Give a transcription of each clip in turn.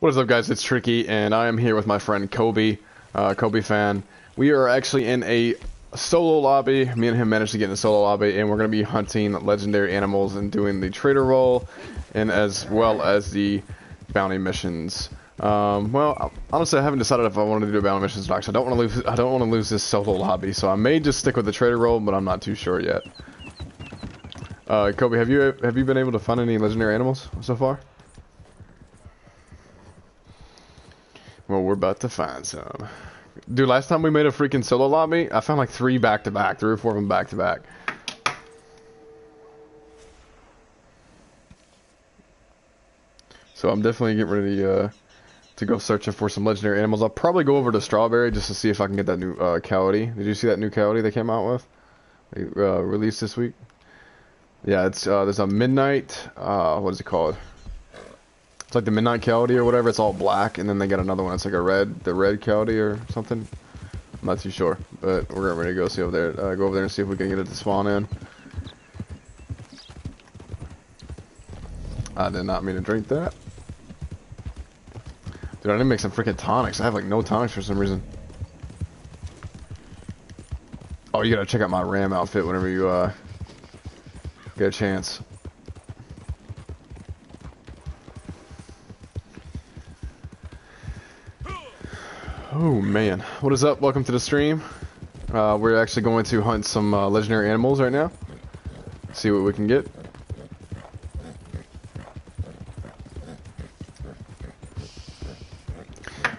What is up, guys? It's Tricky, and I am here with my friend Kobe, uh, Kobe fan. We are actually in a solo lobby. Me and him managed to get in a solo lobby, and we're going to be hunting legendary animals and doing the trader role, and as well as the bounty missions. Um, well, honestly, I haven't decided if I want to do bounty missions not. I don't want to lose. I don't want to lose this solo lobby, so I may just stick with the trader role, but I'm not too sure yet. Uh, Kobe, have you have you been able to find any legendary animals so far? Well, we're about to find some. Dude, last time we made a freaking solo lobby, I found like three back to back, three or four of them back to back. So I'm definitely getting ready uh, to go searching for some legendary animals. I'll probably go over to Strawberry just to see if I can get that new uh. Did you see that new coyote they came out with? They uh, released this week. Yeah, it's uh, there's a midnight. Uh, what is it called? It's like the Midnight Coyote or whatever. It's all black, and then they got another one. It's like a red, the Red Coyote or something. I'm not too sure, but we're ready to go see over there. Uh, go over there and see if we can get it to spawn in. I did not mean to drink that. Dude, I need to make some freaking tonics. I have like no tonics for some reason. Oh, you gotta check out my Ram outfit whenever you uh get a chance. Oh man, what is up? Welcome to the stream. Uh, we're actually going to hunt some uh, legendary animals right now. See what we can get.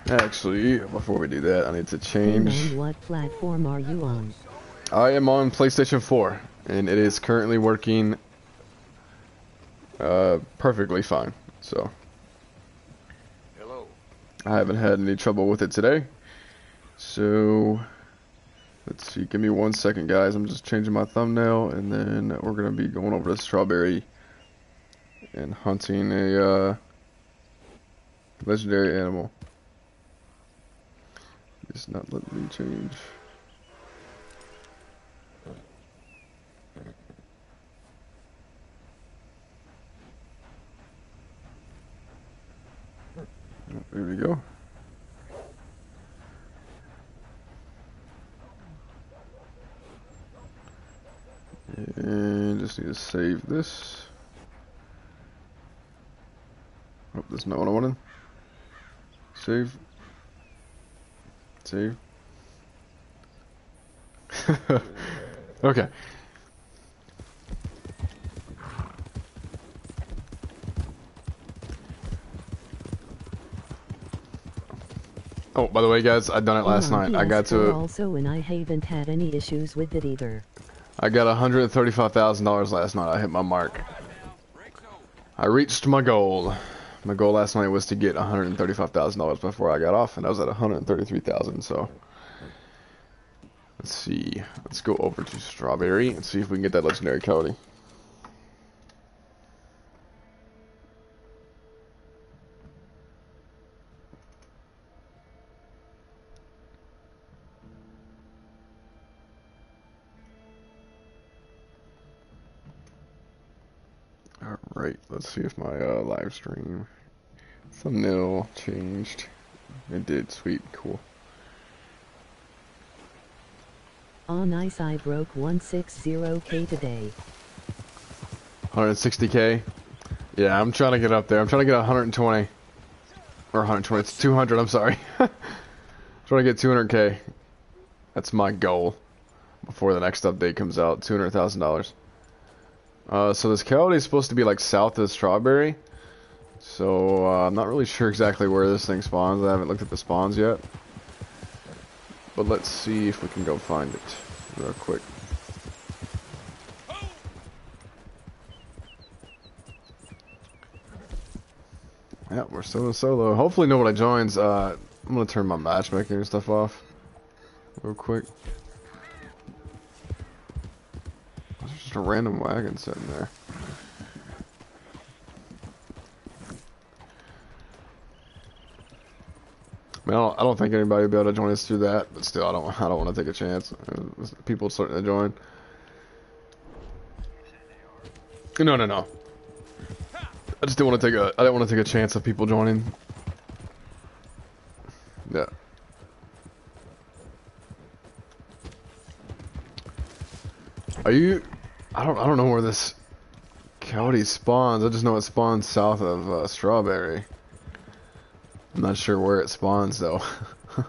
Actually, before we do that, I need to change. What platform are you on? I am on PlayStation 4, and it is currently working uh, perfectly fine. So. I haven't had any trouble with it today. So, let's see. Give me one second, guys. I'm just changing my thumbnail, and then we're gonna be going over to Strawberry and hunting a uh, legendary animal. It's not letting me change. There we go. And just need to save this. Oh, that's not what I wanted. Save. Save. okay. Oh, by the way, guys, I done it last I'm night. I got PS4 to. Also, and I haven't had any issues with it either. I got $135,000 last night. I hit my mark. I reached my goal. My goal last night was to get $135,000 before I got off, and I was at $133,000. So let's see. Let's go over to Strawberry and see if we can get that legendary Cody. Alright, let's see if my uh, live stream thumbnail changed. It did, sweet, cool. Oh nice I broke 160k today. 160k. Yeah, I'm trying to get up there. I'm trying to get 120. Or 120. It's 200, I'm sorry. trying to get 200k. That's my goal. Before the next update comes out. $200,000. Uh, so this coyote is supposed to be like south of Strawberry. So uh, I'm not really sure exactly where this thing spawns. I haven't looked at the spawns yet. But let's see if we can go find it real quick. Yeah, we're still in solo. Hopefully nobody joins. Uh, I'm gonna turn my matchmaking stuff off real quick. Just a random wagon sitting there. I, mean, I, don't, I don't think anybody will be able to join us through that, but still, I don't. I don't want to take a chance. People starting to join. No, no, no. I just didn't want to take a. I didn't want to take a chance of people joining. Yeah. Are you? I don't. I don't know where this coyote spawns. I just know it spawns south of uh, Strawberry. I'm not sure where it spawns though.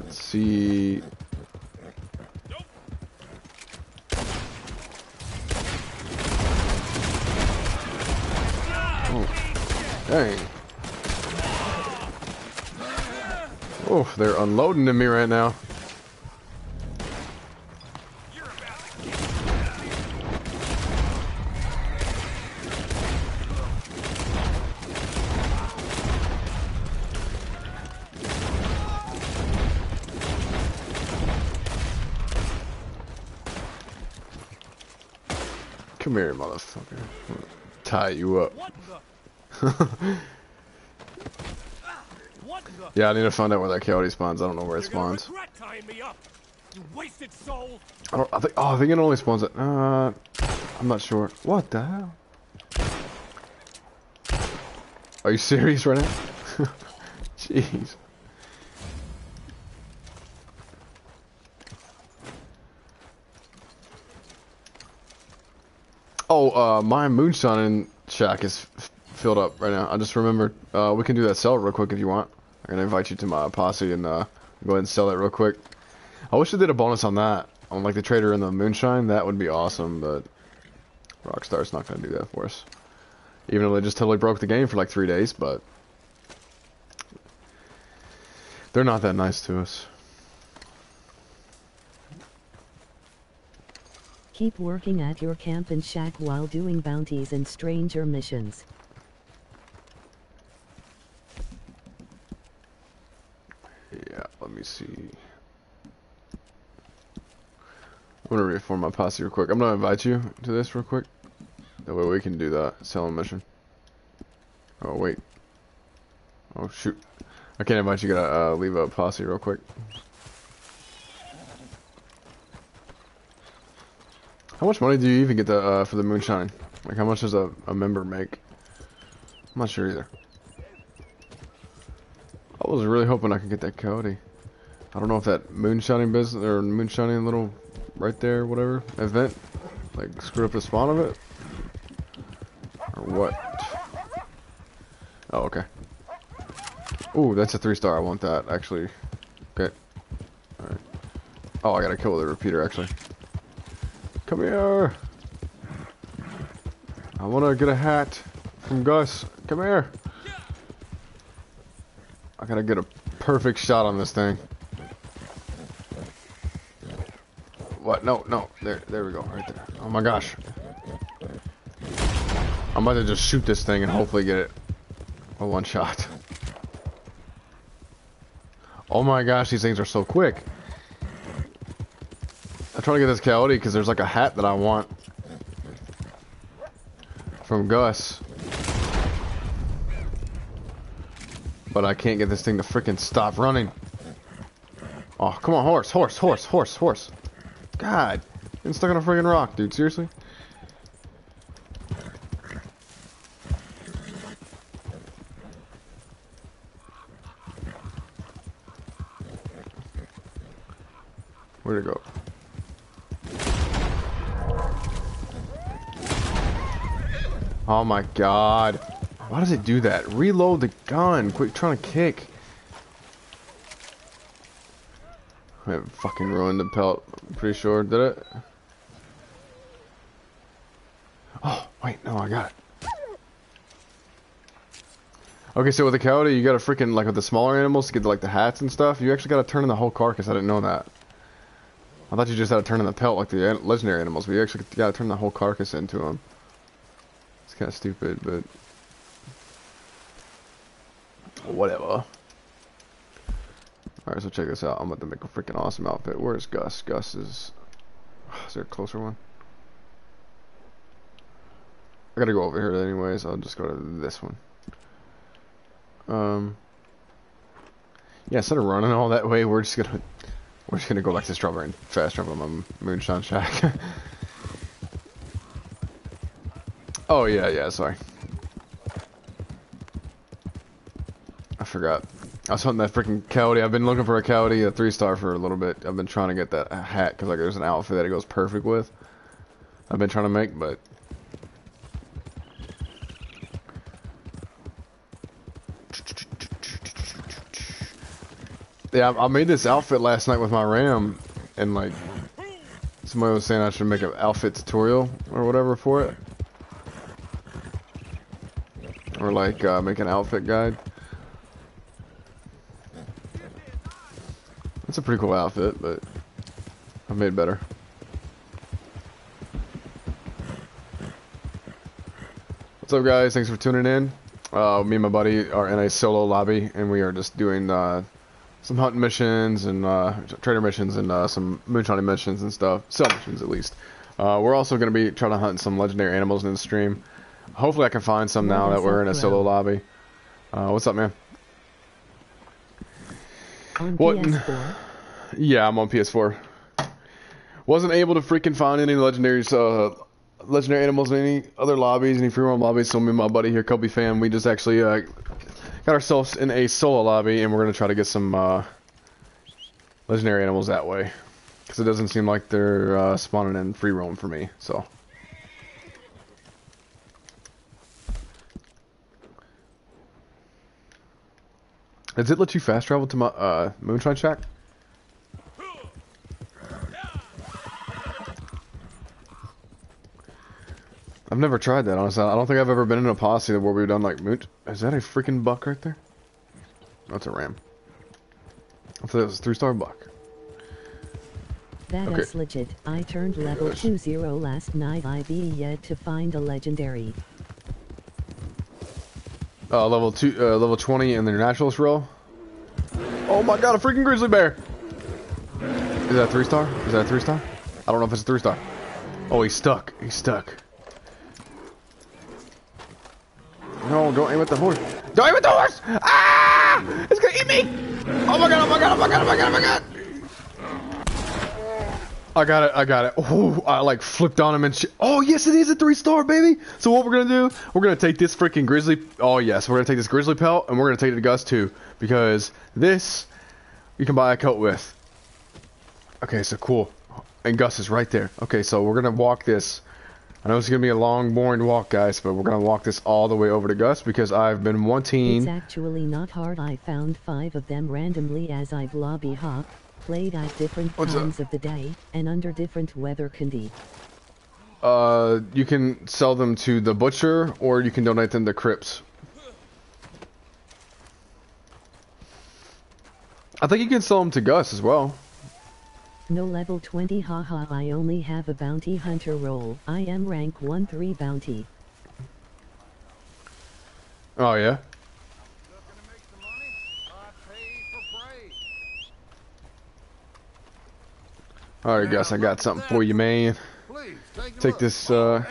Let's see. Oh, dang. Oh, they're unloading to me right now. Come here, motherfucker. Tie you up. Yeah, I need to find out where that coyote spawns. I don't know where it spawns. regret tying me up. You wasted soul. I don't. I think. Oh, I think it only spawns at. Uh, I'm not sure. What the hell? Are you serious right now? Jeez. Oh, uh, my moonshine shack is filled up right now. I just remembered. Uh, we can do that sell real quick if you want. I'm gonna invite you to my posse and uh, go ahead and sell that real quick. I wish they did a bonus on that, on like the trader and the moonshine. That would be awesome, but Rockstar's not gonna do that for us. Even though they just totally broke the game for like three days, but they're not that nice to us. Keep working at your camp and shack while doing bounties and stranger missions. Yeah, let me see. I'm gonna reform my posse real quick. I'm gonna invite you to this real quick. That way we can do that selling mission. Oh wait. Oh shoot. I can't invite you. Gotta uh, leave a posse real quick. How much money do you even get the, uh, for the moonshine? Like how much does a, a member make? I'm not sure either. I was really hoping I could get that coyote. I don't know if that moonshining business or moonshining little right there, whatever event, like screwed up the spawn of it, or what. Oh, okay. Ooh, that's a three star. I want that actually. Okay. All right. Oh, I gotta kill the repeater actually. Come here. I want to get a hat from Gus. Come here. I gotta get a perfect shot on this thing. What? No, no. There, there we go. Right there. Oh my gosh. I'm about to just shoot this thing and hopefully get it a one shot. Oh my gosh, these things are so quick. Trying to get this coyote because there's like a hat that I want from Gus. But I can't get this thing to freaking stop running. Oh, come on, horse, horse, horse, horse, horse. God, getting stuck on a freaking rock, dude. Seriously? Where'd it go? Oh my god. Why does it do that? Reload the gun. Quit trying to kick. I fucking ruined the pelt. I'm pretty sure. Did it? Oh, wait. No, I got it. Okay, so with the coyote, you gotta freaking, like with the smaller animals to get like the hats and stuff, you actually gotta turn in the whole carcass. I didn't know that. I thought you just had to turn in the pelt like the legendary animals, but you actually gotta turn the whole carcass into them. Kind of stupid, but whatever. Alright, so check this out. I'm about to make a freaking awesome outfit. Where's Gus? Gus is... Is there a closer one? I gotta go over here anyways. I'll just go to this one. Um... Yeah, instead of running all that way, we're just gonna... We're just gonna go back to Strawberry and fast travel on my Moonshine Shack. oh, yeah, yeah, sorry. I forgot. I was hunting that freaking coyote. I've been looking for a coyote, a three star for a little bit. I've been trying to get that hat because like there's an outfit that it goes perfect with. I've been trying to make, but yeah, I I made this outfit last night with my RAM, and like somebody was saying I should make an outfit tutorial or whatever for it, or like uh, make an outfit guide. It's a pretty cool outfit, but I made better. What's up, guys? Thanks for tuning in. Uh, me and my buddy are in a solo lobby, and we are just doing uh, some hunting missions and uh, trader missions and uh, some moonshining missions and stuff. Sell missions, at least. Uh, we're also going to be trying to hunt some legendary animals in the stream. Hopefully, I can find some now that we're in a solo lobby. Uh, what's up, man? On What- PS4, Yeah, I'm on PS4. Wasn't able to freaking find any legendaries, uh, legendary animals in any other lobbies, any free roam lobbies. So me and my buddy here, Kobe fan, we just actually uh, got ourselves in a solo lobby, and we're gonna try to get some uh, legendary animals that way, because it doesn't seem like they're uh, spawning in free roam for me. So. Does it let you fast travel to my uh, Moonshine Shack? I've never tried that, honestly. I don't think I've ever been in a posse where we've done like moot. Is that a freaking buck right there? That's a ram. I thought that was a three star buck. that Okay. is legit. I turned level 20 last night. I be yet to find a legendary. Uh, level two, uh, level 20 in the naturalist row. Oh my god, a freaking grizzly bear! Is that a three star? Is that a three star? I don't know if it's a three star. Oh, he's stuck. He's stuck. No, don't aim at the horse. Don't aim at the horse! Ah! It's gonna eat me! Oh my god, oh my god, oh my god, oh my god, oh my god! I got it, I got it. Oh, I like flipped on him and shit. Oh, yes, it is a three star, baby. So what we're gonna do, we're gonna take this freaking grizzly. Oh, yes, we're gonna take this grizzly pelt and we're gonna take it to Gus too. Because this, you can buy a coat with. Okay, so cool. And Gus is right there. Okay, so we're gonna walk this. I know it's gonna be a long, boring walk, guys, but we're gonna walk this all the way over to Gus because I've been wanting. It's actually not hard. I found five of them randomly as I've lobby hop, played at different What's times of the day, and under different weather conditions. Uh, you can sell them to the butcher, or you can donate them to Cripps. I think you can sell them to Gus as well. No level 20 haha I only have a bounty hunter role. I am rank 1-3 bounty. Oh yeah. Looking to make some money? I pay for praise. All right, Gus, I got something for you, man. Take this, uh.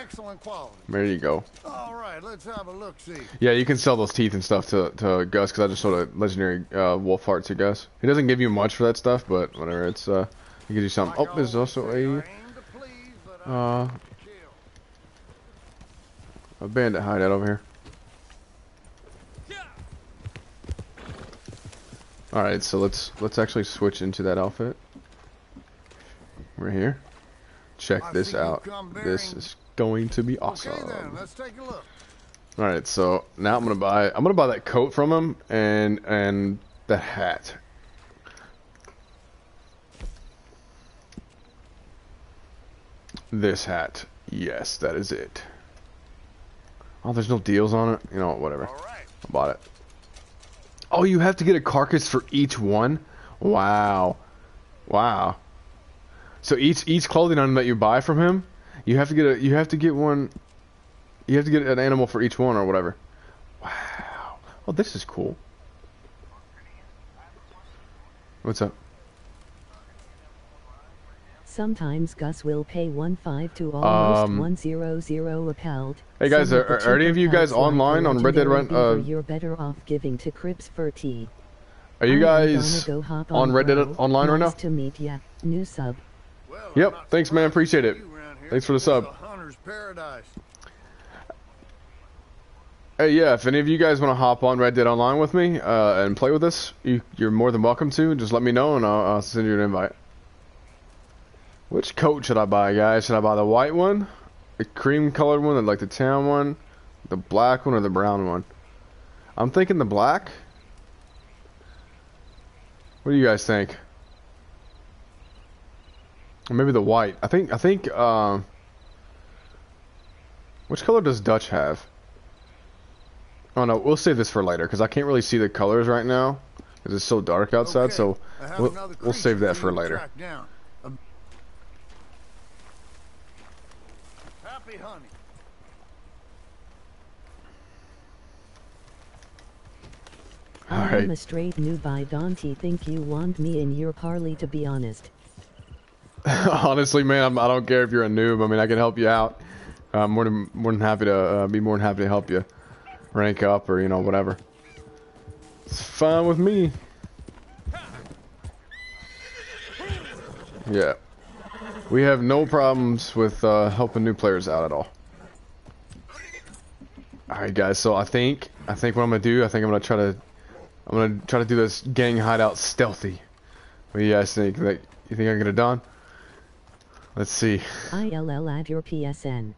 There you go. All right, let's have a look. See. Yeah, you can sell those teeth and stuff to to Gus because I just sold a legendary uh, wolf heart to Gus. He doesn't give you much for that stuff, but whatever. It's uh, he gives you something. Oh, there's also a uh a bandit hideout over here. All right, so let's let's actually switch into that outfit. We're here. Check I this out. This is going to be awesome. Okay then, let's take a look. All right, so now I'm gonna buy. I'm gonna buy that coat from him and and that hat. This hat, yes, that is it. Oh, there's no deals on it. You know, whatever. Right. I bought it. Oh, you have to get a carcass for each one. Wow, wow. So each each clothing item that you buy from him, you have to get a you have to get one. You have to get an animal for each one or whatever. Wow. Oh, this is cool. What's up? Sometimes Gus will pay 1-5 to almost Um, 100 a pelt. Hey, guys, are- are any of you guys online on Red Dead Run- uh, You're better off giving to Cripps for tea. Are you guys go hop on Red Dead. Online right now? to meet ya. New sub. Yep, thanks, man, appreciate it. Thanks for the sub. Hey, yeah, if any of you guys want to hop on Red Dead Online with me uh, and play with us, you, you're more than welcome to. Just let me know and I'll, I'll send you an invite. Which coat should I buy, guys? Should I buy the white one, the cream colored one, like the tan one, the black one, or the brown one? I'm thinking the black. What do you guys think? Or maybe the white. I think. I think. Um, which color does Dutch have? Oh no, we'll save this for later because I can't really see the colors right now because it's so dark outside. Okay, So we'll, we'll save that for we later. Um, Happy hunting. I'm a straight noob. I don't think you want me in your parley to be honest. Honestly, man, I'm, I don't care if you're a noob. I mean, I can help you out. I'm more than more than happy to uh, be more than happy to help you rank up or you know whatever. It's fine with me. Yeah, we have no problems with uh, helping new players out at all. All right, guys. So I think I think what I'm gonna do. I think I'm gonna try to I'm gonna try to do this gang hideout stealthy. What do you guys think? Like, you think I can get it done? Let's see. ILL add your PSN.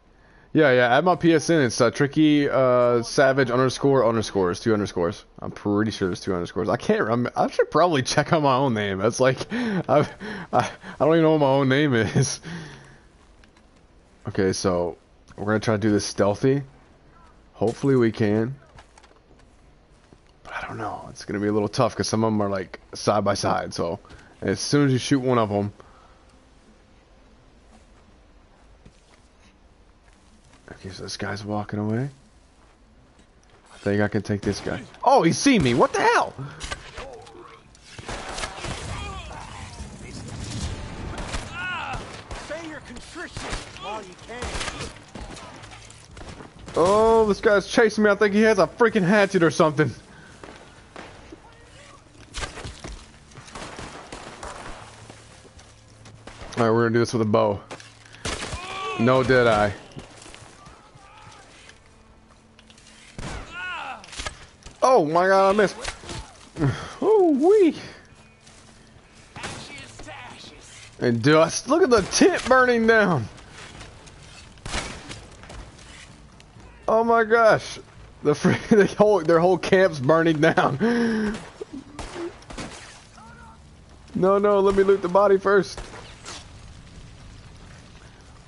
Yeah, yeah. Add my PSN. It's uh, tricky uh, savage underscore underscores two underscores. I'm pretty sure there's two underscores. I can't. remember. I should probably check on my own name. That's like, I, I, I don't even know what my own name is. Okay, so we're gonna try to do this stealthy. Hopefully we can. But I don't know. It's gonna be a little tough because some of them are like side by side. So as soon as you shoot one of them. Okay, so this guy's walking away. I think I can take this guy. Oh, he see me. What the hell? Oh, this guy's chasing me. I think he has a freaking hatchet or something. Alright, we're gonna do this with a bow. No dead eye. Oh my god, I missed. Oh wee. And dust. Look at the tent burning down. Oh my gosh. The, the whole their whole camp's burning down. No, no, let me loot the body first.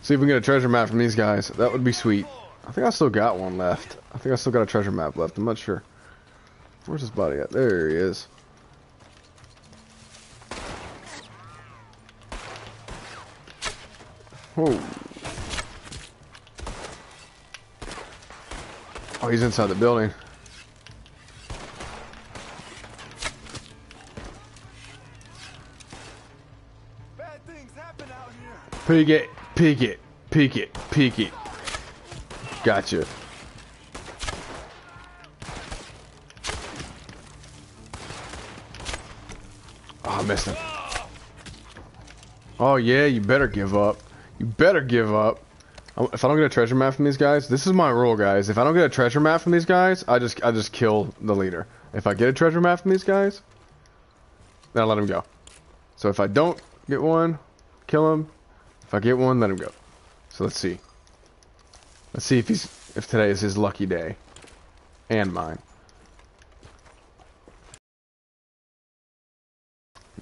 See if we can get a treasure map from these guys. That would be sweet. I think I still got one left. I think I still got a treasure map left. I'm not sure. Where's his body at? There he is. Oh. Oh, he's inside the building. Bad things happen out here. Peek it, peek it, peek it, peek it. Gotcha. Oh, I missed him. Oh yeah, you better give up. You better give up. Um, If I don't get a treasure map from these guys, this is my rule, guys. If I don't get a treasure map from these guys, I just I just kill the leader. If I get a treasure map from these guys, then I let him go. So if I don't get one, kill him. If I get one, let him go. So let's see. Let's see if he's if today is his lucky day, and mine.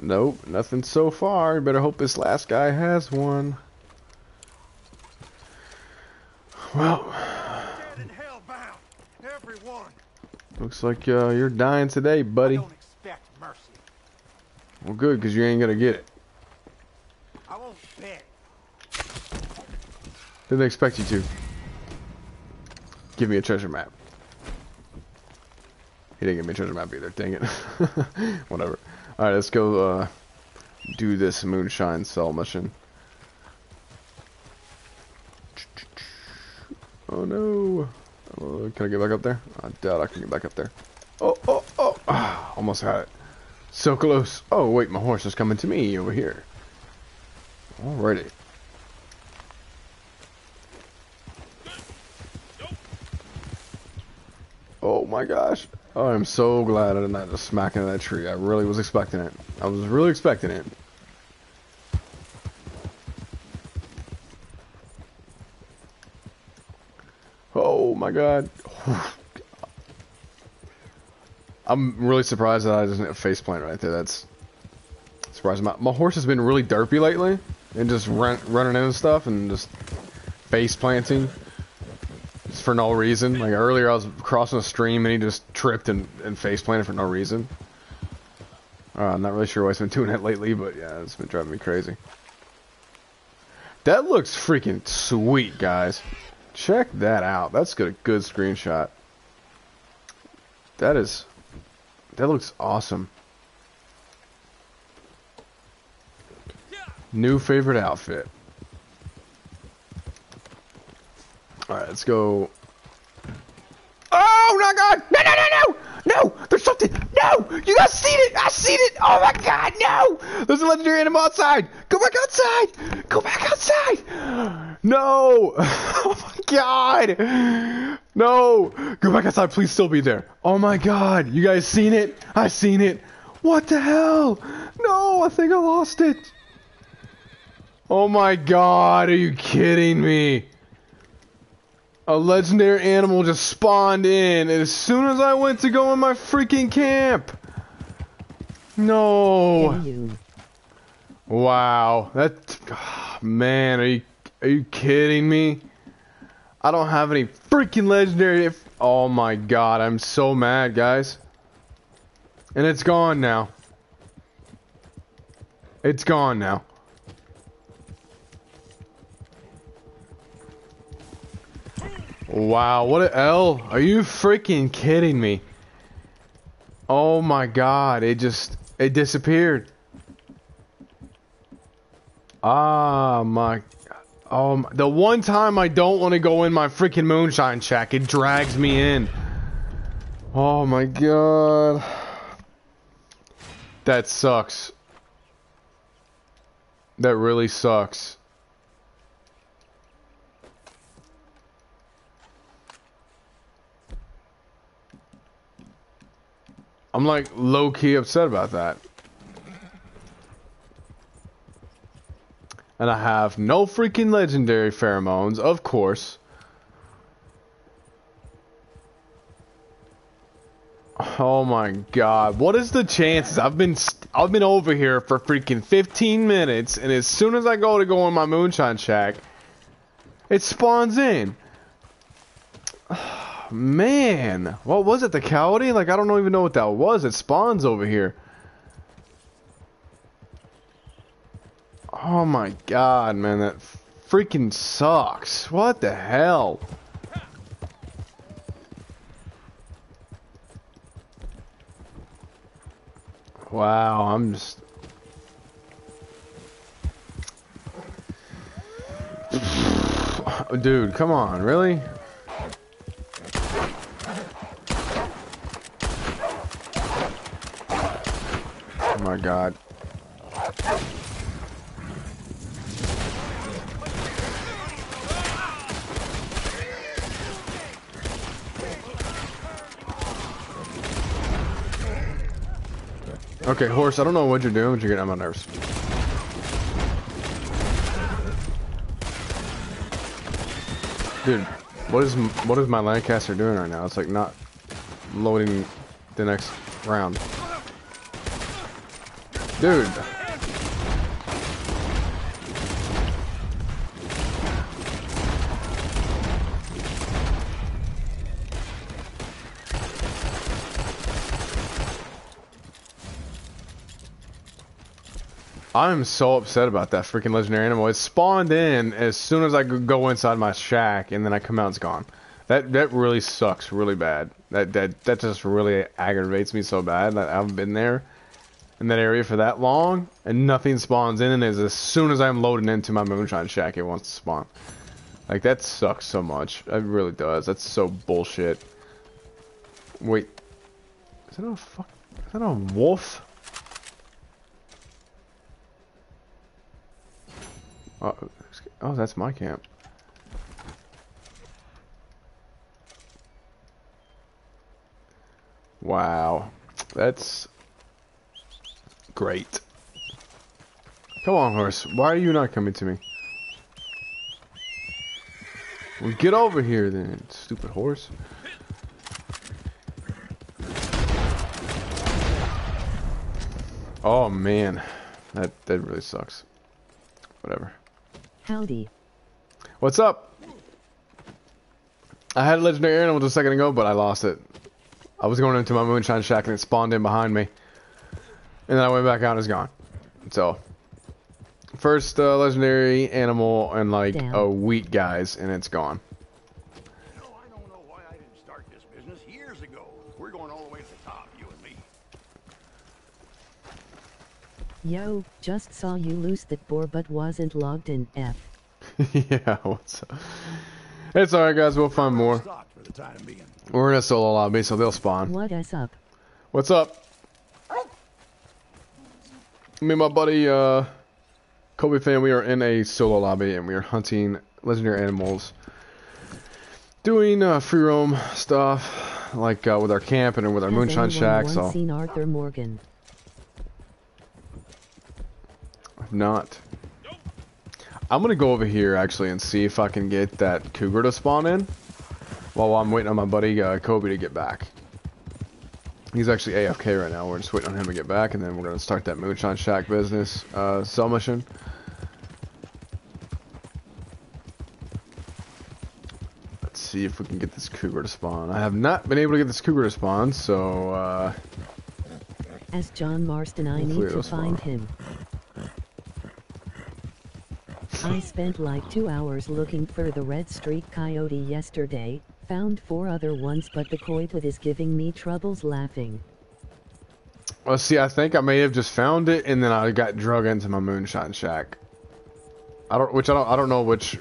Nope, nothing so far. You better hope this last guy has one. Well, Dead and. Everyone. looks like uh, you're dying today, buddy. I don't expect mercy. Well, good, because you ain't gonna get it. I won't beg. Didn't expect you to. Give me a treasure map. He didn't give me a treasure map either. Dang it. Whatever. All right, let's go uh, do this moonshine sell mission. Oh no! Uh, can I get back up there? I doubt I can get back up there. Oh, oh, oh! Ah, almost had it. So close. Oh wait, my horse is coming to me over here. Alrighty. Oh my gosh. Oh, I'm so glad I did not just smack into that tree. I really was expecting it. I was really expecting it. Oh my god. I'm really surprised that I didn't face plant right there. That's surprising. My, my horse has been really derpy lately and just run, running into stuff and just face planting for no reason. Like earlier I was crossing a stream and he just tripped and, and face planted for no reason. Uh, I'm not really sure why he's been doing that lately, but yeah, it's been driving me crazy. That looks freaking sweet, guys. Check that out. That's got a good screenshot. That is... That looks awesome. New favorite outfit. Alright, let's go. Oh my god! No, no, no, no! No! There's something! No! You guys seen it! I seen it! Oh my god, no! There's a legendary animal outside! Go back outside! Go back outside! No! Oh my god! No! Go back outside, please still be there. Oh my god! You guys seen it? I seen it! What the hell? No! I think I lost it! Oh my god, are you kidding me? A legendary animal just spawned in as soon as I went to go in my freaking camp. No. Wow. That ah, man, are you are you kidding me? I don't have any freaking legendary Oh my god, I'm so mad, guys. And it's gone now. It's gone now. Wow, what a L. Are you freaking kidding me? Oh my god, it just, it disappeared. Ah, my, oh, my, the one time I don't want to go in my freaking moonshine shack, it drags me in. Oh my god. That sucks. That really sucks. I'm like low key upset about that. And I have no freaking legendary pheromones, of course. Oh my god, what is the chances? I've been I've been over here for freaking 15 minutes and as soon as I go to go in my moonshine shack, it spawns in. Man, what was it? The coyote? Like I don't even know what that was. It spawns over here. Oh my god, man, that freaking sucks. What the hell? Wow, I'm just... Dude, come on, really? My god. Okay, horse, I don't know what you're doing, but you're getting on my nerves. Dude, what is what is my Lancaster doing right now? It's like not loading the next round. Dude. I'm so upset about that freaking legendary animal. It spawned in as soon as I go inside my shack, and then I come out, and it's gone. That that really sucks, really bad. That that that just really aggravates me so bad that I haven't been there in that area for that long, and nothing spawns in, and as, soon as I'm loading into my moonshine shack, it wants to spawn. Like that sucks so much. It really does. That's so bullshit. Wait, is that a fuck? Is that a wolf? Oh, oh, that's my camp. Wow. That's great. Come on, horse. Why are you not coming to me? Well, get over here then, stupid horse. Oh man, that that really sucks. Whatever. Howdy. What's up? I had a legendary animal just a second ago, but I lost it. I was going into my moonshine shack and it spawned in behind me. And then I went back out and it's gone. So, first uh, legendary animal in like Damn. a week, guys, and it's gone. You know, I don't know why I didn't start this business years ago. We're going all the way to the top, you and me. Yo, just saw you lose that boar but wasn't logged in F. yeah, what's up? It's alright, guys. We'll find more. Stocked for the time being. We're in a solo lobby, so they'll spawn. What is up? What's up? Me and my buddy, uh, Kobe fan, we are in a solo lobby and we are hunting legendary animals. Doing uh, free roam stuff, like uh, with our camp and with our Has moonshine shack, so seen Arthur Morgan? I've not. I'm gonna go over here actually and see if I can get that cougar to spawn in while I'm waiting on my buddy uh, Kobe to get back. He's actually AFK right now. We're just waiting on him to get back, and then we're gonna start that moonshine shack business uh, sell mission. Let's see if we can get this cougar to spawn. I have not been able to get this cougar to spawn, so uh, As John Marston, I need to find him. I spent like two hours looking for the red streak coyote yesterday, found four other ones but the coyote is giving me troubles laughing. Well, see, I think I may have just found it, and then I got drug into my moonshine shack. I don't, which I don't, I don't know which,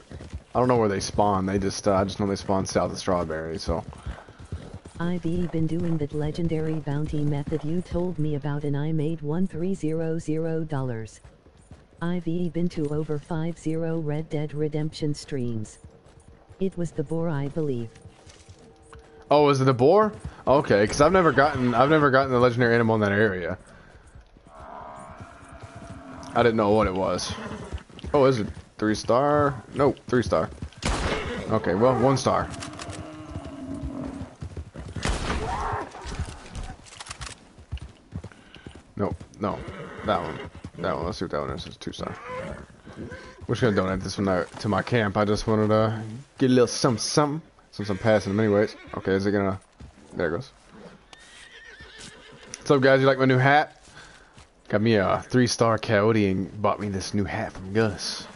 I don't know where they spawn. They just, uh, I just know they spawn south of Strawberry. So, I've been doing that legendary bounty method you told me about and I made one three zero zero dollars. I've been to over five zero Red Dead Redemption streams. It was the boar I believe. Oh, is it the boar? Okay, because I've never gotten, I've never gotten the legendary animal in that area. I didn't know what it was. Oh, is it three star? No, three star. Okay, well, one star. Nope, no, that one. That one. Let's see what that one is. It's two star. We're just gonna donate this one to my camp. I just wanted to get a little something, something, since I'm passing them anyways. Okay, is it gonna? There it goes. What's up, guys? You like my new hat? Got me a three-star coyote and bought me this new hat from Gus.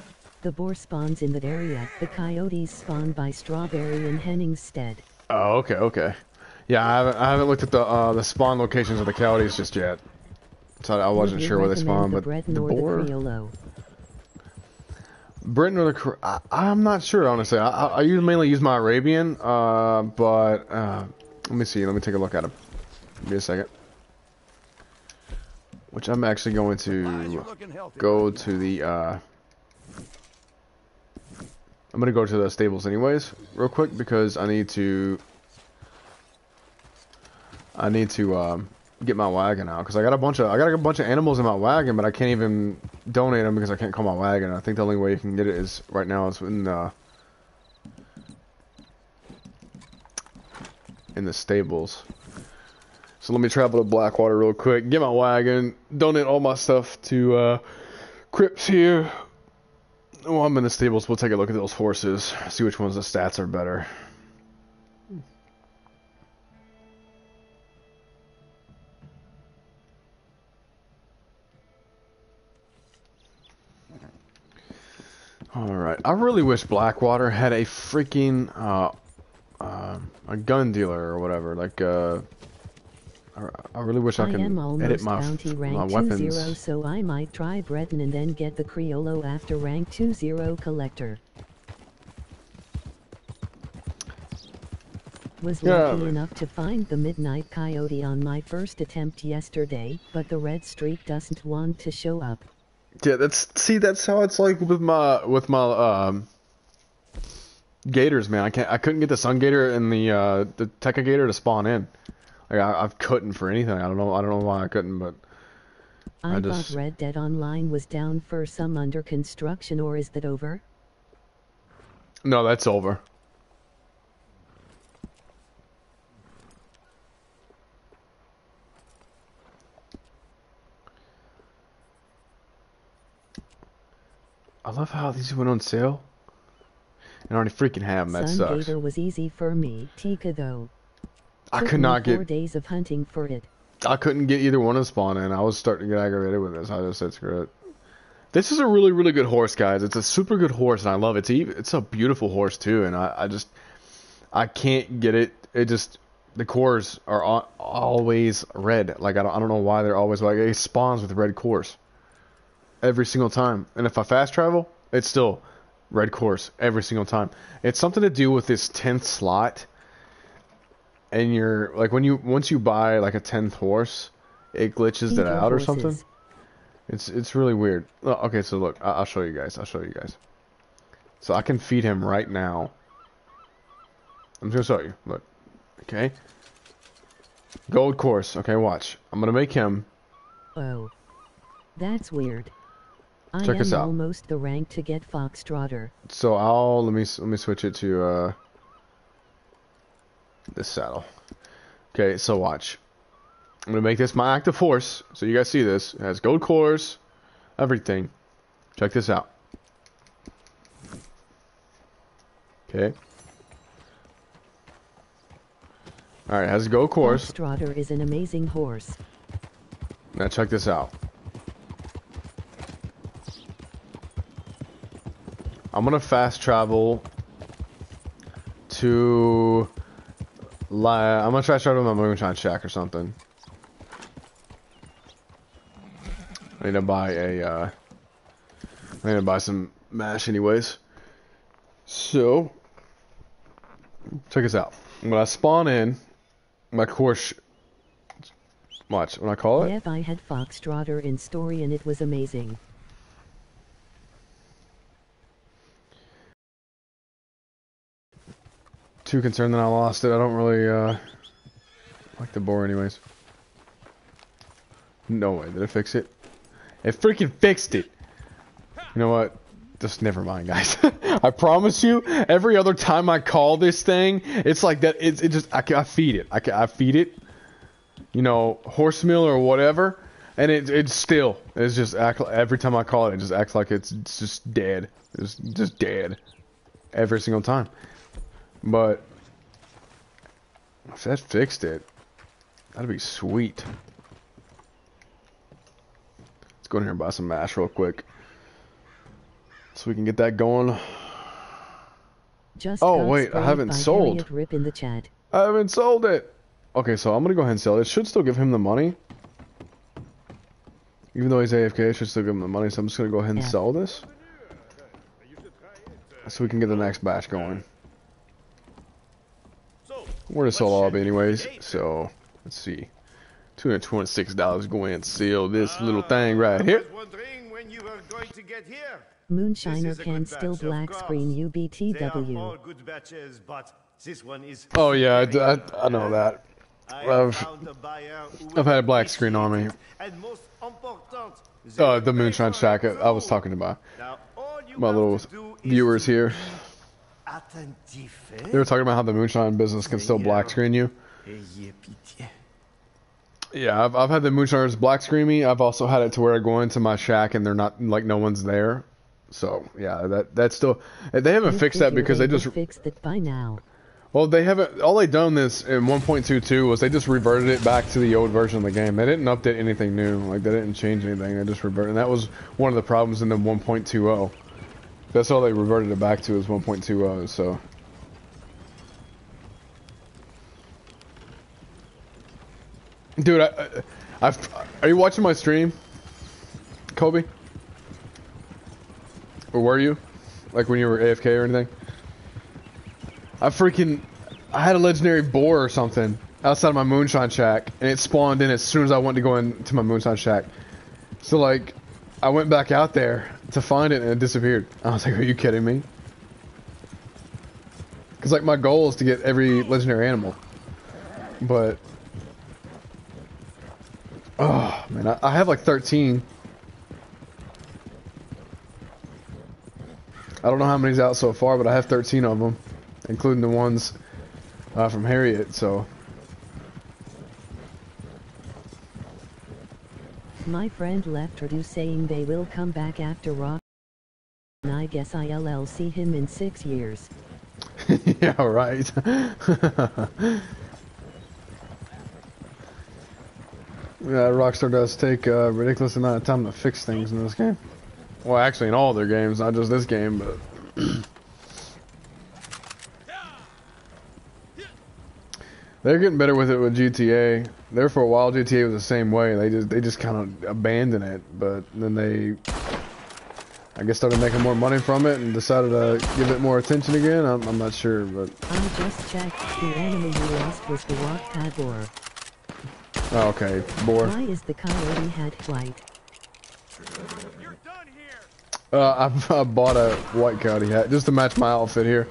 The boar spawns in that area, the coyotes spawn by Strawberry and Hennigan's Stead. Oh, okay, okay. Yeah, I haven't, I haven't looked at the uh, the spawn locations of the coyotes just yet, so I wasn't sure where they spawn. the But the boar, the? Breton or the I, I'm not sure honestly. I, I, I use mainly use my Arabian, uh, but uh, let me see. Let me take a look at them. Give me a second. Which I'm actually going to go to the. Uh, I'm gonna go to the stables anyways, real quick because I need to. I need to um, get my wagon out because I got a bunch of I got a bunch of animals in my wagon, but I can't even donate them because I can't call my wagon. I think the only way you can get it is right now is in the in the stables. So let me travel to Blackwater real quick, get my wagon, donate all my stuff to uh, Cripps here. While I'm in the stables, we'll take a look at those horses, see which ones the stats are better. Alright, I really wish Blackwater had a freaking, uh, uh, a gun dealer or whatever, like, uh, I- really wish I, I could am edit my, bounty rank 2 weapons. zero, so I might try Breton and then get the Criollo after rank 2 zero collector. Was Yeah, lucky enough to find the Midnight Coyote on my first attempt yesterday, but the red streak doesn't want to show up. Yeah, that's see, that's how it's like with my with my um gators, man. I can't, I couldn't get the sun gator and the uh the Teca gator to spawn in. Like I, I couldn't for anything. I don't know. I don't know why I couldn't, but I, I thought just- Red Dead Online was down for some under construction or is that over? no, that's over. I love how these went on sale. And I already freaking have them. That Sun sucks. Gator was easy for me, Teca though. I Took could not four get. days of hunting for it. I couldn't get either one to spawn in. I was starting to get aggravated with this. I just said screw it. This is a really, really good horse, guys. It's a super good horse, and I love it. It's even, it's a beautiful horse too, and I, I just I can't get it. It just the cores are always red. Like I don't, I don't know why they're always like it spawns with red cores every single time. And if I fast travel, it's still red course every single time. It's something to do with this tenth slot and you're like when you once you buy like a tenth horse, it glitches it Feeder out or something. It's it's really weird. Oh, okay, so look, I- I'll show you guys. I'll show you guys. So I can feed him right now. I'm just gonna show you. Look, okay. Gold course. Okay, watch. I'm gonna make him. Oh. That's weird. I Check am this out. almost the rank to get Foxtrotter. So I'll let me let me switch it to uh this saddle. Okay, so watch. I'm gonna make this my active force, so you guys see this. It has gold cores, everything. Check this out. Okay. Alright, it has gold cores. Foxtrotter is an amazing horse. Now check this out. I'm gonna fast travel to. I'm gonna fast travel to my moonshine shack or something. I need to buy a. Uh, I need to buy some mash, anyways. So, check this out. When I spawn in, my course. Watch when I call it. Yev, I had Foxtrotter in story and it was amazing. Too concerned that I lost it. I don't really uh, like the boar anyways. No way, did it fix it? It freaking fixed it! You know what? Just never mind, guys. I promise you, every other time I call this thing, it's like that. It's, it just, I, I feed it. I, I feed it, you know, horse meal or whatever, and it, it's still, it's just act, every time I call it, it just acts like it's, it's just dead. It's just dead. Every single time. But if that fixed it, that'd be sweet. Let's go in here and buy some mash real quick. So we can get that going. Just Oh, wait, I haven't sold. Rip in the chat. I haven't sold it. Okay, so I'm gonna go ahead and sell it. It should still give him the money. Even though he's AFK, it should still give him the money. So I'm just gonna go ahead and Yeah. sell this. So we can get the next batch going. So, We're in a let's solo lobby anyways, so let's see. Two hundred twenty-six dollars. Go ahead and seal this little Ah, thing right here. wondering when you were going to get here. Moonshiner can still batch, black screen UBTW. good batches, but this one is. Oh yeah, I, I. I know that. I I've- have found a buyer who I've had a black screen on me. appreciate. And most important, Uh, the will Moonshine pay Shack. I was talking about Now, my little to do is viewers here. Be attentif? They were talking about how the moonshine business can still black screen you. Yeah, I've, I've had the moonshiners black screen me. I've also had it to where I go into my shack and they're not like no one's there. So yeah, that that's still they haven't fixed that because they just fixed it by now. well they haven't all they done this in 1.22 was they just reverted it back to the old version of the game. They didn't update anything new. Like they didn't change anything. They just reverted. And that was one of the problems in the 1.20. That's all they reverted it back to is 1.20. So. Dude, I, I, I've, are you watching my stream, Kobe? Or were you? Like when you were AFK or anything? I freaking, I had a legendary boar or something outside of my moonshine shack, and it spawned in as soon as I went to go into my moonshine shack. So like, I went back out there to find it, and it disappeared. I was like, "Are you kidding me?" Because like my goal is to get every legendary animal, but Oh man, I, I have like 13. I don't know how many's out so far, but I have 13 of them, including the ones uh, from Harriet. So My friend left Redu saying they will come back after Rock. I guess I'll see him in six years. yeah, right. Yeah, Rockstar does take a ridiculous amount of time to fix things in this game. Well, actually, in all their games, not just this game, but. They're getting better with it with GTA. There for a while, GTA was the same way. They just they just kind of abandoned it, but then they, I guess, started making more money from it and decided to give it more attention again. I'm, I'm not sure, but I just checked. The enemy you lost was the rock Pador. oh, okay, boar. Why is the coyote head white? You're done here. Uh, I, I bought a white coyote hat just to match my outfit here.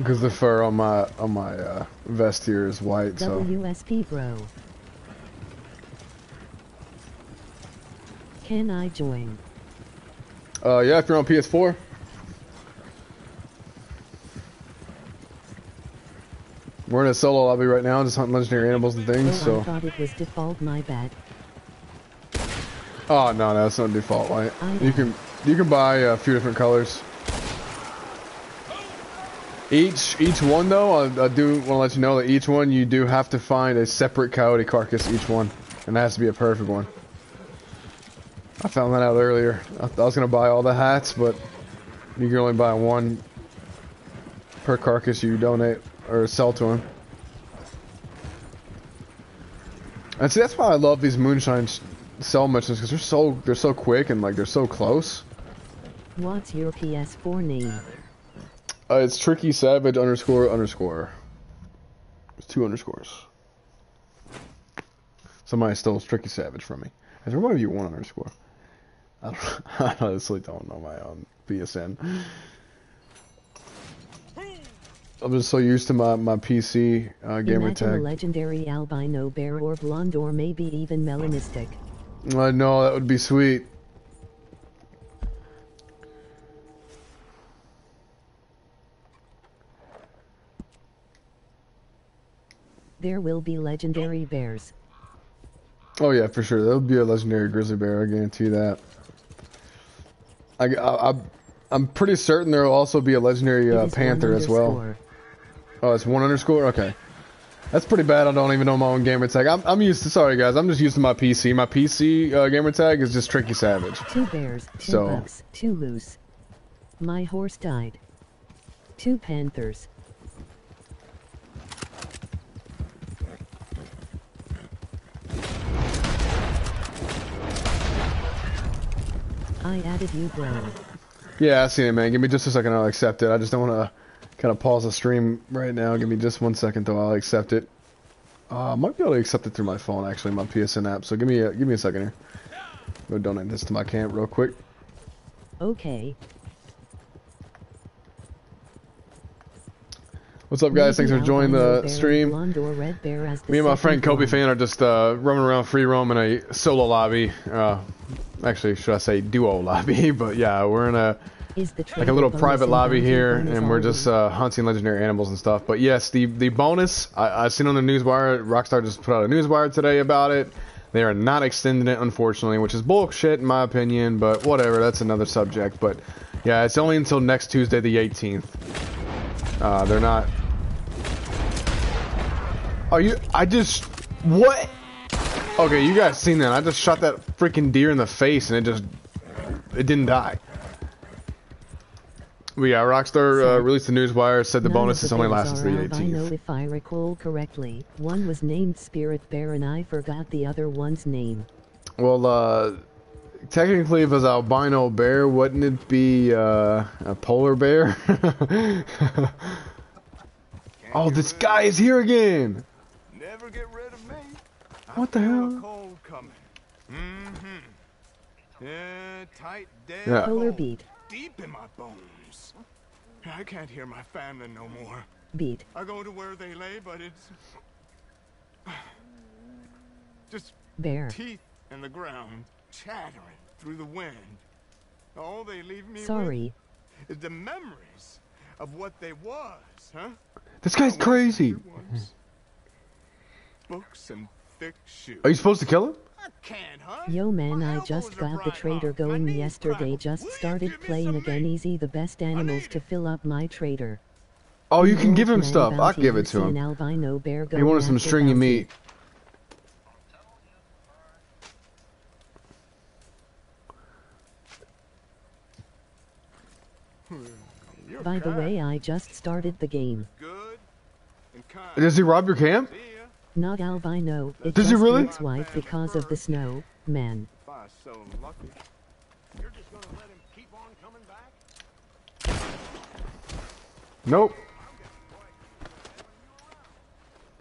Because the fur on my on my uh, vest here is white, so WSP bro. Can I join? uh, yeah, if you're on PS4, we're in a solo lobby right now, just hunting legendary animals and things. Oh, I So, thought it was default, my bad. oh no, no, it's not default white. You can you can buy a few different colors. Each each one though, I, I do want to let you know that each one you do have to find a separate coyote carcass each one, and it has to be a perfect one. I found that out earlier. I, I was gonna buy all the hats, but you can only buy one per carcass you donate or sell to him. And see, that's why I love these moonshine s- sell missions because they're so they're so quick and like they're so close. What's your PS4 name? Uh, it's tricky savage underscore underscore. It's two underscores. Somebody stole tricky savage from me. Is there might be one underscore? I, don't, I honestly don't know my own PSN. I'm just so used to my my PC uh, gamer Imagine a legendary albino bear or blonde or maybe even melanistic. I know that would be sweet. There will be legendary bears. Oh yeah, for sure. There'll be a legendary grizzly bear. I guarantee that. I, I, am pretty certain there will also be a legendary uh, panther as well. Oh, it's one underscore. Okay, that's pretty bad. I don't even know my own gamer tag. I'm, I'm used to. Sorry guys, I'm just used to my PC. My PC uh, gamer tag is just Tricky Savage. Two bears, two So- bucks, two loose. My horse died. Two panthers. I added you, bro. Yeah, I see it, man. Give me just a second. I'll accept it. I just don't want to kind of pause the stream right now. Give me just one second, though. I'll accept it. Uh, I might be able to accept it through my phone, actually, my PSN app. So give me a give me a second here. Go donate this to my camp real quick. Okay. What's up, guys? Thanks for joining the stream. blonde or red bear as the Me and my friend Kobe. Fan are just uh, roaming around free roam in a solo lobby. Uh, actually, should I say duo lobby? But yeah, we're in a like a little private lobby here, and we're just uh, hunting legendary animals and stuff. But yes, the the bonus I, I seen on the newswire. Rockstar just put out a newswire today about it. They are not extending it, unfortunately, which is bullshit in my opinion. But whatever, that's another subject. But yeah, it's only until next Tuesday, the 18th. Uh, they're not. Are you? I just what? Okay, you guys seen that? I just shot that freaking deer in the face, and it just it didn't die. But yeah, Rockstar uh, released the newswire said the bonus is only lasts until the albino 18th. if I recall correctly. One was named Spirit Bear and I forgot the other one's name. Well, uh, technically, if it was albino bear, wouldn't it be uh, a polar bear? oh, this guy is here again. Never get rid of me. What the hell? a cold coming. Mm-hmm. Yeah, tight, dead Yeah. Polar cold, beat. Deep in my bones. I can't hear my family no more. Beat. I go to where they lay, but it's just Bear. teeth in the ground, chattering through the wind. All they leave me Sorry. with is the memories of what they was, huh? This guy's crazy. Ones. Books and thick shoes. Are you supposed to kill him? I can't, huh? Yo man, My I just got the trader going yesterday. crackle. Just Will started playing again. meat? Easy, the best animals to fill up my trader. Oh, you can give him stuff. I'll give it to him. albino bear He wanted some stringy bounty. meat. Hmm, you're By the way, I just started the game. good and. Does he rob your camp? See ya. Not albino. It Does he really? looks white because of the snow. Man. If so lucky. You're just gonna let him keep on coming back? Nope.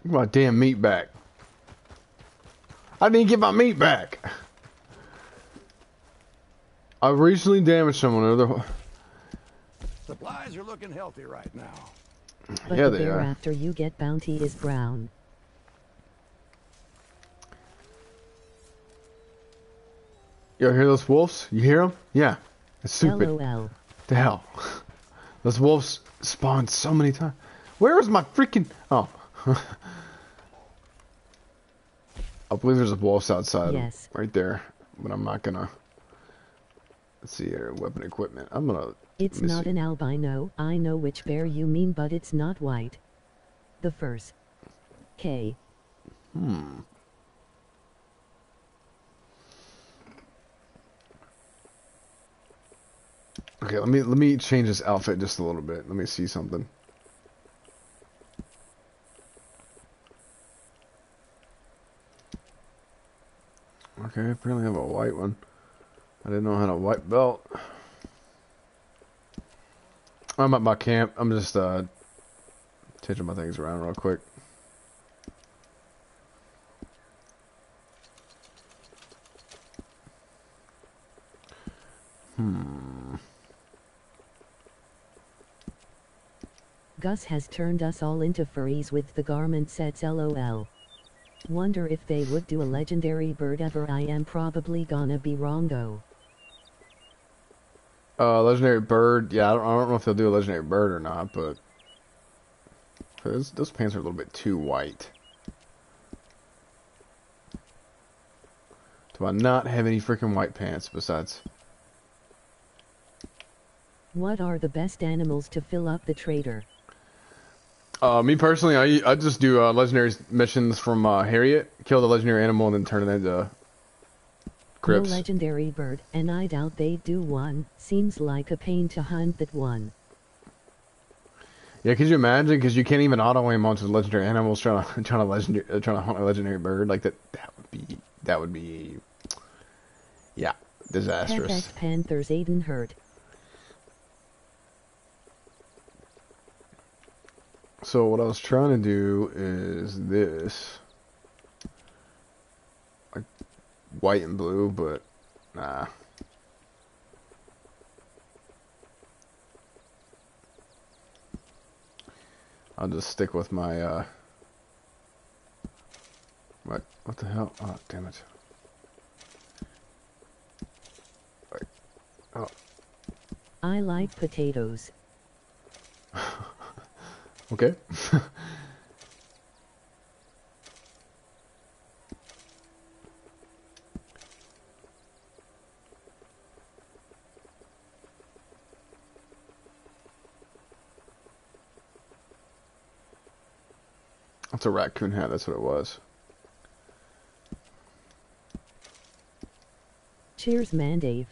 Give my damn meat back. I didn't get my meat back. I recently damaged someone. Other. Supplies are looking healthy right now. But Yeah, the they bear are. after you get bounty is brown. You hear those wolves? You hear them? Yeah. It's stupid. LOL. The hell? Those wolves spawned so many times. Where is my freaking? Oh. I believe there's a wolf outside. Yes. Right there. But I'm not gonna. Let's see here. Weapon equipment. I'm gonna. It's not see. an albino. I know which bear you mean, but it's not white. The first. K. Hmm. Okay, let me let me change this outfit just a little bit. Let me see something. Okay, I apparently have a white one. I didn't know I had a white belt. I'm at my camp. I'm just uh changing my things around real quick. Gus has turned us all into furries with the garment sets lol. Wonder if they would do a legendary bird ever I am probably gonna be wrong though. Uh, legendary bird. Yeah, I don't, I don't know if they'll do a legendary bird or not, but those those pants are a little bit too white. Do I not have any freaking white pants besides? What are the best animals to fill up the trader? Uh, me personally, I I just do uh, legendary missions from uh, Harriet, kill the legendary animal, and then turn it into Cripps. No legendary bird, and I doubt they do one. Seems like a pain to hunt that one. Yeah, could you imagine? Because you can't even auto aim onto the legendary animals trying to trying to legendary uh, trying to hunt a legendary bird like that. That would be that would be yeah disastrous. Perfect Panthers Aiden hurt. So what I was trying to do is this, like white and blue, but nah. I'll just stick with my uh. What? What the hell? Oh, damn it! Wait. Oh, I like potatoes. okay. That's a raccoon hat. That's what it was. Cheers, man, Dave.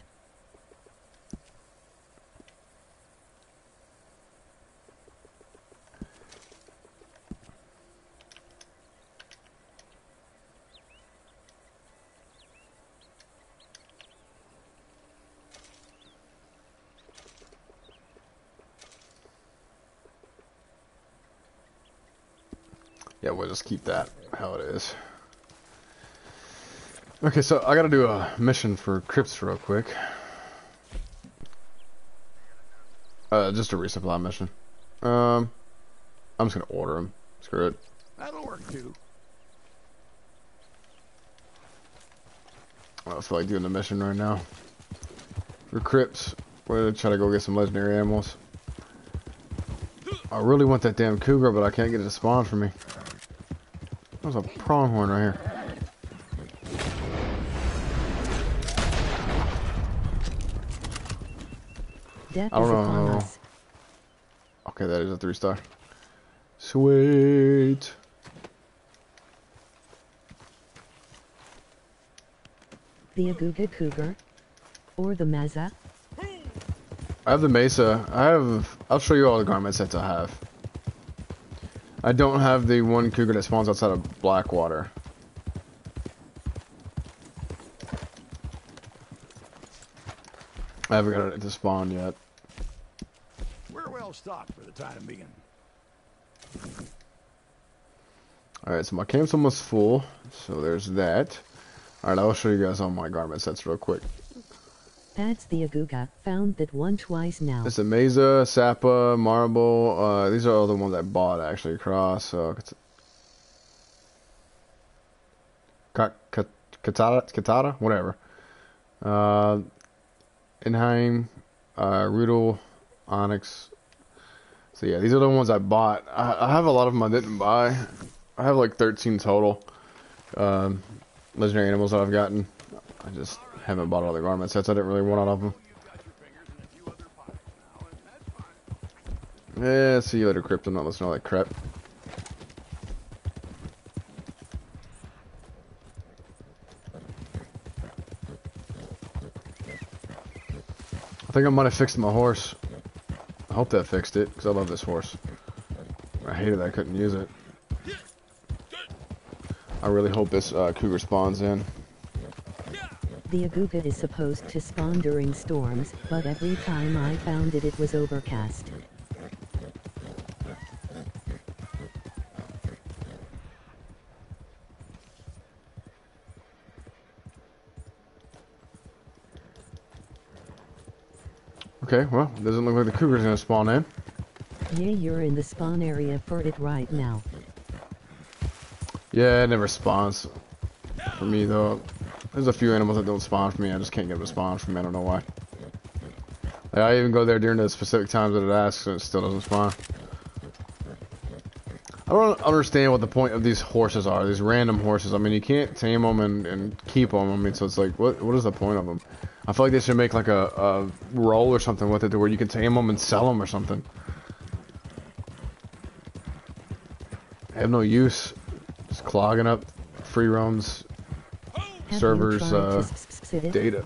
Yeah, we'll just keep that how it is. Okay, so I gotta do a mission for Cripps real quick. Uh, just a resupply mission. Um, I'm just gonna order them. Screw it. That'll work too. I don't feel like doing the mission right now. For Cripps, we're gonna try to go get some legendary animals. I really want that damn cougar, but I can't get it to spawn for me. There's a pronghorn right here. Death I don't know. Okay, that is a three star. Sweet. The Iguga Cougar. Or the Maza. I have the Maza. I have. I'll show you all the garment sets I have. I don't have the one cougar that spawns outside of Blackwater. I haven't got it to spawn yet. We're well stocked for the time being. Alright, so my camp's almost full. So there's that. Alright, I'll show you guys all my garment sets real quick. That's the Iguga. Found that one twice now. It's a Maza, Sapo, Marble. Uh, these are all the ones I bought actually across. So, it's- Ka- Ka- Katata, Katata, whatever. Uh, Inahme, uh, Rudel, Onyx. So yeah, these are the ones I bought. I, I have a lot of them I didn't buy. I have like 13 total um, legendary animals that I've gotten. I just haven't bought all the garment sets. I didn't really want all of them. Yeah, see you later, Krypton. Not listening to all that crap. I think I might have fixed my horse. I hope that fixed it, because I love this horse. I hated that I couldn't use it. I really hope this uh, cougar spawns in. The Iguga is supposed to spawn during storms, but every time I found it it was overcast. Okay, well, it doesn't look like the cougar's gonna spawn in. Yeah, you're in the spawn area for it right now. Yeah, it never spawns for me though. There's a few animals that don't spawn for me. I just can't get them to spawn for me. I don't know why. Like, I even go there during the specific times that it asks, and it still doesn't spawn. I don't understand what the point of these horses are. These random horses. I mean, you can't tame them and, and keep them. I mean, so it's like, what what is the point of them? I feel like they should make like a, a roll or something with it to where you can tame them and sell them or something. They have no use. Just clogging up free roams Have servers uh, to sit it? data.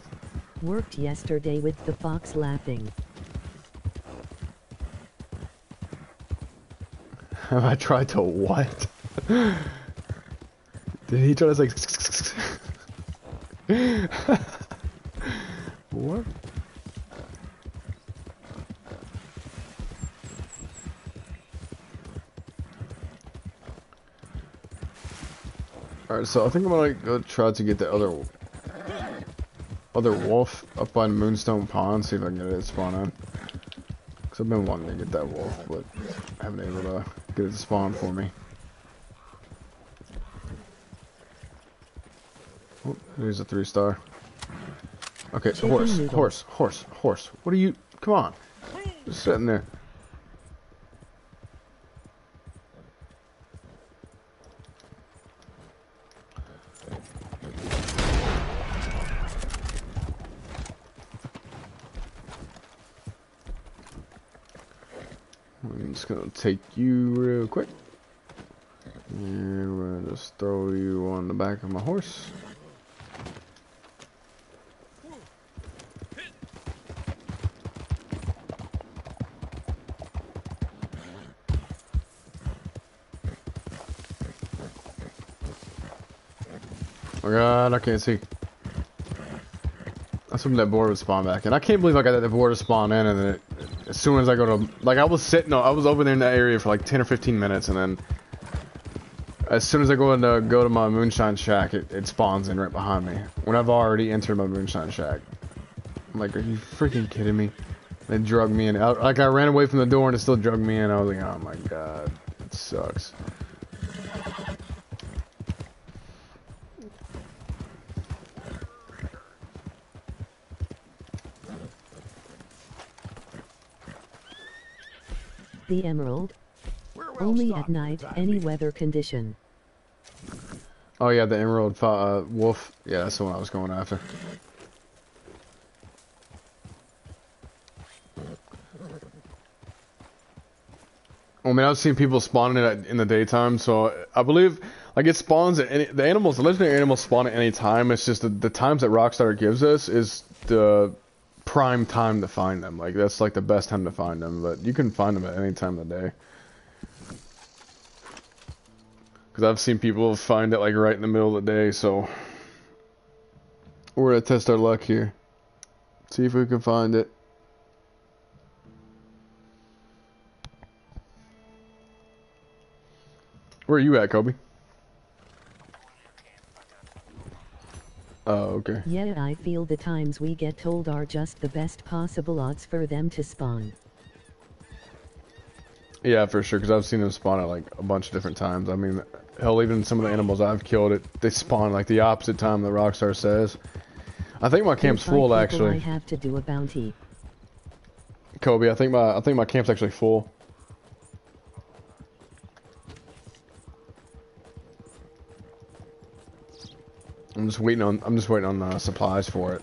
Worked yesterday with the fox laughing. Have I tried to what? Did he try to say? what? Alright, so I think I'm gonna go try to get the other other wolf up on Moonstone Pond, see if I can get it to spawn in. Cause I've been wanting to get that wolf, but I haven't been able to get it to spawn for me. Oh, here's a three star. Okay, horse, horse, horse, horse. What are you? Come on, just sitting there. I'm just gonna take you real quick. And we're gonna just throw you on the back of my horse. Oh god, I can't see. That's when that board would spawn back in. I can't believe I got that board to spawn in and then it, as soon as I go to, like I was sitting, I was over there in that area for like 10 or 15 minutes and then as soon as I go in to go to my moonshine shack, it, it spawns in right behind me. When I've already entered my moonshine shack. I'm like, are you freaking kidding me? They drug me in. I, like I ran away from the door and it still drug me in. I was like, oh my god. It sucks. The emerald? Well Only stocked at night, time any being. weather condition. Oh yeah, the Emerald uh, Wolf. Yeah, that's the one I was going after. I mean, I've seen people spawning it in the daytime, so I believe like it spawns at any the animals, the legendary animals spawn at any time. It's just the, the times that Rockstar gives us is the prime time to find them. Like that's like the best time to find them, but you can find them at any time of the day. Because I've seen people find it like right in the middle of the day, so we're gonna test our luck here. See if we can find it. Where are you at, Kobe? Oh, okay. Yeah, I feel the times we get told are just the best possible odds for them to spawn. Yeah, for sure, because I've seen them spawn at like a bunch of different times. I mean, hell, even some of the animals I've killed, it they spawn like the opposite time the Rockstar says. I think my camp's full actually. I have to do a bounty. Kobe, I think my I think my camp's actually full. I'm just waiting on I'm just waiting on uh, supplies for it.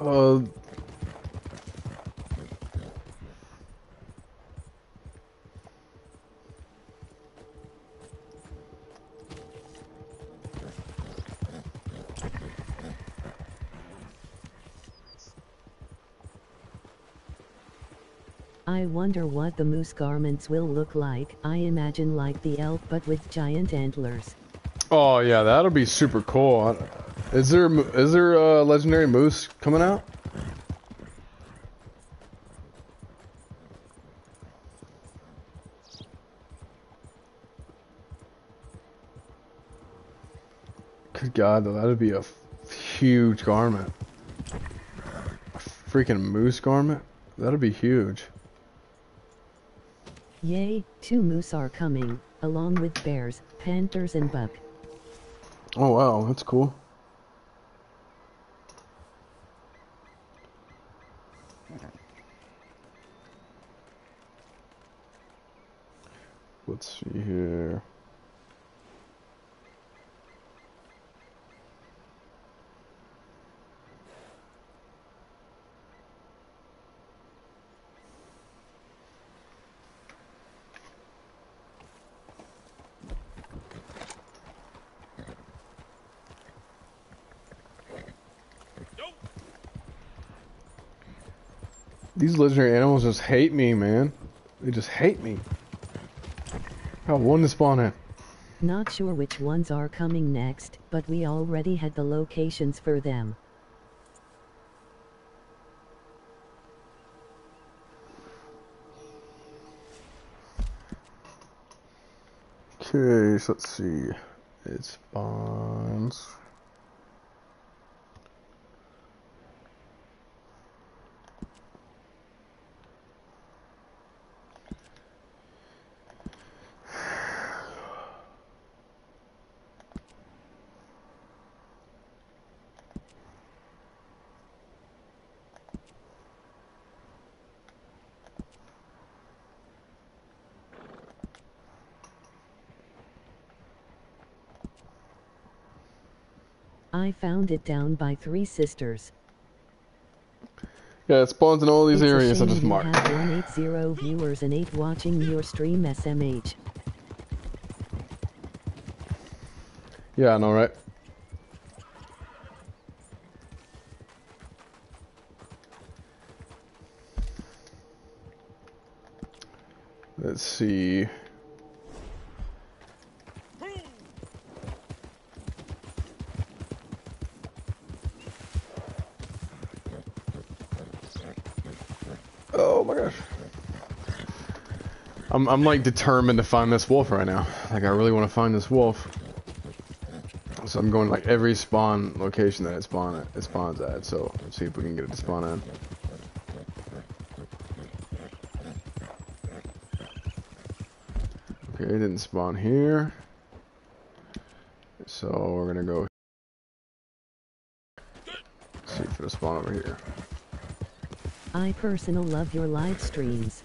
Uh, I wonder what the moose garments will look like. I imagine like the elk but with giant antlers. oh yeah, that'll be super cool. I- Is there is there a legendary moose coming out? Good God, though, that'd be a f- huge garment. A freaking moose garment? That'd be huge. Yay, two moose are coming, along with bears, panthers and buck. Oh wow, that's cool. Let's see here. These legendary animals just hate me, man. They just hate me. Got one to spawn in. Not sure which ones are coming next, but we already had the locations for them. Okay, so let's see. It spawns. I found it down by Three Sisters. Yeah, it spawns in all these It's areas I just marked. have 180 viewers and 8 watching your stream SMH. Yeah, I know, right? Let's see. Oh my gosh. I'm, like determined to find this wolf right now. Like I really want to find this wolf. So I'm going like every spawn location that it spawn at, it spawns at. So let's see if we can get it to spawn in. Okay, it didn't spawn here. So we're gonna go see if it'll spawn over here. I personal love your live streams.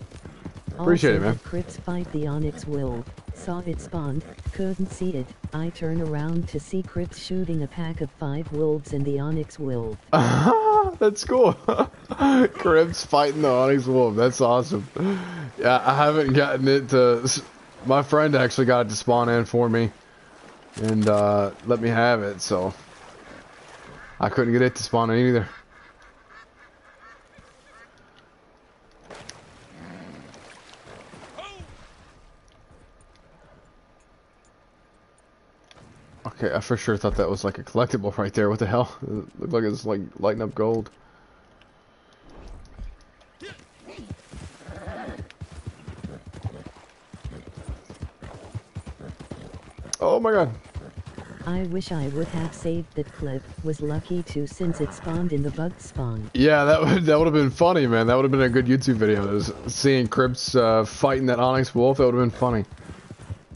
Appreciate also it, man. had Cripps fight the Onyx Wolf. Saw it spawned, couldn't see it. I turn around to see Cripps shooting a pack of five wolves and the Onyx Wolf. That's cool. Cripps fighting the Onyx Wolf. That's awesome. Yeah, I haven't gotten it to. My friend actually got it to spawn in for me, and uh, let me have it. So I couldn't get it to spawn in either. Okay, I for sure thought that was like a collectible right there. What the hell? It looked like it's like lighting up gold. Oh my god. I wish I would have saved that clip. Was lucky too since it spawned in the bug spawn. Yeah, that would that would have been funny, man. That would have been a good YouTube video. Is seeing Cripps uh, fighting that Onyx Wolf. That would have been funny.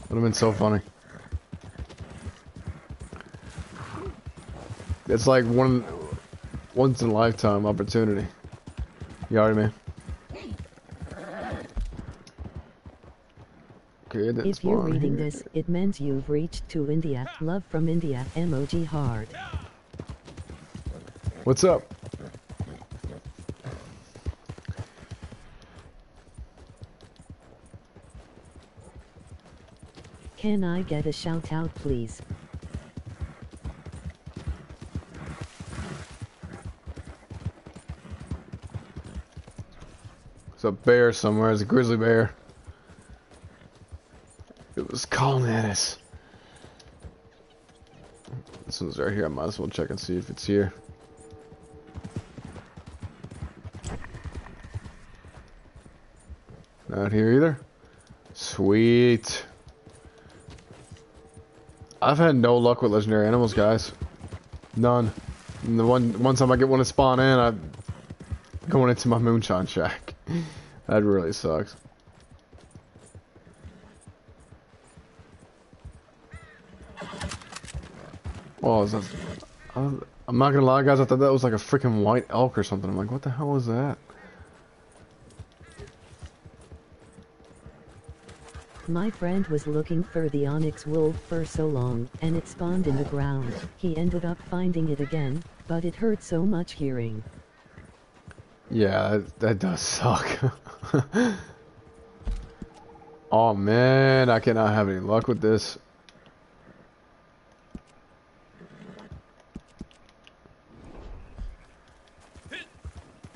Would have been so funny. It's like one once in a lifetime opportunity. You already man. Okay, it didn't If you're reading here. this, it means you've reached to India. Love from India. Emoji hard. What's up? Can I get a shout out please? There's a bear somewhere. There's a grizzly bear. It was calling at us. This one's right here. I might as well check and see if it's here. Not here either. Sweet. I've had no luck with legendary animals, guys. None. And the one one time I get one to spawn in, I'm going into my moonshine shack. That really sucks. Oh, that, was- I'm not gonna lie, guys. I thought that was like a freaking white elk or something. I'm like, what the hell is that? My friend was looking for the onyx wolf for so long, and it spawned in the ground. He ended up finding it again, but it hurt so much hearing. Yeah, that, that does suck. oh man, I cannot have any luck with this.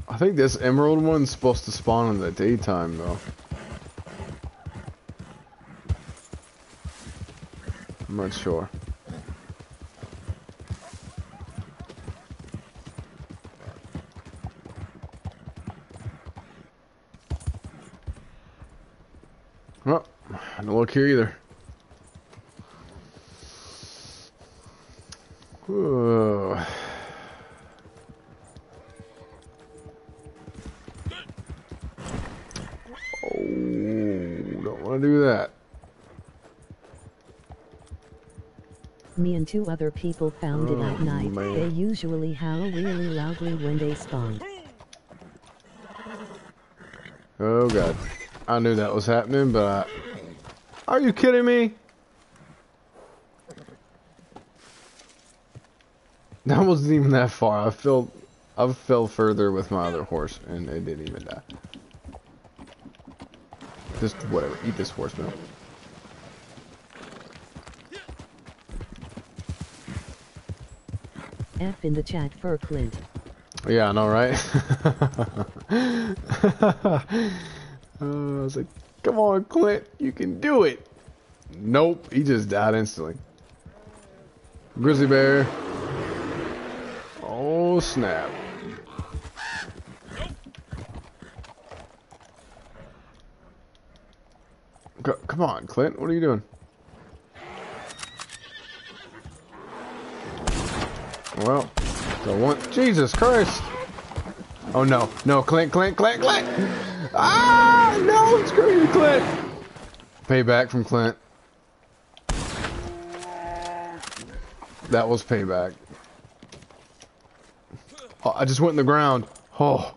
I think this emerald one's supposed to spawn in the daytime though. I'm not sure. Well, no look here either. Ugh. Oh, don't want to do that. Me and two other people found it at Oh, night. man. They usually howl really loudly when they spawn. Oh god. I knew that was happening, but I... Are you kidding me? That wasn't even that far. I fell I fell further with my other horse and it didn't even die. Just whatever, eat this horse milk. F in the chat for Clint. Yeah, I know, right? uh, I was like, Come on, Clint. You can do it. Nope. He just died instantly. Grizzly bear. Oh, snap. C come on, Clint. What are you doing? Well, the one. Jesus Christ. Oh, no. No, Clint, Clint, Clint, Clint. Ah, no, screw you, Clint! Payback from Clint. That was payback. Oh, I just went in the ground. Oh.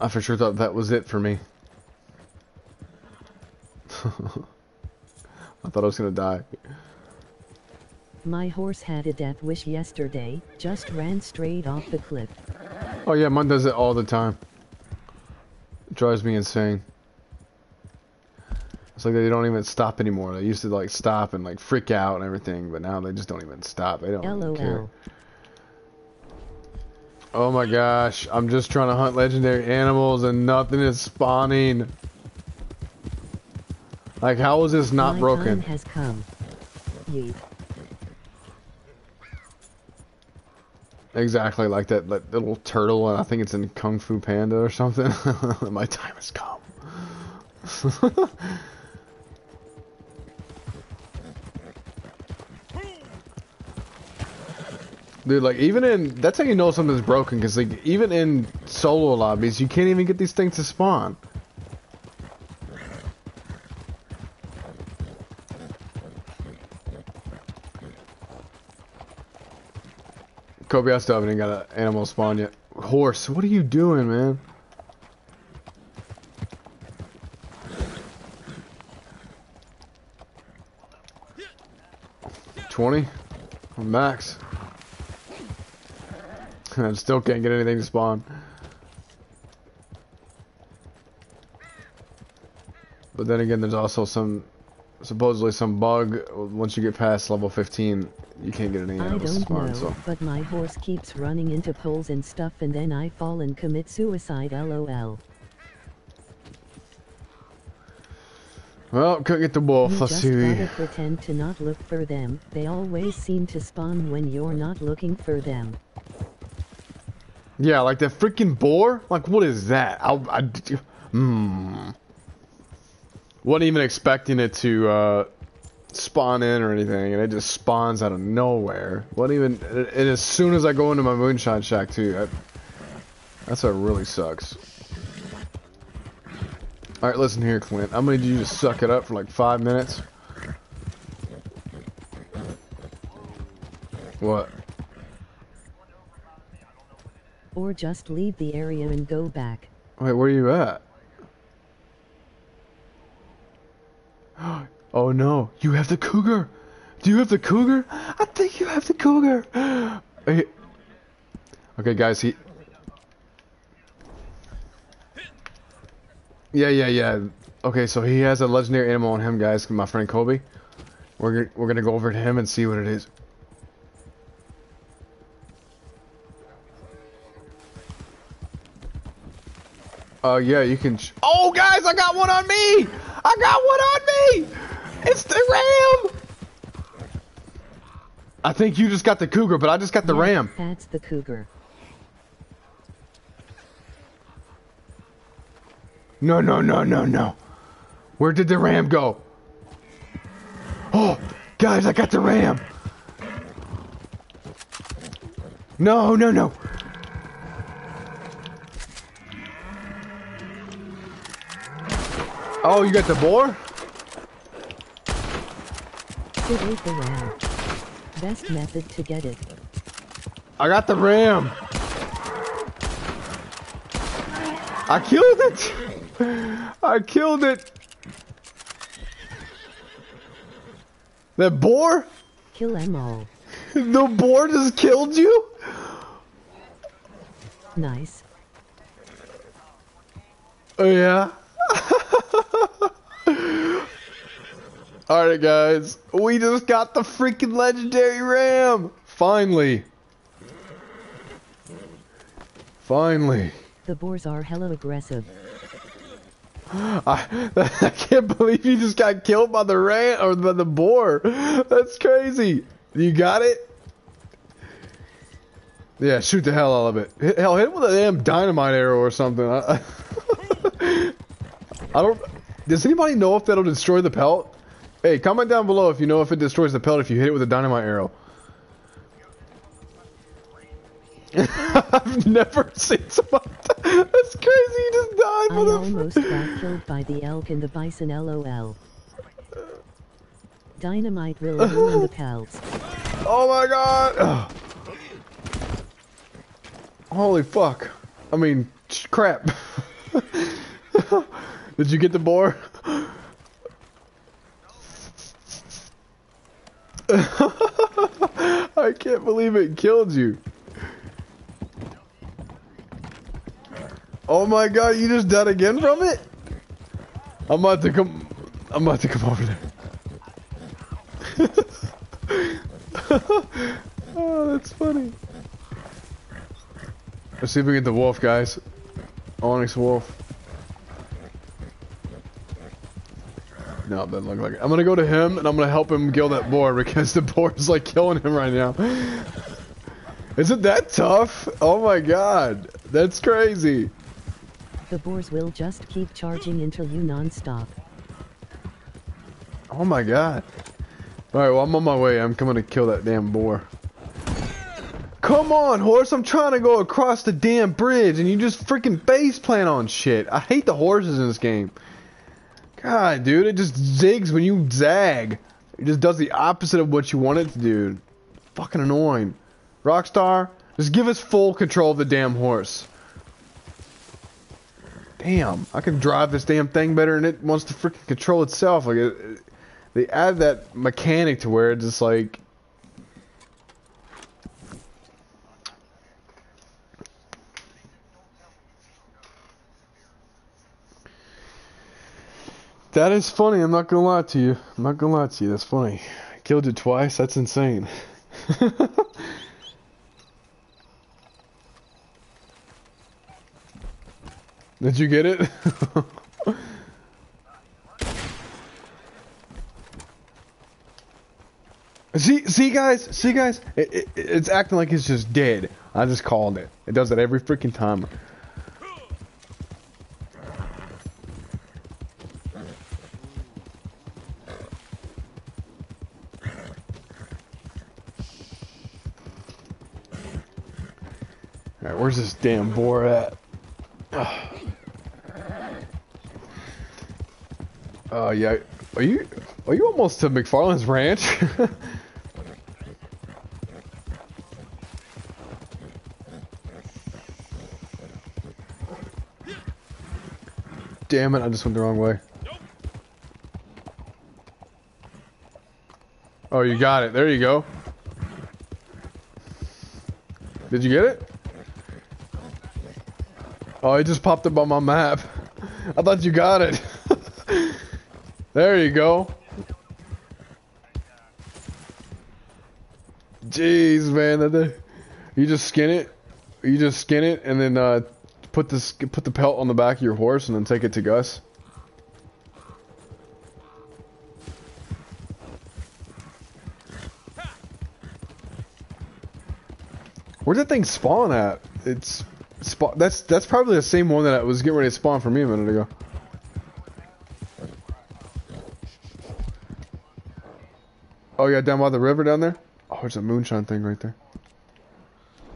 I for sure thought that was it for me. I thought I was gonna die. My horse had a death wish yesterday, just ran straight off the cliff. Oh yeah, mine does it all the time. It drives me insane. It's like they don't even stop anymore. They used to like stop and like freak out and everything, but now they just don't even stop. They don't care. Oh my gosh, I'm just trying to hunt legendary animals and nothing is spawning. Like how is this not My broken? time has come. Yeet. Exactly like that, that little turtle, and I think it's in Kung Fu Panda or something. My time has come. Dude, like even in that's how you know something's broken, because like even in solo lobbies, you can't even get these things to spawn. Kobe, I still haven't got an animal spawn yet. Horse, what are you doing, man? Twenty, max. I still can't get anything to spawn. But then again, there's also some, supposedly some bug. Once you get past level 15, you can't get any I animals to don't spawn. know, So. but my horse keeps running into poles and stuff and then I fall and commit suicide lol. Well, couldn't get the wolf. You Let's just see. gotta pretend to not look for them, they always seem to spawn when you're not looking for them. Yeah, like that freaking boar. Like, what is that? I, I, hmm. Wasn't even expecting it to uh, spawn in or anything, and it just spawns out of nowhere. Wasn't even. And as soon as I go into my moonshine shack too, that, that's what really sucks. All right, listen here, Clint. I'm gonna need you to suck it up for like five minutes. What? Or just leave the area and go back. Wait, where are you at? Oh no, you have the cougar. Do you have the cougar? I think you have the cougar. Okay, guys, he. Yeah, yeah, yeah. Okay, so he has a legendary animal on him, guys. My friend Kobe. We're we're gonna go over to him and see what it is. Uh, yeah, you can. Sh oh, guys, I got one on me! I got one on me! It's the ram! I think you just got the cougar, but I just got the Yeah, ram. That's the cougar. No, no, no, no, no. Where did the ram go? Oh, guys, I got the ram. No, no, no. Oh, you got the boar? It is the ram. Best method to get it. I got the ram. I killed it. I killed it. That boar? Kill them all. The boar just killed you? Nice. Oh yeah. Alright guys, we just got the freaking legendary ram! Finally! Finally. The boars are hella aggressive. I, I can't believe you just got killed by the ram or by the boar. That's crazy. You got it? Yeah, shoot the hell out of it. Hell, hit it with a damn dynamite arrow or something. I, I don't. Does anybody know if that'll destroy the pelt? Hey, comment down below if you know if it destroys the pelt if you hit it with a dynamite arrow. I've never seen somebody. That's crazy. You just died, I almost got killed by the elk and the bison lol. Dynamite will ruin the pelts. Oh my god. Ugh. Holy fuck. I mean, crap. Did you get the boar? I can't believe it killed you. Oh my god, you just died again from it? I'm about to come I'm about to come over there. oh, that's funny. Let's see if we get the wolf, guys. Onyx wolf. No, it doesn't look like. I'm gonna go to him and I'm gonna help him kill that boar because the boar is like killing him right now. Is it that tough? Oh my god. That's crazy. The boars will just keep charging until you non-stop. Oh my god. Alright, well I'm on my way. I'm coming to kill that damn boar. Come on, horse. I'm trying to go across the damn bridge and you just freaking face plant on shit. I hate the horses in this game. God, dude, it just zigs when you zag. It just does the opposite of what you want it to do. Fucking annoying. Rockstar, just give us full control of the damn horse. Damn, I can drive this damn thing better and it wants to freaking control itself. Like, it, it- they add that mechanic to where it's just like. That is funny, I'm not gonna lie to you. I'm not gonna lie to you, that's funny. I killed you twice, that's insane. Did you get it? see, see guys, see guys, it, it, it's acting like it's just dead. I just called it. It does that every freaking time. Alright, where's this damn boar at? Oh yeah, are you are you almost to MacFarlane's ranch? Damn it! I just went the wrong way. Oh, you got it. There you go. Did you get it? Oh, it just popped up on my map. I thought you got it. there you go. Jeez, man, that you just skin it. You just skin it and then uh, put this put the pelt on the back of your horse and then take it to Gus. Where'd that thing spawn at? It's spawn. That's that's probably the same one that was getting ready to spawn for me a minute ago. Oh yeah, down by the river down there. Oh, there's a moonshine thing right there.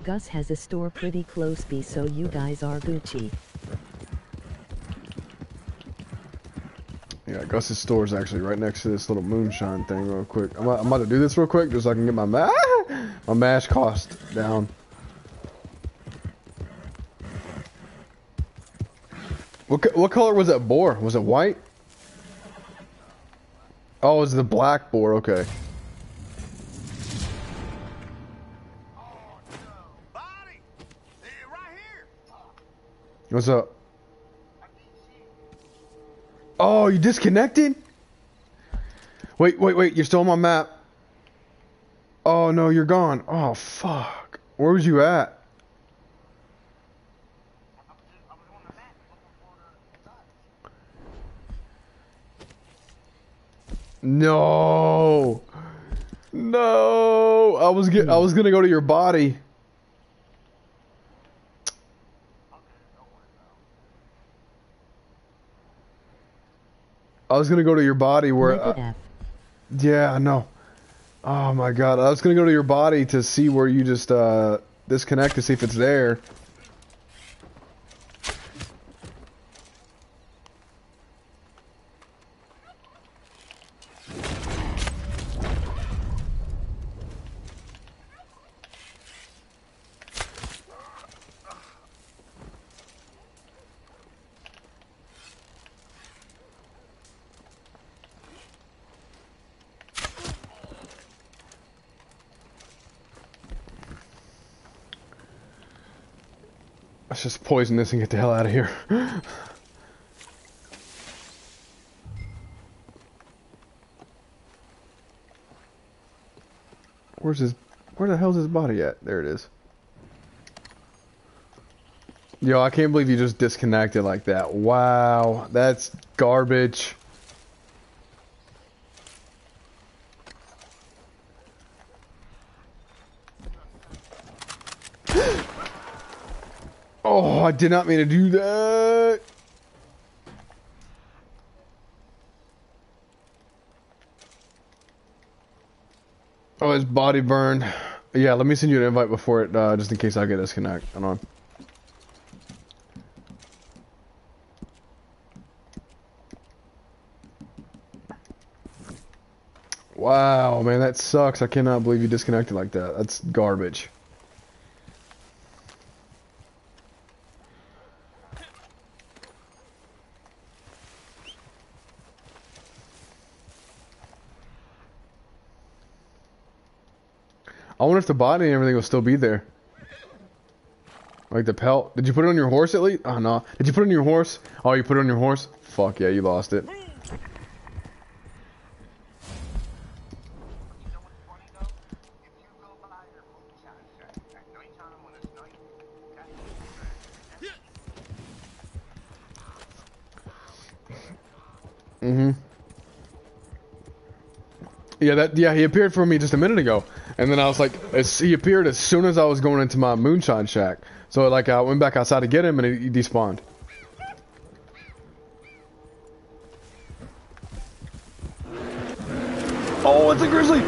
Gus has a store pretty close by so you guys are Gucci. Yeah, Gus's store is actually right next to this little moonshine thing. Real quick, I'm, about- I'm about to do this real quick just so I can get my ma my mash cost down. What what color was that boar? Was it white? Oh, it was the black boar. Okay. What's up? Oh, you disconnected? Wait, wait, wait. You're still on my map. Oh, no, you're gone. Oh, fuck. Where was you at? No. No. I was get I was going to go to your body. I was gonna go to your body where. Uh, yeah, I know. Oh my god, I was gonna go to your body to see where you just uh disconnect to see if it's there. Let's just poison this and get the hell out of here. Where's his? Where the hell's his body at? There it is. Yo, I can't believe you just disconnected like that. Wow, that's garbage. Oh, I did not mean to do that. Oh, his body burned. Yeah, let me send you an invite before it, uh, just in case I get disconnect. Hold on. Wow, man, that sucks. I cannot believe you disconnected like that. That's garbage. Wonder if the body and everything will still be there. Like the pelt. Did you put it on your horse at least? Oh no. Did you put it on your horse? Oh, you put it on your horse? Fuck yeah, you lost it. Mm-hmm. Yeah, that yeah, he appeared for me just a minute ago, and then I was like, as, he appeared as soon as I was going into my moonshine shack. So like I went back outside to get him, and he, he despawned. Oh, it's a grizzly!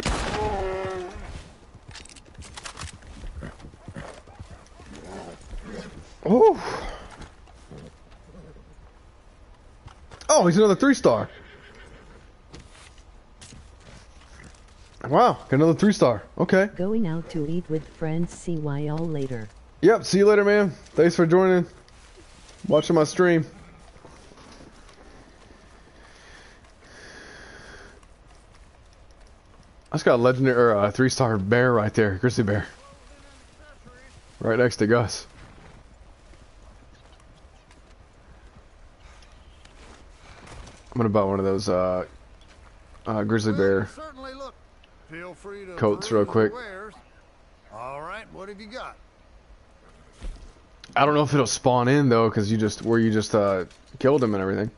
Oh. Oh, he's another three star. Wow, got another three star. Okay. Going out to eat with friends. See y'all later. Yep, see you later, man. Thanks for joining. Watching my stream. I just got a legendary or a three star bear right there, grizzly bear. Right next to Gus. I'm gonna buy one of those uh, uh grizzly bear. Coats real quick. All right, what have you got? I don't know if it'll spawn in though, because you just where you just uh killed him and everything.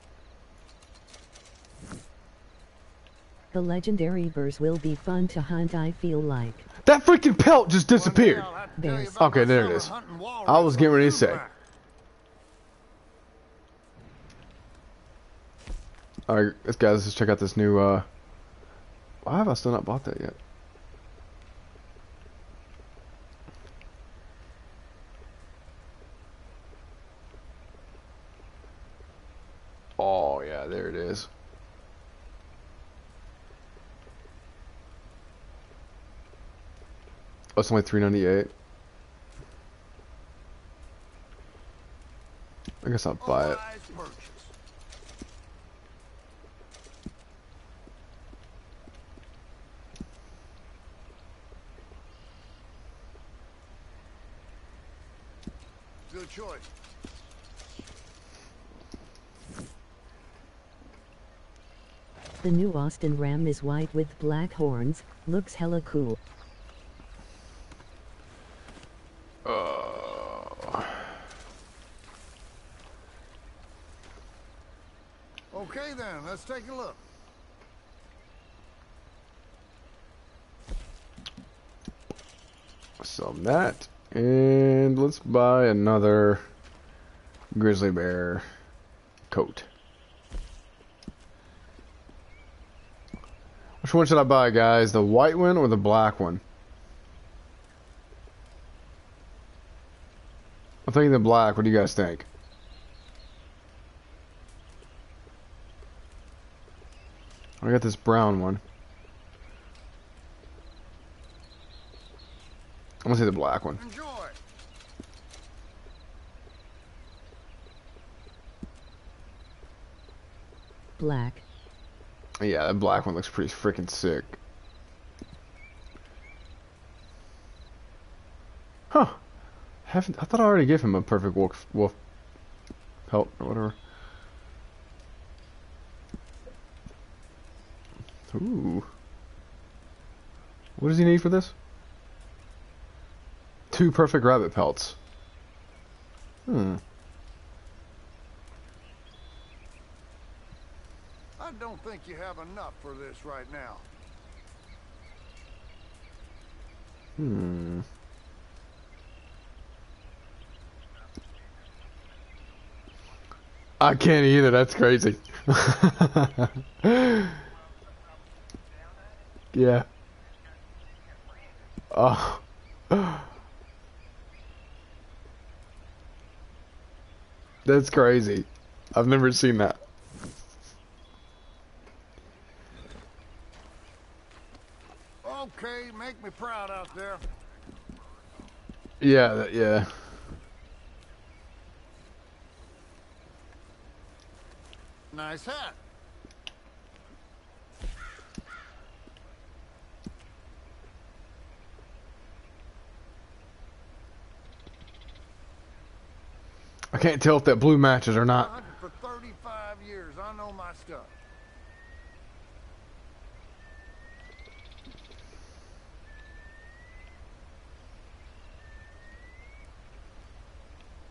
The legendary bears will be fun to hunt. I feel like. That freaking pelt just disappeared. One day I'll have to tell you Bears. about Okay, there it summer is. hunting walrus I was getting ready to say. Alright, let's guys, let's check out this new uh why have I still not bought that yet? Oh yeah, there it is. Oh, it's only three ninety eight. I guess I'll buy it. Authorized purchase. Good choice. The new Austin Ram is white with black horns. Looks hella cool. Uh, Okay then, let's take a look. Sell that. And let's buy another grizzly bear coat. Which one should I buy, guys? The white one or the black one? I'm thinking the black. What do you guys think? I got this brown one. I'm gonna say the black one. Enjoy. Black. Yeah, that black one looks pretty freaking sick. Huh. Haven't I thought I already gave him a perfect wolf wolf pelt or whatever. Ooh. What does he need for this? Two perfect rabbit pelts. Hmm. I don't think you have enough for this right now. Hmm. I can't either. That's crazy. yeah. Oh. That's crazy. I've never seen that. Okay, make me proud out there. Yeah, that, yeah. Nice hat. I can't tell if that blue matches or not. for 35 years. I know my stuff.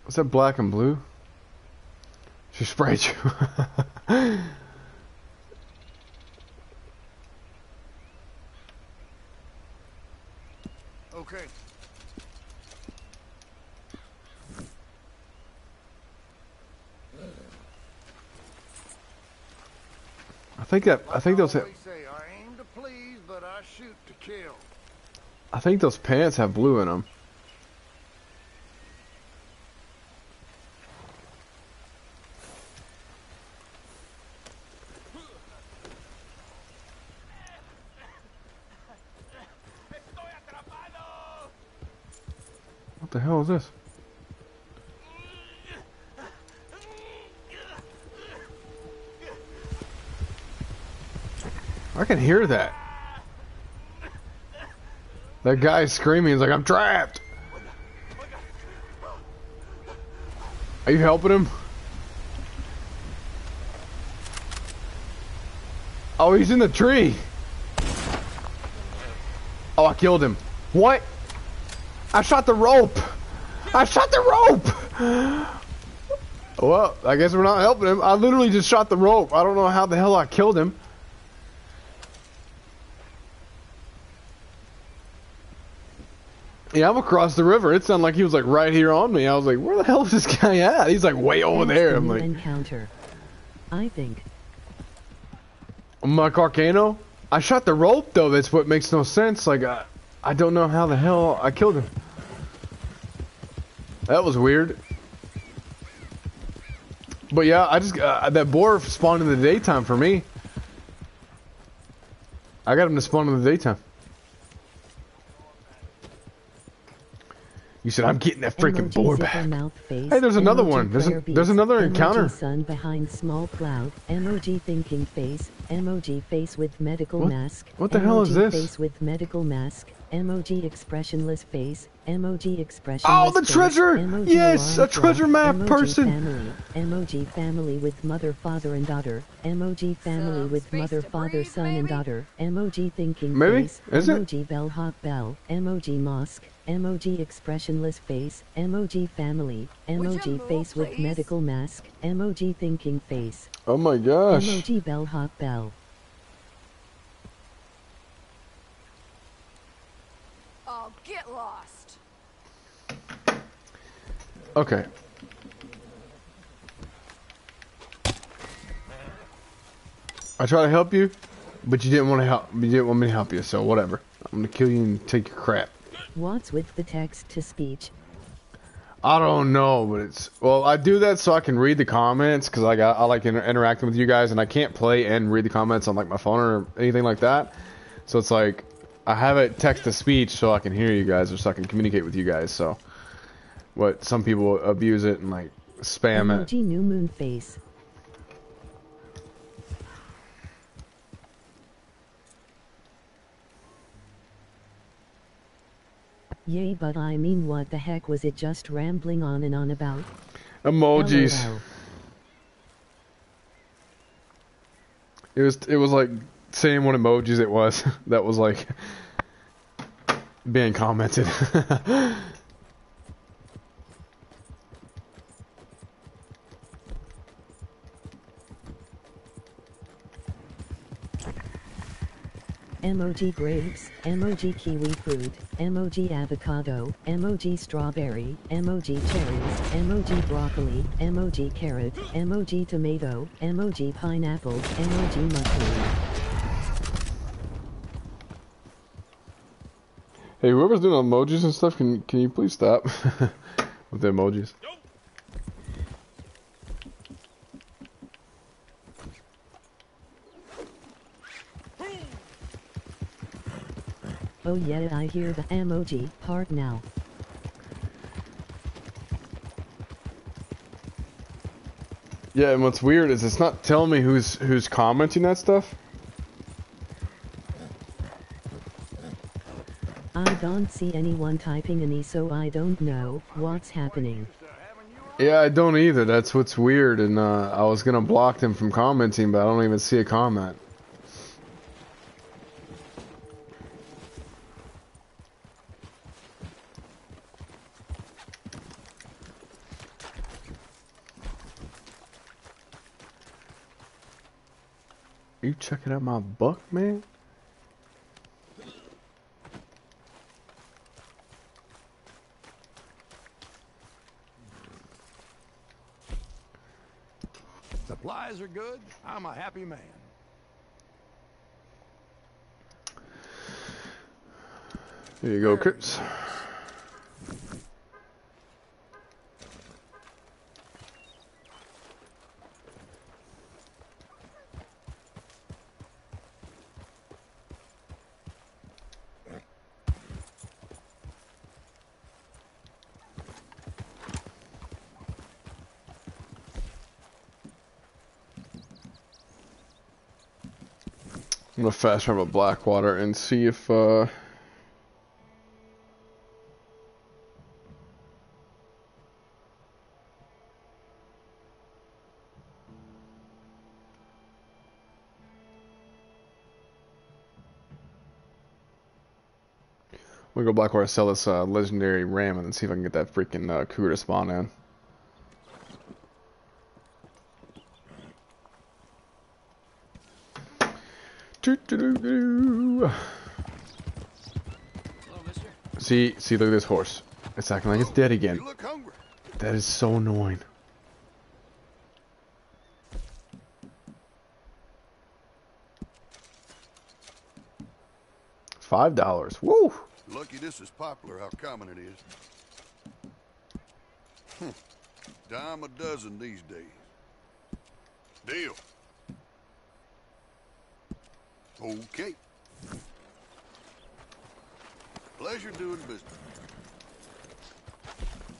Was that black and blue? She sprayed you. Okay. Think that I think those I aim to please, but I shoot to kill. I think those pants have blue in them. What the hell is this? I can hear that. That guy screaming he's like, I'm trapped. Are you helping him? Oh, he's in the tree. Oh, I killed him. What? I shot the rope. I shot the rope. Well, I guess we're not helping him. I literally just shot the rope. I don't know how the hell I killed him. Yeah, I'm across the river. It sounded like he was like right here on me. I was like, where the hell is this guy at? He's like way over there. I'm like, encounter. I think. Mark Arcano? I shot the rope though. That's what makes no sense. Like, I, I don't know how the hell I killed him. That was weird. But yeah, I just uh, that boar spawned in the daytime for me. I got him to spawn in the daytime. You said I'm getting that freaking Emoji boar zipper back. Mouth face, Hey, there's another emoji one. There's a- there's another emoji encounter. sun behind small cloud. Emoji thinking face. Emoji face with medical What- mask. what the hell is this? Face with medical mask. Emoji expressionless face. Emoji expressionless Oh, the face, treasure! Emoji Yes, a treasure map emoji person. Family. Emoji family with mother, father, and daughter. Emoji family Some with mother, father, breathe, son, and maybe? daughter. Emoji thinking Maybe? face. Is it? bellhop bell. Emoji mosque. Emoji expressionless face. Emoji family. Would Emoji move, face with medical mask. Emoji thinking face. Oh my gosh. Emoji bellhop bell. Oh, get lost. Okay. I try to help you. But you didn't want to help. You didn't want me to help you, so whatever. I'm gonna kill you and take your crap. What's with the text to speech? I don't know, but it's well. I do that so I can read the comments because like I, I like inter- interacting with you guys, and I can't play and read the comments on like my phone or anything like that. So it's like I have it text to speech so I can hear you guys or so I can communicate with you guys. So what some people abuse it and like spam it. New moon face. Yay, but I mean, what the heck was it just rambling on and on about? Emojis. LOL. It was it was like saying what emojis it was that was like being commented. Emoji grapes, emoji kiwi fruit, emoji avocado, emoji strawberry, emoji cherries, emoji broccoli, emoji carrot, emoji tomato, emoji pineapple, emoji mushroom. hey, whoever's doing emojis and stuff, can can you please stop with the emojis? Oh yeah, I hear the emoji part now. Yeah, and what's weird is it's not telling me who's who's commenting that stuff. I don't see anyone typing any so I don't know what's happening. Yeah, I don't either. That's what's weird, and uh, I was gonna block them from commenting, but I don't even see a comment. You checking out my buck, man? Supplies are good. I'm a happy man. Here you go, Cripps. Gonna fast Blackwater and see if uh I'm gonna go Blackwater sell this uh, legendary ram and see if I can get that freaking uh, cougar to spawn in. See, see, look at this horse. It's acting like it's dead again. That is so annoying. Five dollars. Woo! Lucky this is popular, how common it is. Hmm. Dime a dozen these days. Deal. Okay. Pleasure doing business.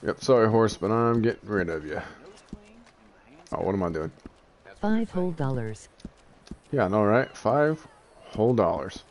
Yep, sorry horse, but I'm getting rid of you. Oh, what am I doing? Five whole dollars. Yeah, I know, right? Five whole dollars.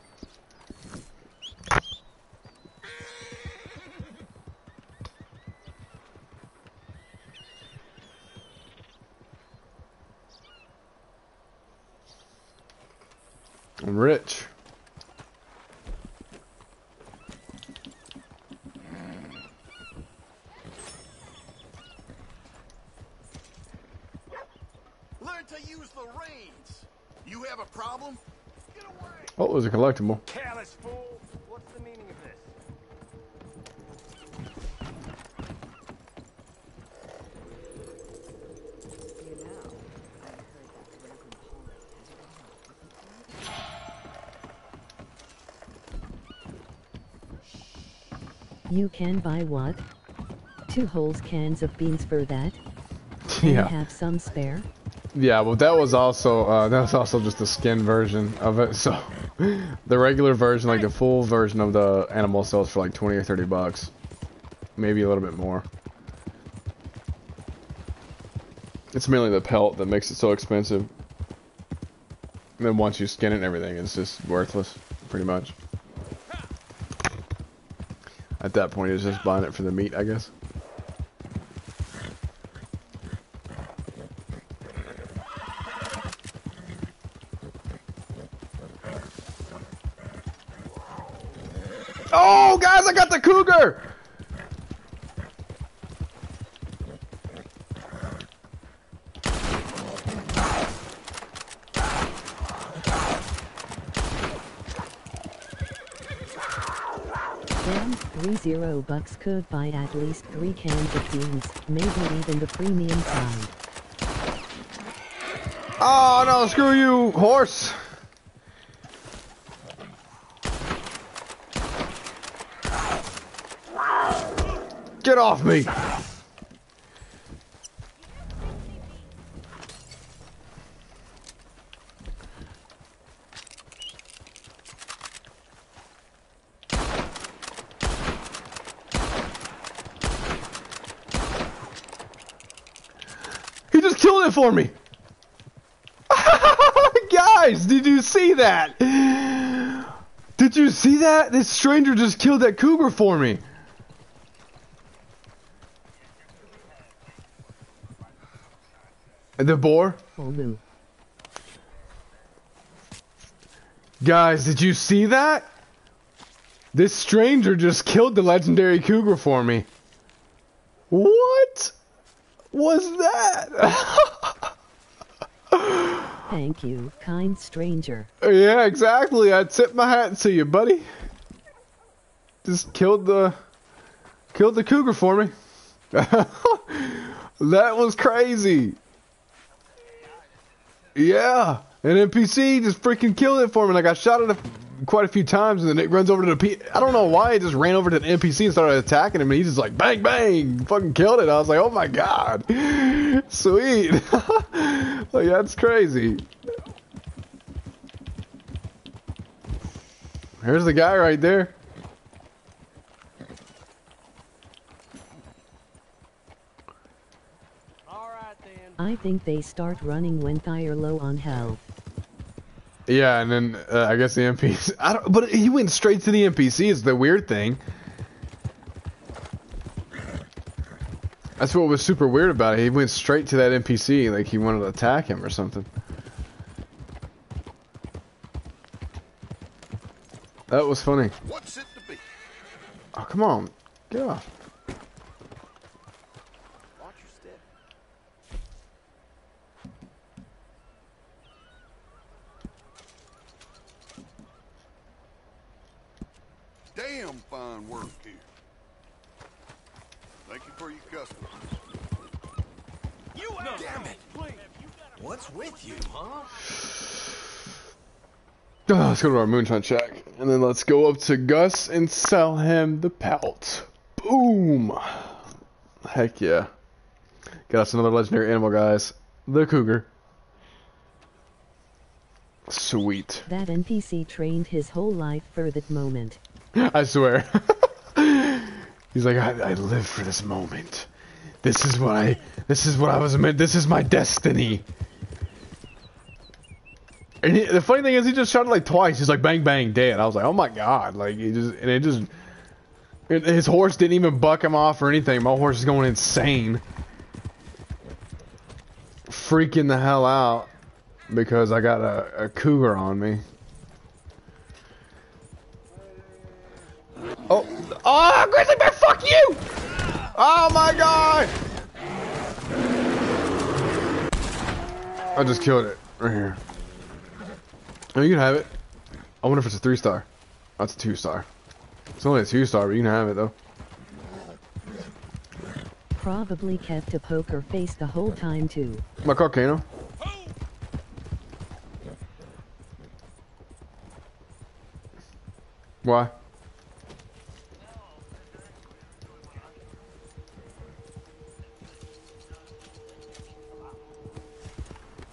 collectible. Careless fool. What's the meaning of this? You can buy what? Two whole cans of beans for that? Can yeah. have some spare? Yeah, well that was also uh, that was also just a skin version of it, so the regular version, like the full version of the animal, sells for like twenty or thirty bucks, maybe a little bit more. It's mainly the pelt that makes it so expensive. And then once you skin it and everything, it's just worthless, pretty much. At that point, it's just buying it for the meat, I guess. Oh, guys, I got the cougar! Damn, three zero bucks could buy at least three cans of beans, maybe even the premium kind. Oh no, screw you, horse! Get off me! He just killed it for me! Guys, did you see that? Did you see that? This stranger just killed that cougar for me. And the boar? Olu. Guys, did you see that? This stranger just killed the legendary cougar for me. What was that? Thank you, kind stranger. Yeah, exactly. I tip my hat to you, buddy. Just killed the killed the cougar for me. that was crazy. Yeah, an NPC just freaking killed it for me. Like I shot it a, quite a few times, and then it runs over to the P. I don't know why it just ran over to the NPC and started attacking him, and he just like bang bang, fucking killed it. I was like, oh my god, sweet. like that's crazy. Here's the guy right there. I think they start running when they're low on health. Yeah, and then uh, I guess the NPC. I don't, but he went straight to the NPC. Is the weird thing. That's what was super weird about it. He went straight to that NPC, like he wanted to attack him or something. That was funny. What's it to be? Oh, come on, get off. Damn fine work here. Thank you for your custom. You Damn it! What's with you, huh? Oh, let's go to our moonshine shack, and then let's go up to Gus and sell him the pelt. Boom! Heck yeah! Got us another legendary animal, guys. The cougar. Sweet. That NPC trained his whole life for that moment. I swear. He's like, I, I live for this moment. This is what I. This is what I was meant. This is my destiny. And he, the funny thing is, he just shot it like twice. He's like, bang, bang, dead. I was like, oh my god, like he just, and it just, his horse didn't even buck him off or anything. My horse is going insane, freaking the hell out because I got a, a cougar on me. Oh, oh, grizzly bear, fuck you! Oh my god! I just killed it right here. Oh, you can have it. I wonder if it's a three star. That's a two star. It's only a two star, but you can have it though. Probably kept a poker face the whole time too. My Carcano. Why?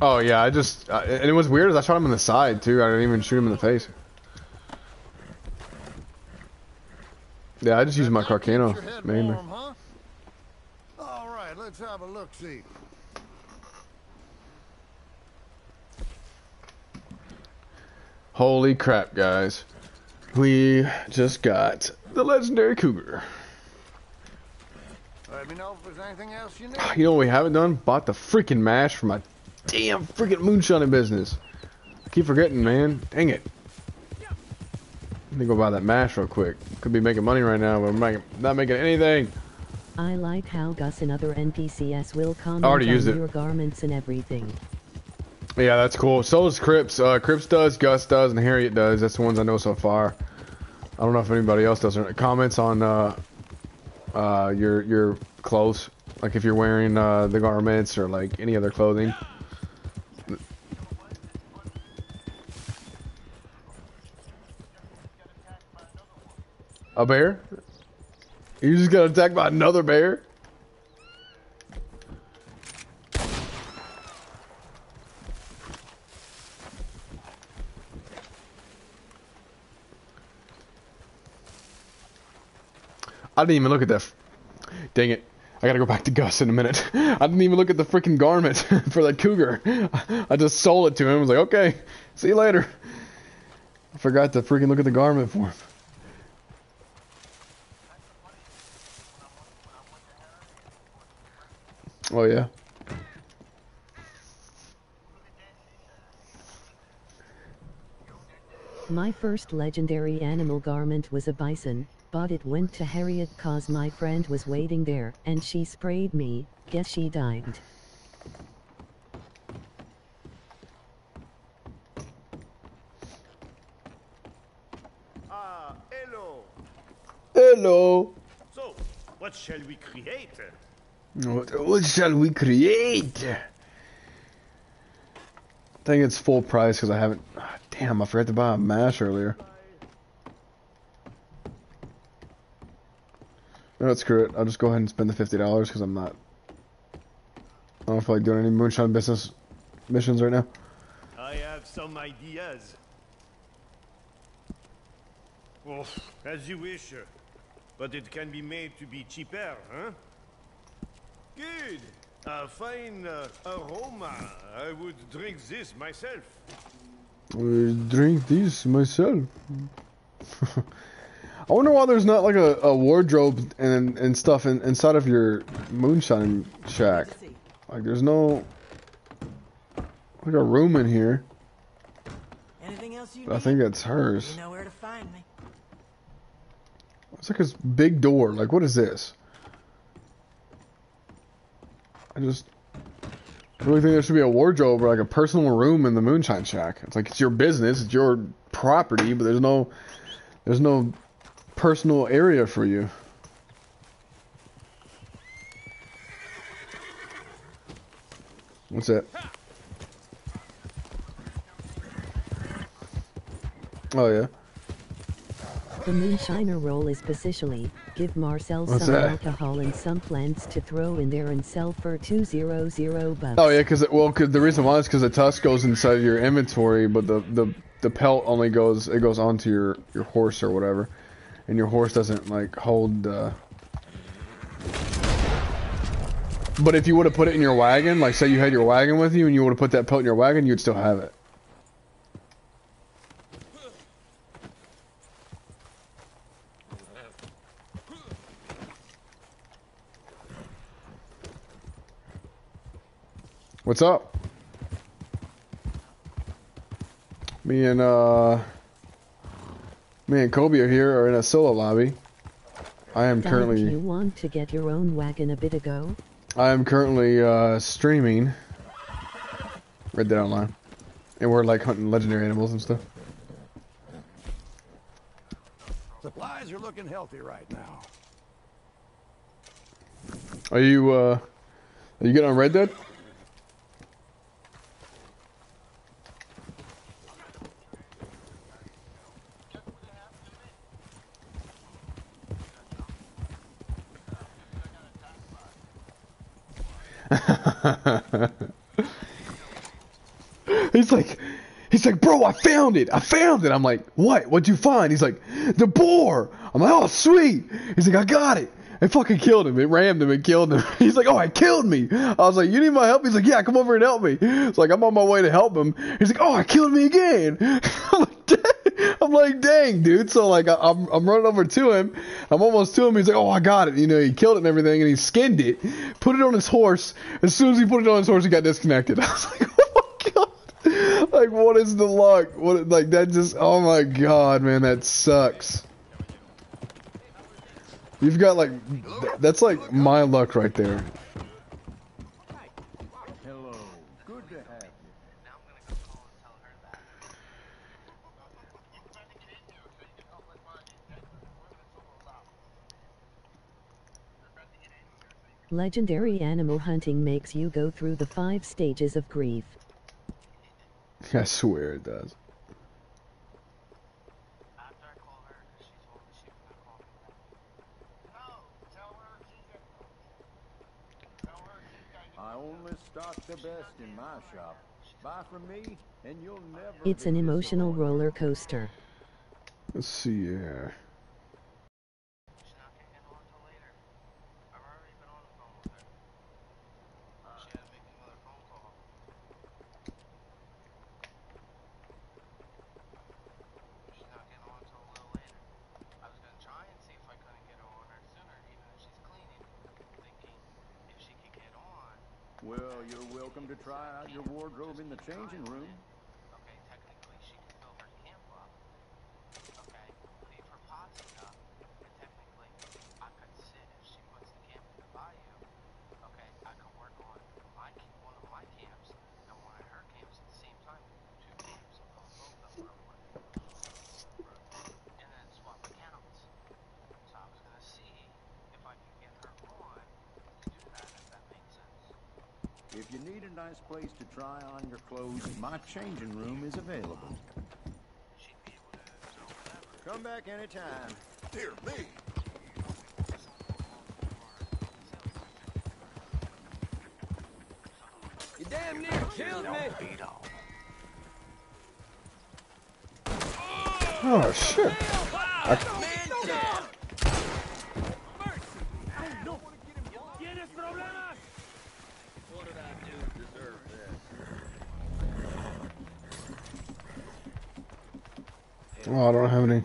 Oh yeah, I just uh, and it was weird. Is I shot him in the side too. I didn't even shoot him in the face. Yeah, I just used my That keeps your Carcano mainly. warm, huh? All right, let's have a look. See. Holy crap, guys! We just got the legendary cougar. Let me know if there's anything else you need. You know what we haven't done? Bought the freaking mash for my damn freaking moonshining business. I keep forgetting, man. Dang it. Let me go buy that mash real quick. Could be making money right now, but I'm not making anything. I like how Gus and other NPCs will comment already on it. your garments and everything. Yeah, that's cool. So does Cripps. Uh, Cripps does, Gus does, and Harriet does. That's the ones I know so far. I don't know if anybody else does. Or comments on uh, uh, your your clothes, like if you're wearing uh, the garments or like any other clothing. A bear? You just got attacked by another bear? I didn't even look at that. Dang it. I gotta go back to Gus in a minute. I didn't even look at the freaking garment for that cougar. I just sold it to him. I was like, okay, see you later. I forgot to freaking look at the garment for him. Oh, yeah. My first legendary animal garment was a bison, but it went to Harriet cause my friend was waiting there, and she sprayed me, guess she died. Ah, hello. Hello. So, what shall we create? What, what shall we create? I think it's full price because I haven't. ah, damn, I forgot to buy a mash earlier. No, screw it. I'll just go ahead and spend the fifty dollars because I'm not. I don't feel like doing any moonshine business missions right now. I have some ideas. Well, as you wish. But it can be made to be cheaper, huh? Good. A fine uh, aroma. I would drink this myself. I drink this myself. I wonder why there's not like a, a wardrobe and and stuff in, inside of your moonshine shack. Like there's no like a room in here. Anything else you I think that's hers. You know where to find me. It's like a big door. Like what is this? I just I really think there should be a wardrobe or like a personal room in the moonshine shack. It's like it's your business, it's your property, but there's no there's no personal area for you. What's that? Oh yeah. The moonshiner role is specially give Marcel What's some that? alcohol and some plants to throw in there and sell for 200 bucks. Oh yeah, because well, cause the reason why is because the tusk goes inside your inventory, but the the the pelt only goes it goes onto your your horse or whatever, and your horse doesn't like hold. Uh... But if you would have put it in your wagon, like say you had your wagon with you, and you would have put that pelt in your wagon, you'd still have it. What's up? Me and uh me and Kobe are here are in a solo lobby. I am Don't currently you want to get your own wagon a bit ago? I am currently uh streaming Red Dead Online. And we're like hunting legendary animals and stuff. Supplies are looking healthy right now. Are you uh are you getting on Red Dead? He's like, he's like, bro, I found it. I found it. I'm like, what? What'd you find? He's like, the boar. I'm like, oh, sweet. He's like, I got it. It fucking killed him. It rammed him and killed him. He's like, oh, it killed me. I was like, you need my help? He's like, yeah, come over and help me. It's like, I'm on my way to help him. He's like, oh, it killed me again. I'm like. I'm like, dang, dude. So like, I'm I'm running over to him. I'm almost to him. He's like, oh, I got it. You know, he killed it and everything, and he skinned it, put it on his horse. As soon as he put it on his horse, he got disconnected. I was like, oh my god. Like, what is the luck? What like that? Just oh my god, man, that sucks. You've got like, th- that's like my luck right there. Hello. Good to have you. Legendary animal hunting makes you go through the five stages of grief. I swear it does. I only stock the best in my shop. Buy from me, and you'll never. It's an emotional roller coaster. Let's see here. Well, you're welcome to try out your wardrobe in the changing room. Okay, technically she can fill her camp up. Okay, leave her pots enough. And technically, I could sit if she puts the camp in the bayou. Okay, I could work on my ca- one of my camps and one of her camps at the same time. Two camps and fill both of them up with. And then swap accounts. So I was gonna see if I could get her on to do that, if that makes sense. If you nice place to try on your clothes, my changing room is available. She'd be able to sell whatever. Come back anytime. Dear me. You damn near killed me. Oh shit. ¿Tienes problemas? What did I do to deserve this? Oh, I don't have any.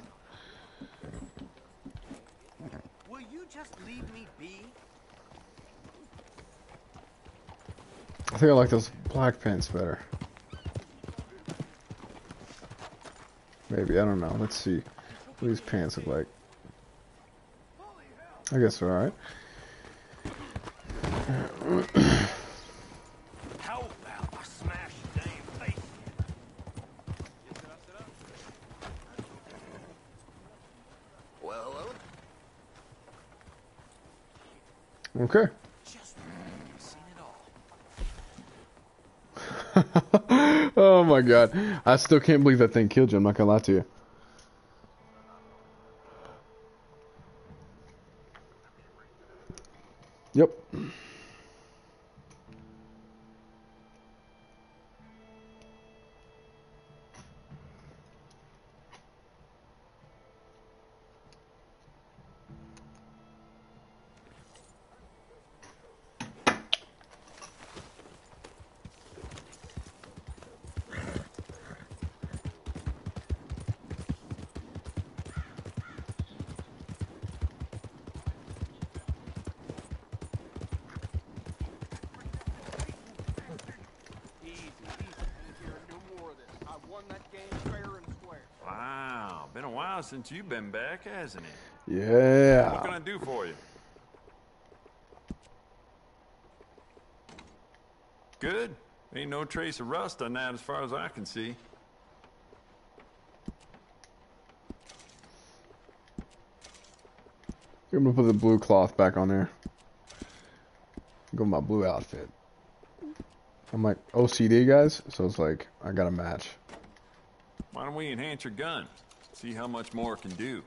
Will you just leave me be? I think I like those black pants better. Maybe, I don't know. Let's see what these pants look like. I guess they're alright. How about I smash your damn face? Well, hello. Okay. Just seen it all. oh my god. I still can't believe that thing killed you. I'm not gonna lie to you. Yep. Easy, easy. Ain't hearing no more of this. I won that game fair and square. Wow, been a while since you've been back, hasn't it? What can Yeah. I do for you? Good. Ain't no trace of rust on that as far as I can see. I'm gonna put the blue cloth back on there. Go with my blue outfit. I'm like OCD guys, so it's like I gotta match. Why don't we enhance your gun? See how much more it can do.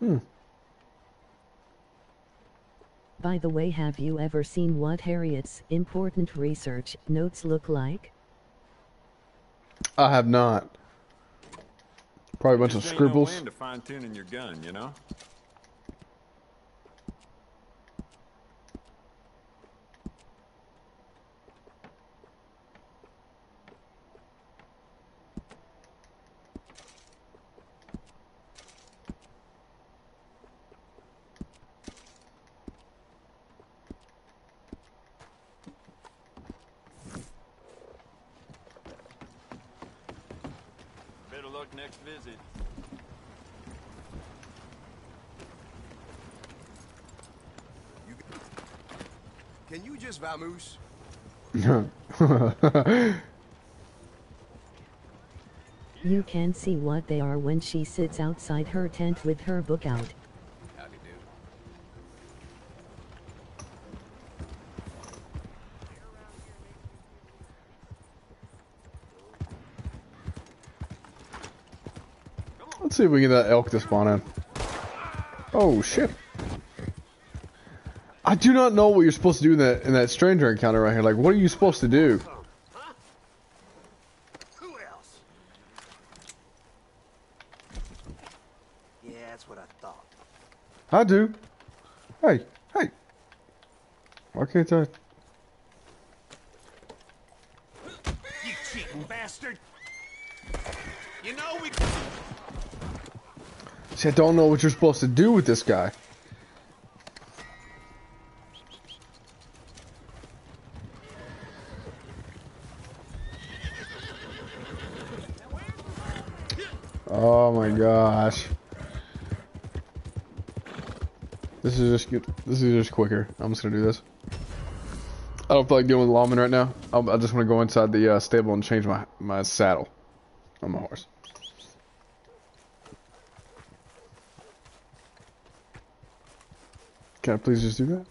Hmm. By the way, have you ever seen what Harriet's important research notes look like? I have not. Probably a bunch of Just ain't no scribbles. to fine tuning your gun, you know? Better luck next visit. Can you vamoose? You can see what they are when she sits outside her tent with her book out. Let's see if we can get that elk to spawn in. Oh shit. I do not know what you're supposed to do in that in that stranger encounter right here. Like, what are you supposed to do? Who else? Yeah, that's what I thought. I do. Hey, hey. Why can't I? You cheating bastard! You know we. See, I don't know what you're supposed to do with this guy. Oh my gosh. This is just good. This is just quicker. I'm just gonna do this. I don't feel like dealing with lawmen right now. I'll, I just want to go inside the uh, stable and change my my saddle on my horse. Can I please just do that?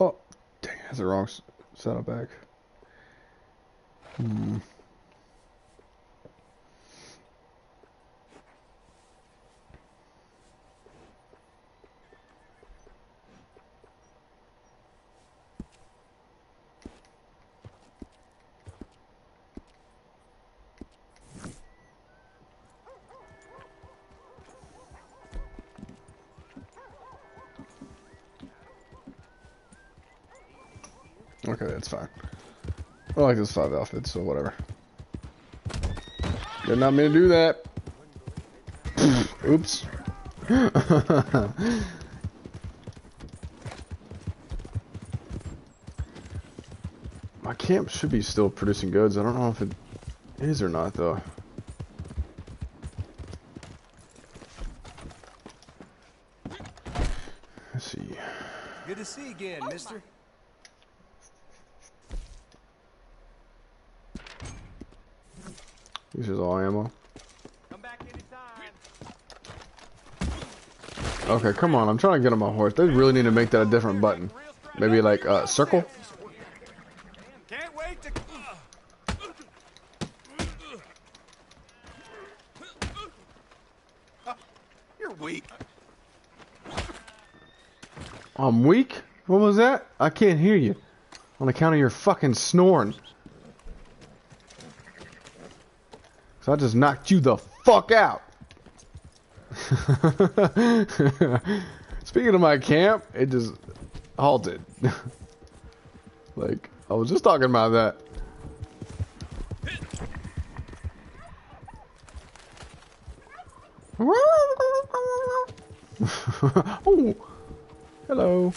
Oh, dang, that's the wrong saddlebag. Hmm. Fine. I like this five outfit, so whatever. Did not mean to do that. Oops. My camp should be still producing goods. I don't know if it is or not, though. Let's see. Good to see you again, mister. This is all ammo. Come back anytime. Okay, come on. I'm trying to get on my horse. They really need to make that a different button. Maybe like uh, circle. Can't wait to. You're weak. I'm weak. What was that? I can't hear you. On account of your fucking snoring. So I just knocked you the fuck out. Speaking of my camp, it just halted. like, I was just talking about that. oh, hello.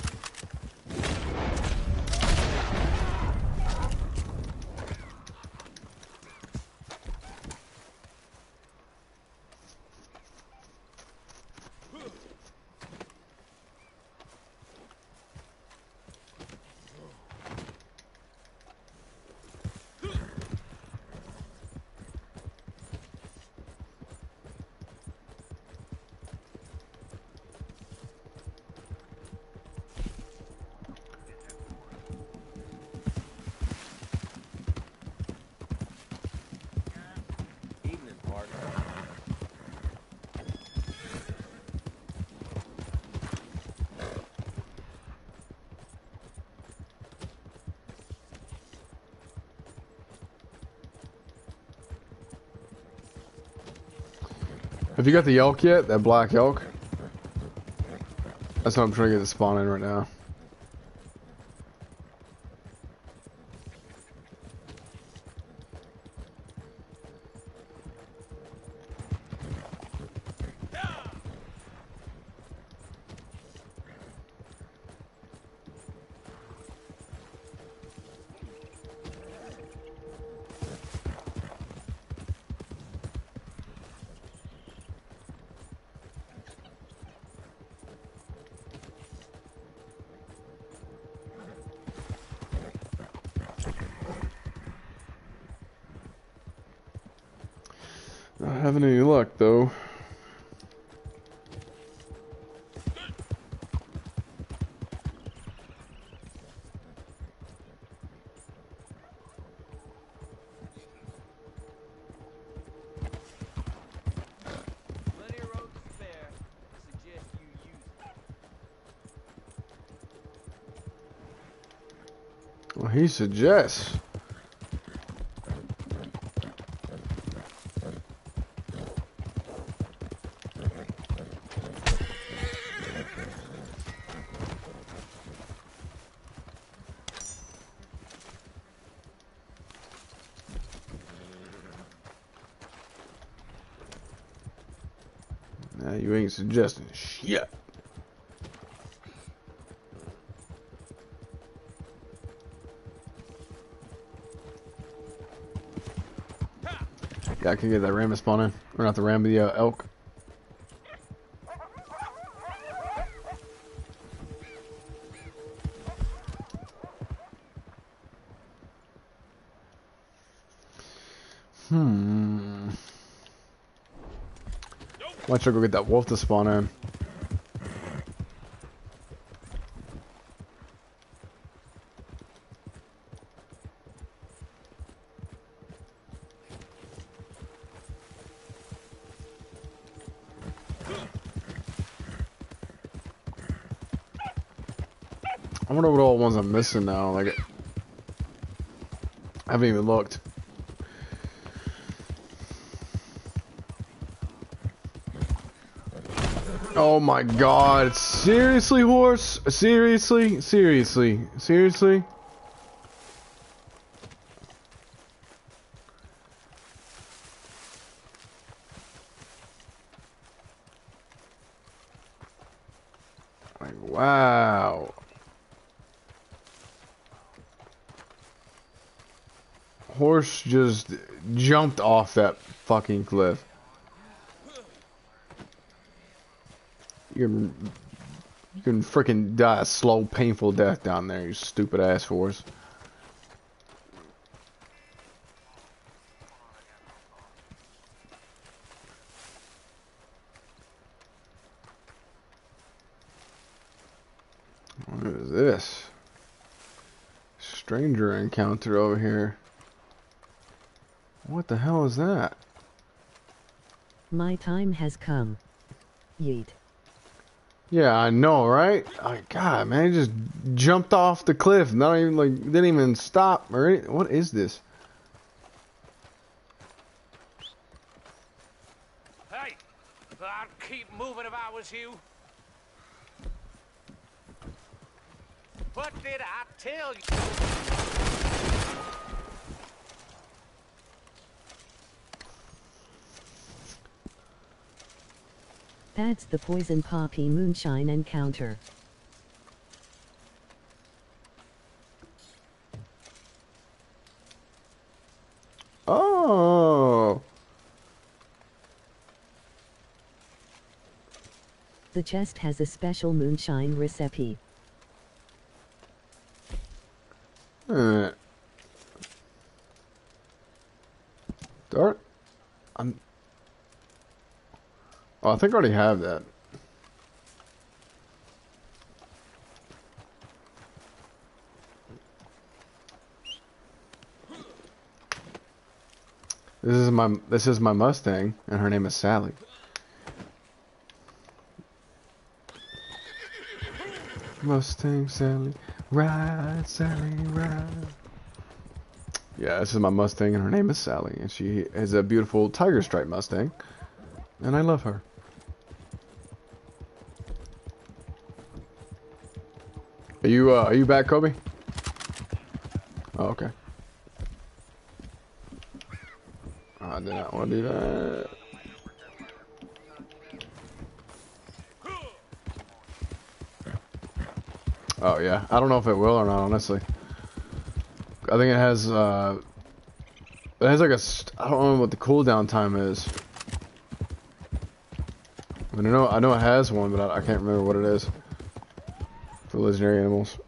You got the elk yet? That black elk? That's what I'm trying to get the spawn in right now. It. Can get that ram to spawn in. Or not the ram, the uh, elk. Hmm. Why don't I go get that wolf to spawn in? Missing now. Like, I haven't even looked. Oh my god. Seriously, horse? Seriously? Seriously? Seriously? Like, wow. Horse just jumped off that fucking cliff. You're you can freaking die a slow, painful death down there, you stupid ass horse. What is this? Stranger encounter over here. What the hell is that? My time has come. Yeet. Yeah, I know, right? Oh, God, man, he just jumped off the cliff. Not even like didn't even stop or any, what is this? Hey, I'd keep moving if I was you. What did I tell you? That's the poison poppy moonshine encounter. Oh, The chest has a special moonshine recipe. uh. Darn. I'm. Oh, I think I already have that. My this is my Mustang, and her name is Sally. Mustang Sally, ride Sally, ride. Yeah, this is my Mustang, and her name is Sally, and she is a beautiful tiger stripe Mustang. And I love her. Are you, uh, are you back, Kobe? Oh, okay. Want to do that. Oh yeah, I don't know if it will or not, honestly. I think it has, uh, it has like a, I don't know what the cooldown time is. I know, I know it has one, but I, I can't remember what it is. For legendary animals.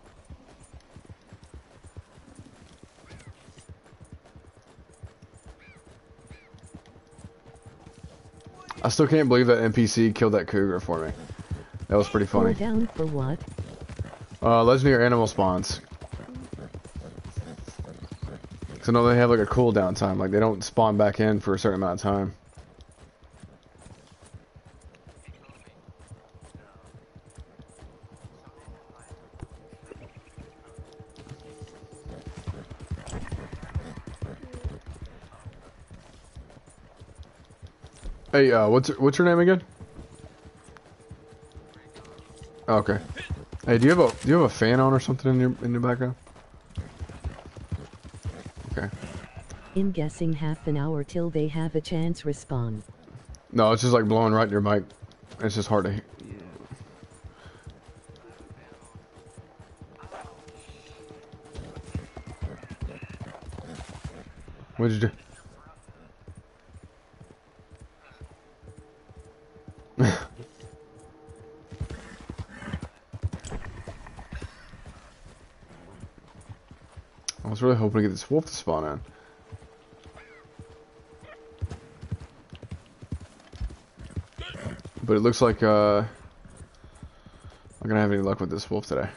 Still can't believe that NPC killed that cougar for me. That was pretty funny. down for what? Uh, legendary animal spawns. So no, they have like a cooldown time. Like they don't spawn back in for a certain amount of time. Hey, uh, what's what's your name again? Okay. Hey, do you have a do you have a fan on or something in your in your background? Okay. In guessing half an hour till they have a chance respond. No, it's just like blowing right in your mic. It's just hard to hear. What'd you do? This wolf to spawn in. But it looks like uh, I'm not gonna have any luck with this wolf today.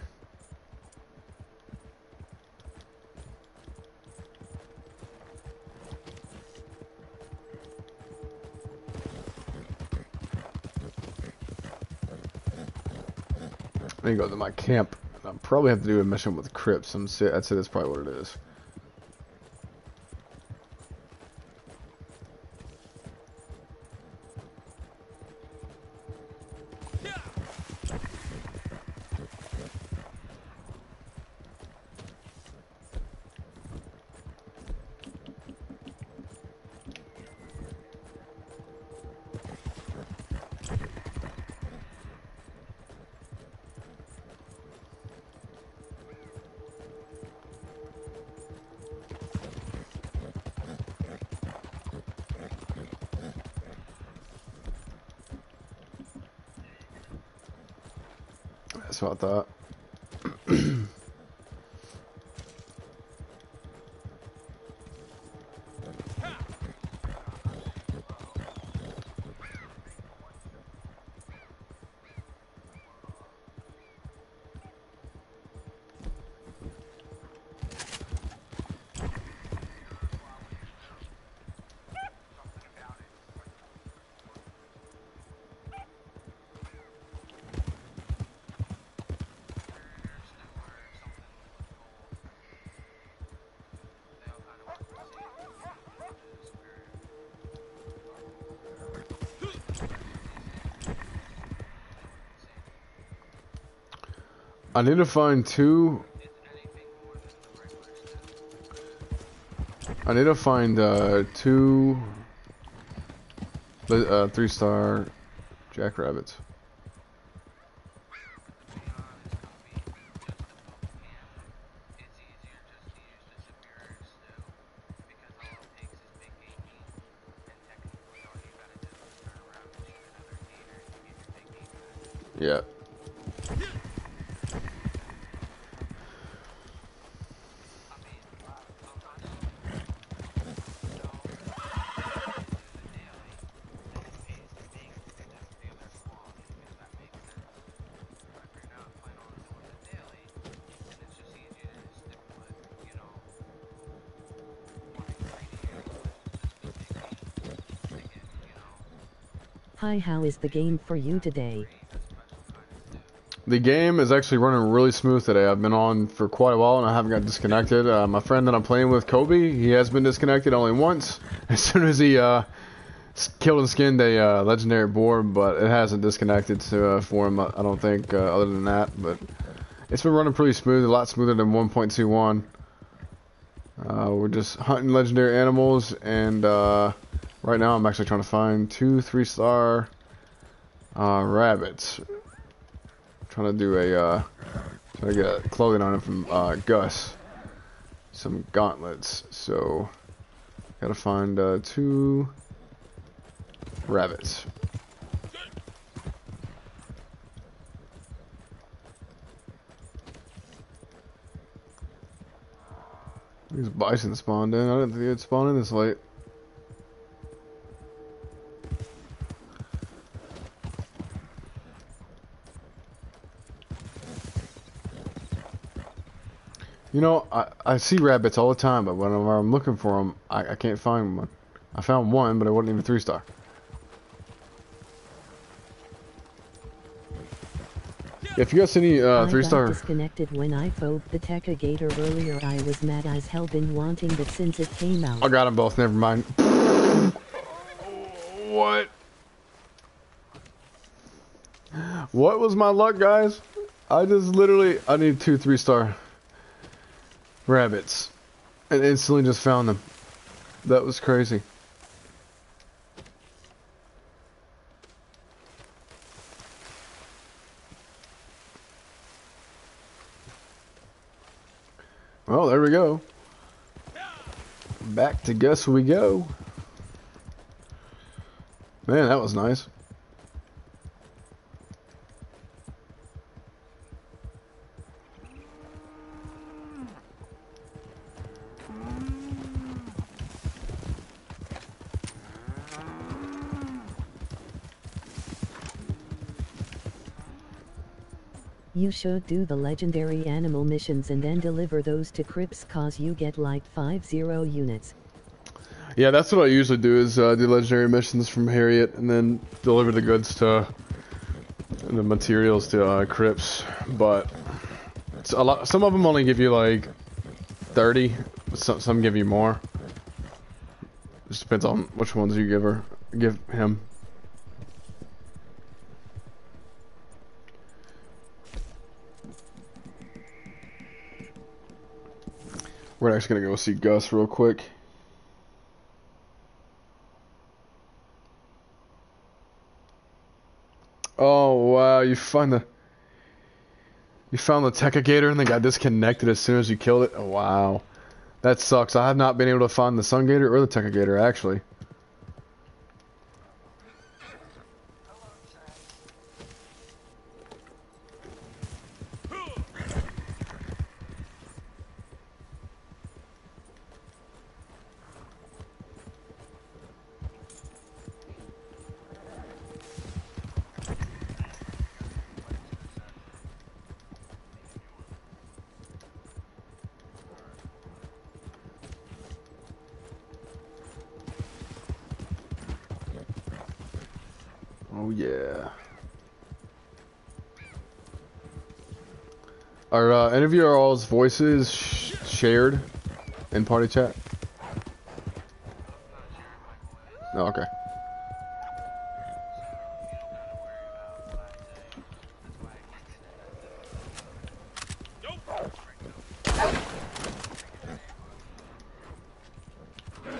Need to go to my camp. I'll probably have to do a mission with Cripps. I'd say that's probably what it is. I need to find two. I need to find uh, two uh, three star jackrabbits. Hi, how is the game for you today? The game is actually running really smooth today. I've been on for quite a while and I haven't got disconnected. Uh, my friend that I'm playing with, Kobe, he has been disconnected only once. As soon as he, uh, killed and skinned a uh, legendary boar, but it hasn't disconnected to uh, for him. I I don't think. Uh, other than that, but it's been running pretty smooth. A lot smoother than 1.21. Uh, we're just hunting legendary animals, and uh, right now I'm actually trying to find two three-star uh, rabbits. Trying to do a uh, trying to get clothing on him from uh, Gus. Some gauntlets. So gotta find uh, two rabbits. These bison spawned in. I didn't think they'd spawn in this late. You know, I, I see rabbits all the time, but whenever I'm looking for them, I, I can't find one. I found one, but it wasn't even three star. If you guys see any uh, I got disconnected when I phobed the Teca Gator earlier. I was mad as hell been wanting that since it came out. I got them both. Never mind. what? What was my luck, guys? I just literally I need two three star rabbits, and instantly just found them. That was crazy. Well, there we go. Back to guess we go. Man, that was nice. You should do the legendary animal missions and then deliver those to Cripps cause you get like 50 units. Yeah, that's what I usually do is uh, do legendary missions from Harriet and then deliver the goods to the materials to uh, Cripps. But it's a lot. Some of them only give you like thirty. Some some give you more. Just depends on which ones you give her, give him. We're gonna go see Gus real quick. Oh wow, you find the you found the Teca Gator and they got disconnected as soon as you killed it. Oh wow, that sucks. I have not been able to find the Sun Gator or the Teca Gator actually. Any of your all's voices sh shared in party chat? No, okay.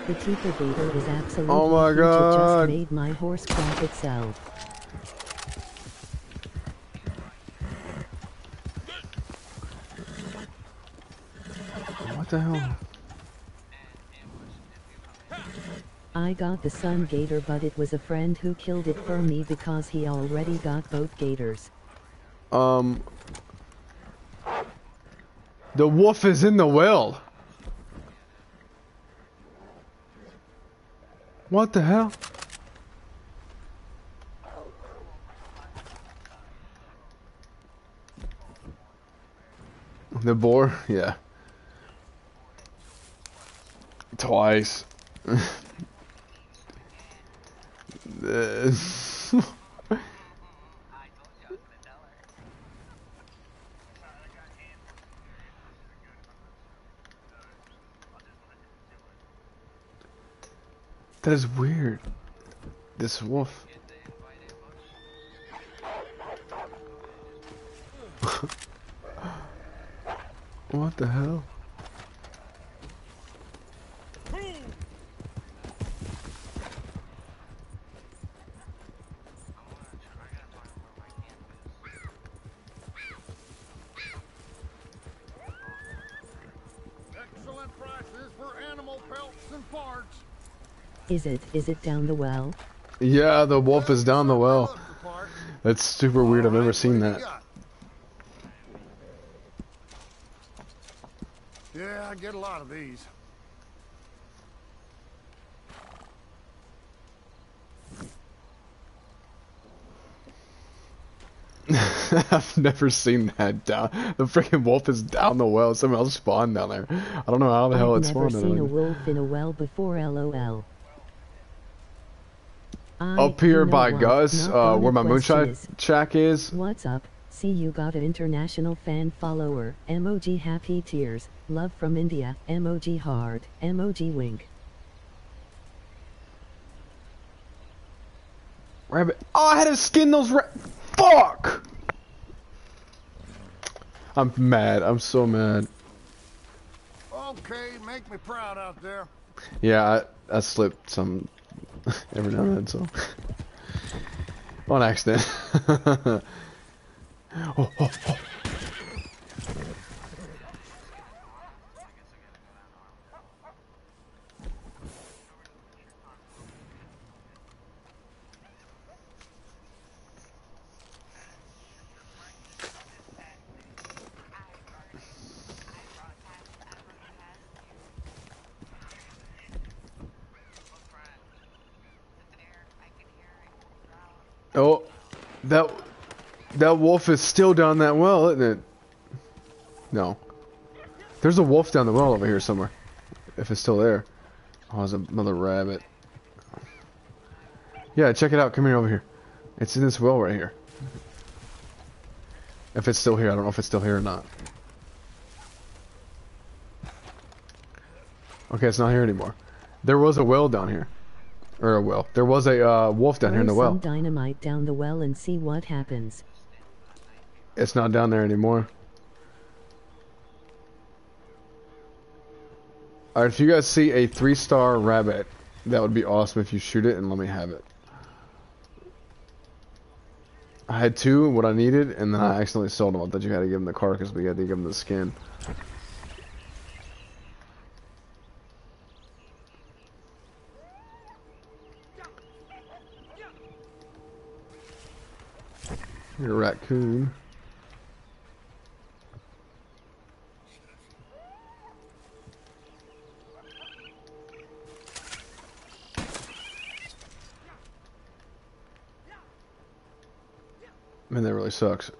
The Gator is absolutely Oh my God. just made my horse crap itself. What the hell? I got the Sun Gator but it was a friend who killed it for me because he already got both gators. Um, the wolf is in the well. What the hell? The boar, yeah. Twice. That is weird. this wolf. what the hell? Is it, is it down the well? Yeah, the wolf is down the well. That's super weird. I've never seen that. Yeah, I get a lot of these. I've never seen that down. The freaking wolf is down the well. Someone else spawned down there. I don't know how the hell it spawned. I've never seen a wolf in a well before lol. I, Up here by what, Gus, not uh, where my question moonshine is, shack is. What's up? See you got an international fan follower. Emoji happy tears. Love from India. Emoji hard. Emoji wink. Rabbit. Oh, I had to skin those ra- Fuck! I'm mad. I'm so mad. Okay, make me proud out there. Yeah, I, I slipped some every now and then, so. On accident. oh, oh, oh that that wolf is still down that well, isn't it? No. There's a wolf down the well over here somewhere. If it's still there. Oh, there's another rabbit. Yeah, check it out. Come here over here. It's in this well right here. If it's still here, I don't know if it's still here or not. Okay, it's not here anymore. There was a well down here. Or a well. There was a uh, wolf down here in the Throw well. some dynamite down the well and see what happens. It's not down there anymore. Alright, if you guys see a three star rabbit, that would be awesome if you shoot it and let me have it. I had two, what I needed, and then I accidentally sold them. I thought you had to give them the carcass, but you had to give them the skin. You're a raccoon. Man, that really sucks.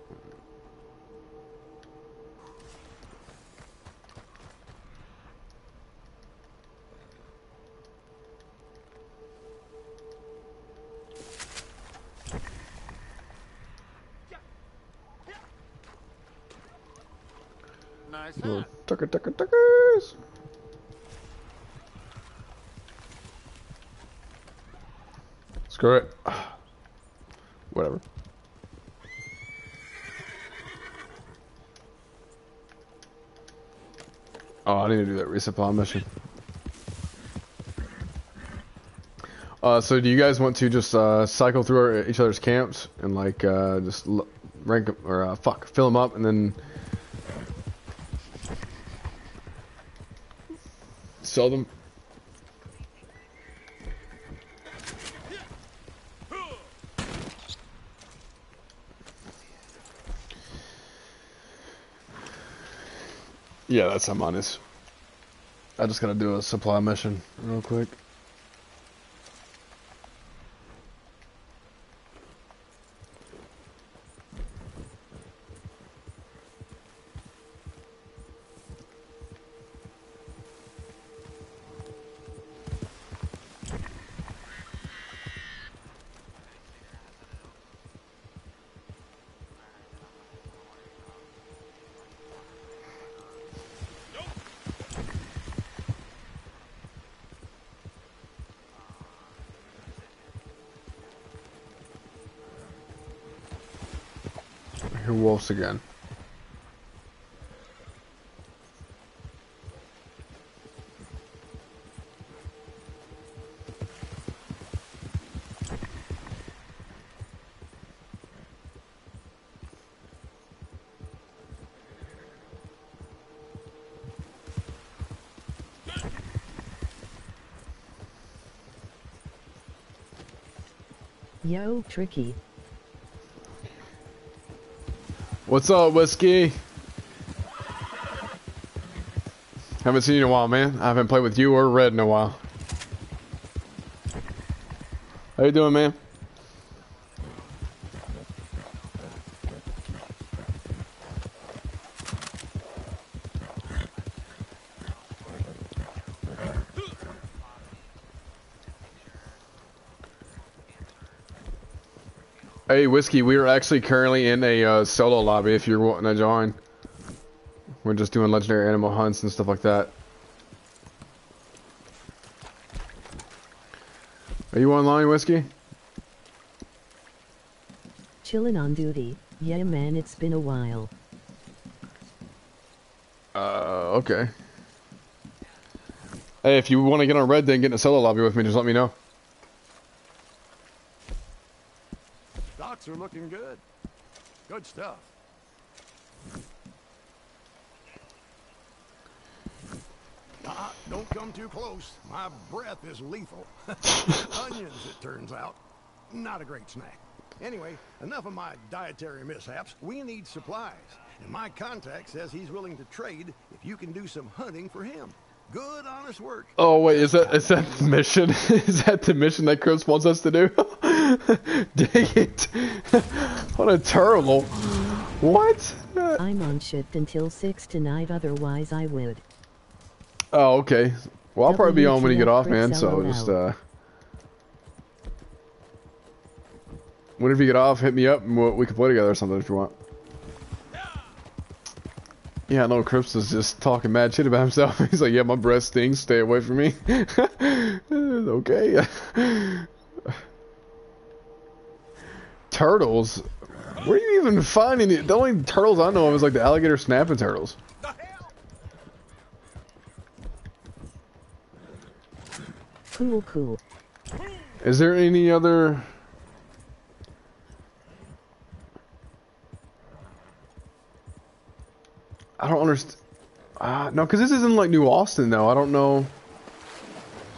Nice Little tucker tucker tuckers. Screw it. Resupply mission. Uh, so do you guys want to just uh, cycle through our, each other's camps and like uh, just rank 'em- or uh, fuck fill them up and then sell them? Yeah, that's how mine is. I just gotta do a supply mission real quick. Wolves again. Yo, tricky. What's up, Whiskey? Haven't seen you in a while, man. I haven't played with you or Red in a while. How you doing, man? Hey, Whiskey, we are actually currently in a uh, solo lobby if you're wanting to join. We're just doing legendary animal hunts and stuff like that. Are you online, Whiskey? Chilling on duty. Yeah, man, it's been a while. Uh, okay. Hey, if you want to get on Red, then get in a solo lobby with me, just let me know. Stocks are looking good. Good stuff. Uh, don't come too close. My breath is lethal. Onions, it turns out. Not a great snack. Anyway, enough of my dietary mishaps. We need supplies. And my contact says he's willing to trade if you can do some hunting for him. Good, honest work. Oh wait, is that is that the mission? is that the mission that Cripps wants us to do? Dang it! what a turtle! What? I'm on shift until 6 tonight, otherwise I would. Oh, okay. Well, I'll probably be on when you get off, man. So just uh, whenever you get off, hit me up and we'll, we can play together or something if you want. Yeah, no, Cripps is just talking mad shit about himself. He's like, "Yeah, my breath stings. Stay away from me." okay. Turtles. Where are you even finding it? The only turtles I know of is like the alligator snapping turtles. Cool, cool. Is there any other? I don't understand. Uh, no, because this isn't like New Austin, though. I don't know.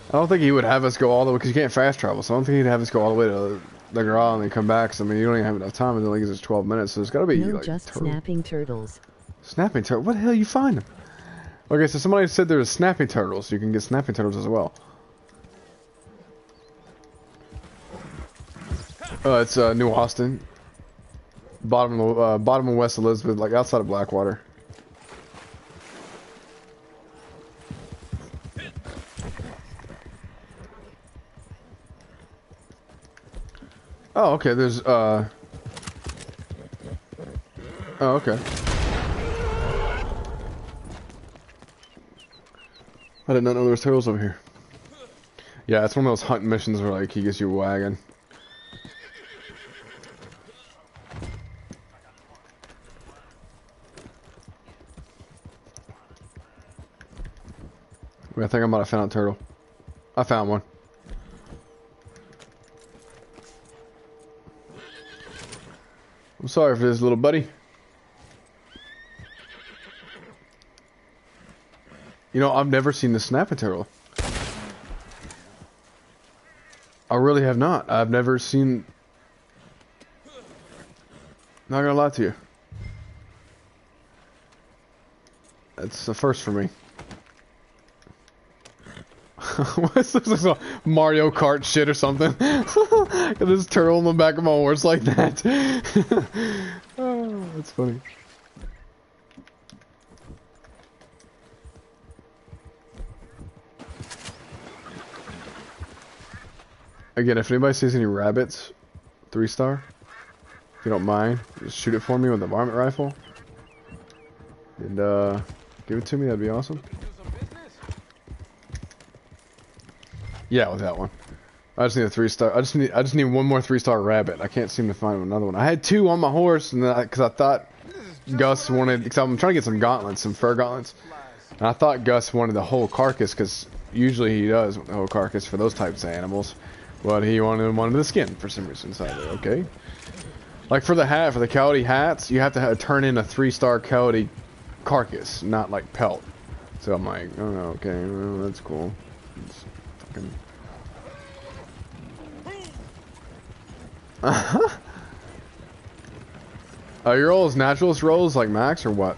I don't think he would have us go all the way because you can't fast travel. So I don't think he'd have us go all the way to the garage and then come back. So I mean, you don't even have enough time. It only gives us 12 minutes, so there's got to be No, like just turtle- snapping turtles. snapping turtle. What the hell you find them? Okay, so somebody said there's snapping turtles. You can get snapping turtles as well. Uh, it's uh, New Austin, bottom of uh, bottom of West Elizabeth, like outside of Blackwater. Oh, okay. There's uh. Oh, okay. I did not know there was turtles over here. Yeah, it's one of those hunting missions where like he gets you a wagon. I think I might have found a turtle. I found one. I'm sorry for this, little buddy. You know, I've never seen the snapping turtle. I really have not. I've never seen. Not gonna lie to you. That's the first for me. This? Mario Kart shit or something? This turtle in the back of my horse like that. oh, that's funny. Again, if anybody sees any rabbits, three star, if you don't mind, just shoot it for me with a varmint rifle. And uh, give it to me, that'd be awesome. Yeah, with that one. I just need a three star. I just need I just need one more three star rabbit. I can't seem to find another one. I had two on my horse, and then because I, thought Gus wanted because I'm trying to get some gauntlets, some fur gauntlets, and I thought Gus wanted the whole carcass because usually he does the whole carcass for those types of animals, but he wanted wanted the skin for some reason. So I like, okay. Like for the hat, for the coyote hats, you have to have, turn in a three star coyote carcass, not like pelt. So I'm like, oh, no, okay, well, that's cool. Fucking. Are your roles naturalist roles like max or what?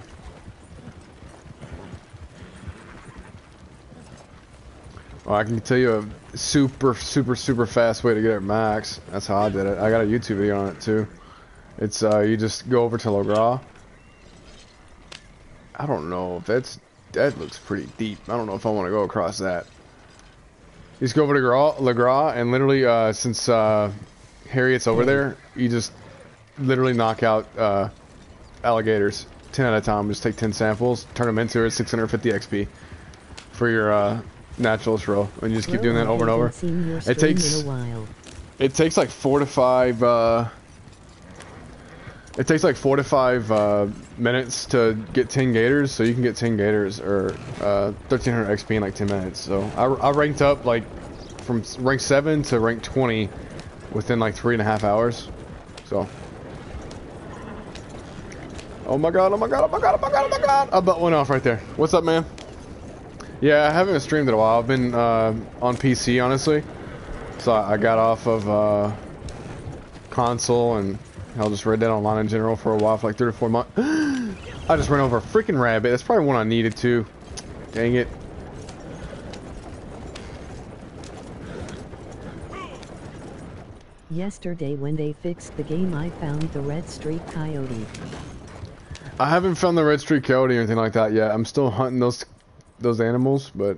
Well, I can tell you a super, super, super fast way to get it max. That's how I did it. I got a YouTube video on it too. It's uh, you just go over to Lagras. I don't know if that's that looks pretty deep. I don't know if I want to go across that. You just go over to Gra- Lagras and literally, uh, since uh, Harriet's over there, you just literally knock out uh, alligators 10 at a time. Just take 10 samples, turn them into it, 650 XP for your uh, naturalist role, and you just keep doing that over and over. It takes it takes like four to five. Uh, it takes like four to five uh, minutes to get 10 gators, so you can get 10 gators or uh, 1300 XP in like 10 minutes. So I, I ranked up like from rank 7 to rank 20 within like three and a half hours. So. Oh my god, oh my god, oh my god, oh my god, oh my god! I butt went off right there. What's up, man? Yeah, I haven't streamed in a while. I've been uh, on PC, honestly. So I got off of uh, console and I'll just Red that Online in general for a while, for like three or four months. I just ran over a freaking rabbit. That's probably one I needed to. Dang it. Yesterday when they fixed the game I found the Red Streak Coyote. I haven't found the Red Streak Coyote or anything like that yet. I'm still hunting those those animals, but...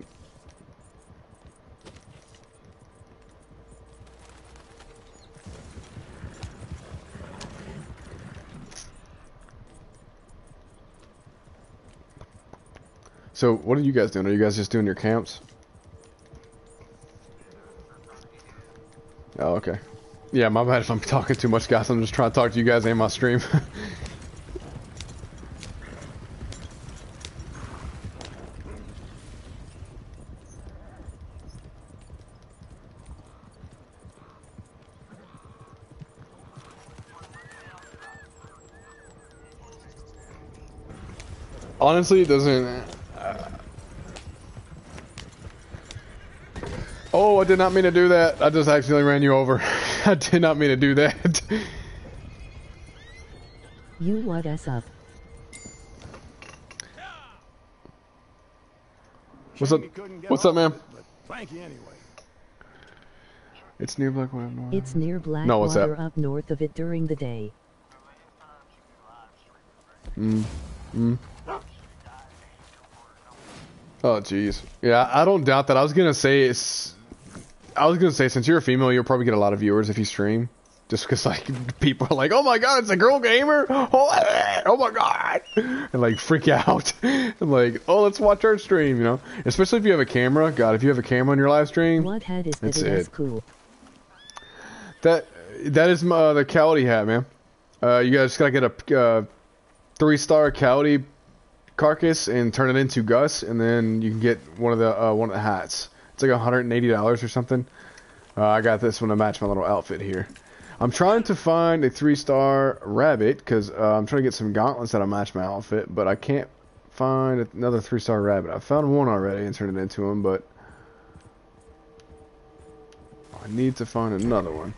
So, what are you guys doing? Are you guys just doing your camps? Oh, okay. Yeah, my bad if I'm talking too much, guys. I'm just trying to talk to you guys in my stream. Honestly, it doesn't... Oh, I did not mean to do that. I just accidentally ran you over. I did not mean to do that. You what us up? What's up? What's up, man? Thank you anyway. It's near Blackwater. It's near Blackwater No, what's up? up north of it during the day. Mm. Mm. Oh, jeez. Yeah, I don't doubt that. I was gonna say it's. I was gonna say since you're a female, you'll probably get a lot of viewers if you stream, just because like people are like, "Oh my god, it's a girl gamer! Oh, oh my god!" and like freak out. and like, "Oh, let's watch our stream," you know. Especially if you have a camera. God, if you have a camera on your live stream, What hat is that? That's It is it. cool. that that is my, uh, the coyote hat, man. Uh, you guys gotta get a uh, three star coyote carcass and turn it into Gus, and then you can get one of the uh, one of the hats. It's like $180 or something. Uh, I got this one to match my little outfit here. I'm trying to find a three star rabbit because uh, I'm trying to get some gauntlets that'll match my outfit, but I can't find another three star rabbit. I found one already and turned it into him, but I need to find another one.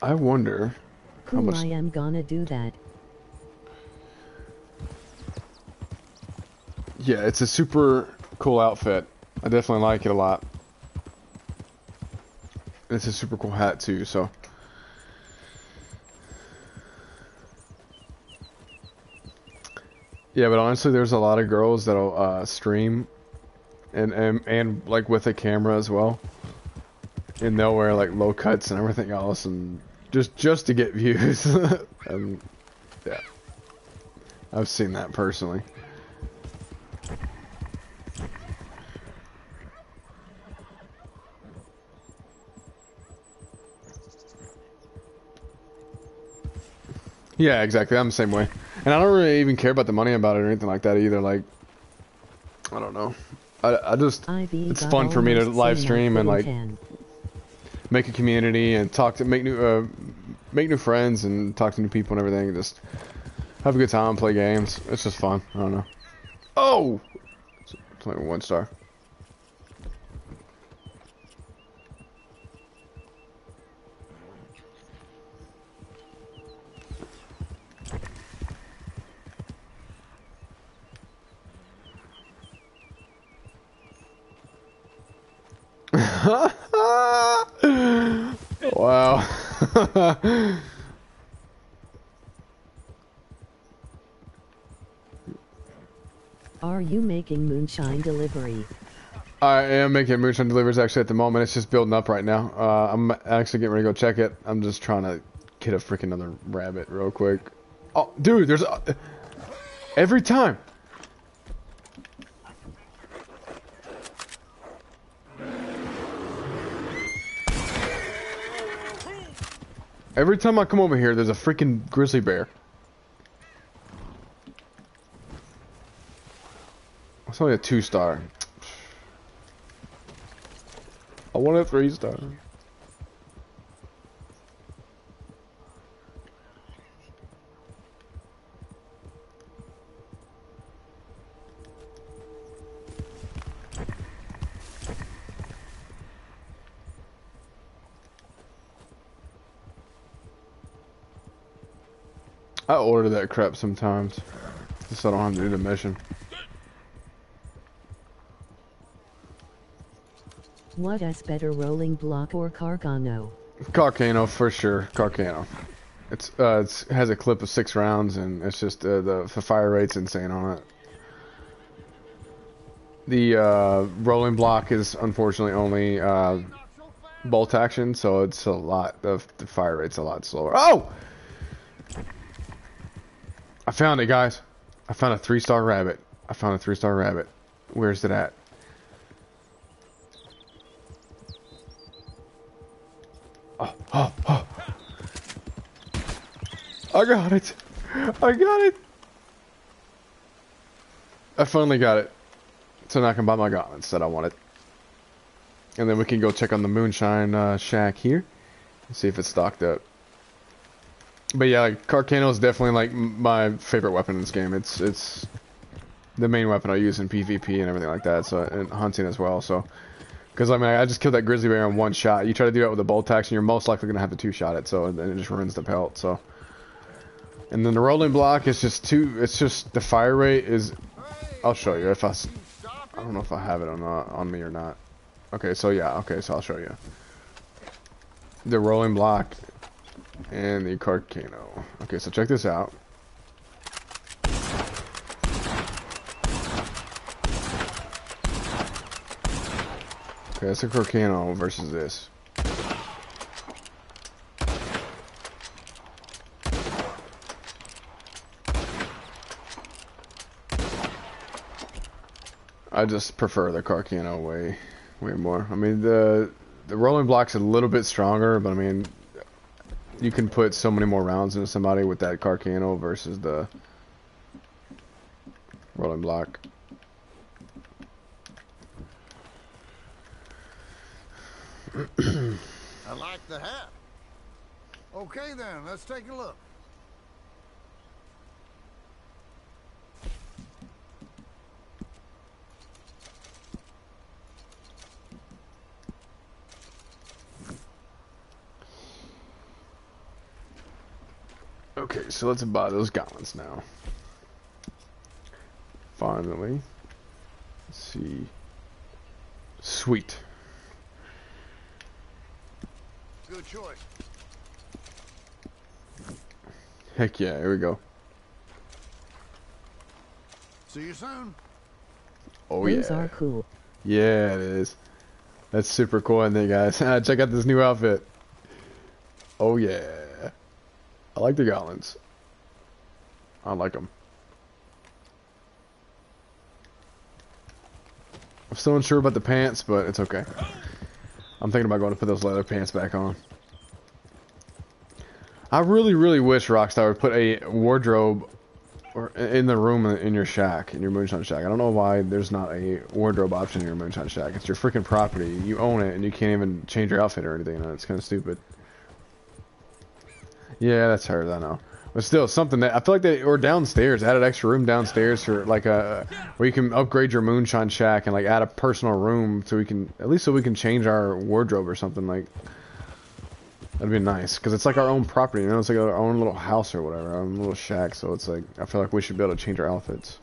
I wonder how Cool, much. I am gonna do that. Yeah, it's a super cool outfit. I definitely like it a lot. It's a super cool hat too, so. Yeah, but honestly, there's a lot of girls that'll uh, stream, and, and and like with a camera as well, and they'll wear like low cuts and everything else, and just just to get views. and yeah, I've seen that personally. Yeah, exactly. I'm the same way, and I don't really even care about the money about it or anything like that either. Like, I don't know. I, I just IV it's fun for me to live stream and like make a community and talk to make new uh, make new friends and talk to new people and everything. Just have a good time, play games. It's just fun. I don't know. Oh, it's, it's only one star. wow. Are you making moonshine delivery? I am making moonshine deliveries actually at the moment. It's just building up right now. Uh, I'm actually getting ready to go check it. I'm just trying to get a freaking other rabbit real quick. Oh, dude, there's every time. Every time I come over here, there's a freaking grizzly bear. It's only a two star. I want a three star. I order that crap sometimes. Just so I don't have to do the mission. What is better, rolling block or Carcano? Carcano for sure. Carcano. It's uh, it's has a clip of six rounds, and it's just uh, the the fire rate's insane on it. The uh, rolling block is unfortunately only uh, bolt action, so it's a lot. The, the fire rate's a lot slower. Oh! I found it, guys. I found a three star rabbit. I found a three star rabbit. Where's it at? Oh, oh, oh. I got it. I got it. I finally got it. So now I can buy my gauntlets that I wanted. And then we can go check on the moonshine uh, shack here. See if it's stocked up. But yeah, like, Carcano is definitely like my favorite weapon in this game. It's it's the main weapon I use in PvP and everything like that. So and hunting as well. So because I mean I just killed that grizzly bear in one shot. You try to do that with a bolt action, you're most likely gonna have to two shot it. So then it just ruins the pelt. So and then the rolling block is just too. It's just the fire rate is. I'll show you if I. I don't know if I have it on on me or not. Okay, so yeah. Okay, so I'll show you. The rolling block and the Carcano. Okay, so check this out. Okay, that's a Carcano versus this. I just prefer the Carcano way, way more. I mean, the the rolling block's a little bit stronger, but I mean, you can put so many more rounds into somebody with that Carcano versus the rolling block. I like the hat. Okay then, let's take a look. Okay, so let's buy those gauntlets now. Finally. Let's see. Sweet. Good choice. Heck yeah, here we go. See you soon. Oh Those yeah. are cool. Yeah, it is. That's super cool, isn't it, guys? Check out this new outfit. Oh yeah. I like the gauntlets. I like them. I'm still unsure about the pants, but it's okay. I'm thinking about going to put those leather pants back on. I really, really wish Rockstar would put a wardrobe or in the room in your shack, in your moonshine shack. I don't know why there's not a wardrobe option in your moonshine shack. It's your freaking property. You own it, and you can't even change your outfit or anything. It's kind of stupid. Yeah, that's hers. I know. But still, something that I feel like they or downstairs added extra room downstairs for like a where you can upgrade your moonshine shack and like add a personal room so we can at least so we can change our wardrobe or something like. That'd be nice because it's like our own property, you know. It's like our own little house or whatever, our own little shack. So it's like I feel like we should be able to change our outfits.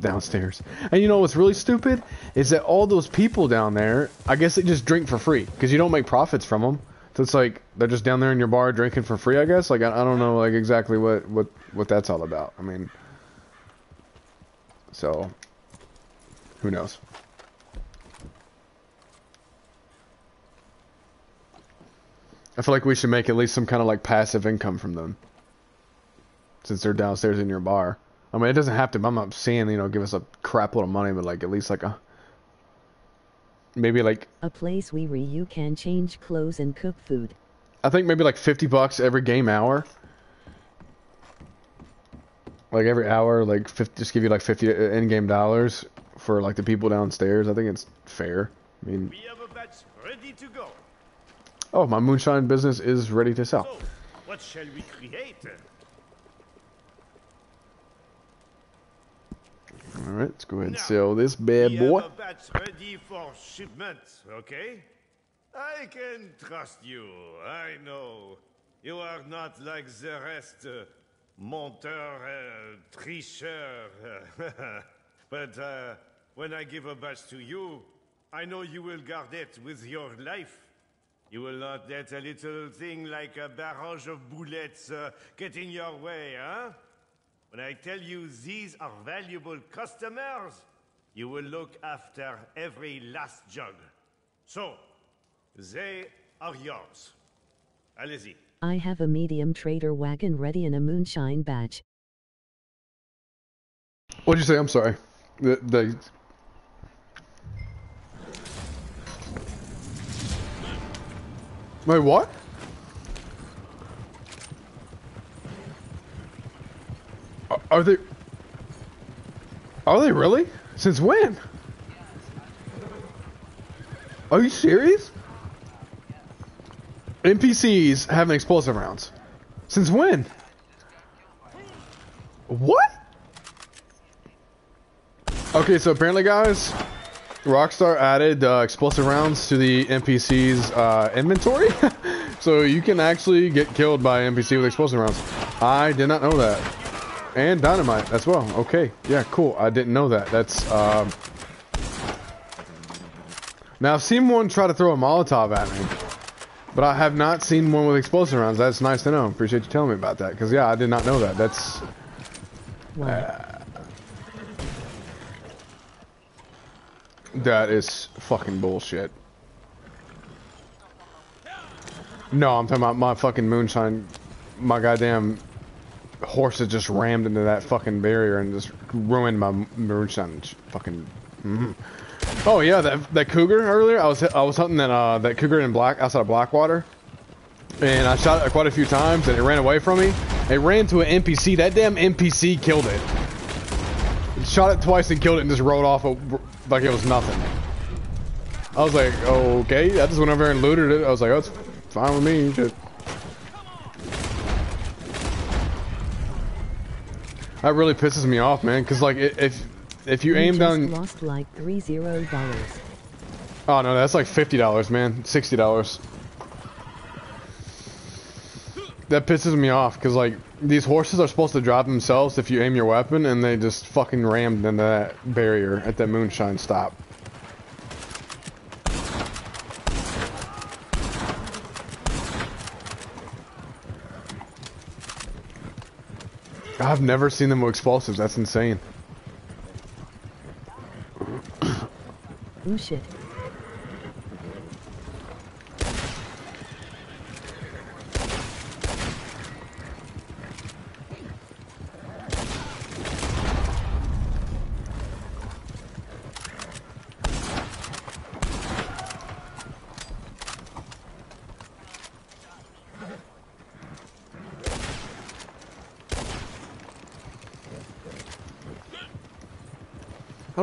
Downstairs, and you know what's really stupid is that all those people down there, I guess they just drink for free because you don't make profits from them. So it's like they're just down there in your bar drinking for free. I guess. Like I, I don't know like exactly what what what that's all about. I mean, so who knows? I feel like we should make at least some kind of like passive income from them. Since they're downstairs in your bar. I mean, it doesn't have to, I'm not saying, you know, give us a crap load of money, but like at least like a. Maybe like, A place where you can change clothes and cook food. I think maybe like 50 bucks every game hour. Like every hour, like 50, just give you like 50 uh, in game dollars for like the people downstairs. I think it's fair. I mean, We have a batch ready to go. oh, my moonshine business is ready to sell. So, what shall we create? All right, let's go ahead and sell this bad boy. have a batch ready for shipment, okay? I can trust you. I know. You are not like the rest. Uh, monteur, uh, tricheur. but uh, when I give a batch to you, I know you will guard it with your life. You will not let a little thing like a barrage of bullets uh, get in your way, huh? When I tell you these are valuable customers, you will look after every last jug. So, they are yours. Allez-y. I have a medium trader wagon ready and a moonshine batch. What'd you say? I'm sorry. The the. Wait, what? Are- they? Are they really? Since when? Are you serious? NPCs having explosive rounds. Since when? What? Okay, so apparently, guys, Rockstar added uh, explosive rounds to the NPC's uh, inventory, so you can actually get killed by NPC with explosive rounds. I did not know that, and dynamite as well. Okay, yeah, cool. I didn't know that. That's um... now I've seen one try to throw a Molotov at me, but I have not seen one with explosive rounds. That's nice to know. Appreciate you telling me about that, because yeah, I did not know that. That's What? That is fucking bullshit. No, I'm talking about my fucking moonshine. My goddamn horses just rammed into that fucking barrier and just ruined my moonshine. Fucking. mhm. Oh yeah, that that cougar earlier. I was I was hunting that uh that cougar in black outside of Blackwater, and I shot it quite a few times and it ran away from me. It ran to an NPC. That damn NPC killed it. Shot it twice and killed it and just rode off like it was nothing. I was like, okay. I just went over and looted it. I was like, oh, it's fine with me. Shit. That really pisses me off, man. Cause like, if if you We aim down, lost like three zero dollars. oh no, that's like fifty dollars, man. Sixty dollars. That pisses me off because like these horses are supposed to drop themselves if you aim your weapon, and they just fucking rammed into that barrier at that moonshine stop. I've never seen them with explosives. That's insane. Ooh shit.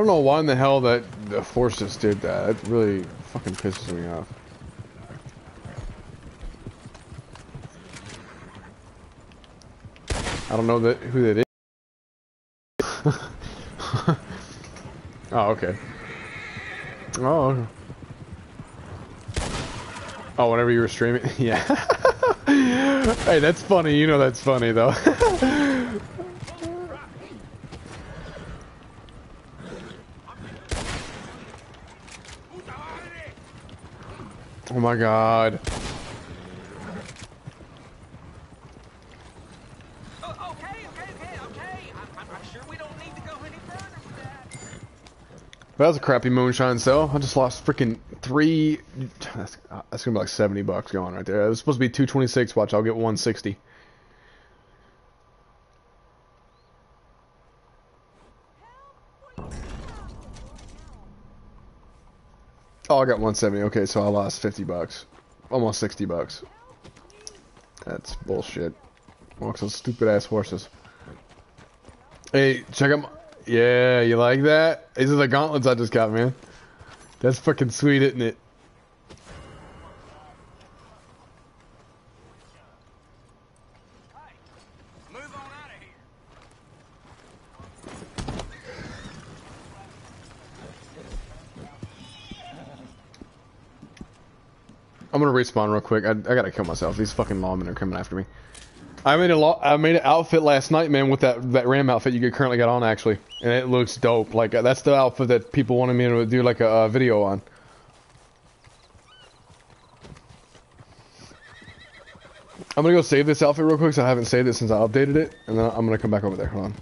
Know why in the hell that the force just did that. It really fucking pisses me off. I don't know that who that is. oh, okay. Oh. Oh, whenever you were streaming, yeah. hey, that's funny. You know that's funny though. Oh my god. That was a crappy moonshine sale. I just lost freaking three. That's, uh, that's, gonna be like 70 bucks going right there. It was supposed to be 226. Watch, I'll get 160. Oh, I got one seventy. Okay, so I lost fifty bucks, almost sixty bucks. That's bullshit. Walks those stupid ass horses. Hey, check them. Yeah, you like that? These are the gauntlets I just got, man. That's fucking sweet, isn't it? Move on out of here. I'm gonna respawn real quick. I, I gotta kill myself. These fucking lawmen are coming after me. I made a law. I made an outfit last night, man, with that that ram outfit you currently got on, actually, and it looks dope. Like uh, that's the outfit that people wanted me to do like a, uh video on. I'm gonna go save this outfit real quick, so I haven't saved it since I updated it, and then I'm gonna come back over there. Hold on.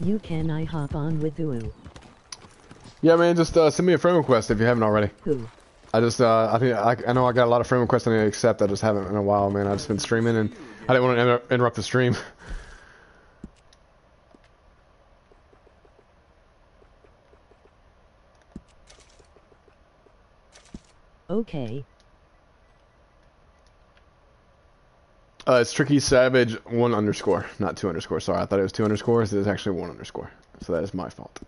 You can I hop on with Uwu? Yeah, man, just uh, send me a friend request if you haven't already. I just, uh, I think, I, I know I got a lot of friend requests I need to accept. I just haven't in a while, man. I've just been streaming and I didn't want to inter interrupt the stream. Okay. Uh, it's Tricky Savage one underscore, not two underscore. Sorry, I thought it was two underscores. It is actually one underscore. So that is my fault.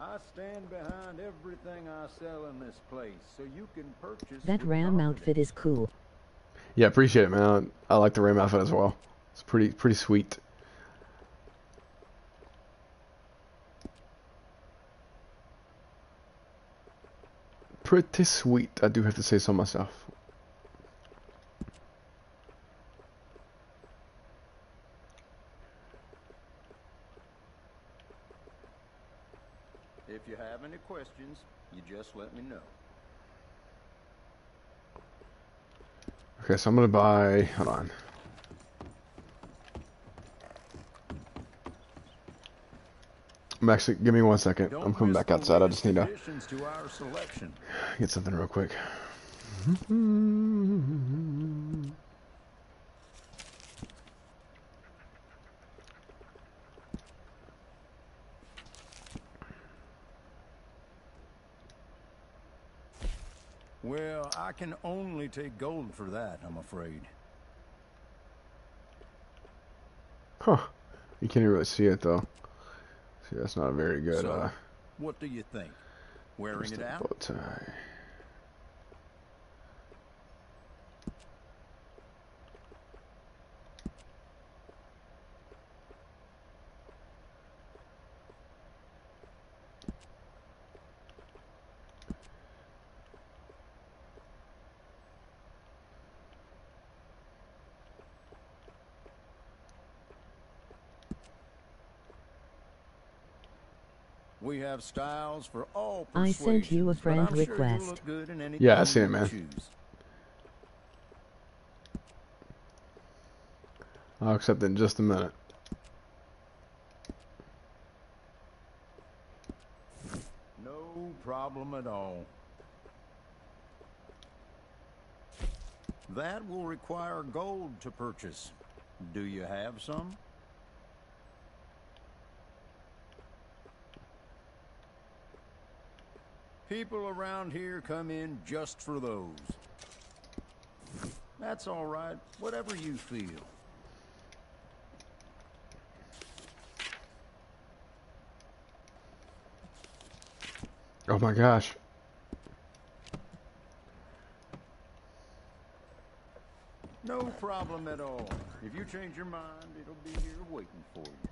I stand behind everything I sell in this place, so you can purchase. That ram confidence. outfit is cool. Yeah, appreciate it, man. I, I like the Ram outfit as well. It's pretty, pretty sweet. Pretty sweet, I do have to say so myself. If you have any questions, you just let me know. Okay, so I'm gonna buy. Hold on. I'm actually. Give me one second. Don't I'm coming back outside. I just need to to our get something real quick. Well, I can only take gold for that, I'm afraid. Huh. You can't really see it though. See, that's not very good. so, uh, what do you think? Wearing it out? bow tie? We have styles for all I sent you a friend I'm sure request. good in Yeah, I see it, man. choose. I'll accept it in just a minute. No problem at all. That will require gold to purchase. Do you have some? People around here come in just for those. That's all right. Whatever you feel. Oh my gosh. No problem at all. If you change your mind, it'll be here waiting for you.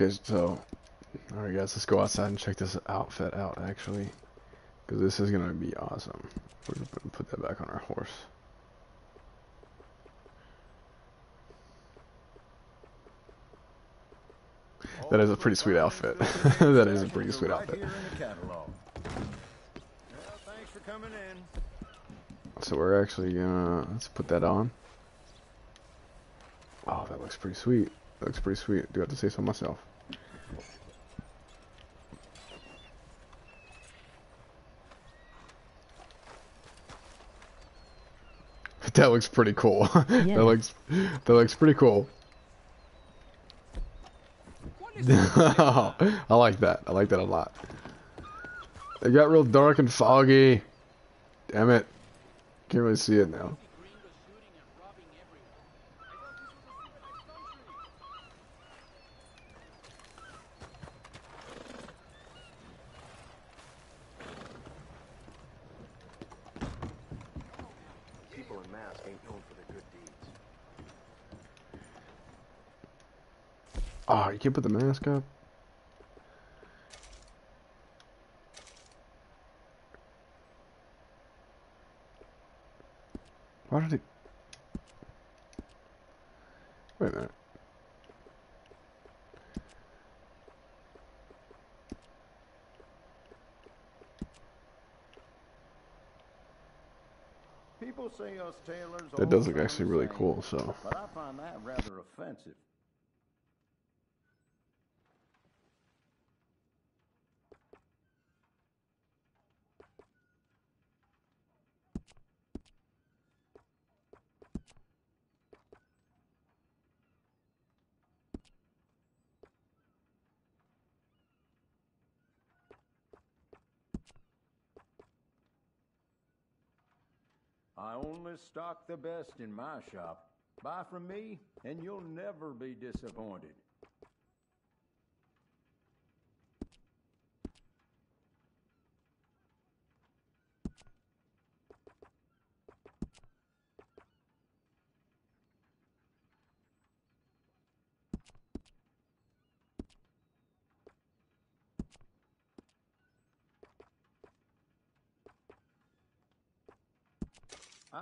Okay, so, alright guys, let's go outside and check this outfit out, actually. Because this is going to be awesome. We're going to put that back on our horse. That is a pretty sweet outfit. that is a pretty sweet outfit. here in the catalog. Well, thanks for coming in. So we're actually gonna, let's put that on. Oh, that looks pretty sweet. That looks pretty sweet. Do I have to say so myself? That looks pretty cool. Yeah. that looks, that looks pretty cool. I like that. I like that a lot. It got real dark and foggy. Damn it. Can't really see it now. People in masks ain't known for their good deeds. Oh, you can't put the mask up? Why did it... Wait a minute. People say us tailors That does look actually really cool, so... But I find that rather offensive. Stock the best in my shop. Buy from me, and you'll never be disappointed.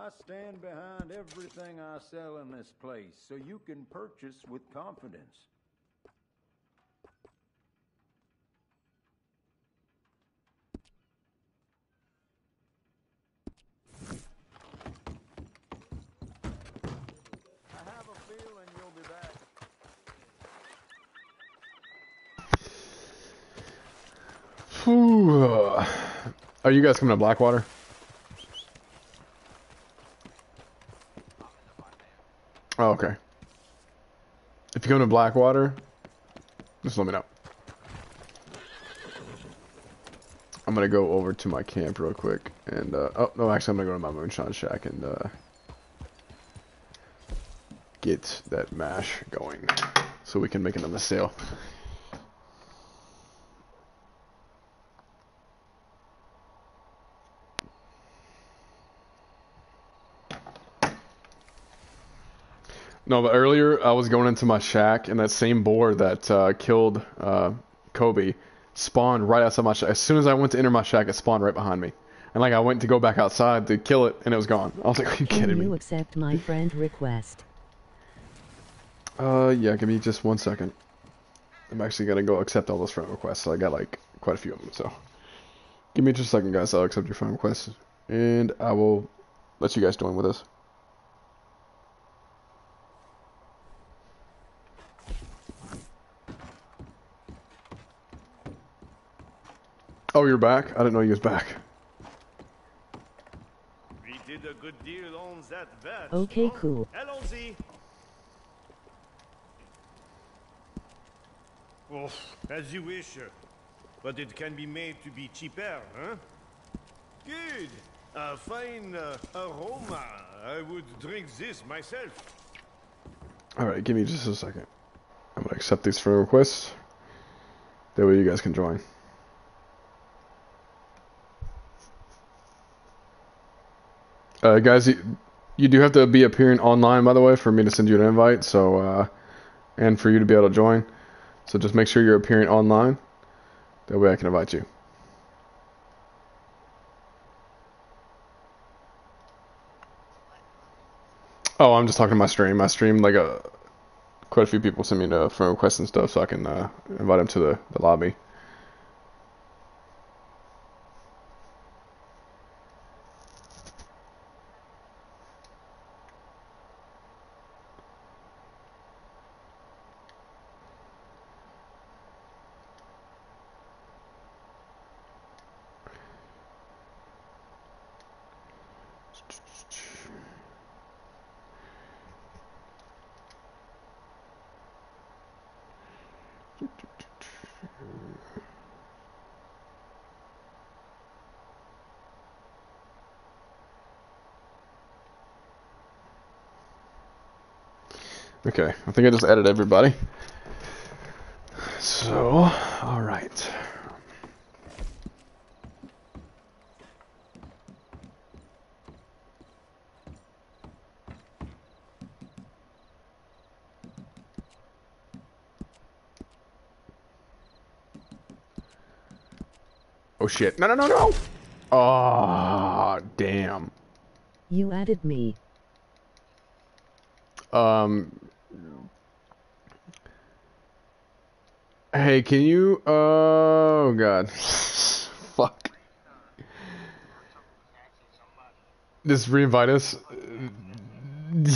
I stand behind everything I sell in this place, so you can purchase with confidence. I have a feeling you'll be back. Whew. Are you guys coming to Blackwater? Okay. If you come to Blackwater, just let me know. I'm gonna go over to my camp real quick, and uh, oh no, actually I'm gonna go to my moonshine shack and uh, get that mash going, so we can make another sale. No, but earlier I was going into my shack, and that same boar that uh, killed uh, Kobe spawned right outside my shack. As soon as I went to enter my shack, it spawned right behind me. And like I went to go back outside to kill it, and it was gone. I was like, "Are you Can kidding you me?" accept my friend request? Uh, yeah. Give me just one second. I'm actually gonna go accept all those friend requests. So I got like quite a few of them. So give me just a second, guys. I'll accept your friend requests, and I will let you guys join with us. Oh, you're back? I didn't know you was back. We did a good deal on that bet. Okay, cool. Allons-y. Oh, as you wish. But it can be made to be cheaper, huh? Good. A fine uh, aroma. I would drink this myself. Alright, give me just a second. I'm gonna accept these friend requests. That way you guys can join. Uh, guys, you, you do have to be appearing online, by the way, for me to send you an invite. So, uh, and for you to be able to join. So just make sure you're appearing online. That way I can invite you. Oh, I'm just talking to my stream. My stream, like a quite a few people send me a friend request and stuff, so I can uh, invite them to the, the lobby. Okay, I think I just added everybody. So, alright. Oh shit. No, no, no, no! Oh, damn. You added me. Um. Hey, can you? Oh God. Fuck. Just reinvite us.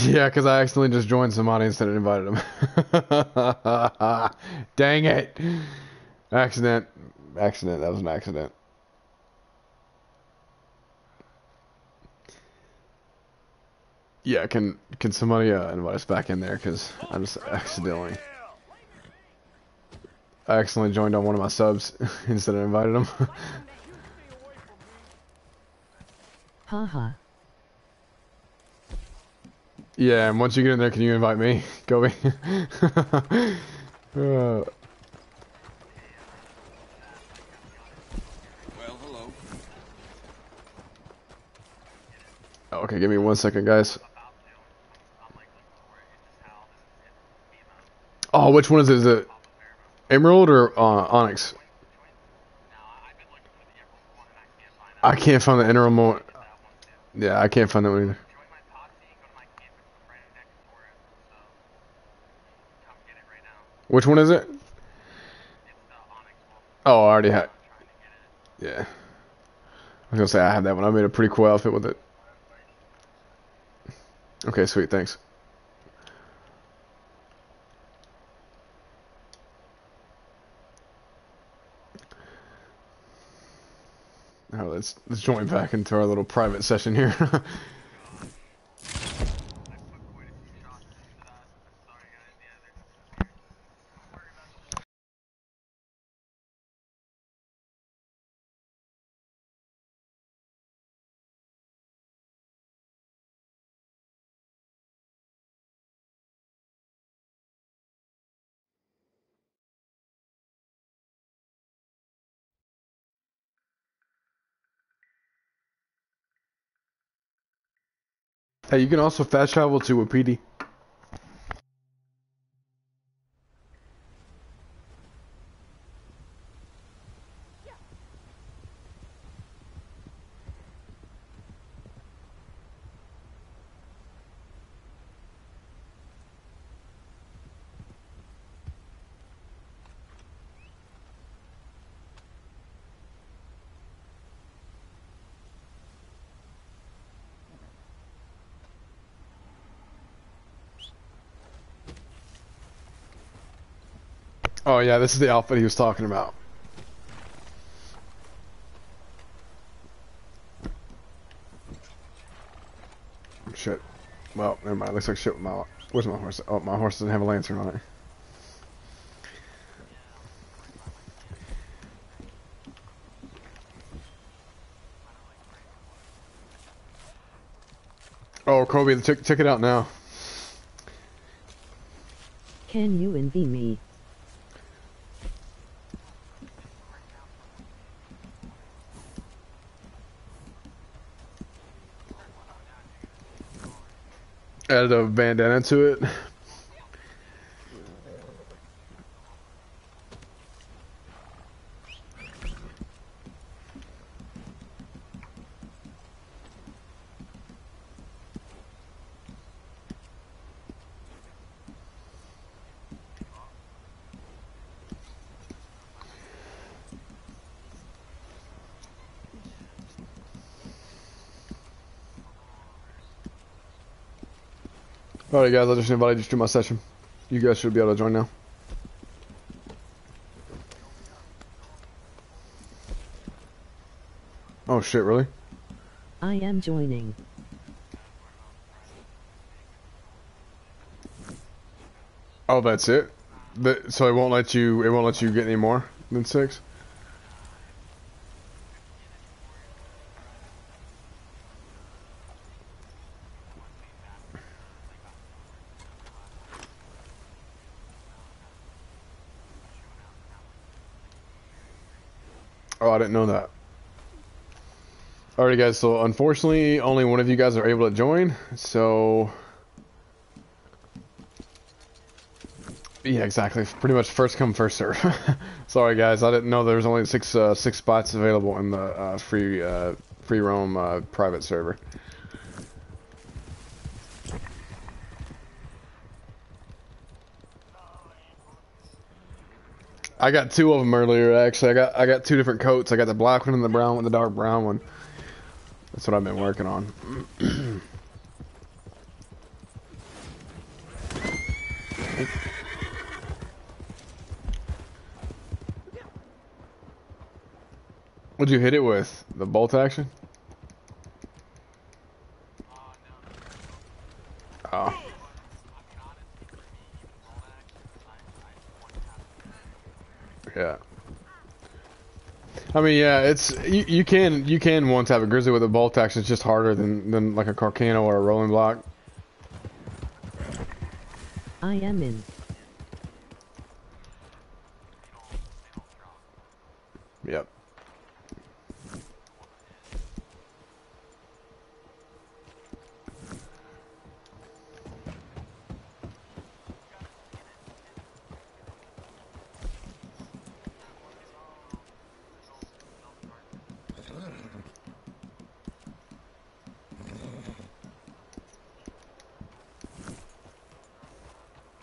Yeah, because I accidentally just joined somebody instead of invited them. Dang it. Accident. Accident. That was an accident. Yeah, can can somebody uh, invite us back in there? Because I just accidentally, I accidentally joined on one of my subs instead of invited him. Haha. yeah, and once you get in there, can you invite me, Kobe? uh, okay, give me one second, guys. Oh, which one is it? Is it Emerald or uh, Onyx? I can't find the Emerald one. Yeah, I can't find that one either. Which one is it? Oh, I already had. Yeah. I was gonna say I had that one. I made a pretty cool outfit with it. Okay, sweet. Thanks. Let's let's join back into our little private session here. hey, you can also fast travel to a PD. yeah, this is the outfit he was talking about. Shit. Well, never mind. Looks like shit with my... Where's my horse? Oh, my horse doesn't have a lantern on it. Oh, Kobe, check, check it out now. Can you envy me? Added a bandana to it. Alright guys, I just invited you to my session. You guys should be able to join now. Oh shit, really? I am joining. Oh, that's it? That, so it won't let you, it won't let you get any more than six? Didn't know that. Alright guys, so unfortunately only one of you guys are able to join, so... Yeah, exactly. Pretty much first come, first serve. Sorry guys, I didn't know there was only six uh, six spots available in the uh, free uh, free roam uh, private server. I got two of them earlier. Actually, I got I got two different coats. I got the black one and the brown one, the dark brown one. That's what I've been working on. What'd you hit it with? The bolt action? Oh. Yeah. I mean, yeah, it's you, you can you can once have a grizzly with a bolt action. It's just harder than than like a Carcano or a rolling block. I am in. Yep.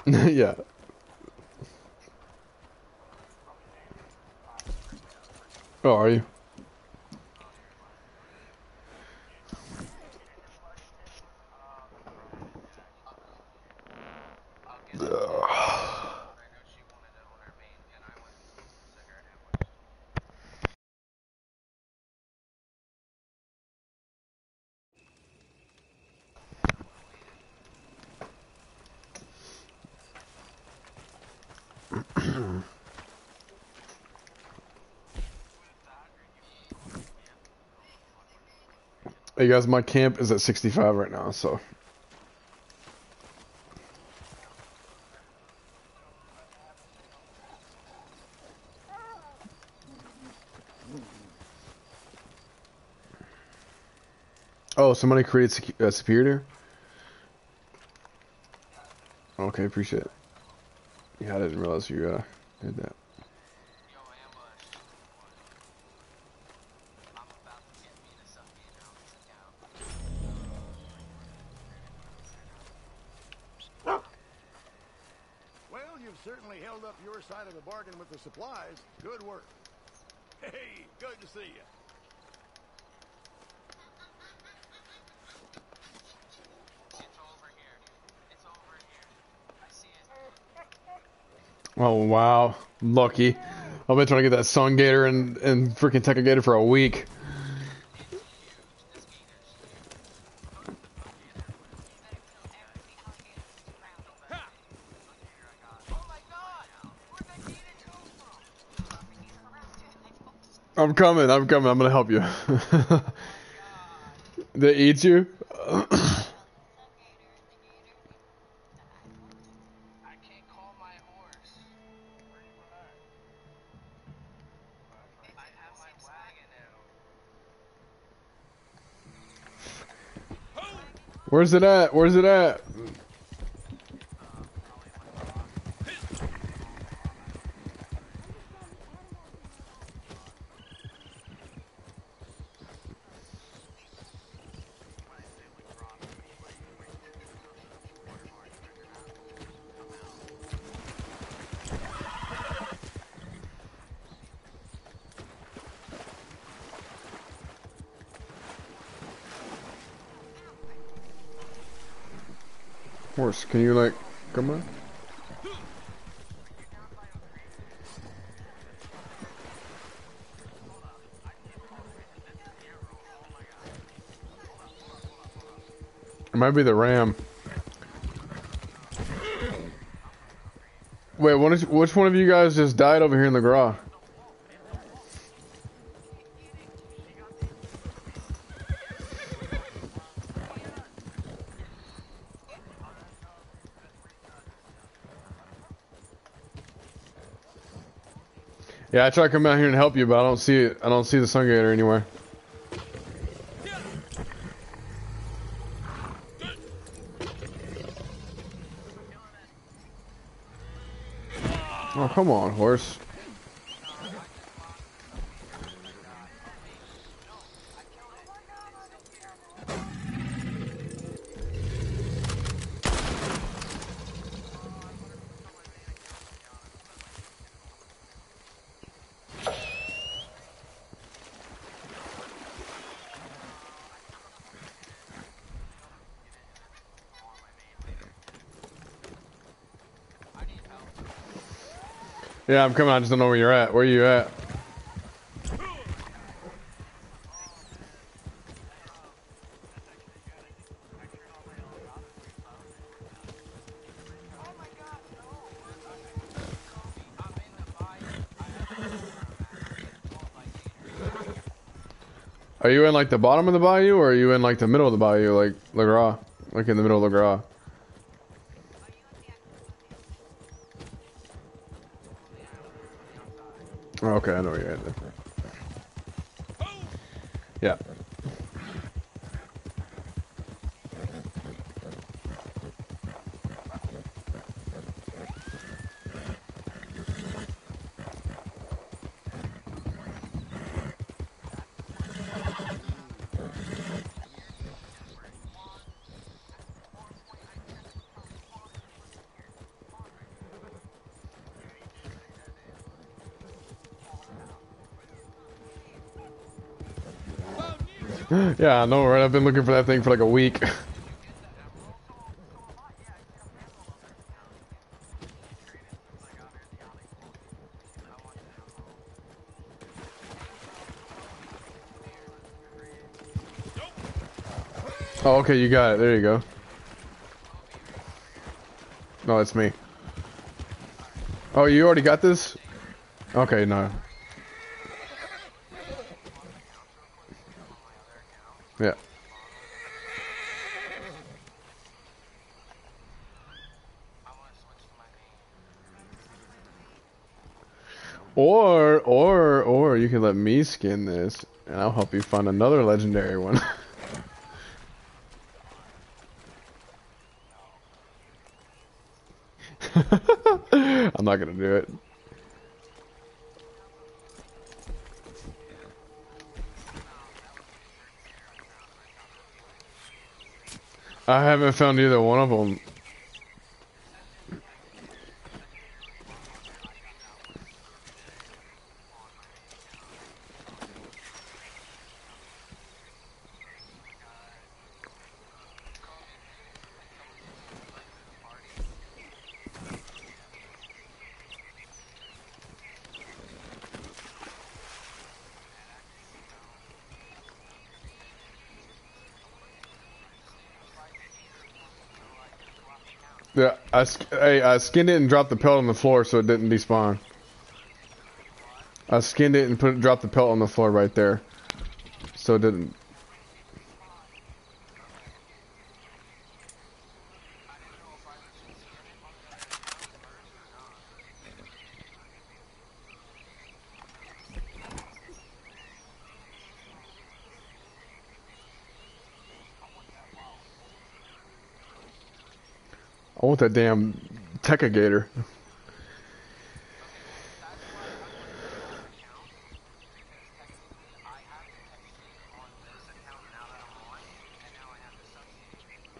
yeah. Oh, are you? Hey guys, my camp is at 65 right now, so. Oh, somebody created secu uh, Superior? Okay, appreciate it. Yeah, I didn't realize you uh, did that. Well, you've certainly held up your side of the bargain with the supplies. Good work. Hey, good to see you. Oh wow, lucky. I've been trying to get that Sun Gator and and freaking Teca Gator for a week. I'm coming. I'm coming. I'm gonna help you. they eat you. Where's it at? Where's it at? Be the ram. Wait, which one of you guys just died over here in the garage? Yeah, I tried to come out here and help you, but I don't see it. I don't see the sun gator anywhere. Oh, come on, horse. Yeah, I'm coming. I just don't know where you're at. Where are you at? Are you in like the bottom of the bayou, or are you in like the middle of the bayou, like Lagras? Like in the middle of Lagras? Oh, okay, I know where you're at. Then. Yeah. yeah, I know, right? I've been looking for that thing for like a week. Oh, okay, you got it. There you go. No, it's me. Oh, you already got this? Okay, no. Yeah. Or, or, let me skin this, and I'll help you find another legendary one. I'm not gonna do it. I haven't found either one of them. Yeah, I, hey, I skinned it and dropped the pelt on the floor so it didn't despawn. I skinned it and put dropped the pelt on the floor right there, so it didn't. Want that damn Teca Gator.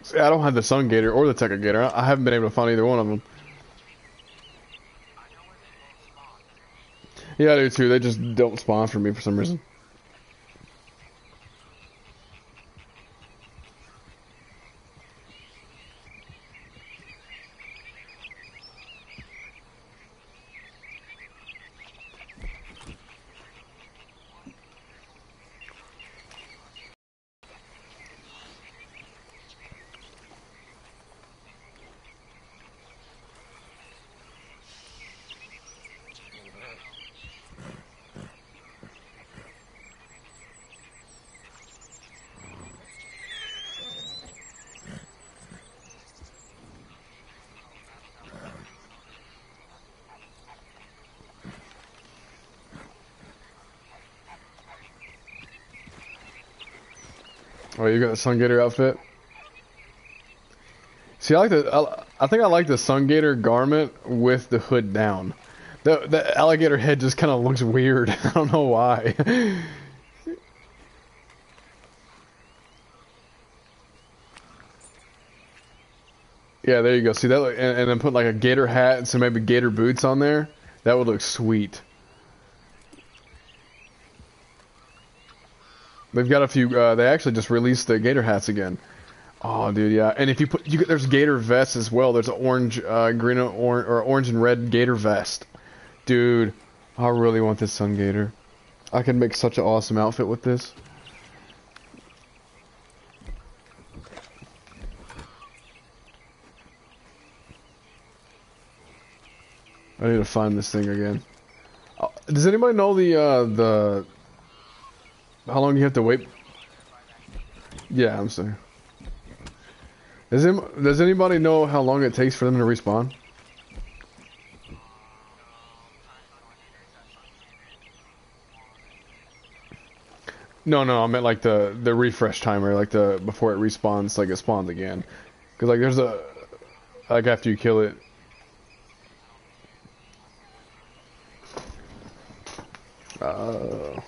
See, I don't have the Sun Gator or the Teca Gator. I I haven't been able to find either one of them. Yeah, I do too. They just don't spawn for me for some reason. The Sun Gator outfit? See, I like the. I, I think I like the Sun Gator garment with the hood down. The the alligator head just kind of looks weird. I don't know why. yeah, there you go. See that, look- and, and then put like a gator hat and some maybe gator boots on there. That would look sweet. They've got a few. Uh, they actually just released the gator hats again. Oh, dude, yeah. And if you put, you, there's gator vests as well. There's an orange, uh, green, or, or orange and red gator vest. Dude, I really want this sun gator. I can make such an awesome outfit with this. I need to find this thing again. Uh, does anybody know the uh, the how long do you have to wait? Yeah, I'm sorry. Does him, does anybody know how long it takes for them to respawn? No, no, I meant like the the refresh timer, like the before it respawns, like it spawns again. Cause like there's a like after you kill it. Uh,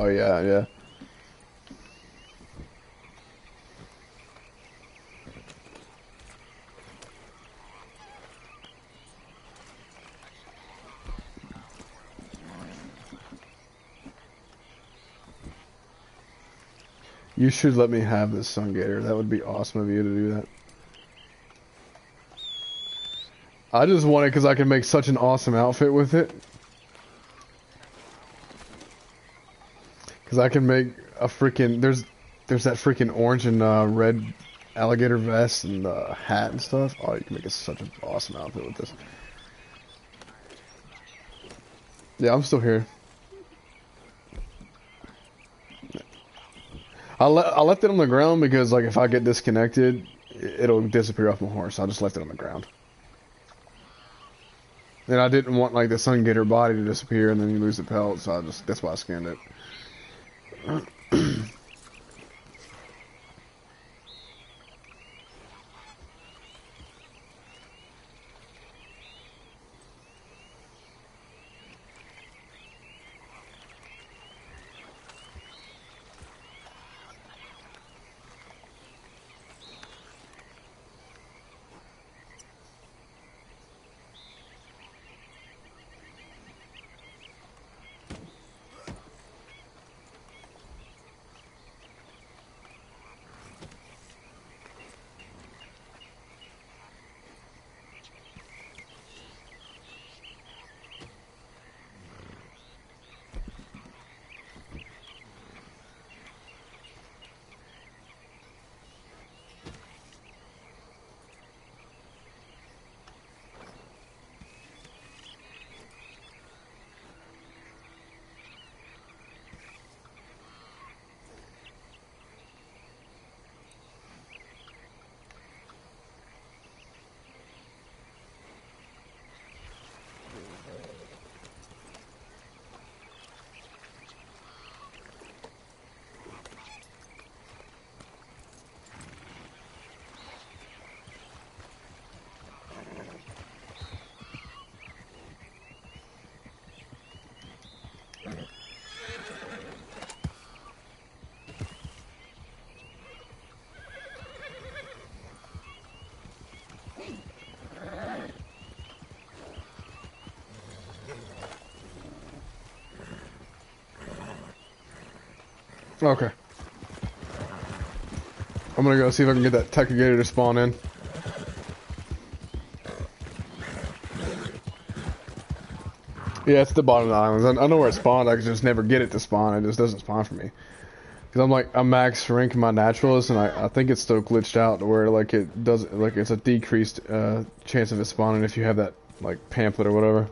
oh yeah, yeah. You should let me have this Sun Gator. That would be awesome of you to do that. I just want it because I can make such an awesome outfit with it. Because I can make a freaking there's there's that freaking orange and uh, red alligator vest and uh, hat and stuff. Oh, you can make a, such an awesome outfit with this. Yeah, I'm still here. I, le I left it on the ground because like if I get disconnected, it'll disappear off my horse. I just left it on the ground. And I didn't want like the sun gator body to disappear and then you lose the pelt, so I just that's why I scanned it. Mm-hmm. Okay. I'm gonna go see if I can get that Teca to spawn in. Yeah, it's the bottom of the islands. I, know where it spawned. I just never get it to spawn. It just doesn't spawn for me. Cause I'm like I'm max rank my naturalist, and I, I think it's still glitched out to where like it does like it's a decreased uh, chance of it spawning if you have that like pamphlet or whatever.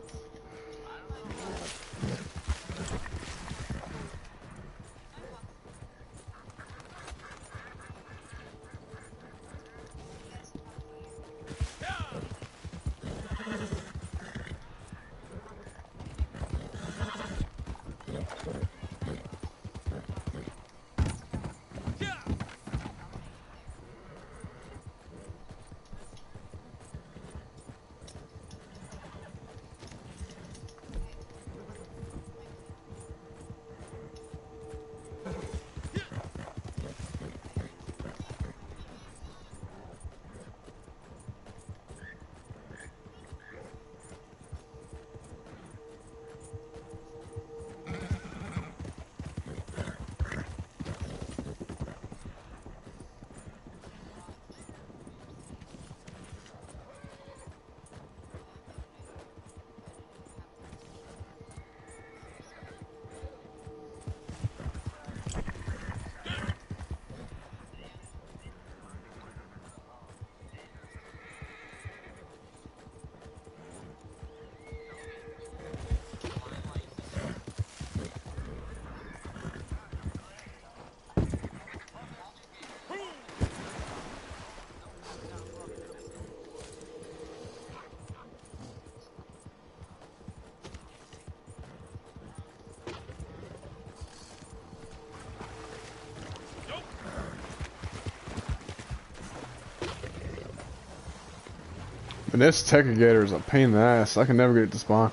And this Teca Gator is a pain in the ass. I can never get it to spawn.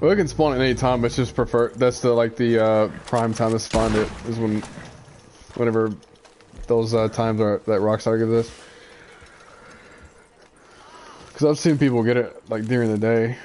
Well, it can spawn at any time, but it's just prefer. That's the like the uh, prime time to spawn it is when, whenever those uh, times are that Rockstar gives us. Because I've seen people get it like during the day.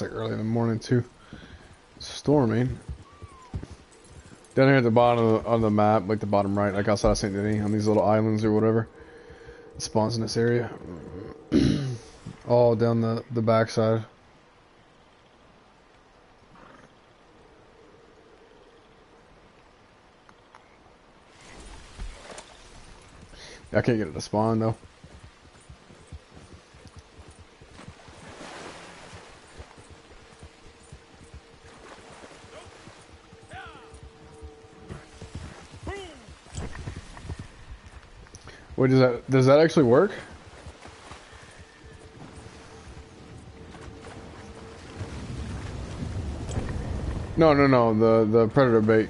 Like early in the morning too. Storming. Down here at the bottom of the, on the map, like the bottom right, like outside of St. Denis, on these little islands or whatever. Spawns in this area. All down the, the backside. I can't get it to spawn though. Wait, does that does that actually work? No, no, no. The the predator bait.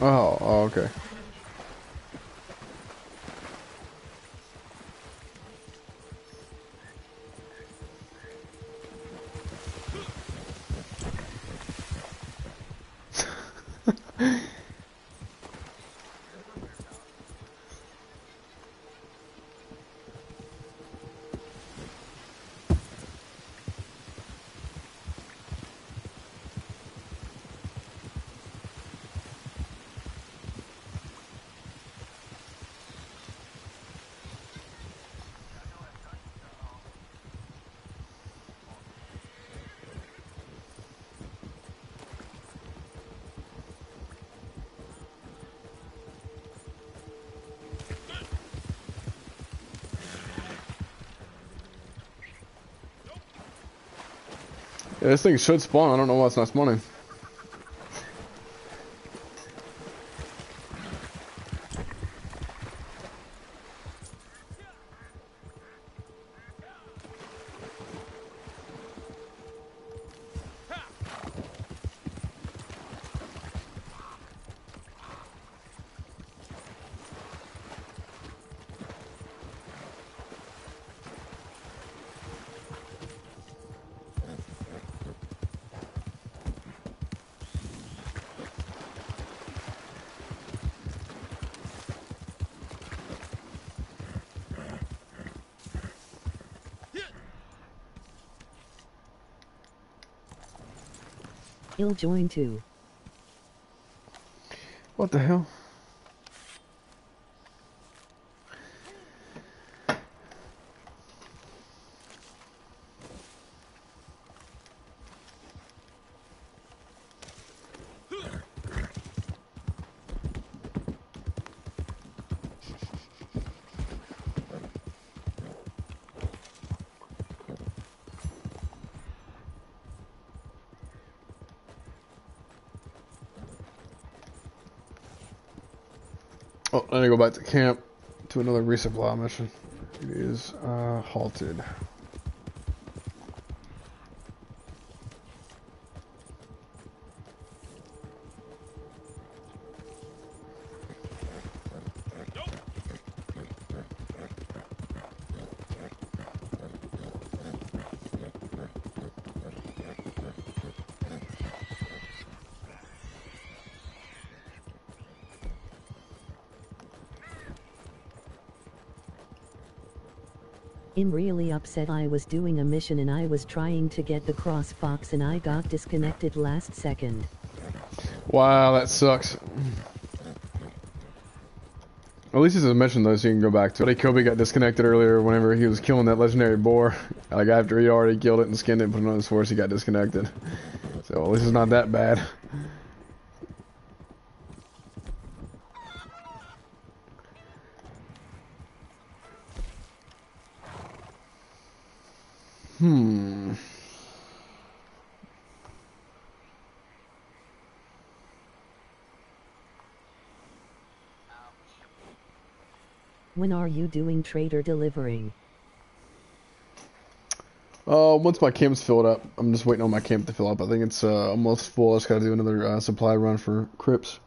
Oh, oh okay. This thing should spawn. I don't know why it's not spawning. He'll join too. What the hell? Back to camp to another resupply mission. It is uh, halted. Upset I was doing a mission and I was trying to get the cross box and I got disconnected last second. Wow, that sucks. At least it's a mission though, so you can go back to it. Kobe got disconnected earlier whenever he was killing that legendary boar. Like after he already killed it and skinned it and put it on his horse, he got disconnected. So at least it's not that bad. Hmm. When are you doing trader delivering? Uh, once my camp's filled up, I'm just waiting on my camp to fill up. I think it's uh, almost full. I just gotta do another uh, supply run for Cripps.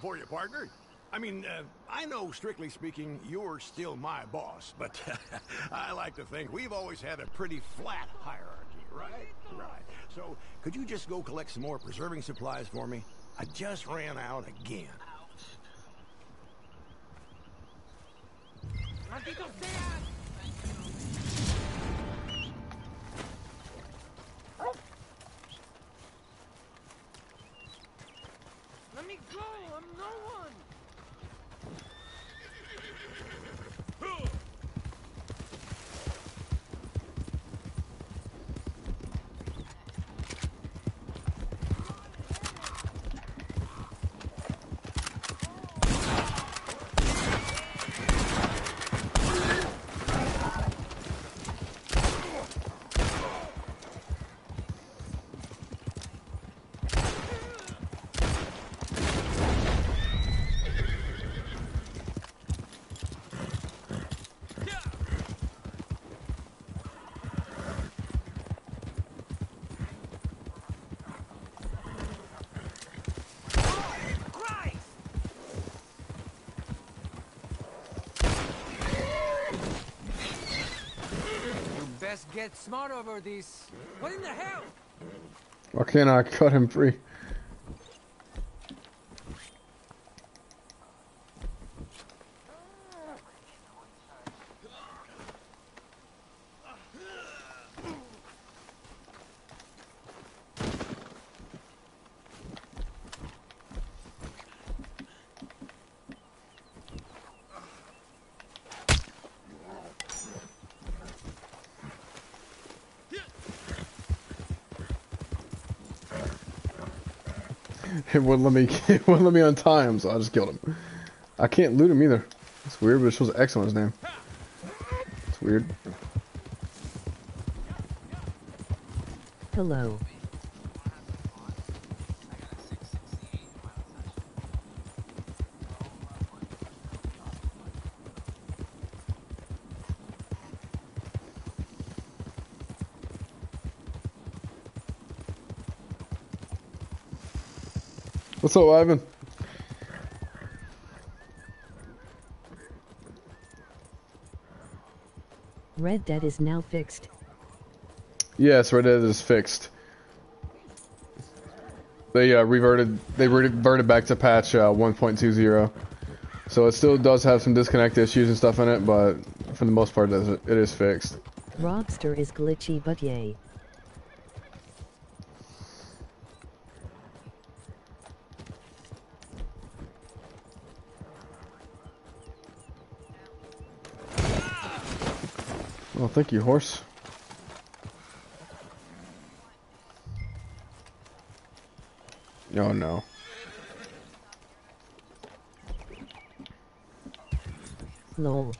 For you, partner. I mean, uh, I know, strictly speaking, you're still my boss, but I like to think we've always had a pretty flat hierarchy, right? Right. So, could you just go collect some more preserving supplies for me? I just ran out again. ¡Maldito sea! Let me go! I'm no one! Best get smart over this. What in the hell? Why can't I cut him free? It wouldn't let me. It wouldn't let me untie him, so I just killed him. I can't loot him either. It's weird, but it shows X on his name. It's weird. Hello. What's up, Ivan? Red Dead is now fixed. Yes, Red Dead is fixed. They uh, reverted. They reverted back to patch uh, 1.20. So it still does have some disconnect issues and stuff in it, but for the most part, it is, it is fixed. Robster is glitchy but yay. Thank you, horse. Oh no. Lol.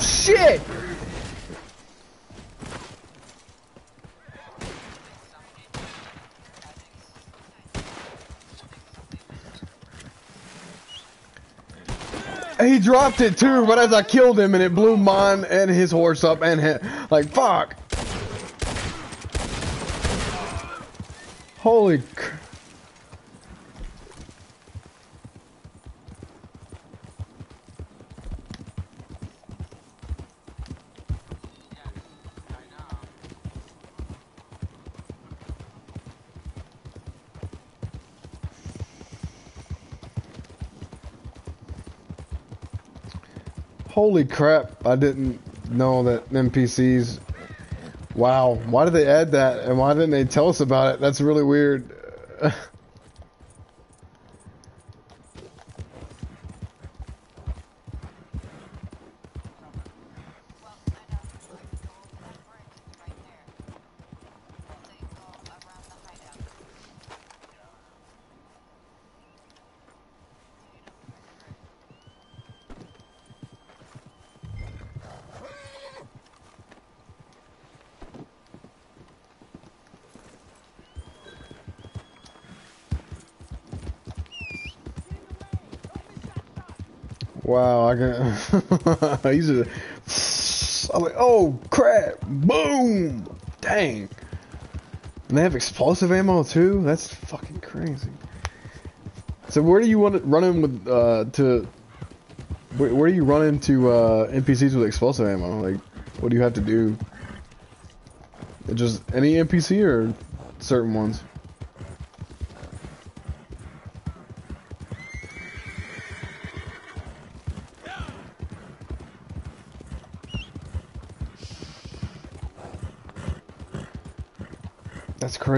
Shit! He dropped it too, but as I killed him and it blew mine and his horse up and hit. Like, fuck. Holy Holy crap, I didn't know that NPCs. Wow, why did they add that and why didn't they tell us about it? That's really weird. Wow, I can. He's. I'm like, oh crap! Boom! Dang! And they have explosive ammo too. That's fucking crazy. So where do you want to run in with uh, to? Where, where do you run into uh, NPCs with explosive ammo? Like, what do you have to do? Just any NPC or certain ones? That's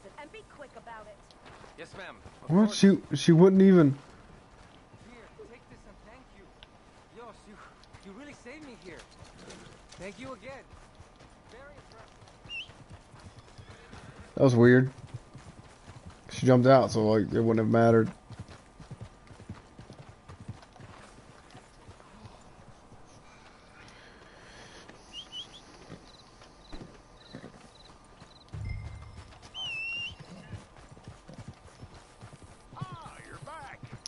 and be quick about it. Yes, ma'am. What? She she wouldn't even. Here, take this and thank you. Yos, you, you really saved me here. Thank you again. Very impressive. That was weird. She jumped out, so like it wouldn't have mattered.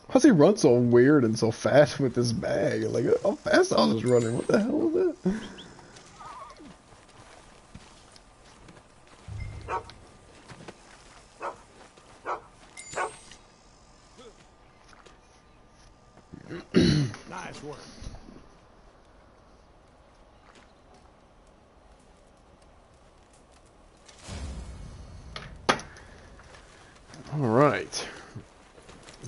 Why's he run so weird and so fast with this bag? Like how fast I was running. What the hell is that? All right.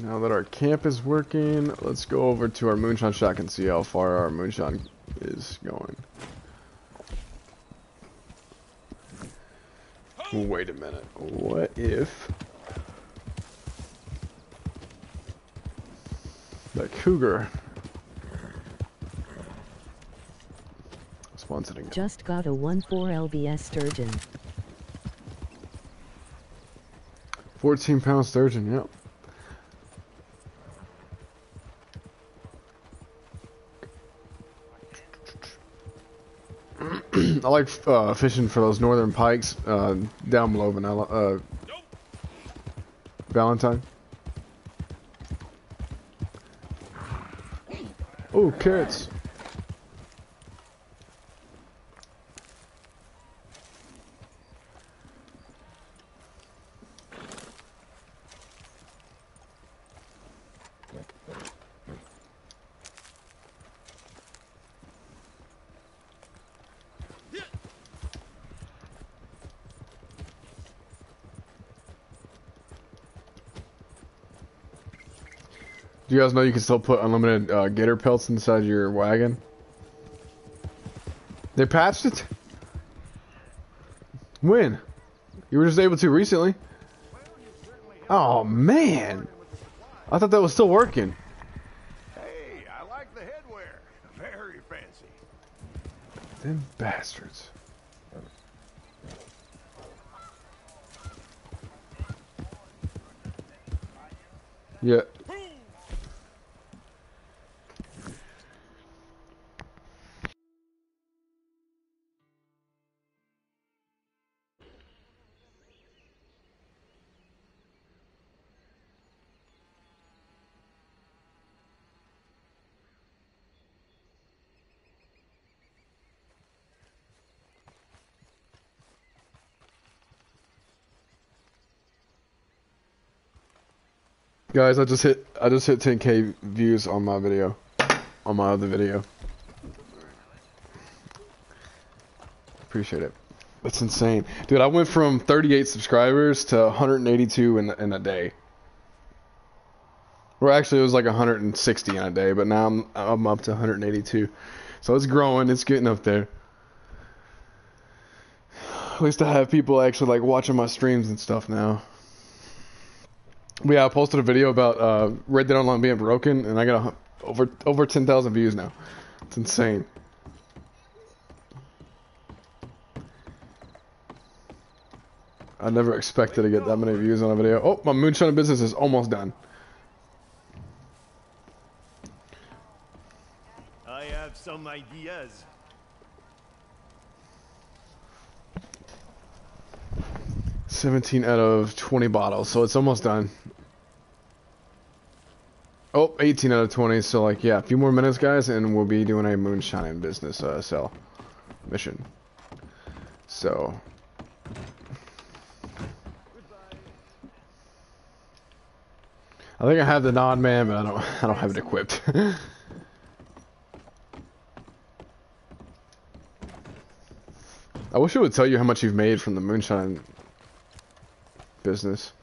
Now that our camp is working, let's go over to our moonshine shack and see how far our moonshine is going. Wait a minute. What if that cougar again? Just got a 1-4 LBS sturgeon. 14 pound sturgeon, yep. I like uh, fishing for those northern pikes uh, down below Vanilla, uh, Valentine. Oh, carrots. Do you guys know you can still put unlimited uh, gator pelts inside your wagon? They patched it? When? You were just able to recently? Oh man! I thought that was still working. Hey, I like the headwear. Very fancy. Them bastards. Yeah. Guys, I just hit I just hit 10k views on my video, on my other video. Appreciate it. That's insane, dude. I went from 38 subscribers to 182 in in a day. Well, actually, it was like 160 in a day, but now I'm I'm up to 182. So it's growing. It's getting up there. At least I have people actually like watching my streams and stuff now. Yeah, I posted a video about uh, Red Dead Online being broken, and I got a, over over 10,000 views now. It's insane. I never expected to get that many views on a video. Oh, my moonshine business is almost done. I have some ideas. Seventeen out of twenty bottles, so it's almost done. Oh, 18 out of 20, so like, yeah, a few more minutes, guys, and we'll be doing a moonshine business uh, sell mission. So, I think I have the nod man, but I don't, I don't have it equipped. I wish it would tell you how much you've made from the moonshine business.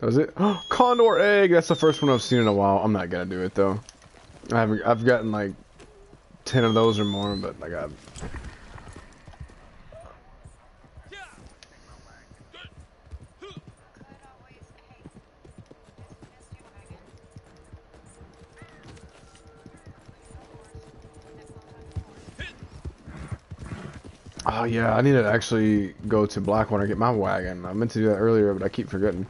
Does it? Condor egg. That's the first one I've seen in a while. I'm not gonna do it though. I haven't. I've gotten like ten of those or more, but I got. Oh yeah, I need to actually go to Blackwater and get my wagon. I meant to do that earlier, but I keep forgetting.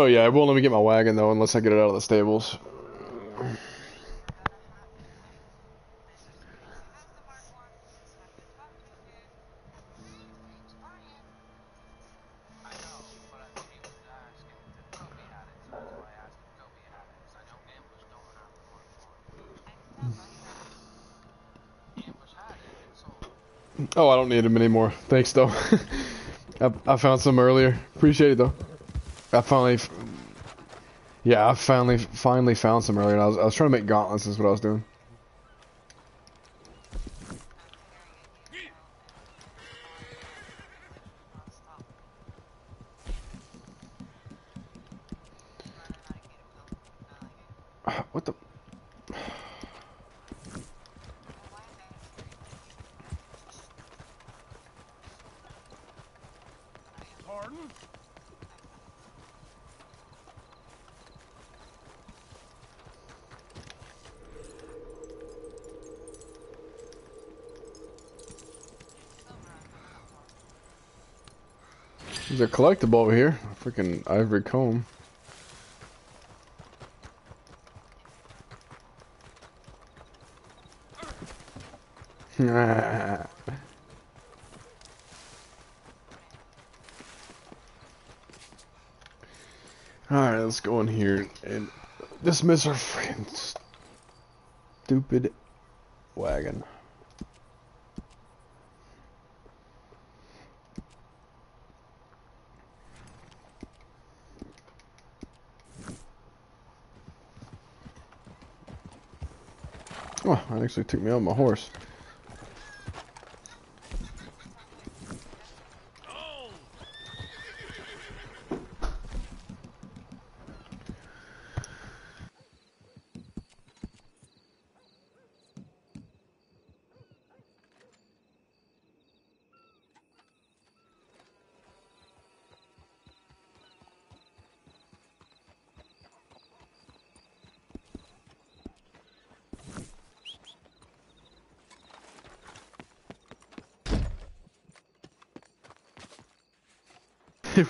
Oh yeah, it won't let me get my wagon though unless I get it out of the stables. Oh, I don't need them anymore. Thanks though. I, I found some earlier. Appreciate it though. I finally, yeah, I finally finally found some earlier. I was I was trying to make gauntlets. Is what I was doing. What the? Pardon? There's a collectible over here. Freaking ivory comb. Alright, let's go in here and dismiss our freaking stupid wagon. Oh, that actually took me on my horse.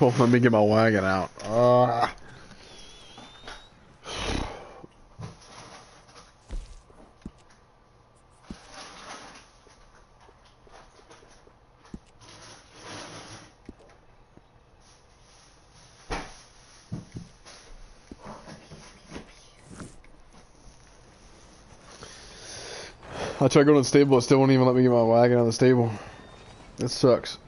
Let me get my wagon out. Uh... I tried going to the stable, it still won't even let me get my wagon out of the stable. It sucks.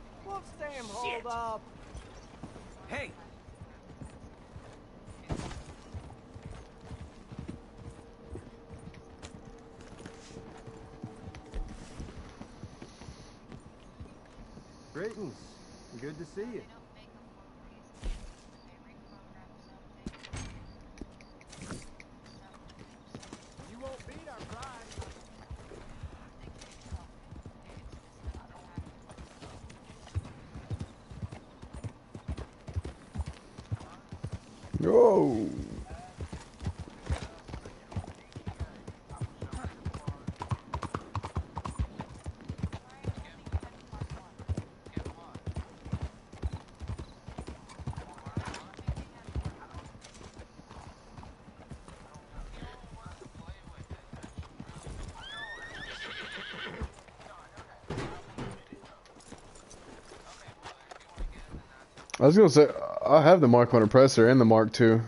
was gonna say I have the Mark One Oppressor and the Mark Two.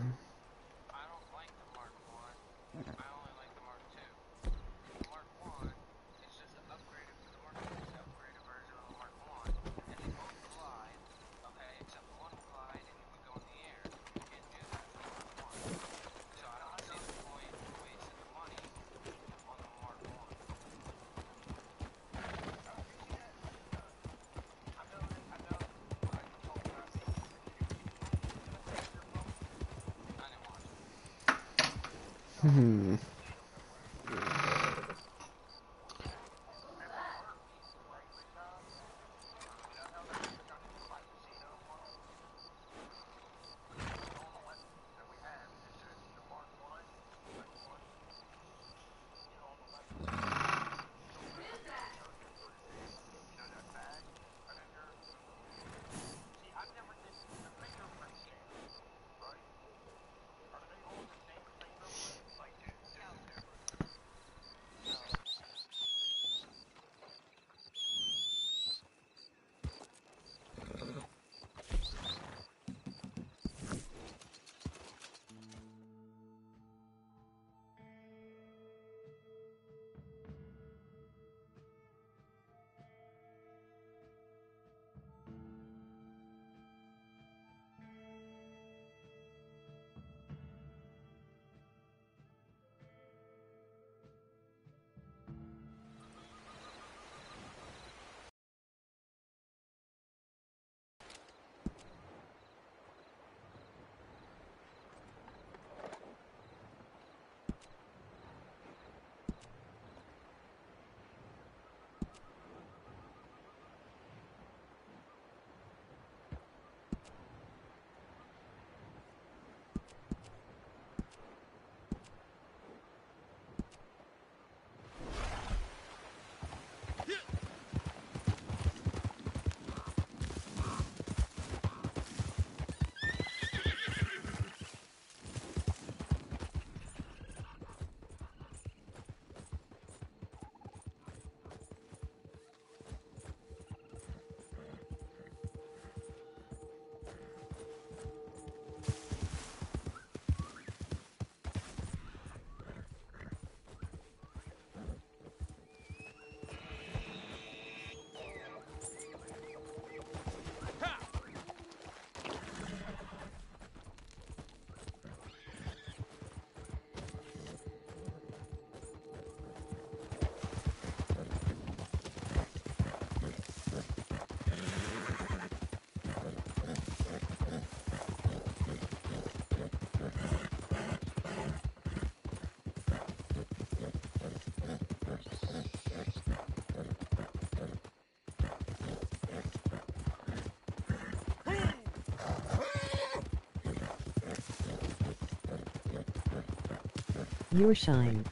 Your shine.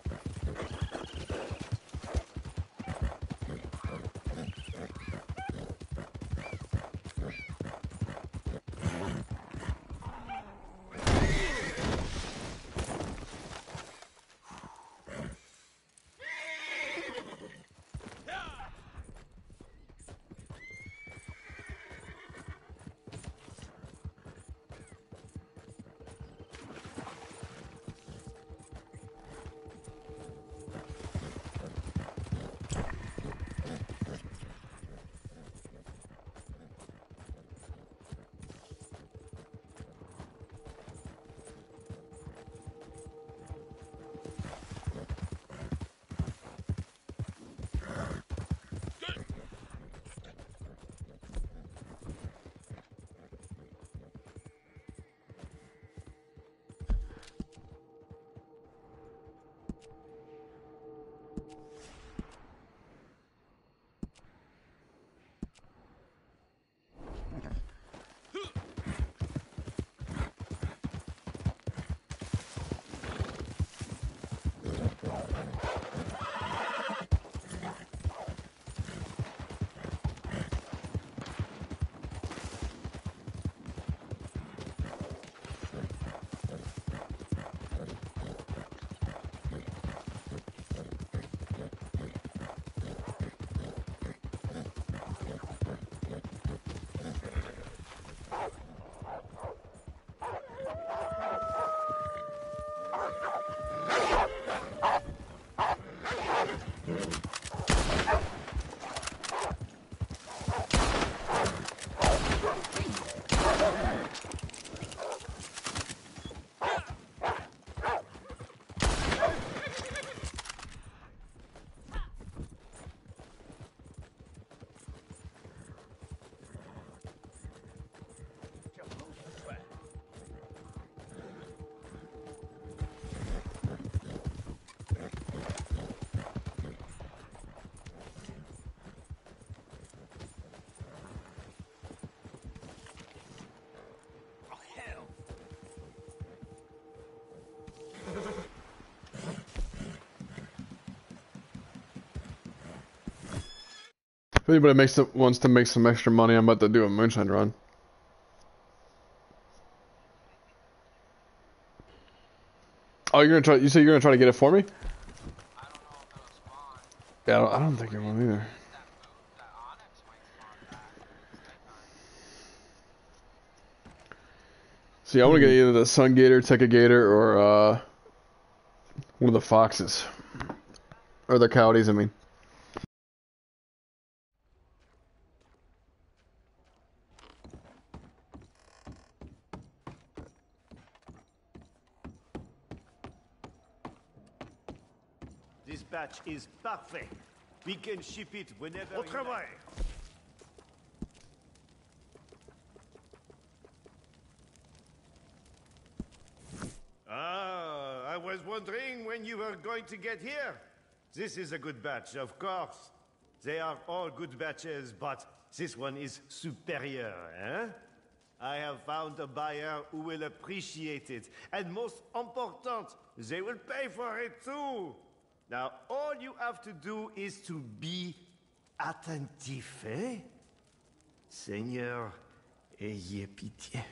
If anybody makes some, wants to make some extra money, I'm about to do a moonshine run. Oh, you're gonna try. You say you're gonna try to get it for me? Yeah, I don't, I don't think it will either. See, I want to get either the Sun Gator, Teca Gator, or uh, one of the foxes, or the coyotes. I mean. This batch is perfect. We can ship it whenever Au travail. Ah, I was wondering when you were going to get here. This is a good batch, of course. They are all good batches, but this one is superior, eh? I have found a buyer who will appreciate it. And most important, they will pay for it too. Now, all you have to do is to be attentif, eh? Seigneur, ayez pitié.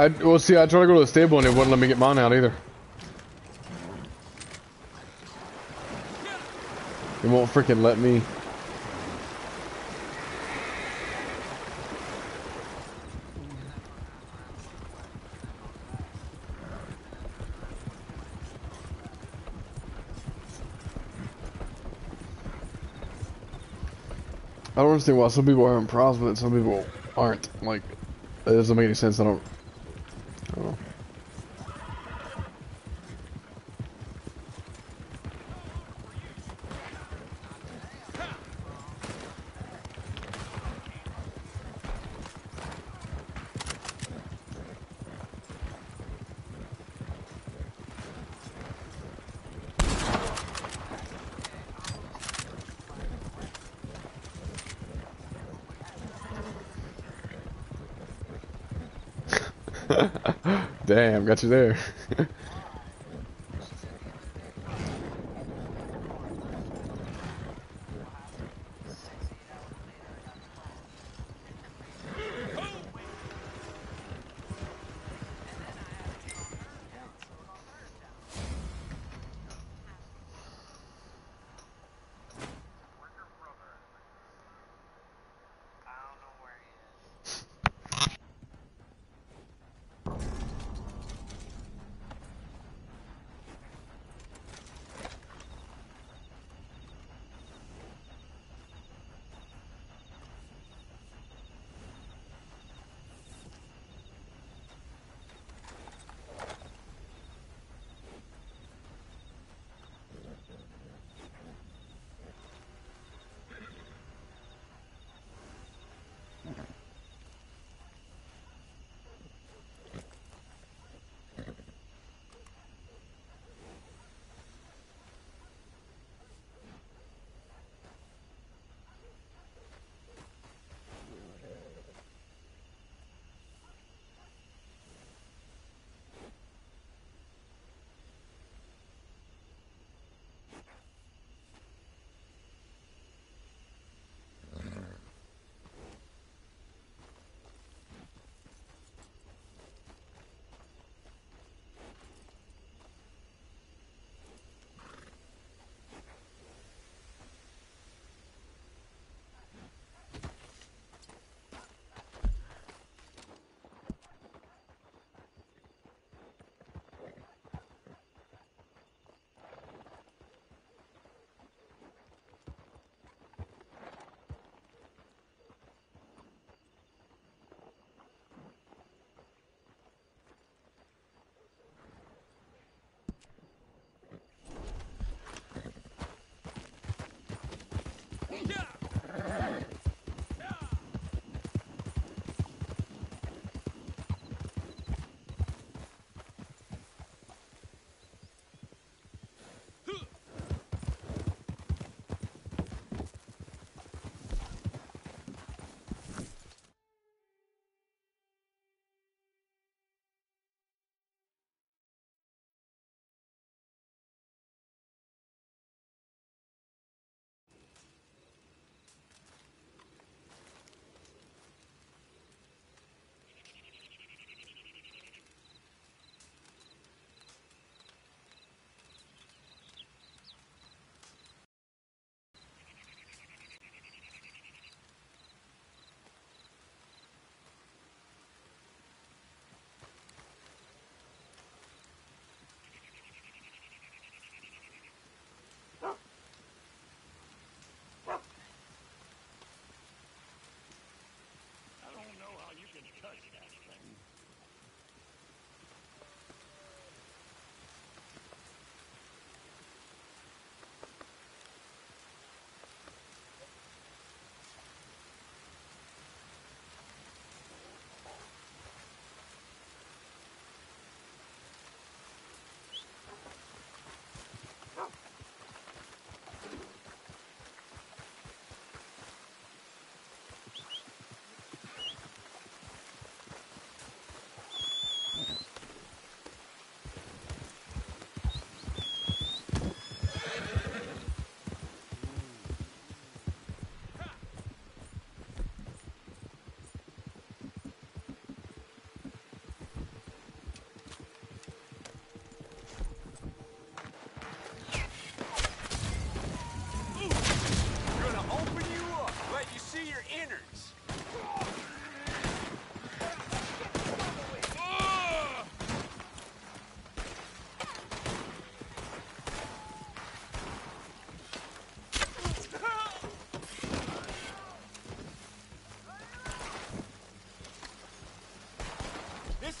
I well see I tried to go to the stable and it wouldn't let me get mine out either. It won't freaking let me. I don't understand why some people are having problems with it, some people aren't. Like, it doesn't make any sense. I don't. I don't know. Damn, got you there.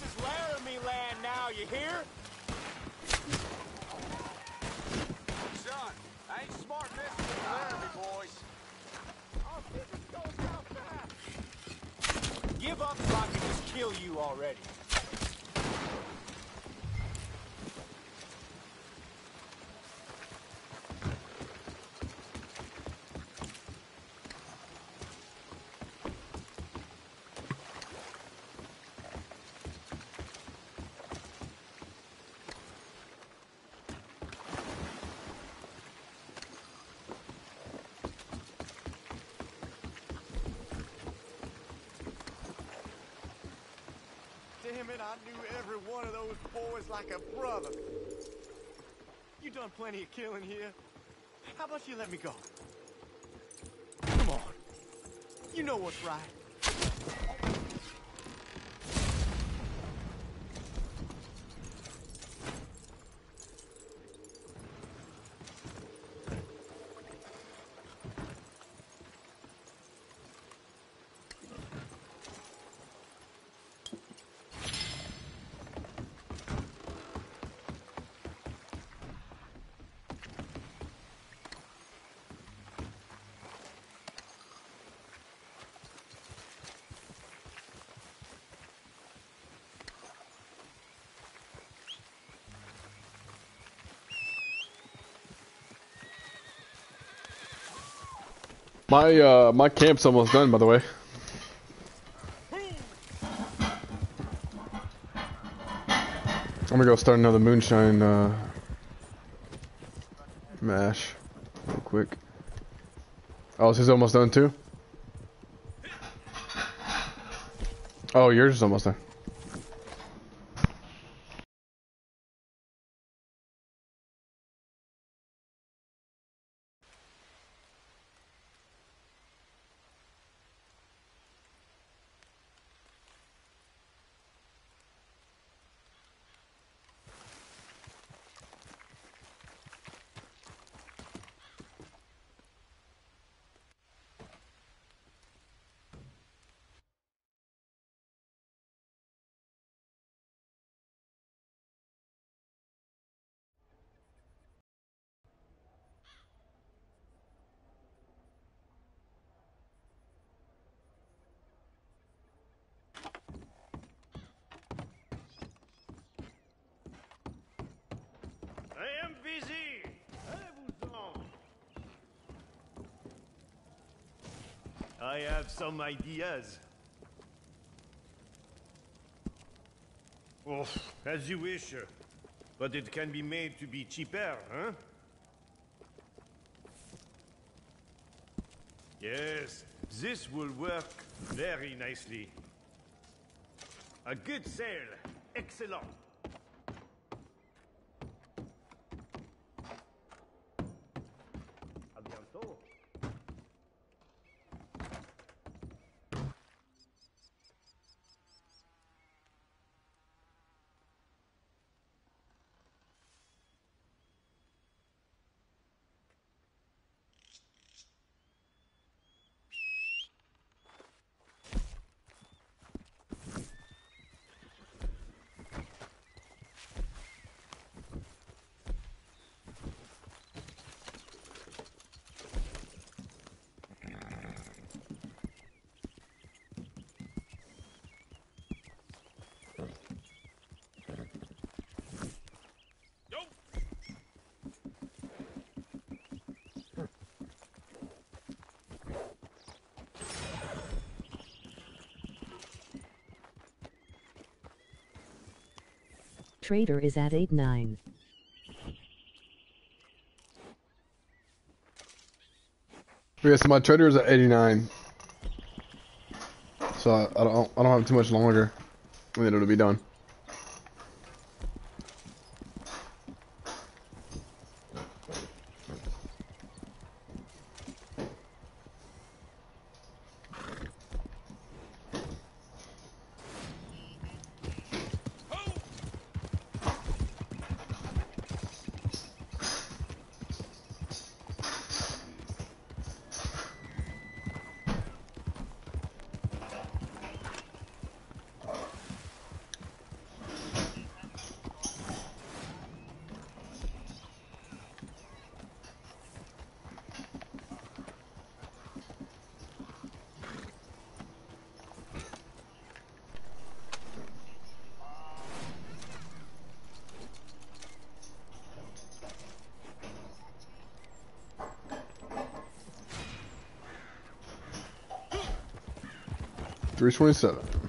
This is Laramie land now, you hear? Son, I ain't smart business with Laramie boys. Our business goes down fast. Give up so I can just kill you already. I knew every one of those boys like a brother. You done plenty of killing here. How about you let me go? Come on. You know what's right. My uh my camp's almost done by the way. I'm gonna go start another moonshine uh mash real quick. Oh, his almost done too? Oh, yours is almost done. I am busy. Allez-vous-en. I have some ideas. Oh, as you wish. But it can be made to be cheaper, huh? Yes, this will work very nicely. A good sale. Excellent. Trader is at 8-9. Yeah, so my trader is at 89. So I, I don't I don't have too much longer. And then it'll be done. 327.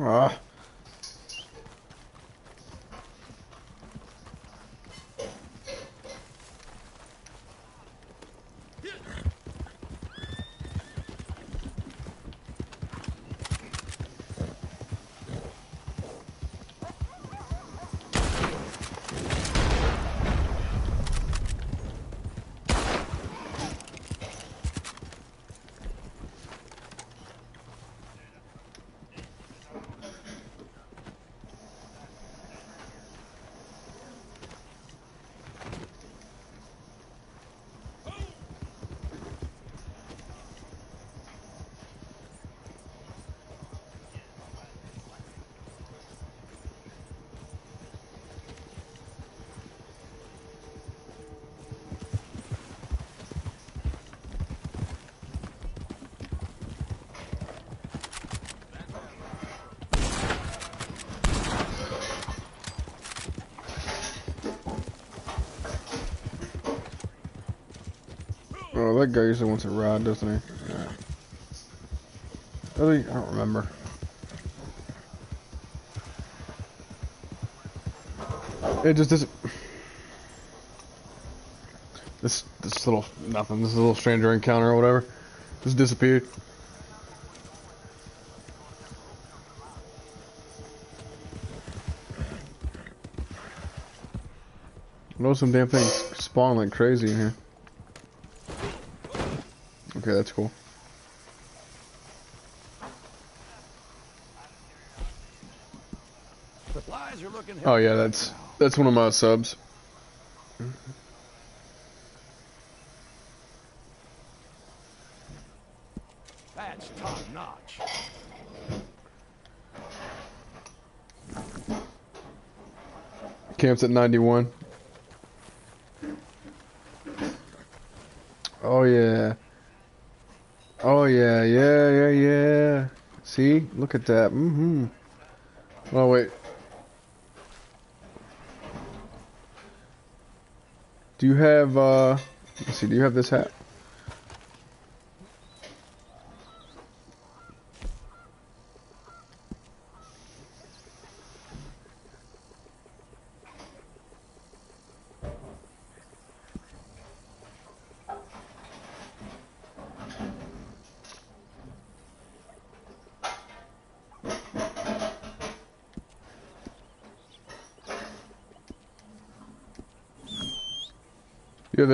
Ah. That guy usually wants a ride, doesn't he? Yeah. Does he? I don't remember. It just doesn't. This this little nothing. This little stranger encounter or whatever just disappeared. I know some damn things spawn like crazy in here. Okay, that's cool. Supplies are looking Oh yeah, that's that's one of my subs. That's top notch. Camps at 91. Oh yeah. Oh yeah, yeah, yeah, yeah. See? Look at that. Mm-hmm. Oh wait. Do you have uh let's see, do you have this hat?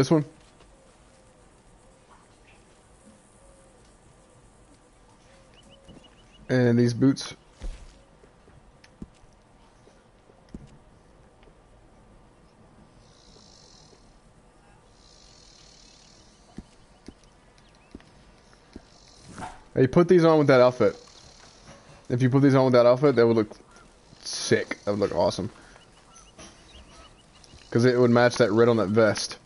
This one? And these boots. Hey, put these on with that outfit. If you put these on with that outfit, that would look sick. That would look awesome. Because it would match that red on that vest.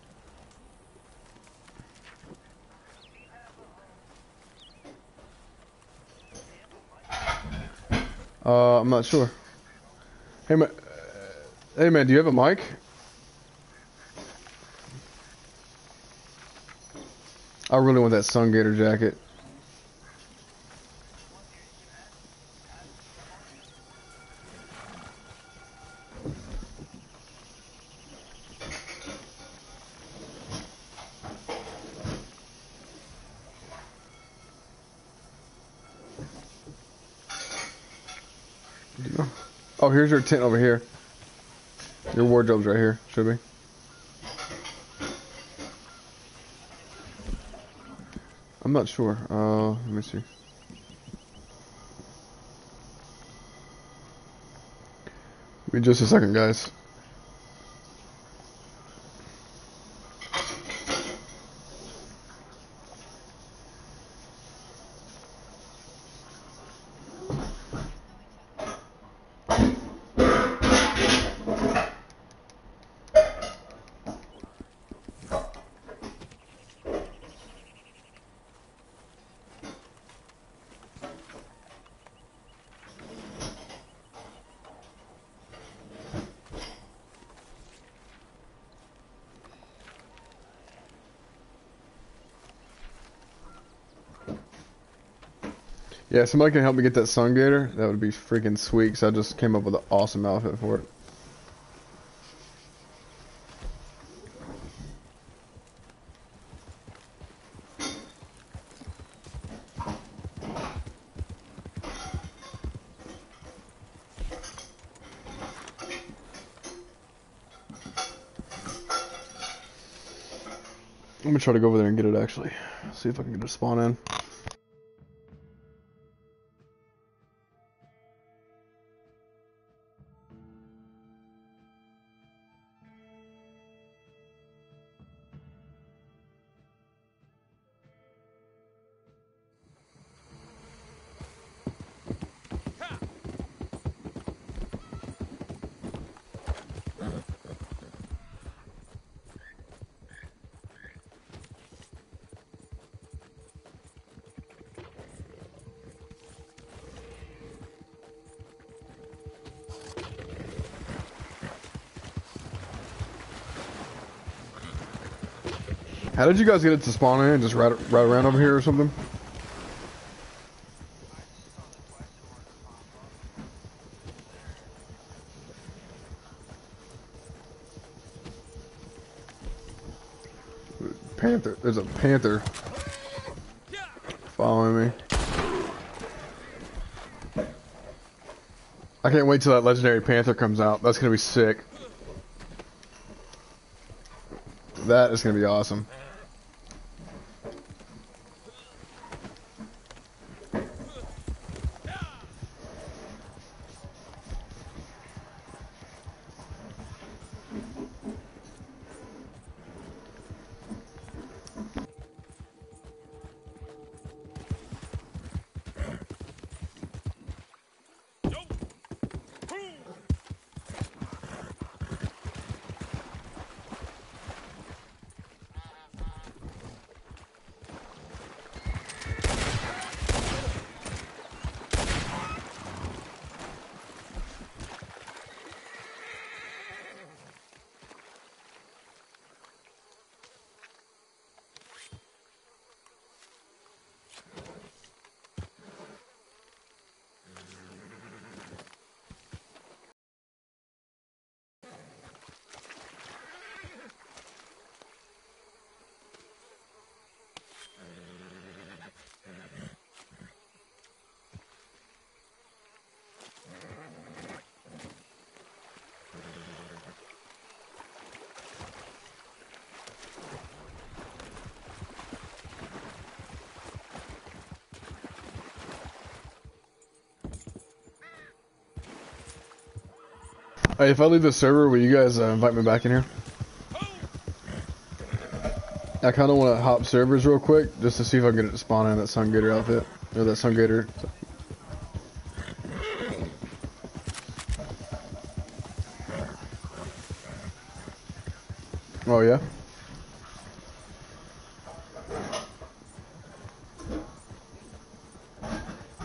Uh, I'm not sure. Hey man, hey man, do you have a mic? I really want that Sun Gator jacket. Here's your tent over here. Your wardrobe's right here, should be. I'm not sure. Uh, let me see. Give me just a second, guys. Yeah, somebody can help me get that Sun Gator. That would be freaking sweet, because I just came up with an awesome outfit for it. I'm gonna try to go over there and get it actually. See if I can get a spawn in. How did you guys get it to spawn in? And just right, right around over here or something? Panther. There's a panther following me. I can't wait till that legendary panther comes out. That's gonna be sick. That is gonna be awesome. Hey, if I leave the server, will you guys uh, invite me back in here? I kind of want to hop servers real quick, just to see if I can get it to spawn in that Sun Gator outfit. Or that Sun Gator. Oh yeah.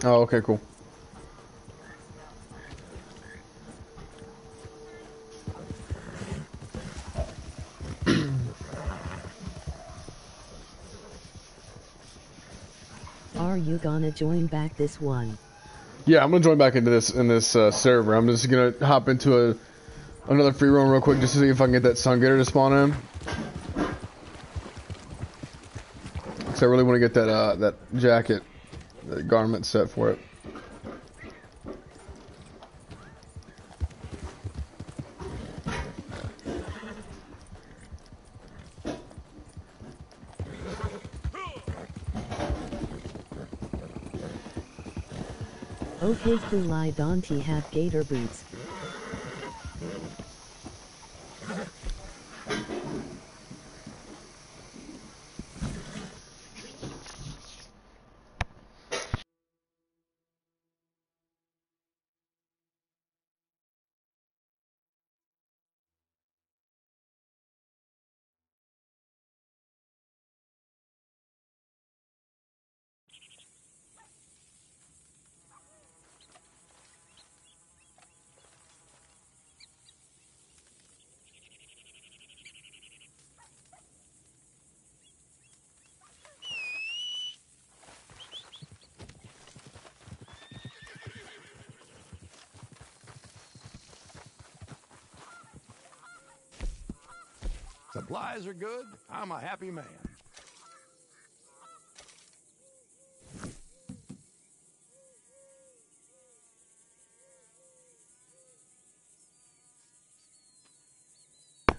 Oh, okay, cool. Are you gonna join back this one? Yeah, I'm gonna join back into this in this uh, server. I'm just gonna hop into a another free roam real quick just to see if I can get that sun gator to spawn in. Cause I really want to get that uh, that jacket, the garment set for it. Okay, Kulai Donti have gator boots. Supplies are good. I'm a happy man.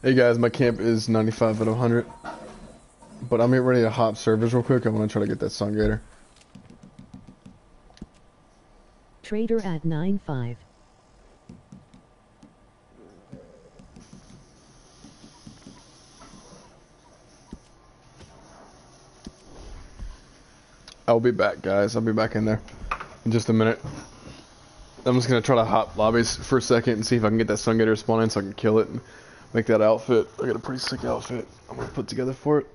Hey guys, my camp is 95 out of 100. But I'm getting ready to hop servers real quick. I want to try to get that sun gator. Trader at 9.5. I'll be back, guys. I'll be back in there in just a minute. I'm just gonna try to hop lobbies for a second and see if I can get that sun gator spawn in so I can kill it and make that outfit. I got a pretty sick outfit I'm gonna put together for it.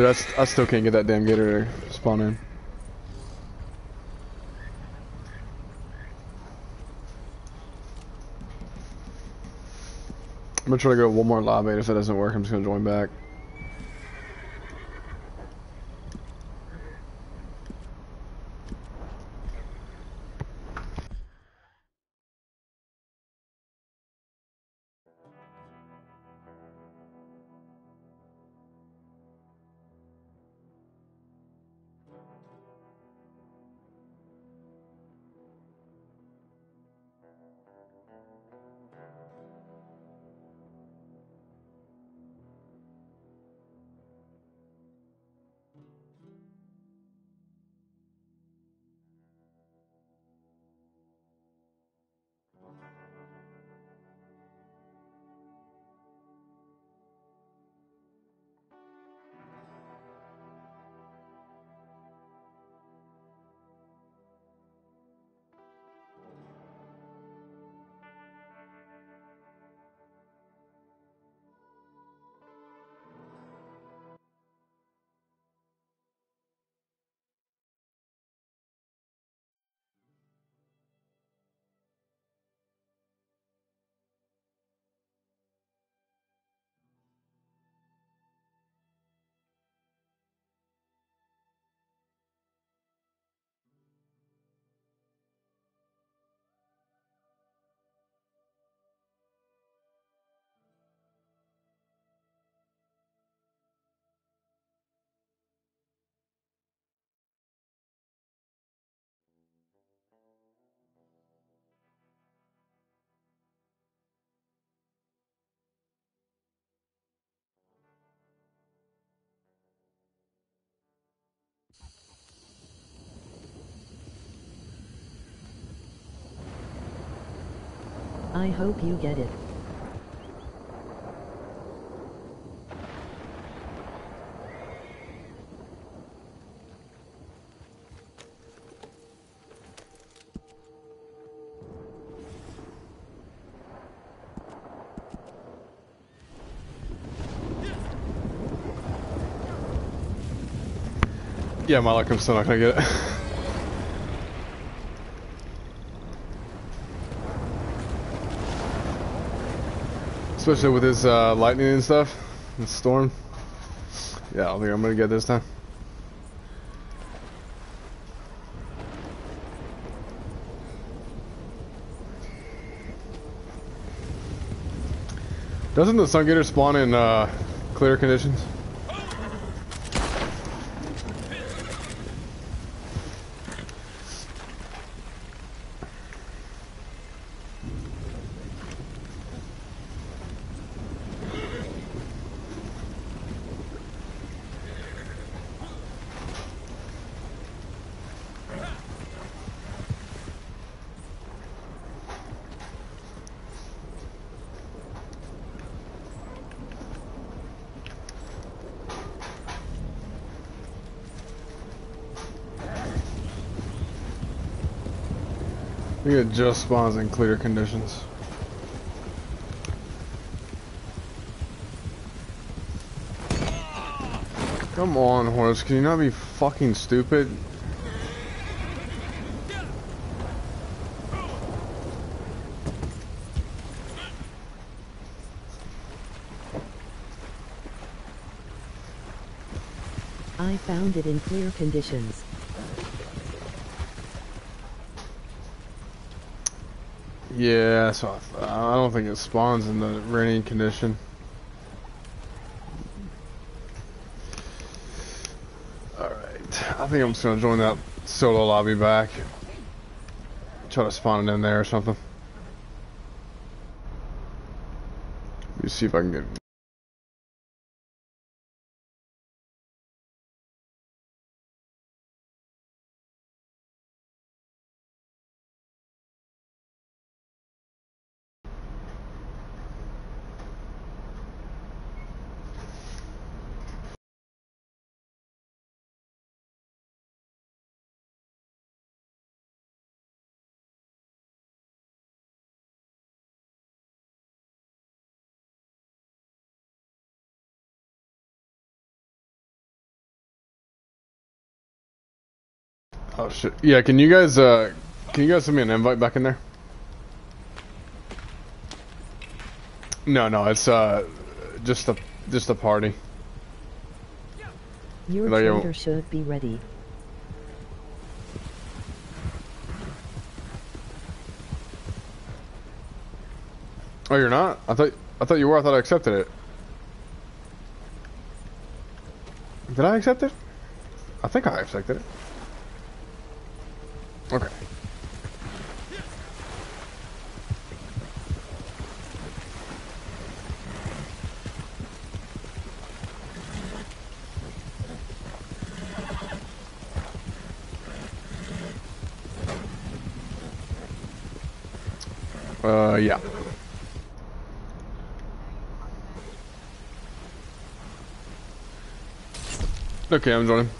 Dude, I, I still can't get that damn gator to spawn in. I'm gonna try to go one more lobby, and if that doesn't work, I'm just gonna join back. I hope you get it. Yeah, my luck, I'm still not gonna get it. Especially with this uh, lightning and stuff, and storm. Yeah, I think I'm gonna get this time. Doesn't the Sun Gator spawn in uh, clear conditions? I think just spawns in clear conditions. Come on, horse, can you not be fucking stupid? I found it in clear conditions. Yeah, so I, I don't think it spawns in the raining condition. Alright, I think I'm just gonna join that solo lobby back. Try to spawn it in there or something. Let me see if I can get shit. Yeah, can you guys uh can you guys send me an invite back in there? No, no, it's uh just a just a party. Your Like, you- trader should be ready. Oh, you're not? I thought I thought you were. I thought I accepted it. Did I accept it? I think I accepted it. Okay. Uh, yeah. Okay, I'm joining.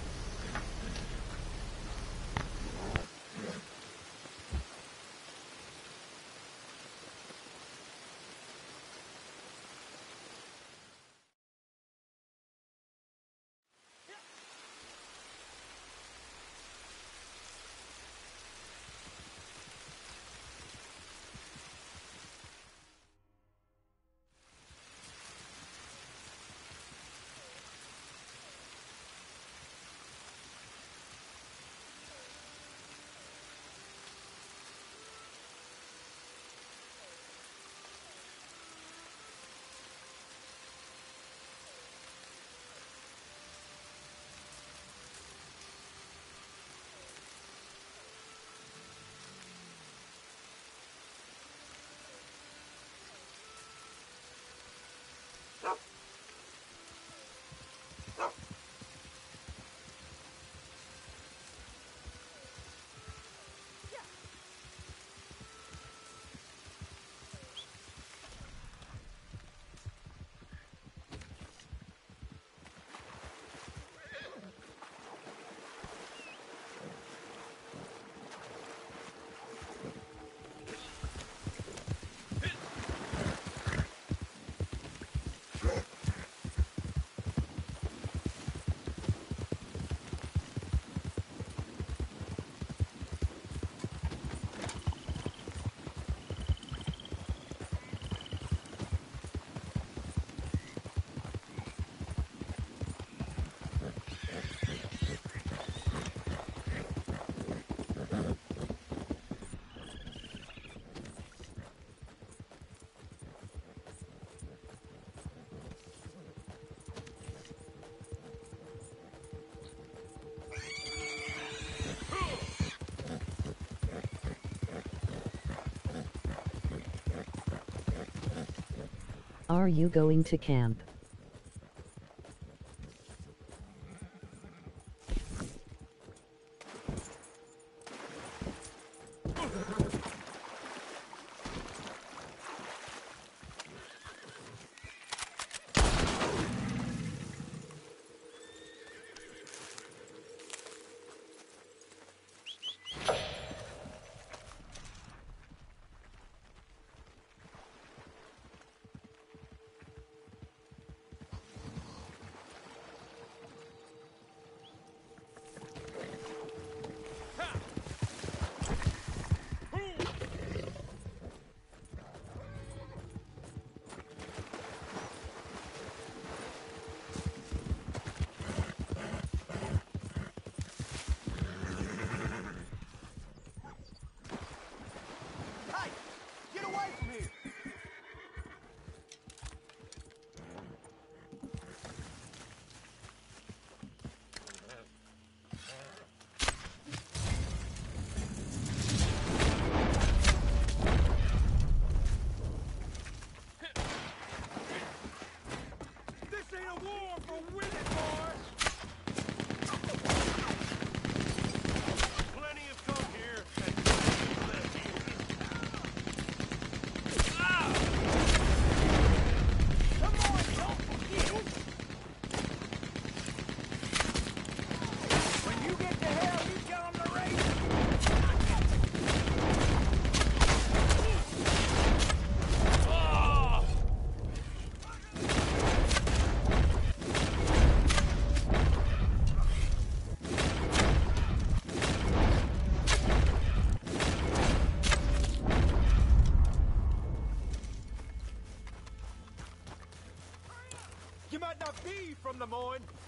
Are you going to camp?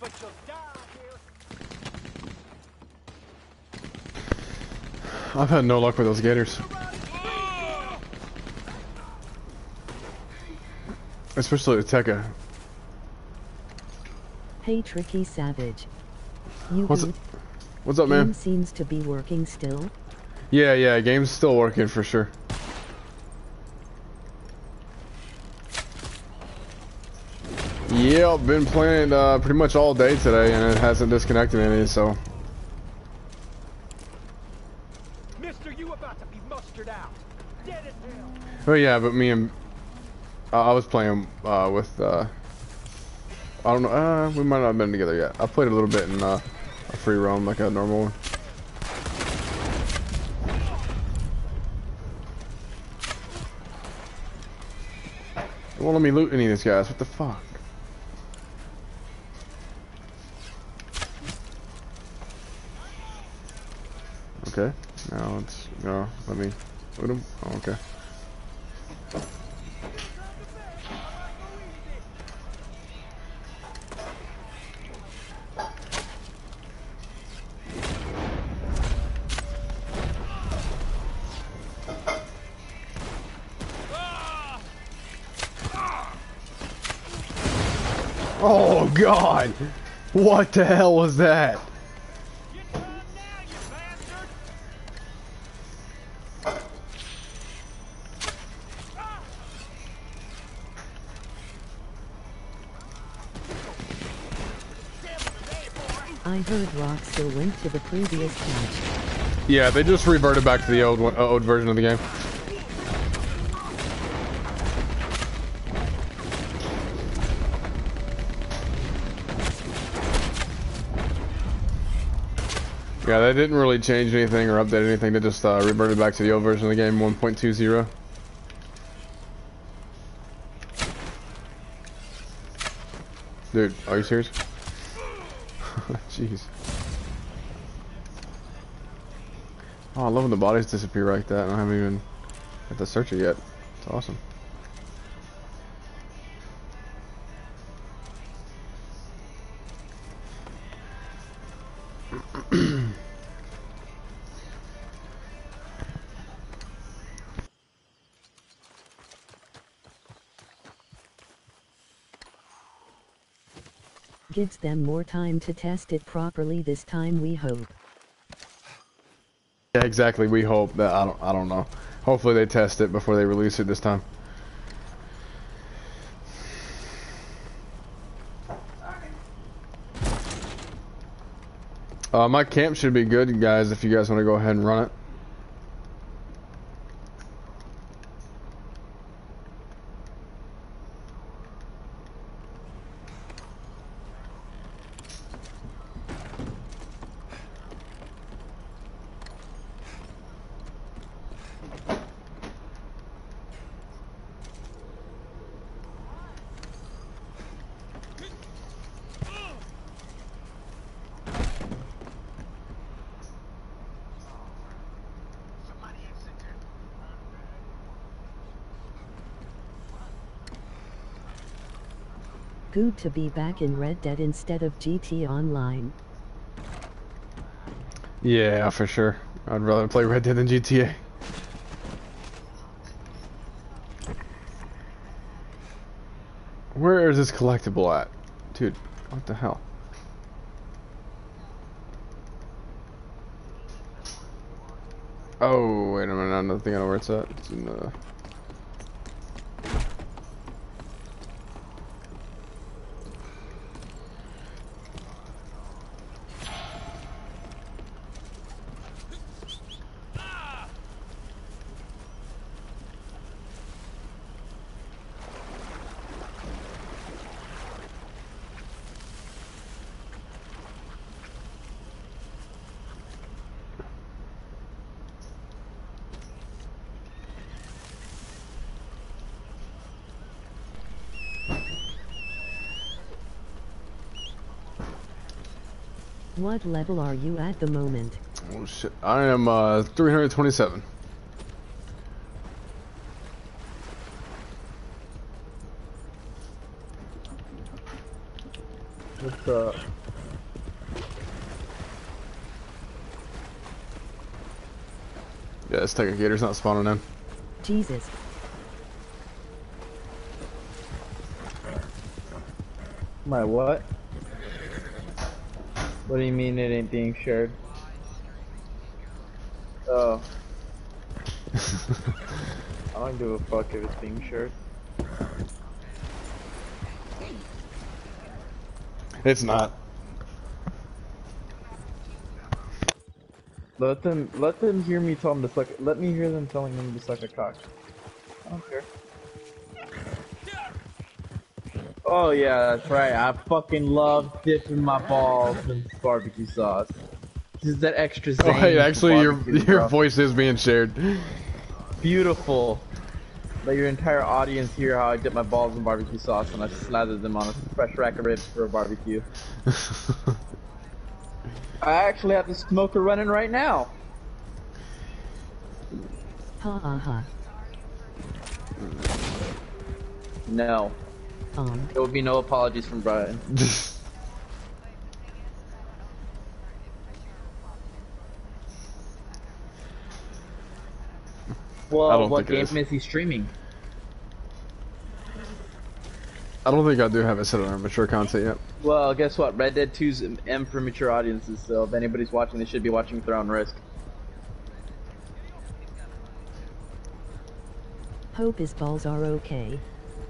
But you'll die here. I've had no luck with those gators. Especially the Teca. Hey Tricky Savage. You What's good? What's up, Game man? seems to be working still. Yeah, yeah, game's still working for sure. Been playing uh, pretty much all day today, and it hasn't disconnected any. So, Mister, you about to be mustered out. Dead as hell. oh yeah, but me and uh, I was playing uh, with. Uh, I don't know. Uh, we might not have been together yet. I played a little bit in uh, a free roam, like a normal one. They won't let me loot any of these guys. What the fuck? Okay. Now let's go. Let me loot them. Oh, okay. Oh god! What the hell was that? Rockstar went to the previous patch. Yeah, they just reverted back to the old one, uh, old version of the game. Yeah, they didn't really change anything or update anything. They just uh, reverted back to the old version of the game, 1.20. Dude, are you serious? Jeez. Oh, I love when the bodies disappear like that. and I haven't even had to search it yet. It's awesome. Gives them more time to test it properly this time we hope. Yeah, exactly. We hope that I don't. I don't know. Hopefully they test it before they release it this time. Uh, my camp should be good, guys. If you guys want to go ahead and run it. Good to be back in Red Dead instead of GT Online. Yeah, for sure. I'd rather play Red Dead than GTA. Where is this collectible at? Dude, what the hell? Oh, wait a minute, I don't think I know where it's at. It's in the... What level are you at the moment? Oh shit, I am uh, 327. What's up? Yeah, this Tiger Gator's not spawning in. Jesus. My what? What do you mean it ain't being shared? Oh. oh. I don't give a fuck if it's being shared. It's not. Let them let them hear me tell them to suck. Let me hear them telling them to suck a cock. Oh yeah, that's right. I fucking love dipping my balls in barbecue sauce. This is that extra Oh, zing. hey, actually, your your bro. voice is being shared. beautiful. Let your entire audience hear how I dip my balls in barbecue sauce and I slather them on a fresh rack of ribs for a barbecue. I actually have the smoker running right now. Ha ha ha. No. Um. There will be no apologies from Brian. Well, what game is. is he streaming? I don't think I do have it set on mature content yet. Well, guess what? Red Dead 2's M for mature audiences, so if anybody's watching, they should be watching at their own risk. Hope his balls are okay.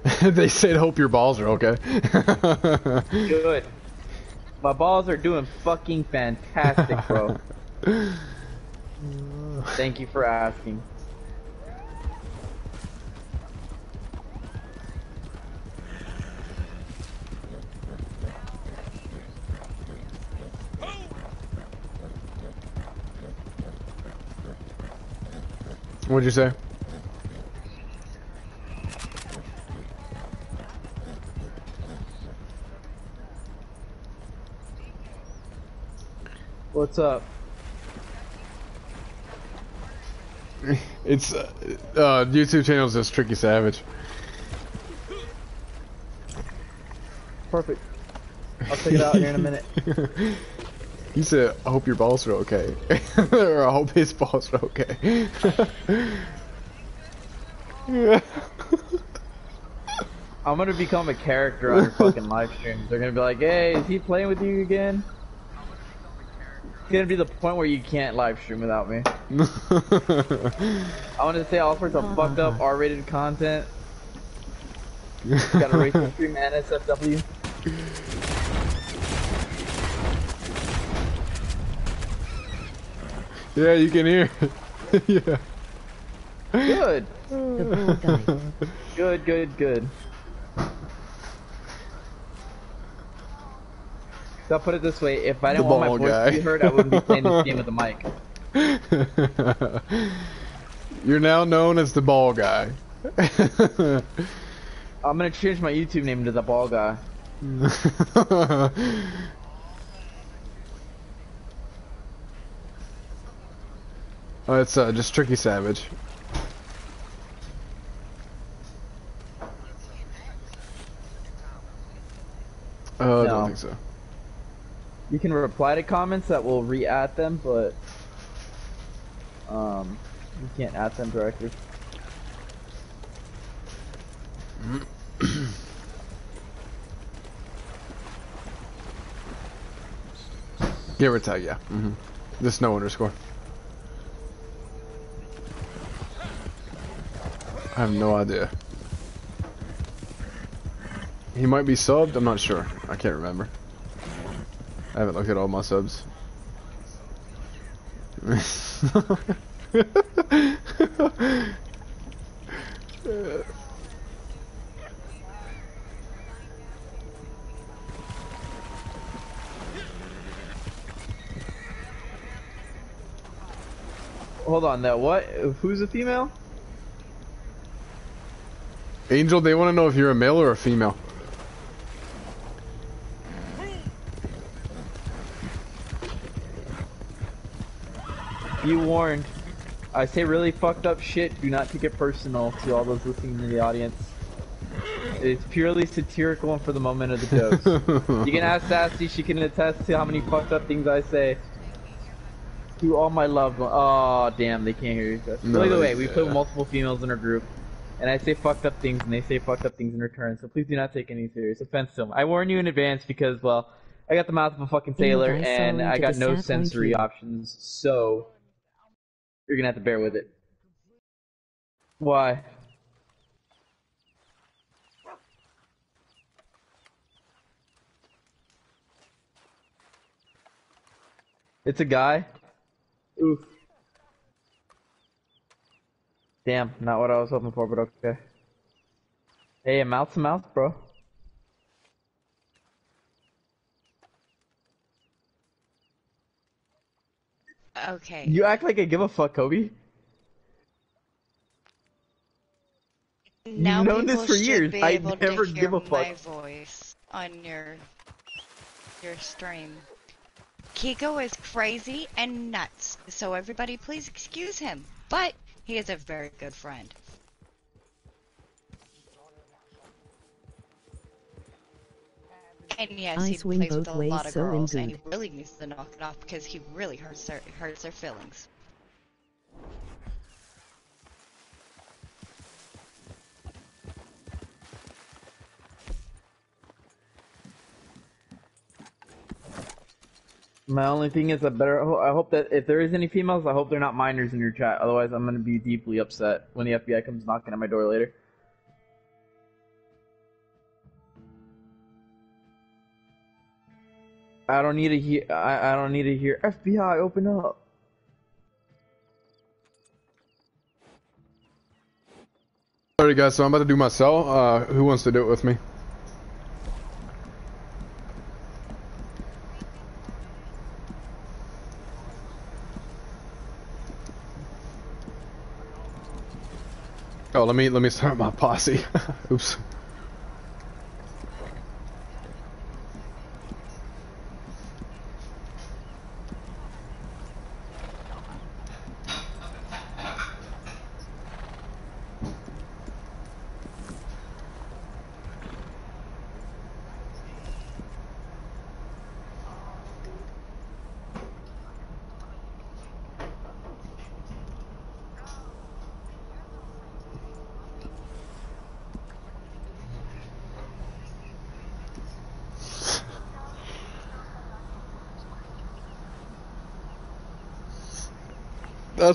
they said, "Hope your balls are okay." Good. My balls are doing fucking fantastic, bro. Thank you for asking. What'd you say? What's up? It's uh, uh, YouTube channel is just Tricky Savage. Perfect. I'll take it out here in a minute. He said, "I hope your balls are okay," or "I hope his balls are okay." I'm gonna become a character on your fucking live streams. They're gonna be like, hey, is he playing with you again? It's gonna be the point where you can't live stream without me. I want to say all sorts of oh. fucked up R-rated content. Got a racing stream and SFW. yeah, you can hear. yeah. Good. The ball guy. Good, good, good. So I'll put it this way, if I didn't The want my voice guy. to be heard, I wouldn't be playing this game with the mic. You're now known as the ball guy. I'm gonna change my YouTube name to the ball guy. oh, it's uh, just Tricky Savage. Uh, I don't think so. You can reply to comments that will re-add them, but um, you can't add them directly. Give or tag, yeah. Mm -hmm. Just no underscore. I have no idea. He might be subbed, I'm not sure. I can't remember. I haven't looked at all my subs. Hold on, that what? Who's a female? Angel, they want to know if you're a male or a female. Be warned. I say really fucked up shit. Do not take it personal to all those listening in the audience. It's purely satirical and for the moment of the jokes. you can ask Sassy, she can attest to how many fucked up things I say. To all my loved ones. Oh, damn, they can't hear you. So No, either way, we yeah. put multiple females in our group. And I say fucked up things, and they say fucked up things in return, so please do not take any serious offense to them. I warn you in advance because, well, I got the mouth of a fucking Hey, sailor, and I got no sensory options, so you're gonna have to bear with it. Why? It's a guy? Oof. Damn, not what I was hoping for, but okay. Hey, mouth to mouth, bro. Okay. You act like I give a fuck, Kobe. Now You've known this for years. I never give a fuck. my voice on your your stream. Kiko is crazy and nuts, so everybody please excuse him. But he is a very good friend. And yes, I he swing plays with a lot of so girls, and he really needs to knock it off because he really hurts their hurts their feelings. My only thing is, I better. I hope that if there is any females, I hope they're not minors in your chat. Otherwise, I'm gonna be deeply upset when the FBI comes knocking at my door later. I don't need to hear. I, I don't need to hear FBI open up. Alright guys, so I'm about to do my sell. Uh, who wants to do it with me? Oh, let me let me start my posse. Oops.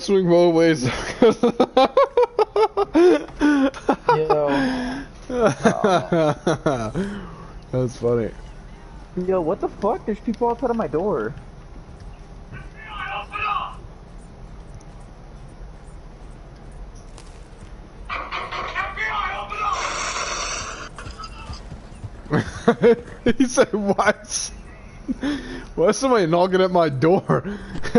Swing both ways. That's funny. Yo, what the fuck? There's people outside of my door. he said, "What? Why is somebody knocking at my door?"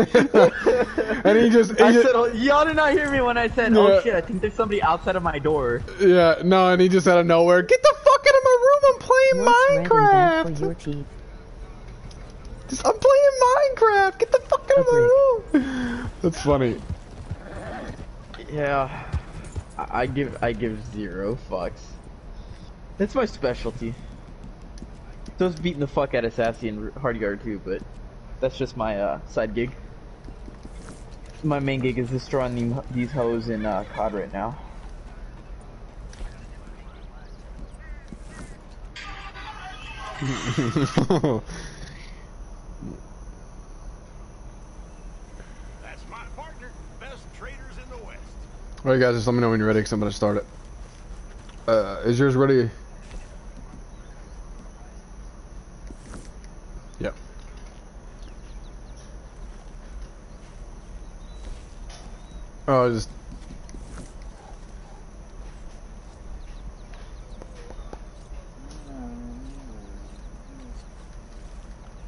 and he just, he I just- said, oh, y'all did not hear me when I said, oh shit, I think there's somebody outside of my door. yeah, no, and he just out of nowhere, get the fuck out of my room! I'm playing What's red and bad Minecraft. for your teeth? Just, I'm playing Minecraft. Get the fuck out of my room. That's funny. Yeah, I I give I give zero fucks. That's my specialty. Those beating the fuck out of Sassy and Hard Yard too, but that's just my uh, side gig. My main gig is destroying them- these hoes in uh, COD right now. That's my partner. Best traders in the West. Alright, guys, just let me know when you're ready, because I'm gonna start it. Uh, is yours ready? Oh, just.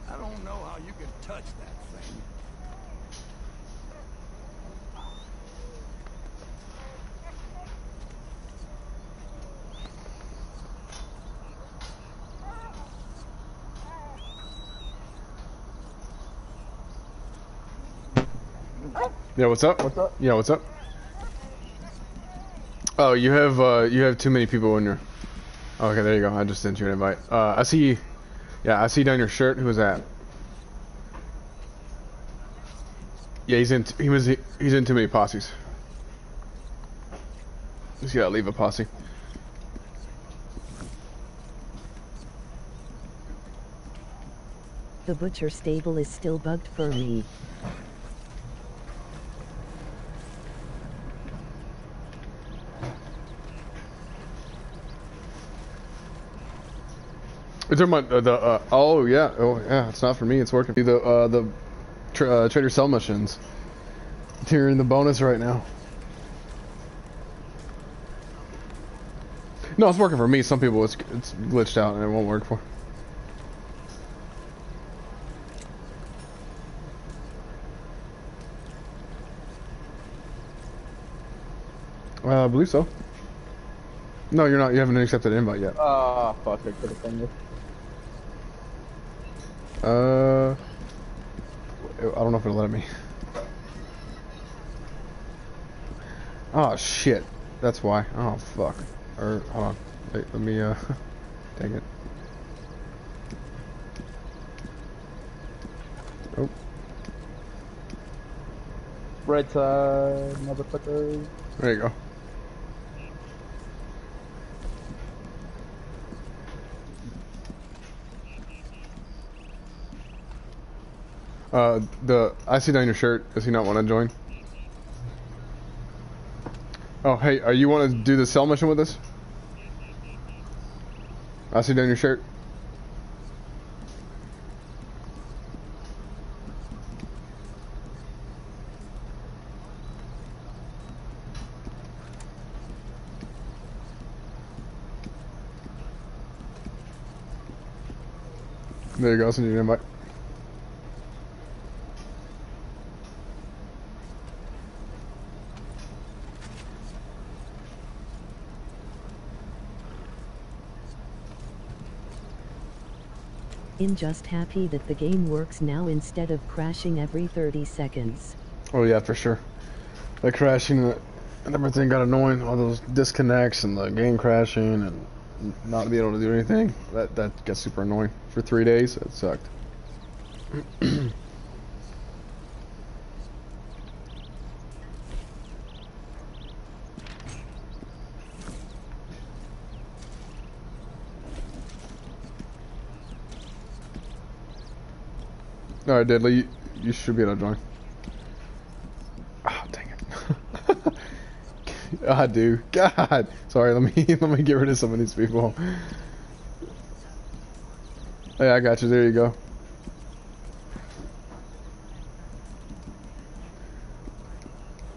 I don't know how you can touch that thing. Yeah, what's up? What's up? Yeah, what's up? Oh, you have uh, you have too many people in your. Okay, there you go. I just sent you an invite. Uh, I see. Yeah, I see down your shirt. Who was that? Yeah, he's in. He was. He's in too many posses. He's gotta leave a posse. The butcher stable is still bugged for me. Uh, the, uh, oh yeah, oh yeah, it's not for me, it's working. The, uh, the tra uh, Trader Sell missions. Tearing the bonus right now. No, it's working for me. Some people it's, it's glitched out and it won't work for. Uh, I believe so. No, you're not. You haven't accepted an invite yet. Ah, fuck, I could have done this. Uh, I don't know if it'll let me. Oh shit, that's why. Oh fuck. Or hold on. Wait, let me. Uh, dang it. Oh. Right side, motherfucker. There you go. Uh, the I see down your shirt. Does he not want to join? Oh, hey, are you want to do the sell mission with us? I see down your shirt. There you go, send you an invite. In just happy that the game works now instead of crashing every 30 seconds. Oh yeah, for sure. The crashing uh, and everything got annoying. All those disconnects and the game crashing and not being able to do anything. That that gets super annoying. For three days, it sucked. Alright, Deadly, you, you should be able to join. Oh, dang it. Ah, I do. God. Sorry, let me let me get rid of some of these people. Hey, I got you. There you go.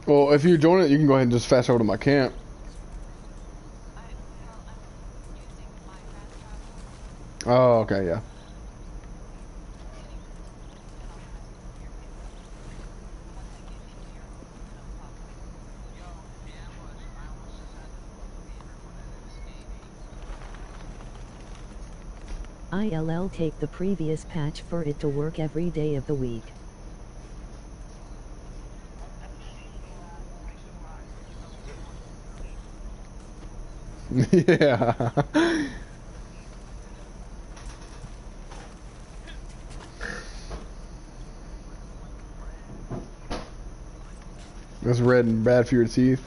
Well, if you join it, you can go ahead and just fast over to my camp. Oh, okay, yeah. ILL take the previous patch for it to work every day of the week. yeah. That's red and bad for your teeth.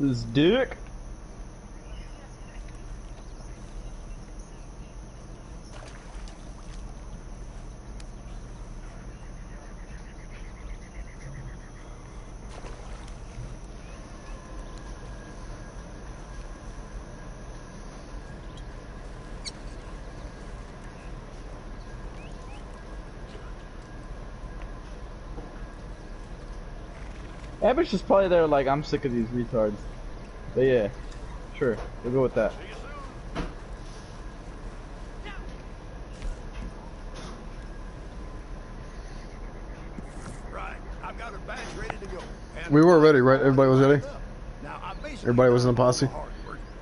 This dick. Average is probably there like, I'm sick of these retards. But yeah, sure, we'll go with that. Right, I've got a batch ready to go. And We were ready, right? Everybody was ready? Now, I basically Everybody was in a posse?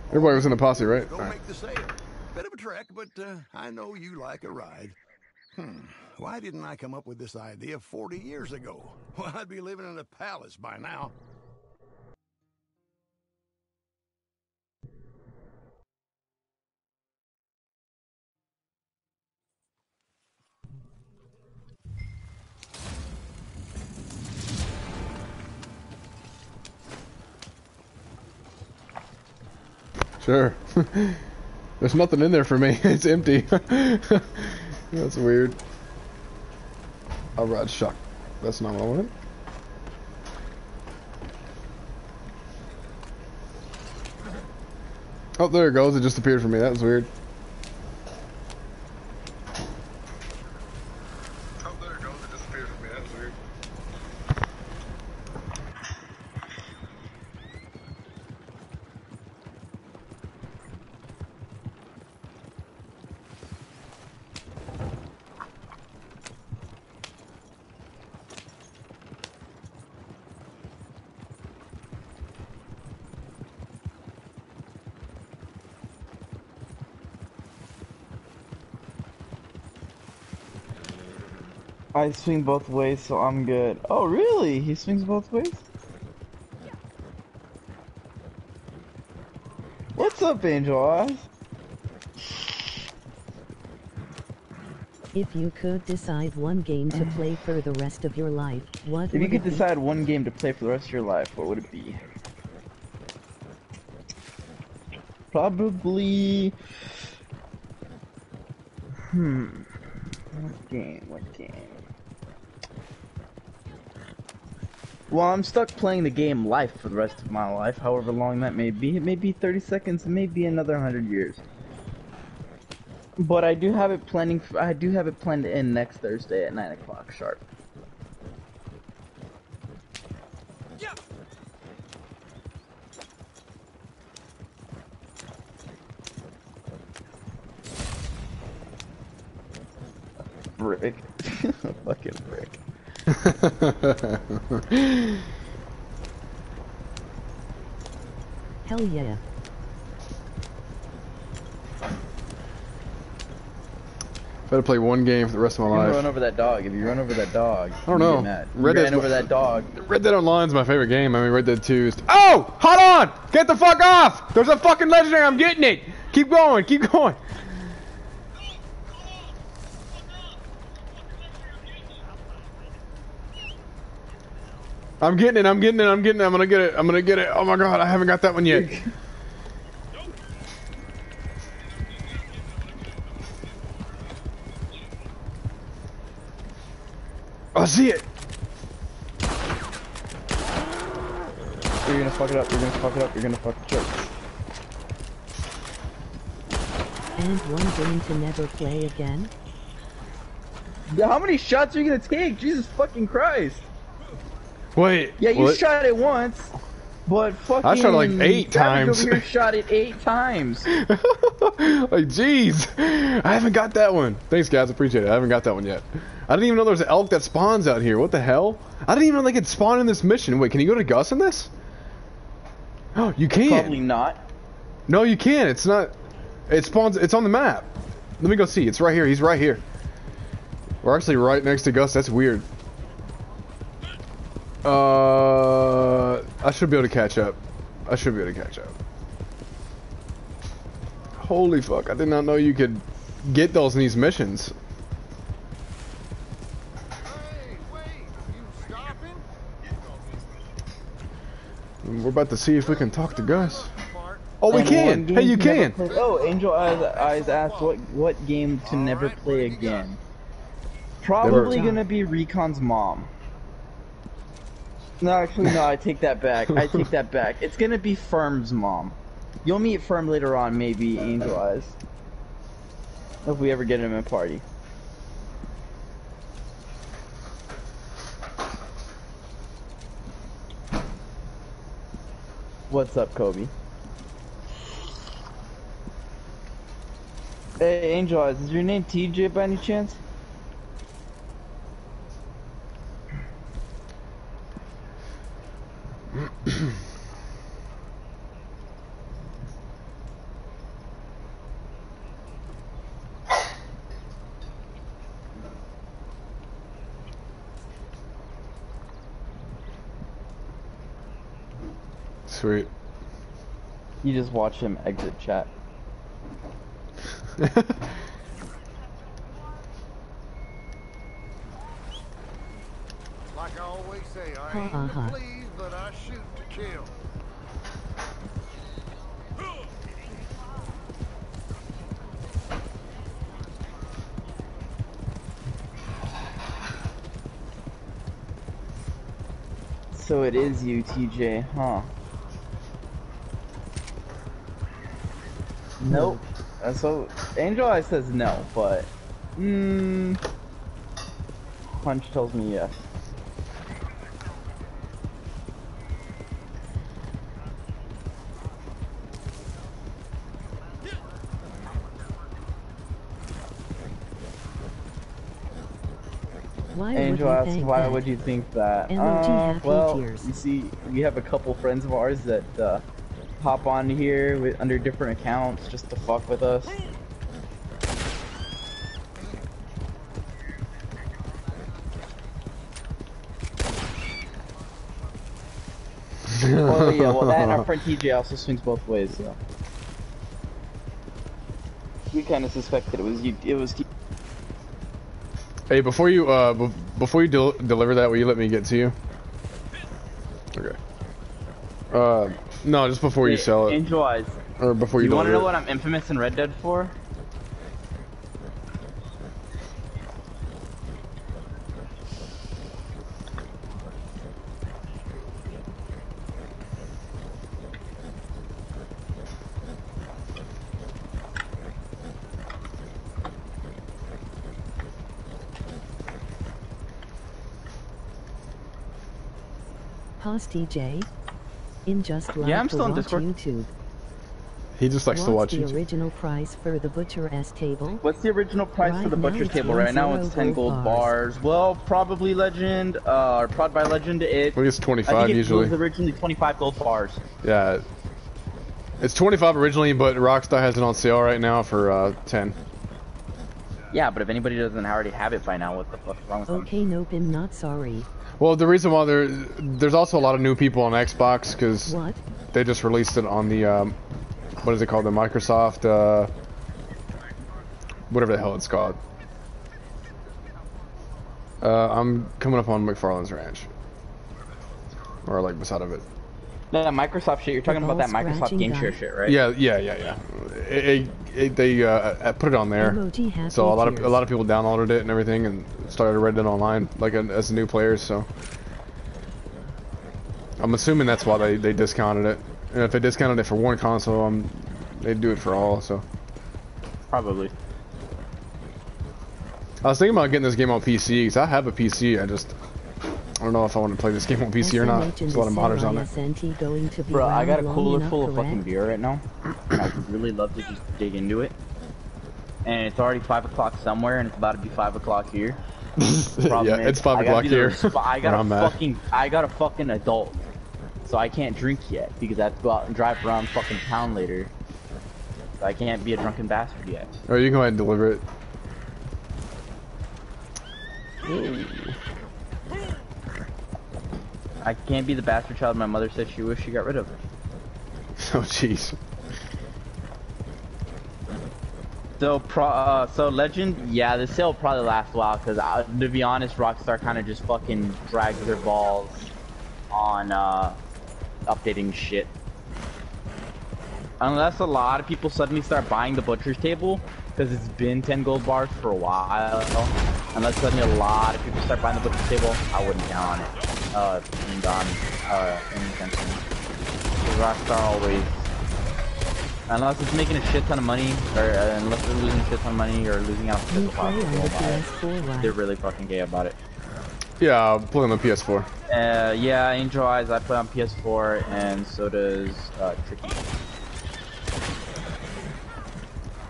Everybody was in a posse, right? Go Alright. make the sale. Bit of a trek, but uh, I know you like a ride. Hmm. Why didn't I come up with this idea 40 years ago? Well, I'd be living in a palace by now. Sure. There's nothing in there for me. It's empty. That's weird. I'll ride shock that's not what I wanted. Oh, there it goes. It just appeared for me. That was weird. Oh, there it goes. It just appeared for me. That was weird. I swing both ways, so I'm good. Oh, really? He swings both ways? What's up, Angel Eyes? If you could decide one game to play for the rest of your life, what If you could it be? decide one game to play for the rest of your life, what would it be? Probably... Hmm... What game? What game? Well, I'm stuck playing the game life for the rest of my life, however long that may be. It may be 30 seconds, it may be another 100 years. But I do have it planning. I do have it planned in next Thursday at 9 o'clock sharp. Brick. Fucking brick. Hell yeah. Better play one game for the rest of my You life. run over that dog. If you run over that dog, I don't know. Mad. Red you ran over that dog. Red Dead Online is my favorite game. I mean, Red Dead 2 is. Oh! Hold on! Get the fuck off! There's a fucking legendary. I'm getting it. Keep going. Keep going. I'm getting it. I'm getting it. I'm getting it. I'm gonna get it. I'm gonna get it. Oh my god, I haven't got that one yet. see it. You're gonna fuck it up. You're gonna fuck it up. You're gonna fuck it up. And one game to never play again? Yeah, How many shots are you gonna take? Jesus fucking Christ! Wait. Yeah, you what? shot it once, but fucking. I shot it like eight Savage times. Over here shot it eight times. like, jeez. I haven't got that one. Thanks, guys. Appreciate it. I haven't got that one yet. I didn't even know there was an elk that spawns out here. What the hell? I didn't even know they could spawn in this mission. Wait, can you go to Gus in this? Oh, you can. Probably not. No, you can. It's not. It spawns. It's on the map. Let me go see. It's right here. He's right here. We're actually right next to Gus. That's weird. Uh, I should be able to catch up. I should be able to catch up. Holy fuck! I did not know you could get those in these missions. We're about to see if we can talk to Gus. Oh, we And can. one Hey, you can. play- Oh, Angel Eyes, Eyes asked what what game to never play again. Probably Never- gonna be Recon's mom. No, actually, no. I take that back. I take that back. It's gonna be Firm's mom. You'll meet Firm later on, maybe Angel Eyes. If we ever get him in a party. What's up, Kobe? Hey, Angel Eyes, is your name TJ by any chance? through it. You just watch him exit chat. like I always say, I aim uh -huh. to please, but I shoot to kill. So it is you, TJ, huh? Nope. Uh, so Angel Eye says no, but hmm, Punch tells me yes. Why Angel would asks, why that? would you think that? Uh, well, you see, we have a couple friends of ours that uh, hop on here with, under different accounts just to fuck with us. well, yeah, well, that and our friend TJ also swings both ways, so. We kind of suspected it was you. It was. Hey, before you uh before you del deliver that, will you let me get to you? Okay. Uh, no, just before you sell it, Angel Eyes. or before you, You want to know it. what I'm infamous in Red Dead for? Pause TJ. In just like Yeah, I'm still on watch Discord. YouTube. He just likes to watch What's the YouTube. original price for the butcher S table? What's the original price for the now butcher's table? Right now it's 10 gold 10 bars. Well, probably Legend, uh, or Prod by Legend. It, I think it's I 25 think it usually. was originally 25 gold bars. Yeah. It's 25 originally, but Rockstar has it on sale right now for uh 10. Yeah, but if anybody doesn't already have it by now, what the fuck's wrong with them? Okay, nope, I'm not sorry. Well, the reason why there there's also a lot of new people on Xbox because they just released it on the um, what is it called? The Microsoft uh, whatever the hell it's called. Uh, I'm coming up on MacFarlane's Ranch, or like beside of it. That Microsoft shit, you're talking about that Microsoft game share shit, right? Yeah, yeah, yeah, yeah. It, it, it, they uh, put it on there, so a lot of a lot of people downloaded it and everything, and started Red Dead Online like uh, as new players. So I'm assuming that's why they, they discounted it. And if they discounted it for one console, um, they'd do it for all. So Probably. I was thinking about getting this game on PC because I have a PC. I just I don't know if I want to play this game on PC or not. There's a lot of modders on it. SNT going to be Bro, I got a cooler enough, full of fucking beer right now, and I would really love to just dig into it. And it's already 5 o'clock somewhere, and it's about to be 5 o'clock here. Yeah, is, it's five o'clock here. I got where a I'm at. fucking, I got a fucking adult, so I can't drink yet because I have to go out and drive around fucking town later. So I can't be a drunken bastard yet. Or you can go ahead and deliver it. I can't be the bastard child my mother said she wished she got rid of. It. Oh jeez. So pro, uh, so Legend, yeah, the sale will probably last a while because to be honest, Rockstar kind of just fucking drags their balls on uh, updating shit. Unless a lot of people suddenly start buying the butcher's table because it's been 10 gold bars for a while. Unless suddenly a lot of people start buying the butcher's table, I wouldn't count on it. Uh, being gone, uh, anytime soon. 'Cause Rockstar always Unless it's making a shit ton of money, or uh, unless they're losing a shit ton of money, or losing out on You physical play they the won't buy it. PS4, right? They're really fucking gay about it. Yeah, I'll play on the PS4. Uh, yeah, Angel Eyes, I play on PS4, and so does uh, Tricky.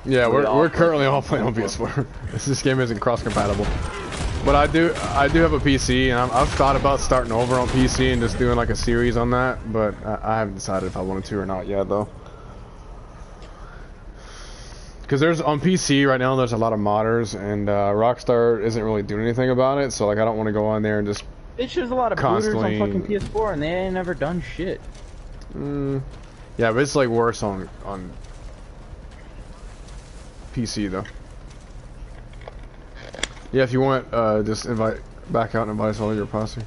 Yeah, We we're, we're currently all playing on PS4. this, this game isn't cross-compatible. But I do I do have a PC, and I'm, I've thought about starting over on PC and just doing like a series on that, but I, I haven't decided if I wanted to or not yet, though. Because there's on PC right now, there's a lot of modders, and uh, Rockstar isn't really doing anything about it. So like, I don't want to go on there and just It's just a lot of Constantly- booters on fucking PS4, and they ain't never done shit. Mm, yeah, but it's like worse on on PC though. Yeah, if you want, uh, just invite back out and invite us all your posse.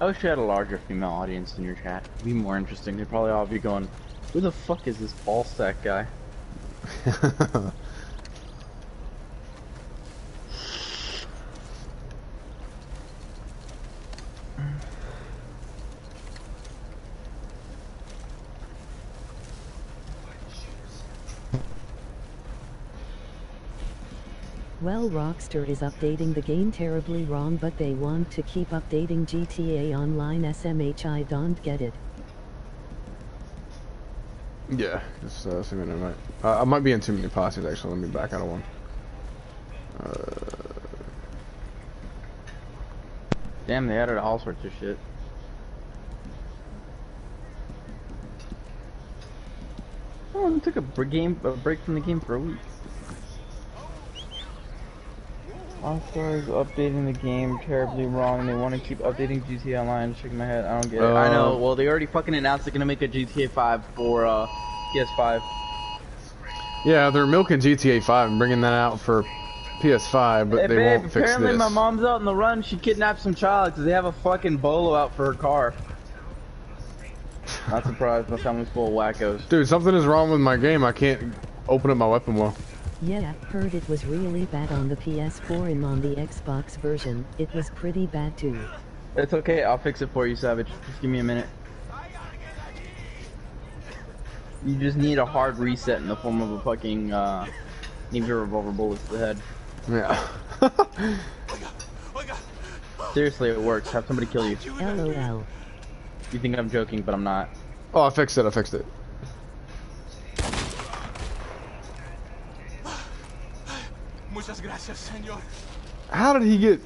I wish you had a larger female audience in your chat. It'd be more interesting. They'd probably all be going, "Who the fuck is this ball sack guy?" Well, Rockstar is updating the game terribly wrong, but they want to keep updating GTA Online SMH. I don't get it. Yeah, just uh, an invite. Uh, I might be in too many posses actually. Let me back out of one. Uh, Damn, they added all sorts of shit. Oh, I took a br- game a break from the game for a week. Rockstar is updating the game terribly wrong. They want to keep updating GTA Online. Shaking my head. I don't get it. I know. Uh, Well, they already fucking announced they're gonna make a GTA 5 for uh, PS5. Yeah, they're milking GTA 5 and bringing that out for PS5, but hey, they babe, won't fix apparently this. my mom's out on the run. She kidnapped some child because they have a fucking bolo out for her car. Not surprised. My family's full of wackos. Dude, something is wrong with my game. I can't open up my weapon well. Yeah, heard it was really bad on the PS4 and on the Xbox version. It was pretty bad too. It's okay. I'll fix it for you, Savage. Just give me a minute. You just need a hard reset in the form of a fucking uh, need your revolver bullets to the head. Yeah. Seriously, it works. Have somebody kill you. LOL. You think I'm joking, but I'm not. Oh, I fixed it. I fixed it. Muchas gracias, señor. How did he get?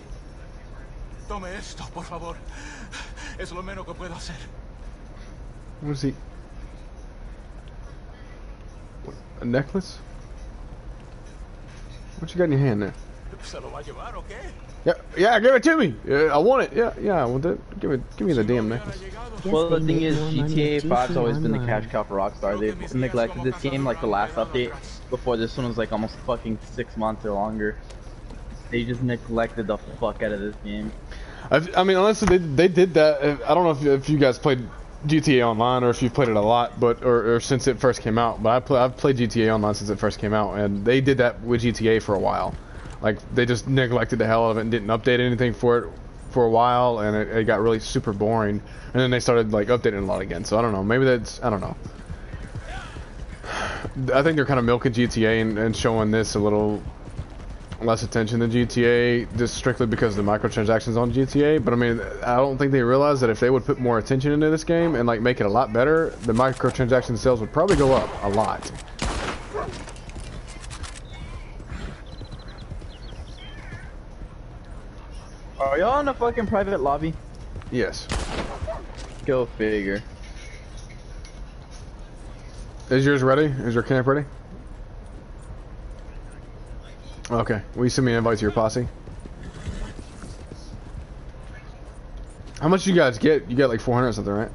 Tome esto, por favor. Es lo menos que puedo hacer. What is he? What, a necklace? What you got in your hand there? ¿Se lo va a llevar o qué? Yeah, yeah, give it to me. Yeah, I want it. Yeah, yeah, I want it. Give it, give me the damn necklace. Well, the thing is, GTA with 5's always been the cash cow for Rockstar. They've neglected this game like the last update. Before this one was like almost fucking six months or longer. They just neglected the fuck out of this game. I, I mean, honestly, they, they did that. I don't know if, if you guys played GTA Online or if you've played it a lot, but or, or since it first came out. But I play, I've played GTA Online since it first came out, and they did that with GTA for a while. Like they just neglected the hell out of it and didn't update anything for it for a while, and it, it got really super boring. And then they started like updating a lot again. So I don't know. Maybe that's I don't know. I think they're kind of milking GTA and, and showing this a little less attention than GTA just strictly because of the microtransactions on GTA. But I mean, I don't think they realize that if they would put more attention into this game and like make it a lot better, the microtransaction sales would probably go up a lot. Are y'all in a fucking private lobby? Yes. Go figure. Is yours ready? Is your camp ready? Okay. Will you send me an invite to your posse? How much you guys get? You get like 400 or something, right?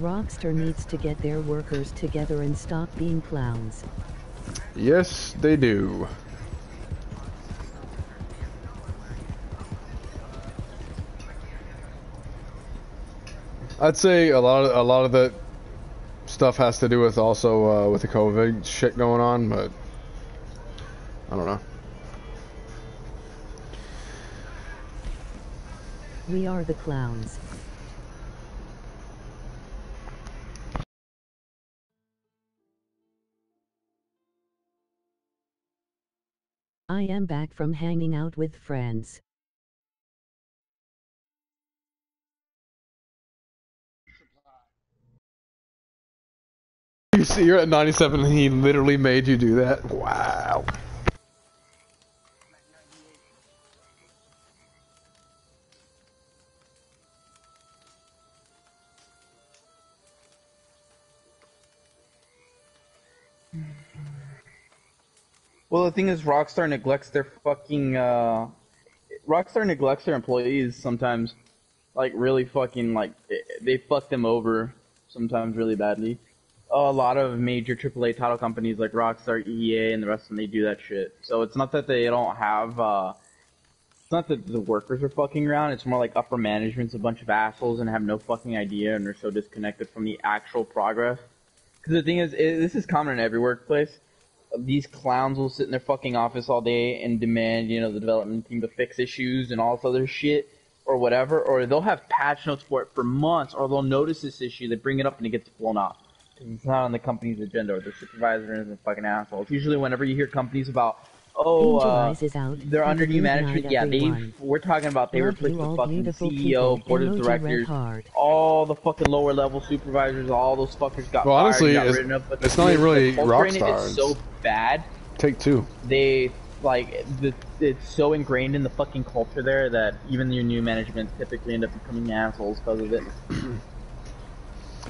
Rockstar needs to get their workers together and stop being clowns. Yes, they do. I'd say a lot of a lot of the stuff has to do with also uh, with the COVID shit going on, but I don't know. We are the clowns. I am back from hanging out with friends. You see, you're at 97, and he literally made you do that. Wow. Well, the thing is, Rockstar neglects their fucking. Uh, Rockstar neglects their employees sometimes, like really fucking like they- they fuck them over sometimes really badly. A lot of major AAA title companies like Rockstar, EA, and the rest of them they do that shit. So it's not that they don't have. uh It's not that the workers are fucking around. It's more like upper management's a bunch of assholes and have no fucking idea, and they're so disconnected from the actual progress. Because the thing is, it, this is common in every workplace. These clowns will sit in their fucking office all day and demand, you know, the development team to fix issues and all this other shit or whatever, or they'll have patch notes for it for months, or they'll notice this issue, they bring it up and it gets blown off. 'Cause It's not on the company's agenda, or the supervisor is a fucking asshole. It's usually whenever you hear companies about, oh, uh, Eyes is out. they're under new management. Yeah, they we're talking about they replaced the fucking CEO, board of directors, all the fucking lower level supervisors, all those fuckers got Well, fired, honestly, got it's- ridden up. But it's not even really the culture in is so bad. Take two. They like the, it's so ingrained in the fucking culture there that even your new management typically end up becoming assholes because of it.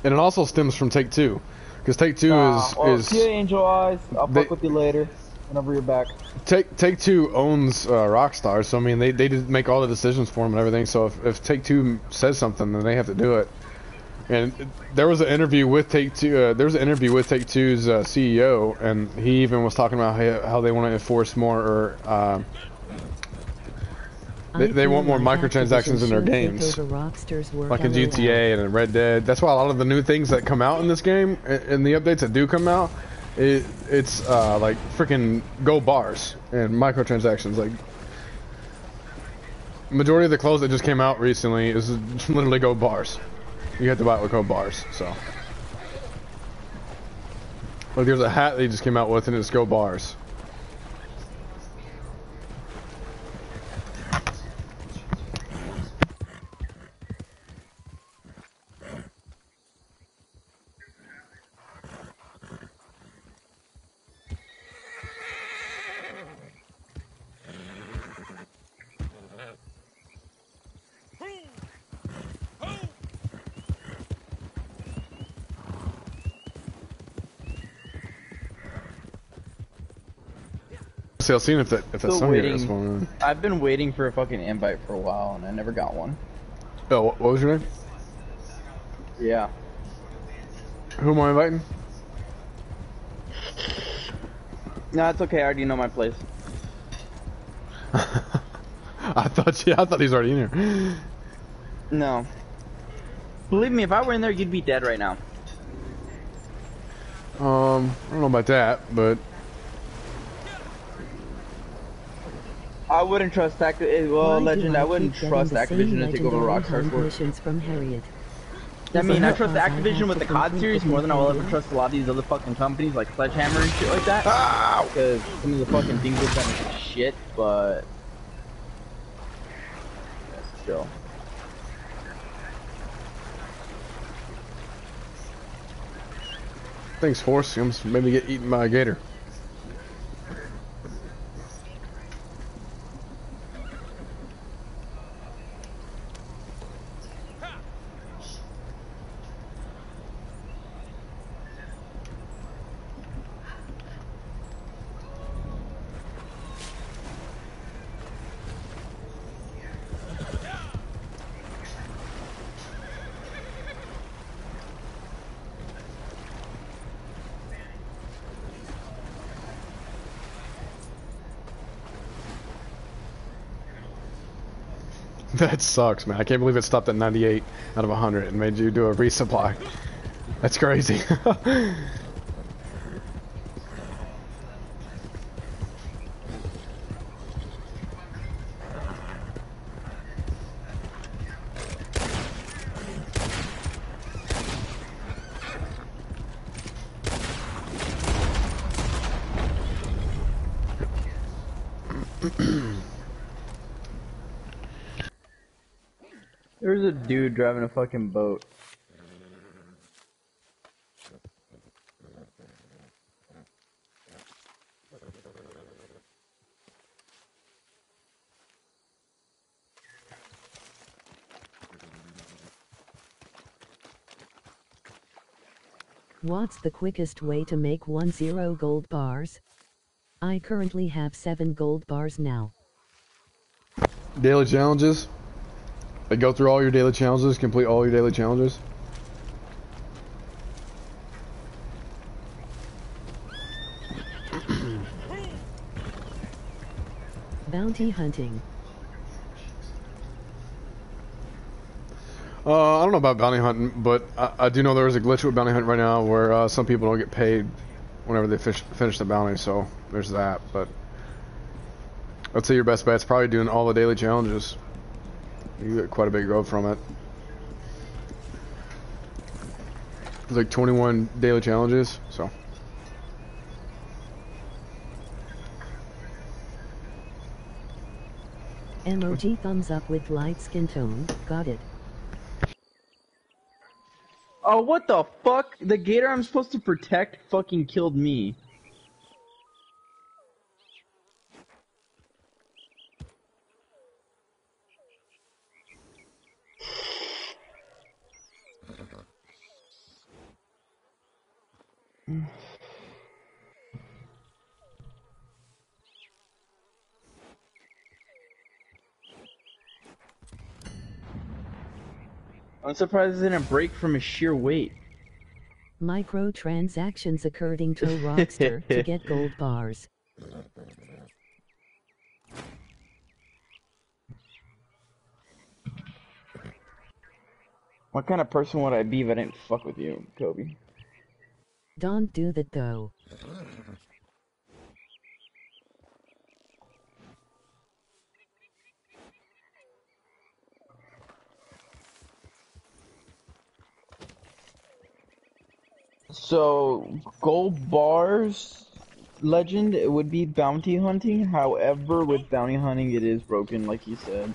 And it also stems from Take Two, because Take Two Uh, is well, is see ya, Angel Eyes. I'll They- fuck with you later whenever you're back. Take Take Two owns uh, Rockstar, so I mean they they did make all the decisions for them and everything. So if, if Take Two says something, then they have to do it. And there was an interview with Take Two. Uh, there was an interview with Take Two's uh, CEO, and he even was talking about how, how they want to enforce more or. They, they want more microtransactions in their Activision should take games, over Rockstar's work like in GTA and in Red Dead. That's why a lot of the new things that come out in this game and the updates that do come out, it, it's uh, like freaking gold bars and microtransactions. Like majority of the clothes that just came out recently is literally gold bars. You have to buy it with gold bars. So, like there's a hat they just came out with and it's gold bars. See, I'll see if that if that Still song here waiting. is one. I've been waiting for a fucking invite for a while and I never got one. Oh, what, what was your name? Yeah. Who am I inviting? No, it's okay. I already know my place. I thought yeah, I thought he's already in here. No. Believe me, if I were in there, you'd be dead right now. Um, I don't know about that, but I wouldn't trust Activision. Eh, well, Why Legend, I, keep wouldn't trust Activision to take over legendary Rockstar's hunt work. from Harriet. I mean, I trust because I Activision with the COD series more than I will ever trust a lot of these other fucking companies like Sledgehammer and shit like that. Because some of the fucking things they've done is shit, but yeah, still. thanks, Force. I'm maybe get eaten by a gator. That sucks, man. I can't believe it stopped at 98 out of 100 and made you do a resupply. That's crazy. There's a dude driving a fucking boat. What's the quickest way to make one zero gold bars? I currently have seven gold bars now. daily challenges. Like go through all your daily challenges, complete all your daily challenges. Bounty hunting. Uh, I don't know about bounty hunting, but I, I, do know there is a glitch with bounty hunt right now where uh, some people don't get paid whenever they fish, finish the bounty, so there's that. But I'd say your best bet is probably doing all the daily challenges. You get quite a big growth from it. It's like 21 daily challenges, so. Emoji thumbs up with light skin tone. Got it. Oh, what the fuck? The gator I'm supposed to protect fucking killed me. I'm surprised it didn't break from his sheer weight. Microtransactions according to Rockstar to get gold bars. What kind of person would I be if I didn't fuck with you, Kobe? Don't do that though. So, gold bars legend, it would be bounty hunting. However, with bounty hunting, it is broken, like you said.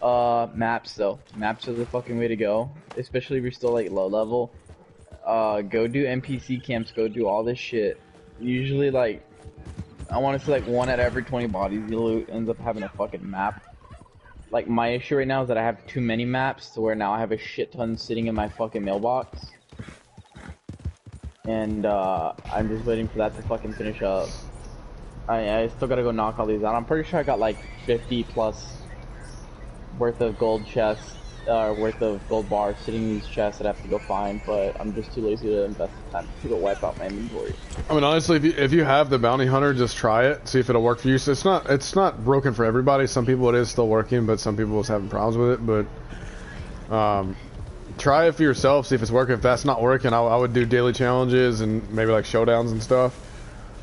Uh, maps though. Maps are the fucking way to go, especially if you're still like low level. Uh, go do NPC camps. Go do all this shit. Usually, like, I want to see like one out of every 20 bodies you loot ends up having a fucking map. Like my issue right now is that I have too many maps to where now I have a shit ton sitting in my fucking mailbox and uh, I'm just waiting for that to fucking finish up. I, I still gotta go knock all these out. I'm pretty sure I got like 50 plus worth of gold chests, uh, worth of gold bars sitting in these chests that I have to go find, but I'm just too lazy to invest the time to go wipe out my inventory. I mean, honestly, if you, if you have the bounty hunter, just try it, see if it'll work for you. So it's not it's not broken for everybody. Some people it is still working, but some people is having problems with it. But um, try it for yourself, see if it's working. If that's not working, I, I would do daily challenges and maybe like showdowns and stuff.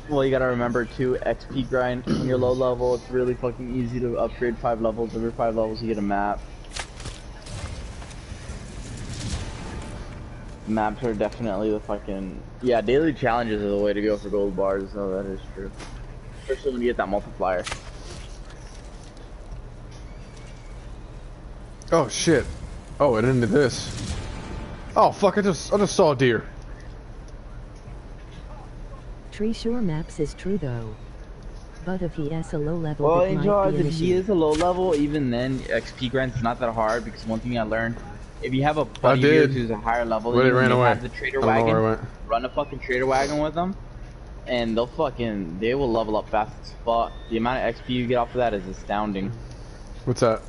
Well, you gotta remember too, XP grind when you're low level. It's really fucking easy to upgrade five levels. Every five levels, you get a map. Maps are definitely the fucking yeah. Daily challenges are the way to go for gold bars. though, that is true, especially when you get that multiplier. Oh shit! Oh, it ended this. Oh fuck! I just I just saw a deer. Treasure Maps is true though. But if he has a low level, Well, it might be an if he is a low level, even then XP grind's not that hard because one thing I learned, if you have a buddy of did. yours who's a higher level, But you, ran away. have the trader I don't know wagon, where it went. run a fucking trader wagon with them, and they'll fucking they will level up fast as fuck. The amount of XP you get off of that is astounding. What's that?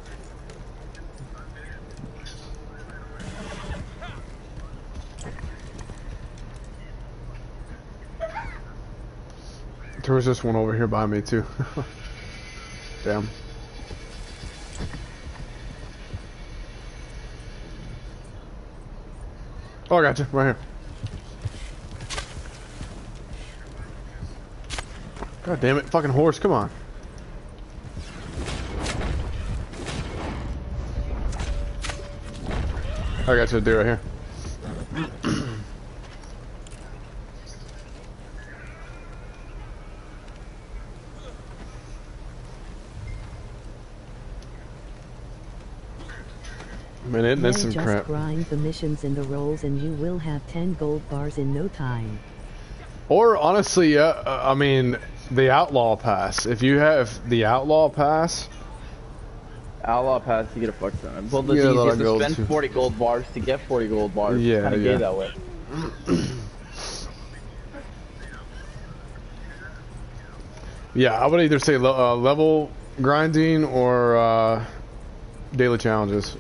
There was just one over here by me too. Damn. Oh, I got you right here. God damn it, fucking horse! Come on. I got you deer right here. Man, isn't Then some just crap? grind the missions and the roles and you will have 10 gold bars in no time. Or honestly, uh, uh, I mean, the outlaw pass. If you have the outlaw pass, Outlaw pass, you get a fuck ton. Well, the You thing get a is, you have to gold, spend too. 40 gold bars to get 40 gold bars. Yeah, kind of yeah. gay that way. yeah, I would either say le- uh, level grinding or uh, daily challenges.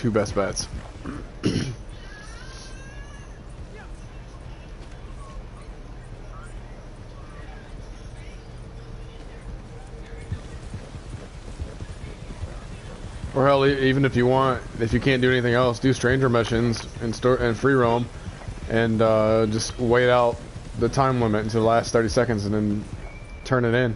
two best bets. or hell, even if you want, if you can't do anything else, do stranger missions and store and free roam, and uh, just wait out the time limit until the last 30 seconds, and then turn it in.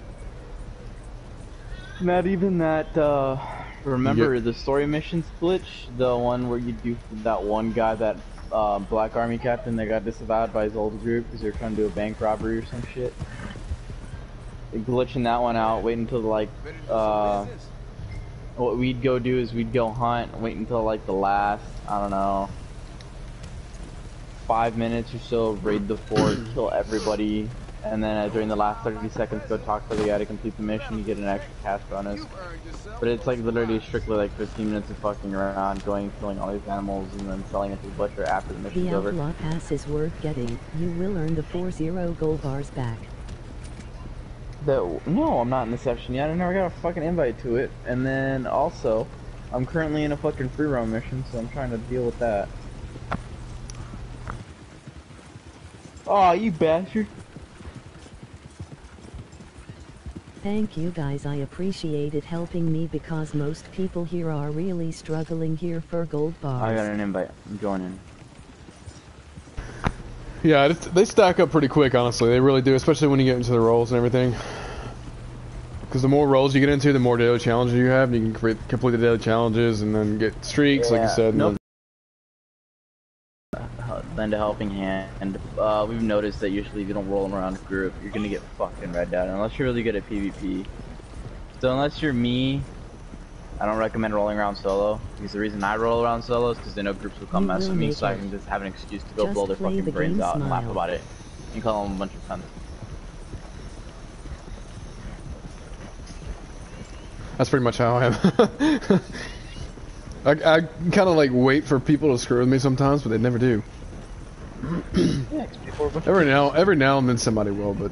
Not even that. Uh remember the story missions glitch? The one where you do that one guy, that uh, black army captain that got disavowed by his old group because they were trying to do a bank robbery or some shit? Glitching that one out, wait until like, uh, what we'd go do is we'd go hunt, wait until like the last, I don't know, five minutes or so, raid the fort, kill everybody, and then uh, during the last 30 seconds go talk to the guy to complete the mission, you get an extra cash bonus. But it's like literally strictly like 15 minutes of fucking around, going, killing all these animals, and then selling it to the butcher after the mission's The over. The Outlaw Pass is worth getting. You will earn the 4-0 gold bars back. The, no, I'm not in the session yet. I never got a fucking invite to it. And then also, I'm currently in a fucking free roam mission, so I'm trying to deal with that. Oh, you bastard. Thank you guys I appreciate it helping me because most people here are really struggling here for gold bars. I got an invite. I'm joining. Yeah, they stack up pretty quick, honestly. They really do, especially when you get into the roles and everything. Because the more roles you get into, the more daily challenges you have, and you can create, complete the daily challenges and then get streaks, like you Yeah, said. and nope. Then- lend a helping hand. Uh, we've noticed that usually if you don't roll around a group, you're gonna get fucking red out unless you're really good at PvP. So unless you're me, I don't recommend rolling around solo. Because the reason I roll around solo is because I know groups will come You mess with me, make so I can just have an excuse to go Just blow their fucking the brains game out and laugh about it. And call them a bunch of cunts. That's pretty much how I am. I, I kind of like wait for people to screw with me sometimes, but they never do. Every now, every now and then somebody will, but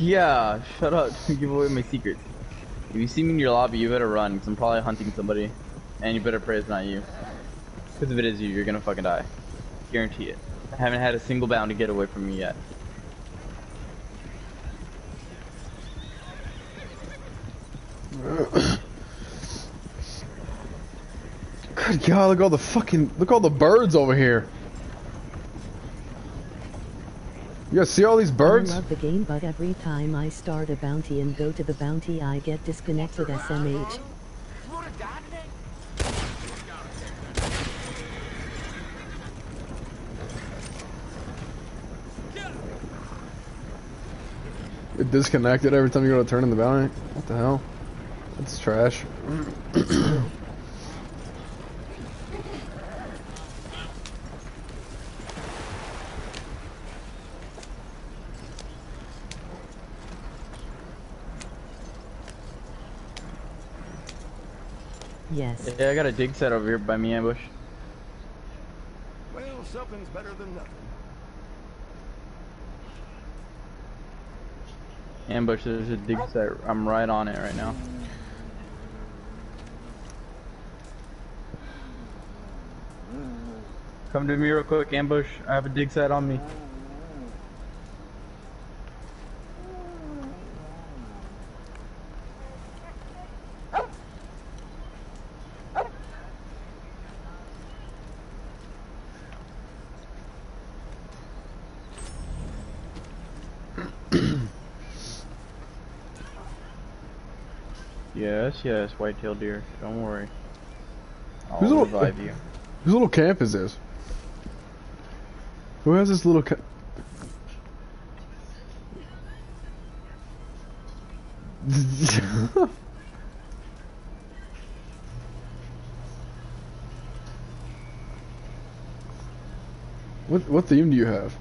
Yeah, shut up. Give away my secrets. If you see me in your lobby, you better run, because I'm probably hunting somebody. And you better pray it's not you. Because if it is you, you're gonna fucking die. Guarantee it. I haven't had a single bound to get away from me yet. good God, look all the fucking, look all the birds over here. You guys see all these birds? I love the game but every time I start a bounty and go to the bounty I get disconnected SMH. It disconnected every time you go to turn in the bounty. What the hell? That's trash. Yes. Yeah, I got a dig set over here by me, ambush. Well, something's better than nothing. Ambush, there's a dig set. I'm right on it right now. Come to me real quick, ambush. I have a dig set on me. Yes, yes, white-tailed deer. Don't worry. I'll revive you. Whose little camp is this? Who has this little What what theme do you have?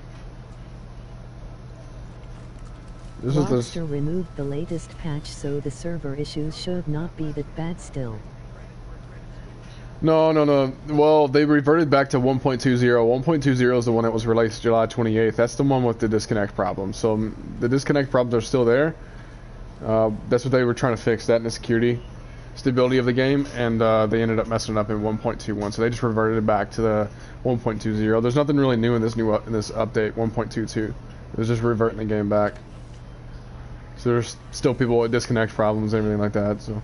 This is this. Lobster removed the latest patch so the server issues should not be that bad still. No, no, no. Well, they reverted back to 1.20. 1.20 is the one that was released July 28th. That's the one with the disconnect problem. So um, the disconnect problems are still there. Uh, that's what they were trying to fix, that and the security. stability of the game, and uh, they ended up messing up in 1.21. So they just reverted it back to the 1.20. There's nothing really new in this new in this update 1.22. It was just reverting the game back. So there's still people with disconnect problems and everything like that. So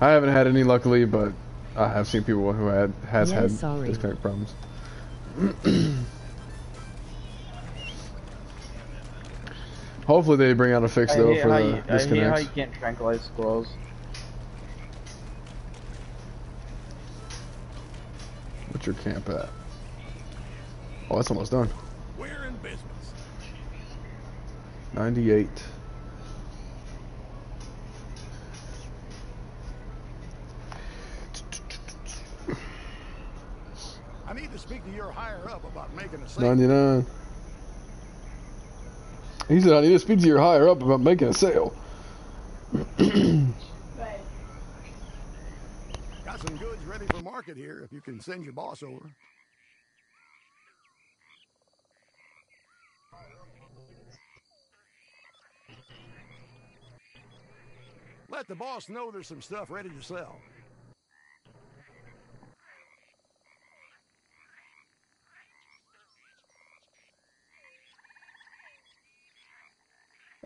I haven't had any luckily, but I have seen people who had has Yeah, had sorry. disconnect problems. Hopefully they bring out a fix I though hate for the you, I hate how you can't tranquilize squirrels. What's your camp at? Oh, that's almost done. We're in business. 98. I need to speak to your higher up about making a sale. 99. He said, I need to speak to your higher up about making a sale. Got some goods ready for market here if you can send your boss over. Let the boss know there's some stuff ready to sell.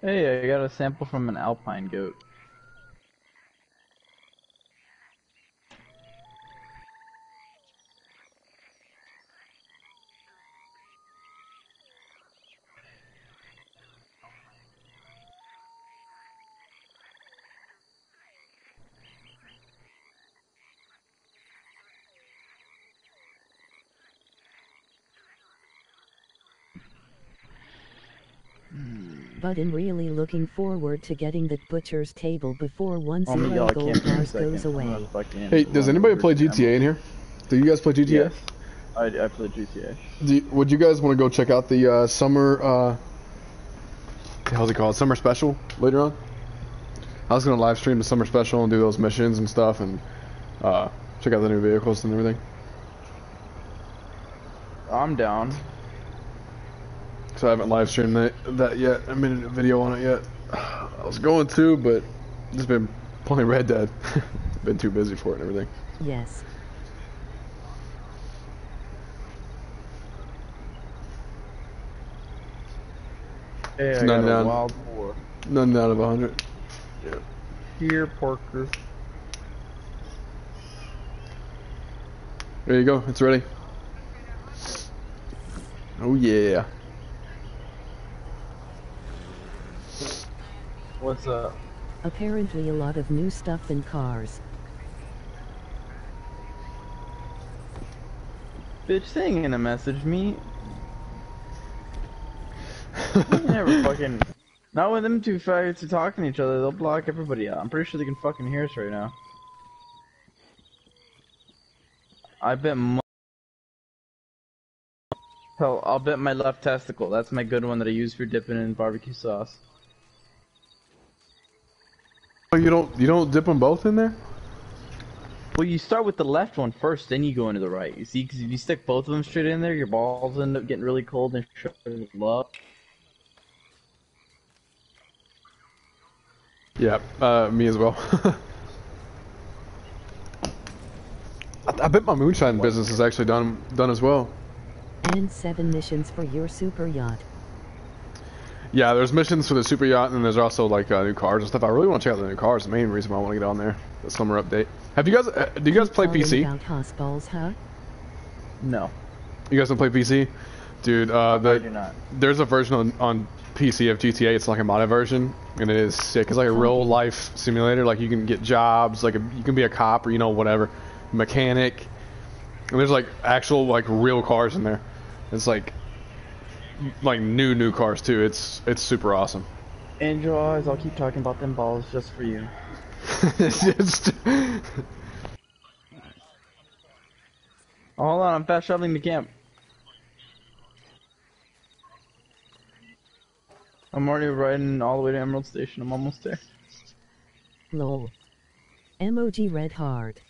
Hey, I got a sample from an alpine goat. But I'm really looking forward to getting that butcher's table before one Oh, zero Miguel, I gold can't hear you bars a second. goes away. Hey, does anybody play. GTA in here? Do you guys play GTA? Yes. I, I play GTA. Do you- would you guys want to go check out the uh, summer, uh, the hell's it called? Summer special later on? I was going to live stream the summer special and do those missions and stuff and uh, check out the new vehicles and everything. I'm down. So I haven't live streamed that, that yet. I made a video on it yet. I was going to, but just been playing Red Dead. been too busy for it and everything. Yes. Hey, I None a down. wild boar. None out of a hundred. Yeah. Here, porker. There you go. It's ready. Oh yeah. What's up? Apparently a lot of new stuff in cars. Bitch, they ain't gonna message me. They never fucking. Not when them two faggots are talking to each other, they'll block everybody out. I'm pretty sure they can fucking hear us right now. I bet. Hell, I'll bet my left testicle. That's my good one that I use for dipping in barbecue sauce. Oh, you don't you don't dip them both in there? Well, you start with the left one first, then you go into the right. You see, because if you stick both of them straight in there, your balls end up getting really cold and shriveling up. Yeah, uh, me as well. I, I bet my moonshine business is actually done done as well. And seven missions for your super yacht. Yeah, there's missions for the super yacht, and then there's also like uh, new cars and stuff. I really want to check out the new cars. The main reason why I want to get on there, the summer update. Have you guys? Uh, do you guys play Calling PC? About hospitals, huh? No. You guys don't play PC, dude. Uh, the, I do not. There's a version on, on PC of GTA. It's like a modded version, and it is sick. It's like a real life simulator. Like you can get jobs. Like a, you can be a cop or you know whatever, mechanic. And there's like actual like real cars in there. It's like like new new cars too. It's it's super awesome. Angel eyes, I'll keep talking about them balls just for you. it's just Oh, hold on, I'm fast traveling to camp. I'm already riding all the way to Emerald Station. I'm almost there. Lol. Emoji red heart.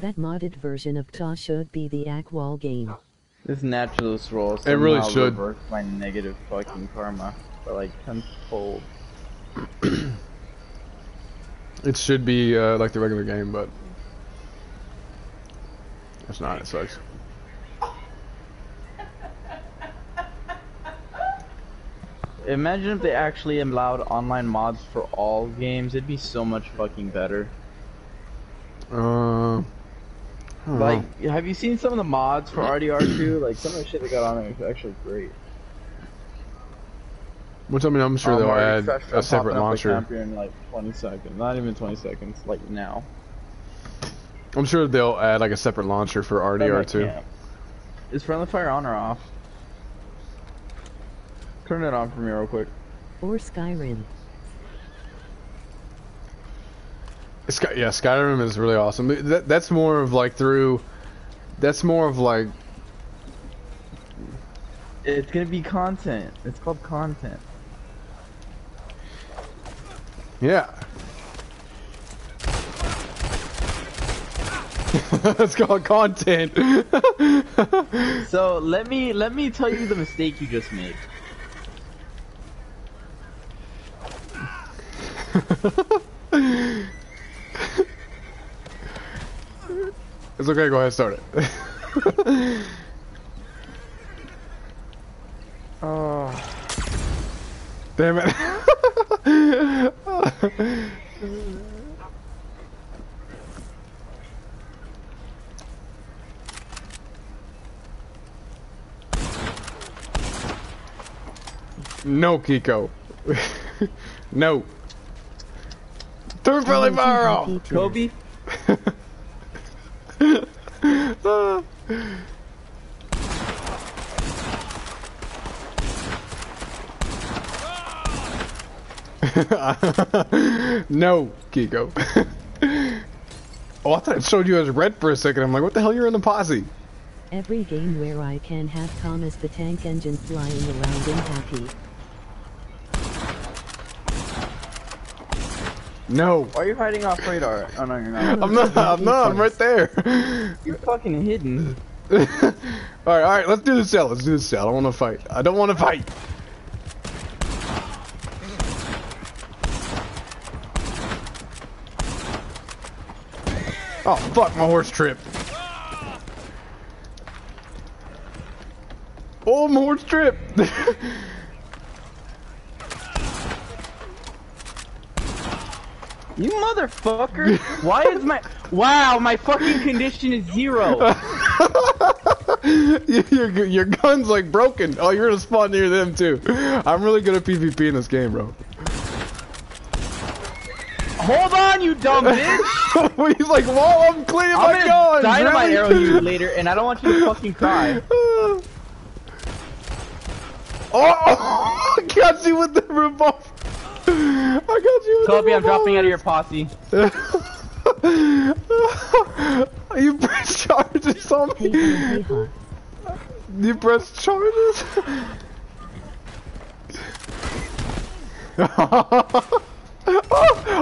That modded version of Jaw should be the Aqual game. This naturalist role It really should. reverse my negative fucking karma, but like tenfold. It should be uh, like the regular game, but it's not. It sucks. Imagine if they actually allowed online mods for all games. It'd be so much fucking better. Uh, I don't Like, know. have you seen some of the mods for RDR2? like, some of the shit they got on there is actually great. which I mean, I'm sure Um, they'll already add fresh a separate popping up the launcher. here in like 20 seconds. Not even 20 seconds. Like now. I'm sure they'll add like a separate launcher for RDR2. Camp. Is friendly fire on or off? Turn it on for me real quick. Or Skyrim. Sky, yeah, Skyrim is really awesome. That, that's more of like through. That's more of like. It's gonna be content. It's called content. Yeah. it's called content. so let me let me tell you the mistake you just made. it's okay. Go ahead, start it. oh. Damn it. no, Kiko. no. Turn friendly fire off! Kobe? No, Kiko. oh, I thought it showed you as red for a second. I'm like, what the hell? You're in the posse. Every game where I can have Thomas the Tank Engine flying around in happy. No. Why are you hiding off radar? Oh no, you're not. I'm not. I'm not. I'm right there. You're fucking hidden. all right, all right. Let's do the sell. Let's do the sell. I don't want to fight. I don't want to fight. Oh fuck! My horse tripped. Oh, my horse tripped. You motherfucker! Why is my wow? My fucking condition is zero. your, your gun's like broken. Oh, you're gonna spawn near them too. I'm really good at PvP in this game, bro. Hold on, you dumb bitch! He's like, "Whoa, I'm cleaning I'm my gonna guns." dynamite really? arrow you later, and I don't want you to fucking cry. Oh, I got you with the revolver. I got you with Kobe, I'm dropping out of your posse. you press charges on me. You press charges. oh,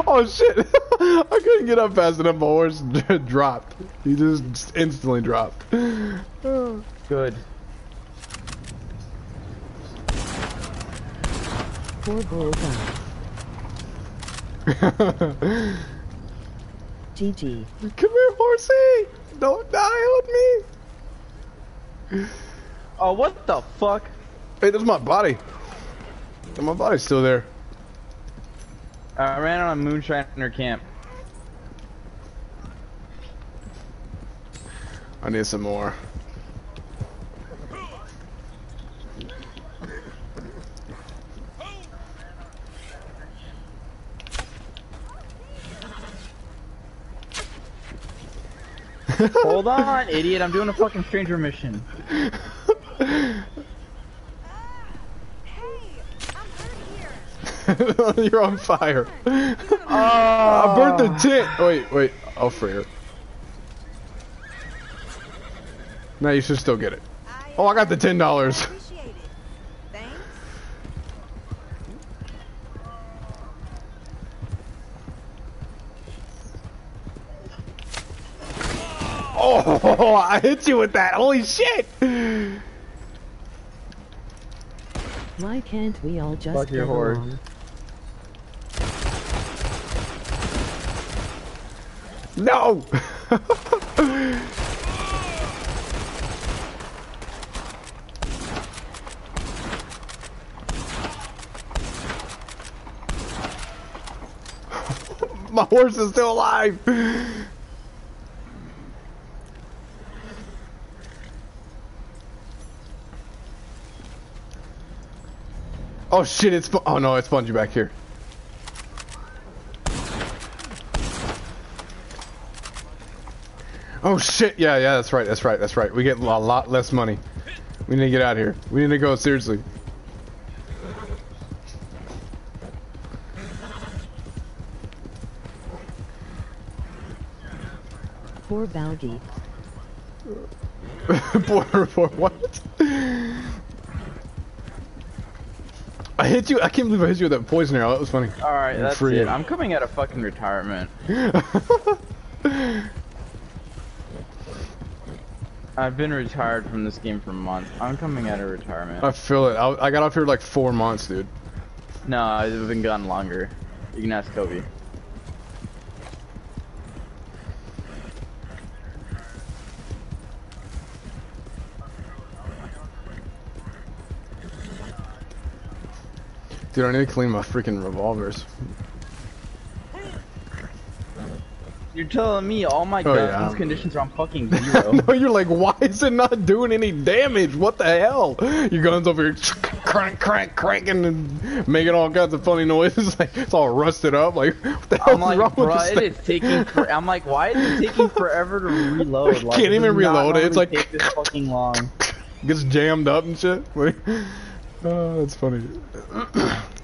oh shit! I couldn't get up fast enough. My horse dropped. He just instantly dropped. Good. Poor bull guy. GG. Come here, horsey! Don't die on me! Oh, what the fuck? Hey, that's my body. My body's still there. I ran on a moonshiner camp. I need some more. Hold on, idiot. I'm doing a fucking stranger mission. You're on fire. Oh. I burnt the tent. Wait, wait. I'll free her. Now you should still get it. Oh, I got the $10. Oh, I hit you with that. Holy shit. Why can't we all just Fuck your horse. along? No. My horse is still alive. Oh shit, it's oh no, it spawned you back here. Oh shit, yeah, yeah, that's right, that's right, that's right. We get a lot less money. We need to get out of here. We need to go, seriously. Poor Balgi. poor, for what? I hit you, I can't believe I hit you with that poison arrow, that was funny. Alright, I'm that's free. it. I'm coming out of fucking retirement. I've been retired from this game for months. I'm coming out of retirement. I feel it. I, I got off here like four months, dude. No, I've been gone longer. You can ask Kobe. Dude, I need to clean my freaking revolvers. You're telling me all my Oh, guns yeah. conditions are on fucking zero. no, you're like, why is it not doing any damage? What the hell? Your gun's over here crank, crank, cranking and making all kinds of funny noises. Like, it's all rusted up. Like, what the hell's I'm like, wrong with this it thing? is taking. For, I'm like, why is it taking forever to reload? Like, Can't even reload it. It's like- this fucking long. Gets jammed up and shit. Oh, that's funny.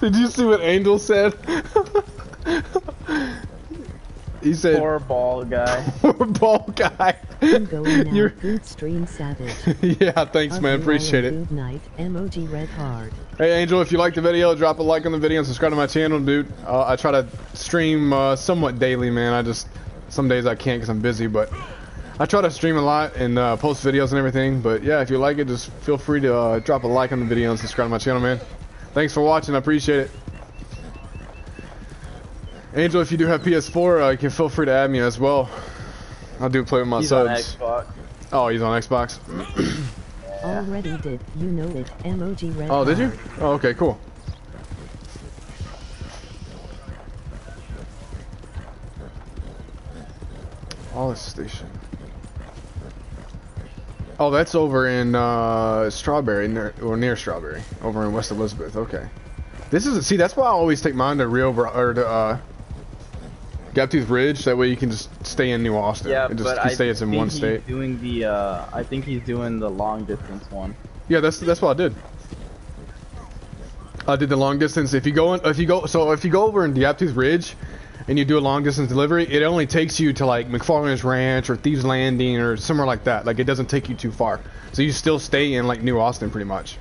Did you see what Angel said? he said, Poor ball guy. Poor ball guy. I'm going now. You're- Good stream, savage. yeah, thanks, Love man. Appreciate it. Good night. Emoji red hard. Hey, Angel, if you like the video, drop a like on the video and subscribe to my channel, dude. Uh, I try to stream uh, somewhat daily, man. I just some days I can't because I'm busy, but I try to stream a lot and uh, post videos and everything. But yeah, if you like it, just feel free to uh, drop a like on the video and subscribe to my channel, man. Thanks for watching. I appreciate it. Angel, if you do have PS4, uh, you can feel free to add me as well. I do play with my He's on subs. Xbox. Oh, he's on Xbox. Already did. You know it. Emoji red Oh, did you? Oh, okay, cool. Wallace Station. Oh, that's over in uh, Strawberry, near, or near Strawberry, over in West Elizabeth. Okay. This is see. That's why I always take mine to Rio or to uh, Gaptooth Ridge. That way you can just stay in New Austin. Yeah, and just but say it's in one he's state. doing the. Uh, I think he's doing the long distance one. Yeah, that's that's what I did. I did the long distance. If you go in, if you go, so if you go over in Gaptooth Ridge, and you do a long distance delivery, it only takes you to like MacFarlane's Ranch or Thieves Landing or somewhere like that. Like it doesn't take you too far, so you still stay in like New Austin pretty much.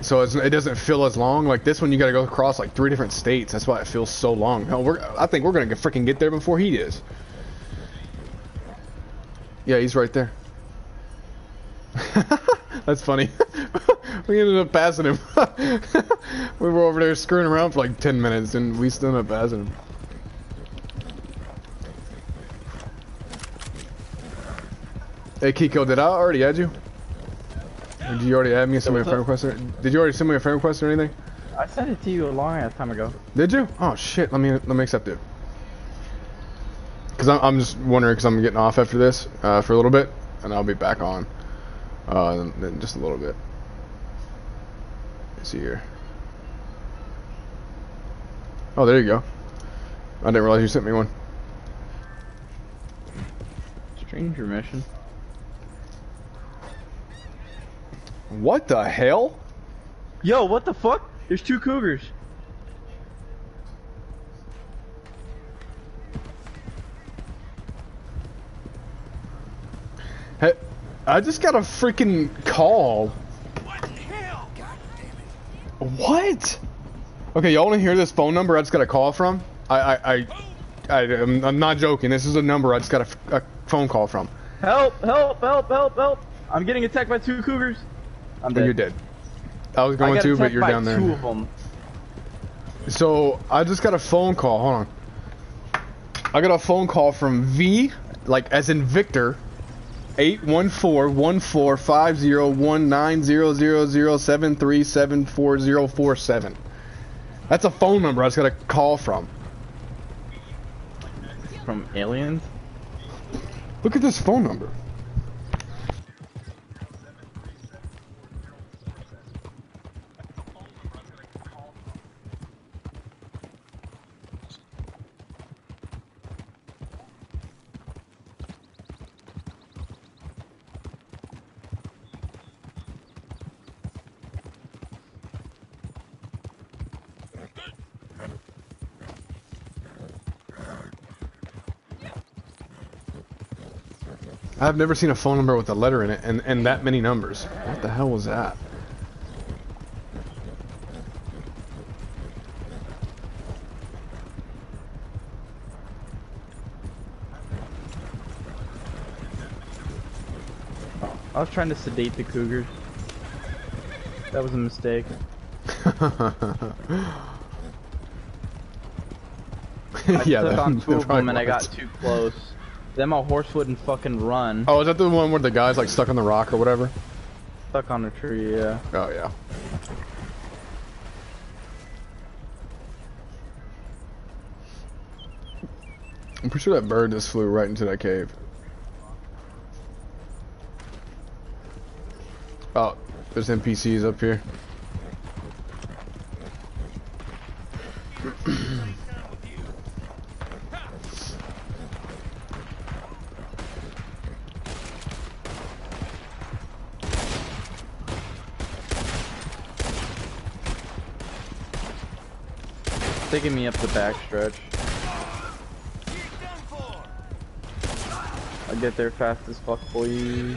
So it doesn't feel as long. Like this one, you got to go across like three different states. That's why it feels so long. Hell, we're, I think we're gonna freaking get there before he is. Yeah, he's right there. That's funny. we ended up passing him. we were over there screwing around for like 10 minutes and we still ended up passing him. Hey Kiko, did I already add you? Or Did you already add me? Send me a friend request? Or, did you already send me a friend request or anything? I sent it to you a long ass time ago. Did you? Oh shit! Let me let me accept it. Cause I'm I'm just wondering because I'm getting off after this uh, for a little bit, and I'll be back on uh, just a little bit. Let's see here. Oh, there you go. I didn't realize you sent me one. Stranger mission. What the hell? Yo, what the fuck? There's two cougars. I just got a freaking call. What? in hell what Okay, y'all want to hear this phone number I just got a call from? I, I, I, I am I'm not joking. This is a number I just got a, a phone call from. Help! Help! Help! Help! Help! I'm getting attacked by two cougars. I'm Oh, dead. You're dead. I was going got to, but you're down there. Two of them. So I just got a phone call. Hold on. I got a phone call from V, like as in Victor, eight one four one four five zero one nine zero zero zero seven three seven four zero four seven. That's a phone number I just got a call from. From aliens? Look at this phone number. I've never seen a phone number with a letter in it and, and that many numbers. What the hell was that? I was trying to sedate the cougars. That was a mistake. I yeah, took that- on two of them and I got too close. Then my horse wouldn't fucking run. Oh, is that the one where the guy's like stuck on the rock or whatever? Stuck on a tree, yeah. Oh yeah. I'm pretty sure that bird just flew right into that cave. Oh, there's NPCs up here. Up the backstretch. I get there fast as fuck, boy.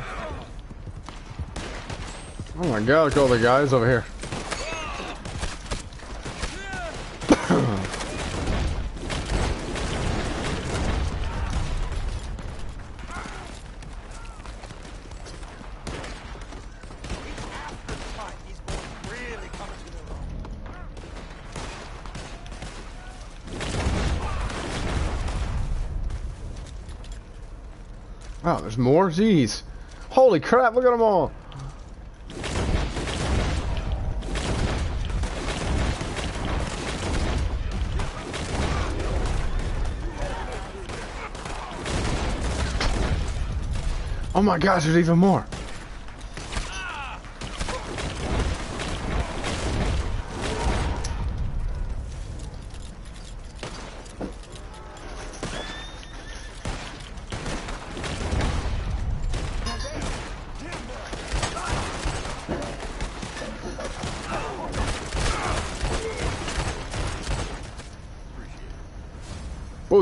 Oh my god, look at all the guys over here. There's more? Jeez. Holy crap, look at them all. Oh my gosh, there's even more.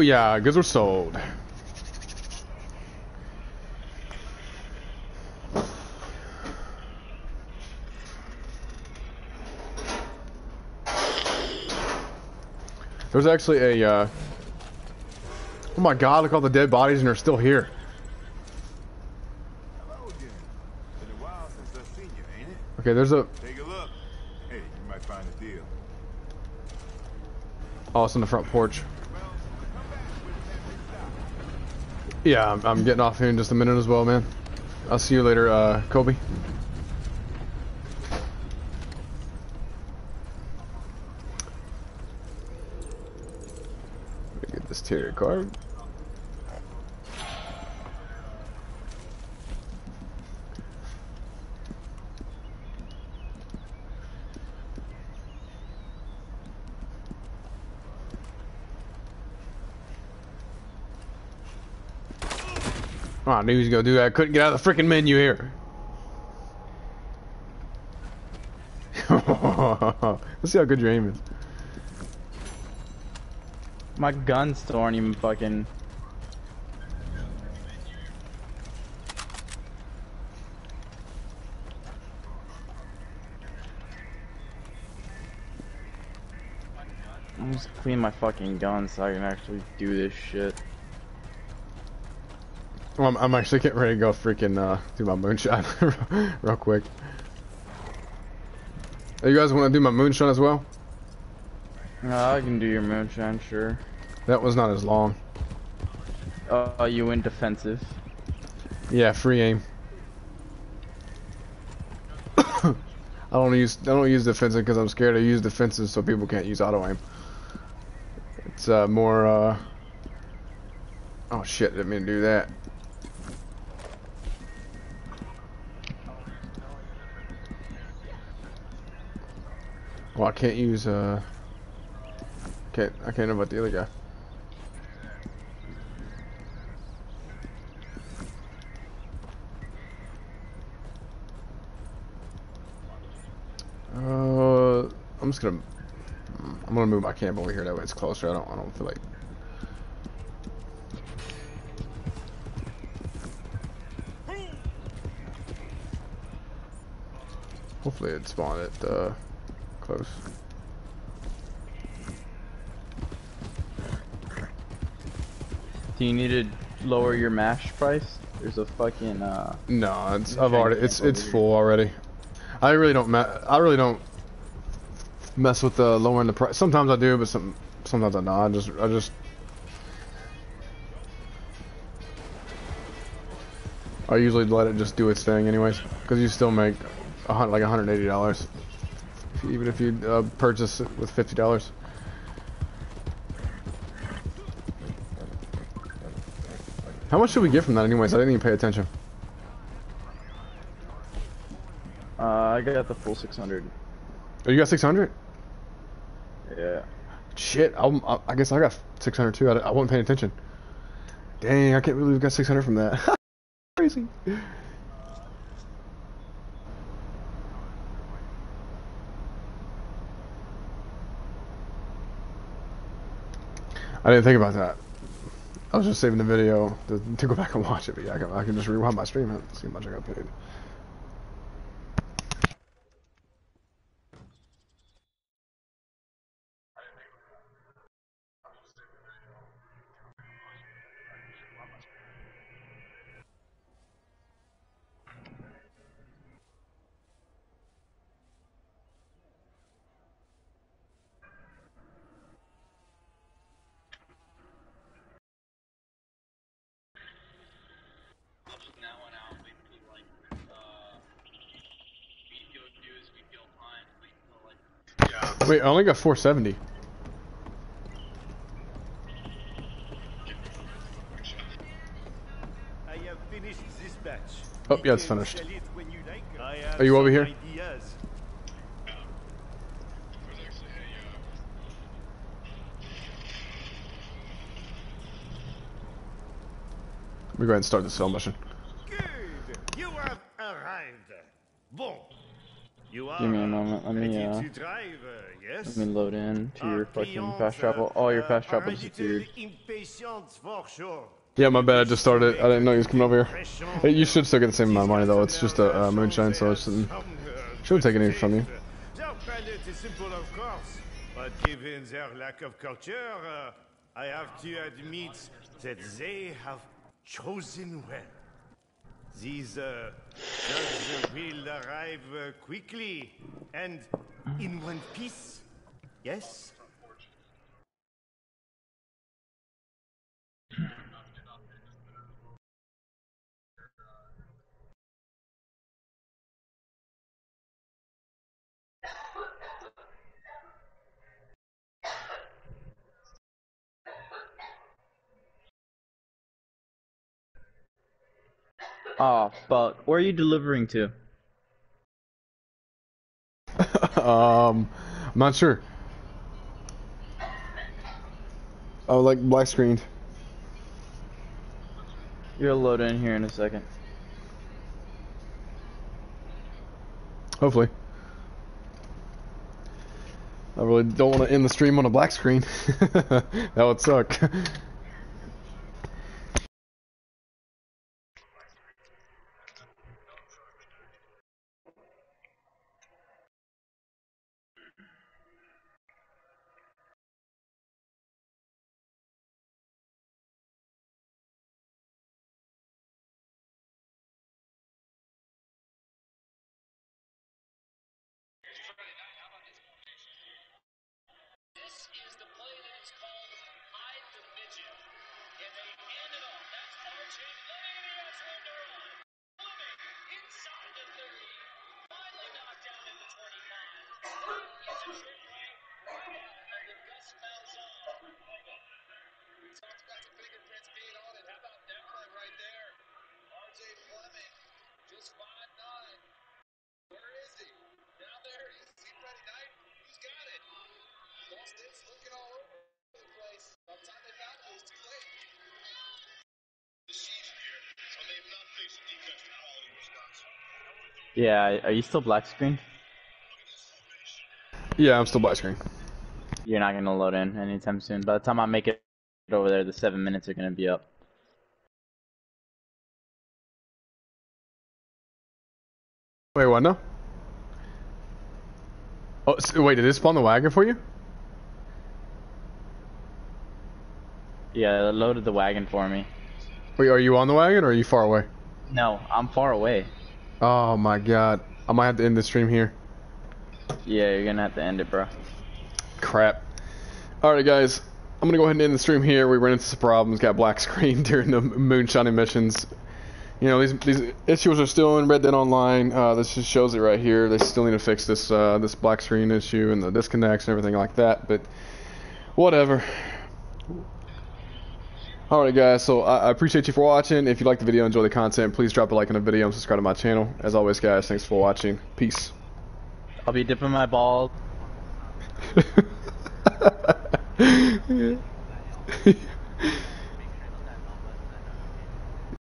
Yeah, goods were sold. There's actually a, uh... Oh my god, look at all the dead bodies and they're still here. Okay, there's a... Take a look. Hey, you might find a deal. Oh, it's on the front porch. Yeah, I'm, I'm getting off here in just a minute as well, man. I'll see you later, uh, Kobe. Get this tier card. I knew he was gonna do that. I couldn't get out of the freaking menu here. Let's see how good your aim is. My guns still aren't even fucking. I'm just clean my fucking gun so I can actually do this shit. Well, I'm, I'm actually getting ready to go freaking uh, do my moonshot real quick. You guys want to do my moonshot as well? Uh, I can do your moonshine, sure. That was not as long. Uh, you went defensive. Yeah, free aim. I don't use I don't use defensive because I'm scared to use defensive so people can't use auto aim. It's uh, more uh Oh shit, didn't mean to do that. Well, I can't use uh can't I can't know about the other guy. Uh, I'm just gonna. I'm gonna move my camp over here. That way it's closer. I don't. I don't feel like. Hopefully it spawned it uh, close. Do you need to lower your mash price? There's a fucking uh. No, it's I've already. It's it's full already. I really don't. I really don't mess with the lowering the price. Sometimes I do, but some sometimes I don't. I just I just. I usually let it just do its thing, anyways, because you still make a hundred like 180 dollars, even if you uh, purchase it with 50 dollars. How much should we get from that, anyways? I didn't even pay attention. Uh, I got the full 600. Oh, you got 600? Yeah. Shit, I'm, I I guess I got 600 too. I, I wasn't paying attention. Dang, I can't believe we got 600 from that. Crazy. I didn't think about that. I was just saving the video to, to go back and watch it, but yeah, I can, I can just rewind my stream and see how much I got paid. Wait, I only got 470. I have finished this batch. Oh, yeah, it's finished. Sell it when you like. I have Are you over here? Ideas. Let me go ahead and start the sell mission. You have arrived. Bon. You are Give me a moment. Let me ready uh. to drive, uh, yes? Let me load in to your fucking fast travel. All your uh, fast are travel disappeared. impatient for sure. Yeah, my bad. I just started. I didn't know he was coming over here. Hey, you should still get the same amount of money though. It's just a uh, moonshine, so it shouldn't shouldn't take anything from you. Their palate is simple, of course, but given their lack of culture, uh, I have to admit that they have chosen well. These uh, drugs will arrive uh, quickly and in one piece. Yes? Oh fuck. Where are you delivering to? um, I'm not sure. Oh, like black screened. You'll load in here in a second. Hopefully. I really don't want to end the stream on a black screen. that would suck. Yeah, are you still black screen? Yeah, I'm still black screen. You're not gonna load in anytime soon. By the time I make it over there, the seven minutes are gonna be up. Wait, what? No. Oh, so, wait, did it spawn the wagon for you? Yeah, it loaded the wagon for me. Wait, are you on the wagon or are you far away? No, I'm far away. Oh my god. I might have to end the stream here. Yeah, you're gonna have to end it, bro. Crap. Alright, guys. I'm gonna go ahead and end the stream here. We ran into some problems, got black screen during the moonshining missions. You know, these these issues are still in Red Dead Online. Uh, this just shows it right here. They still need to fix this uh, this black screen issue and the disconnects and everything like that. But whatever. Alright guys, so I, I appreciate you for watching. If you like the video, enjoy the content, please drop a like on the video and subscribe to my channel. As always guys, thanks for watching. Peace. I'll be dipping my balls. yeah.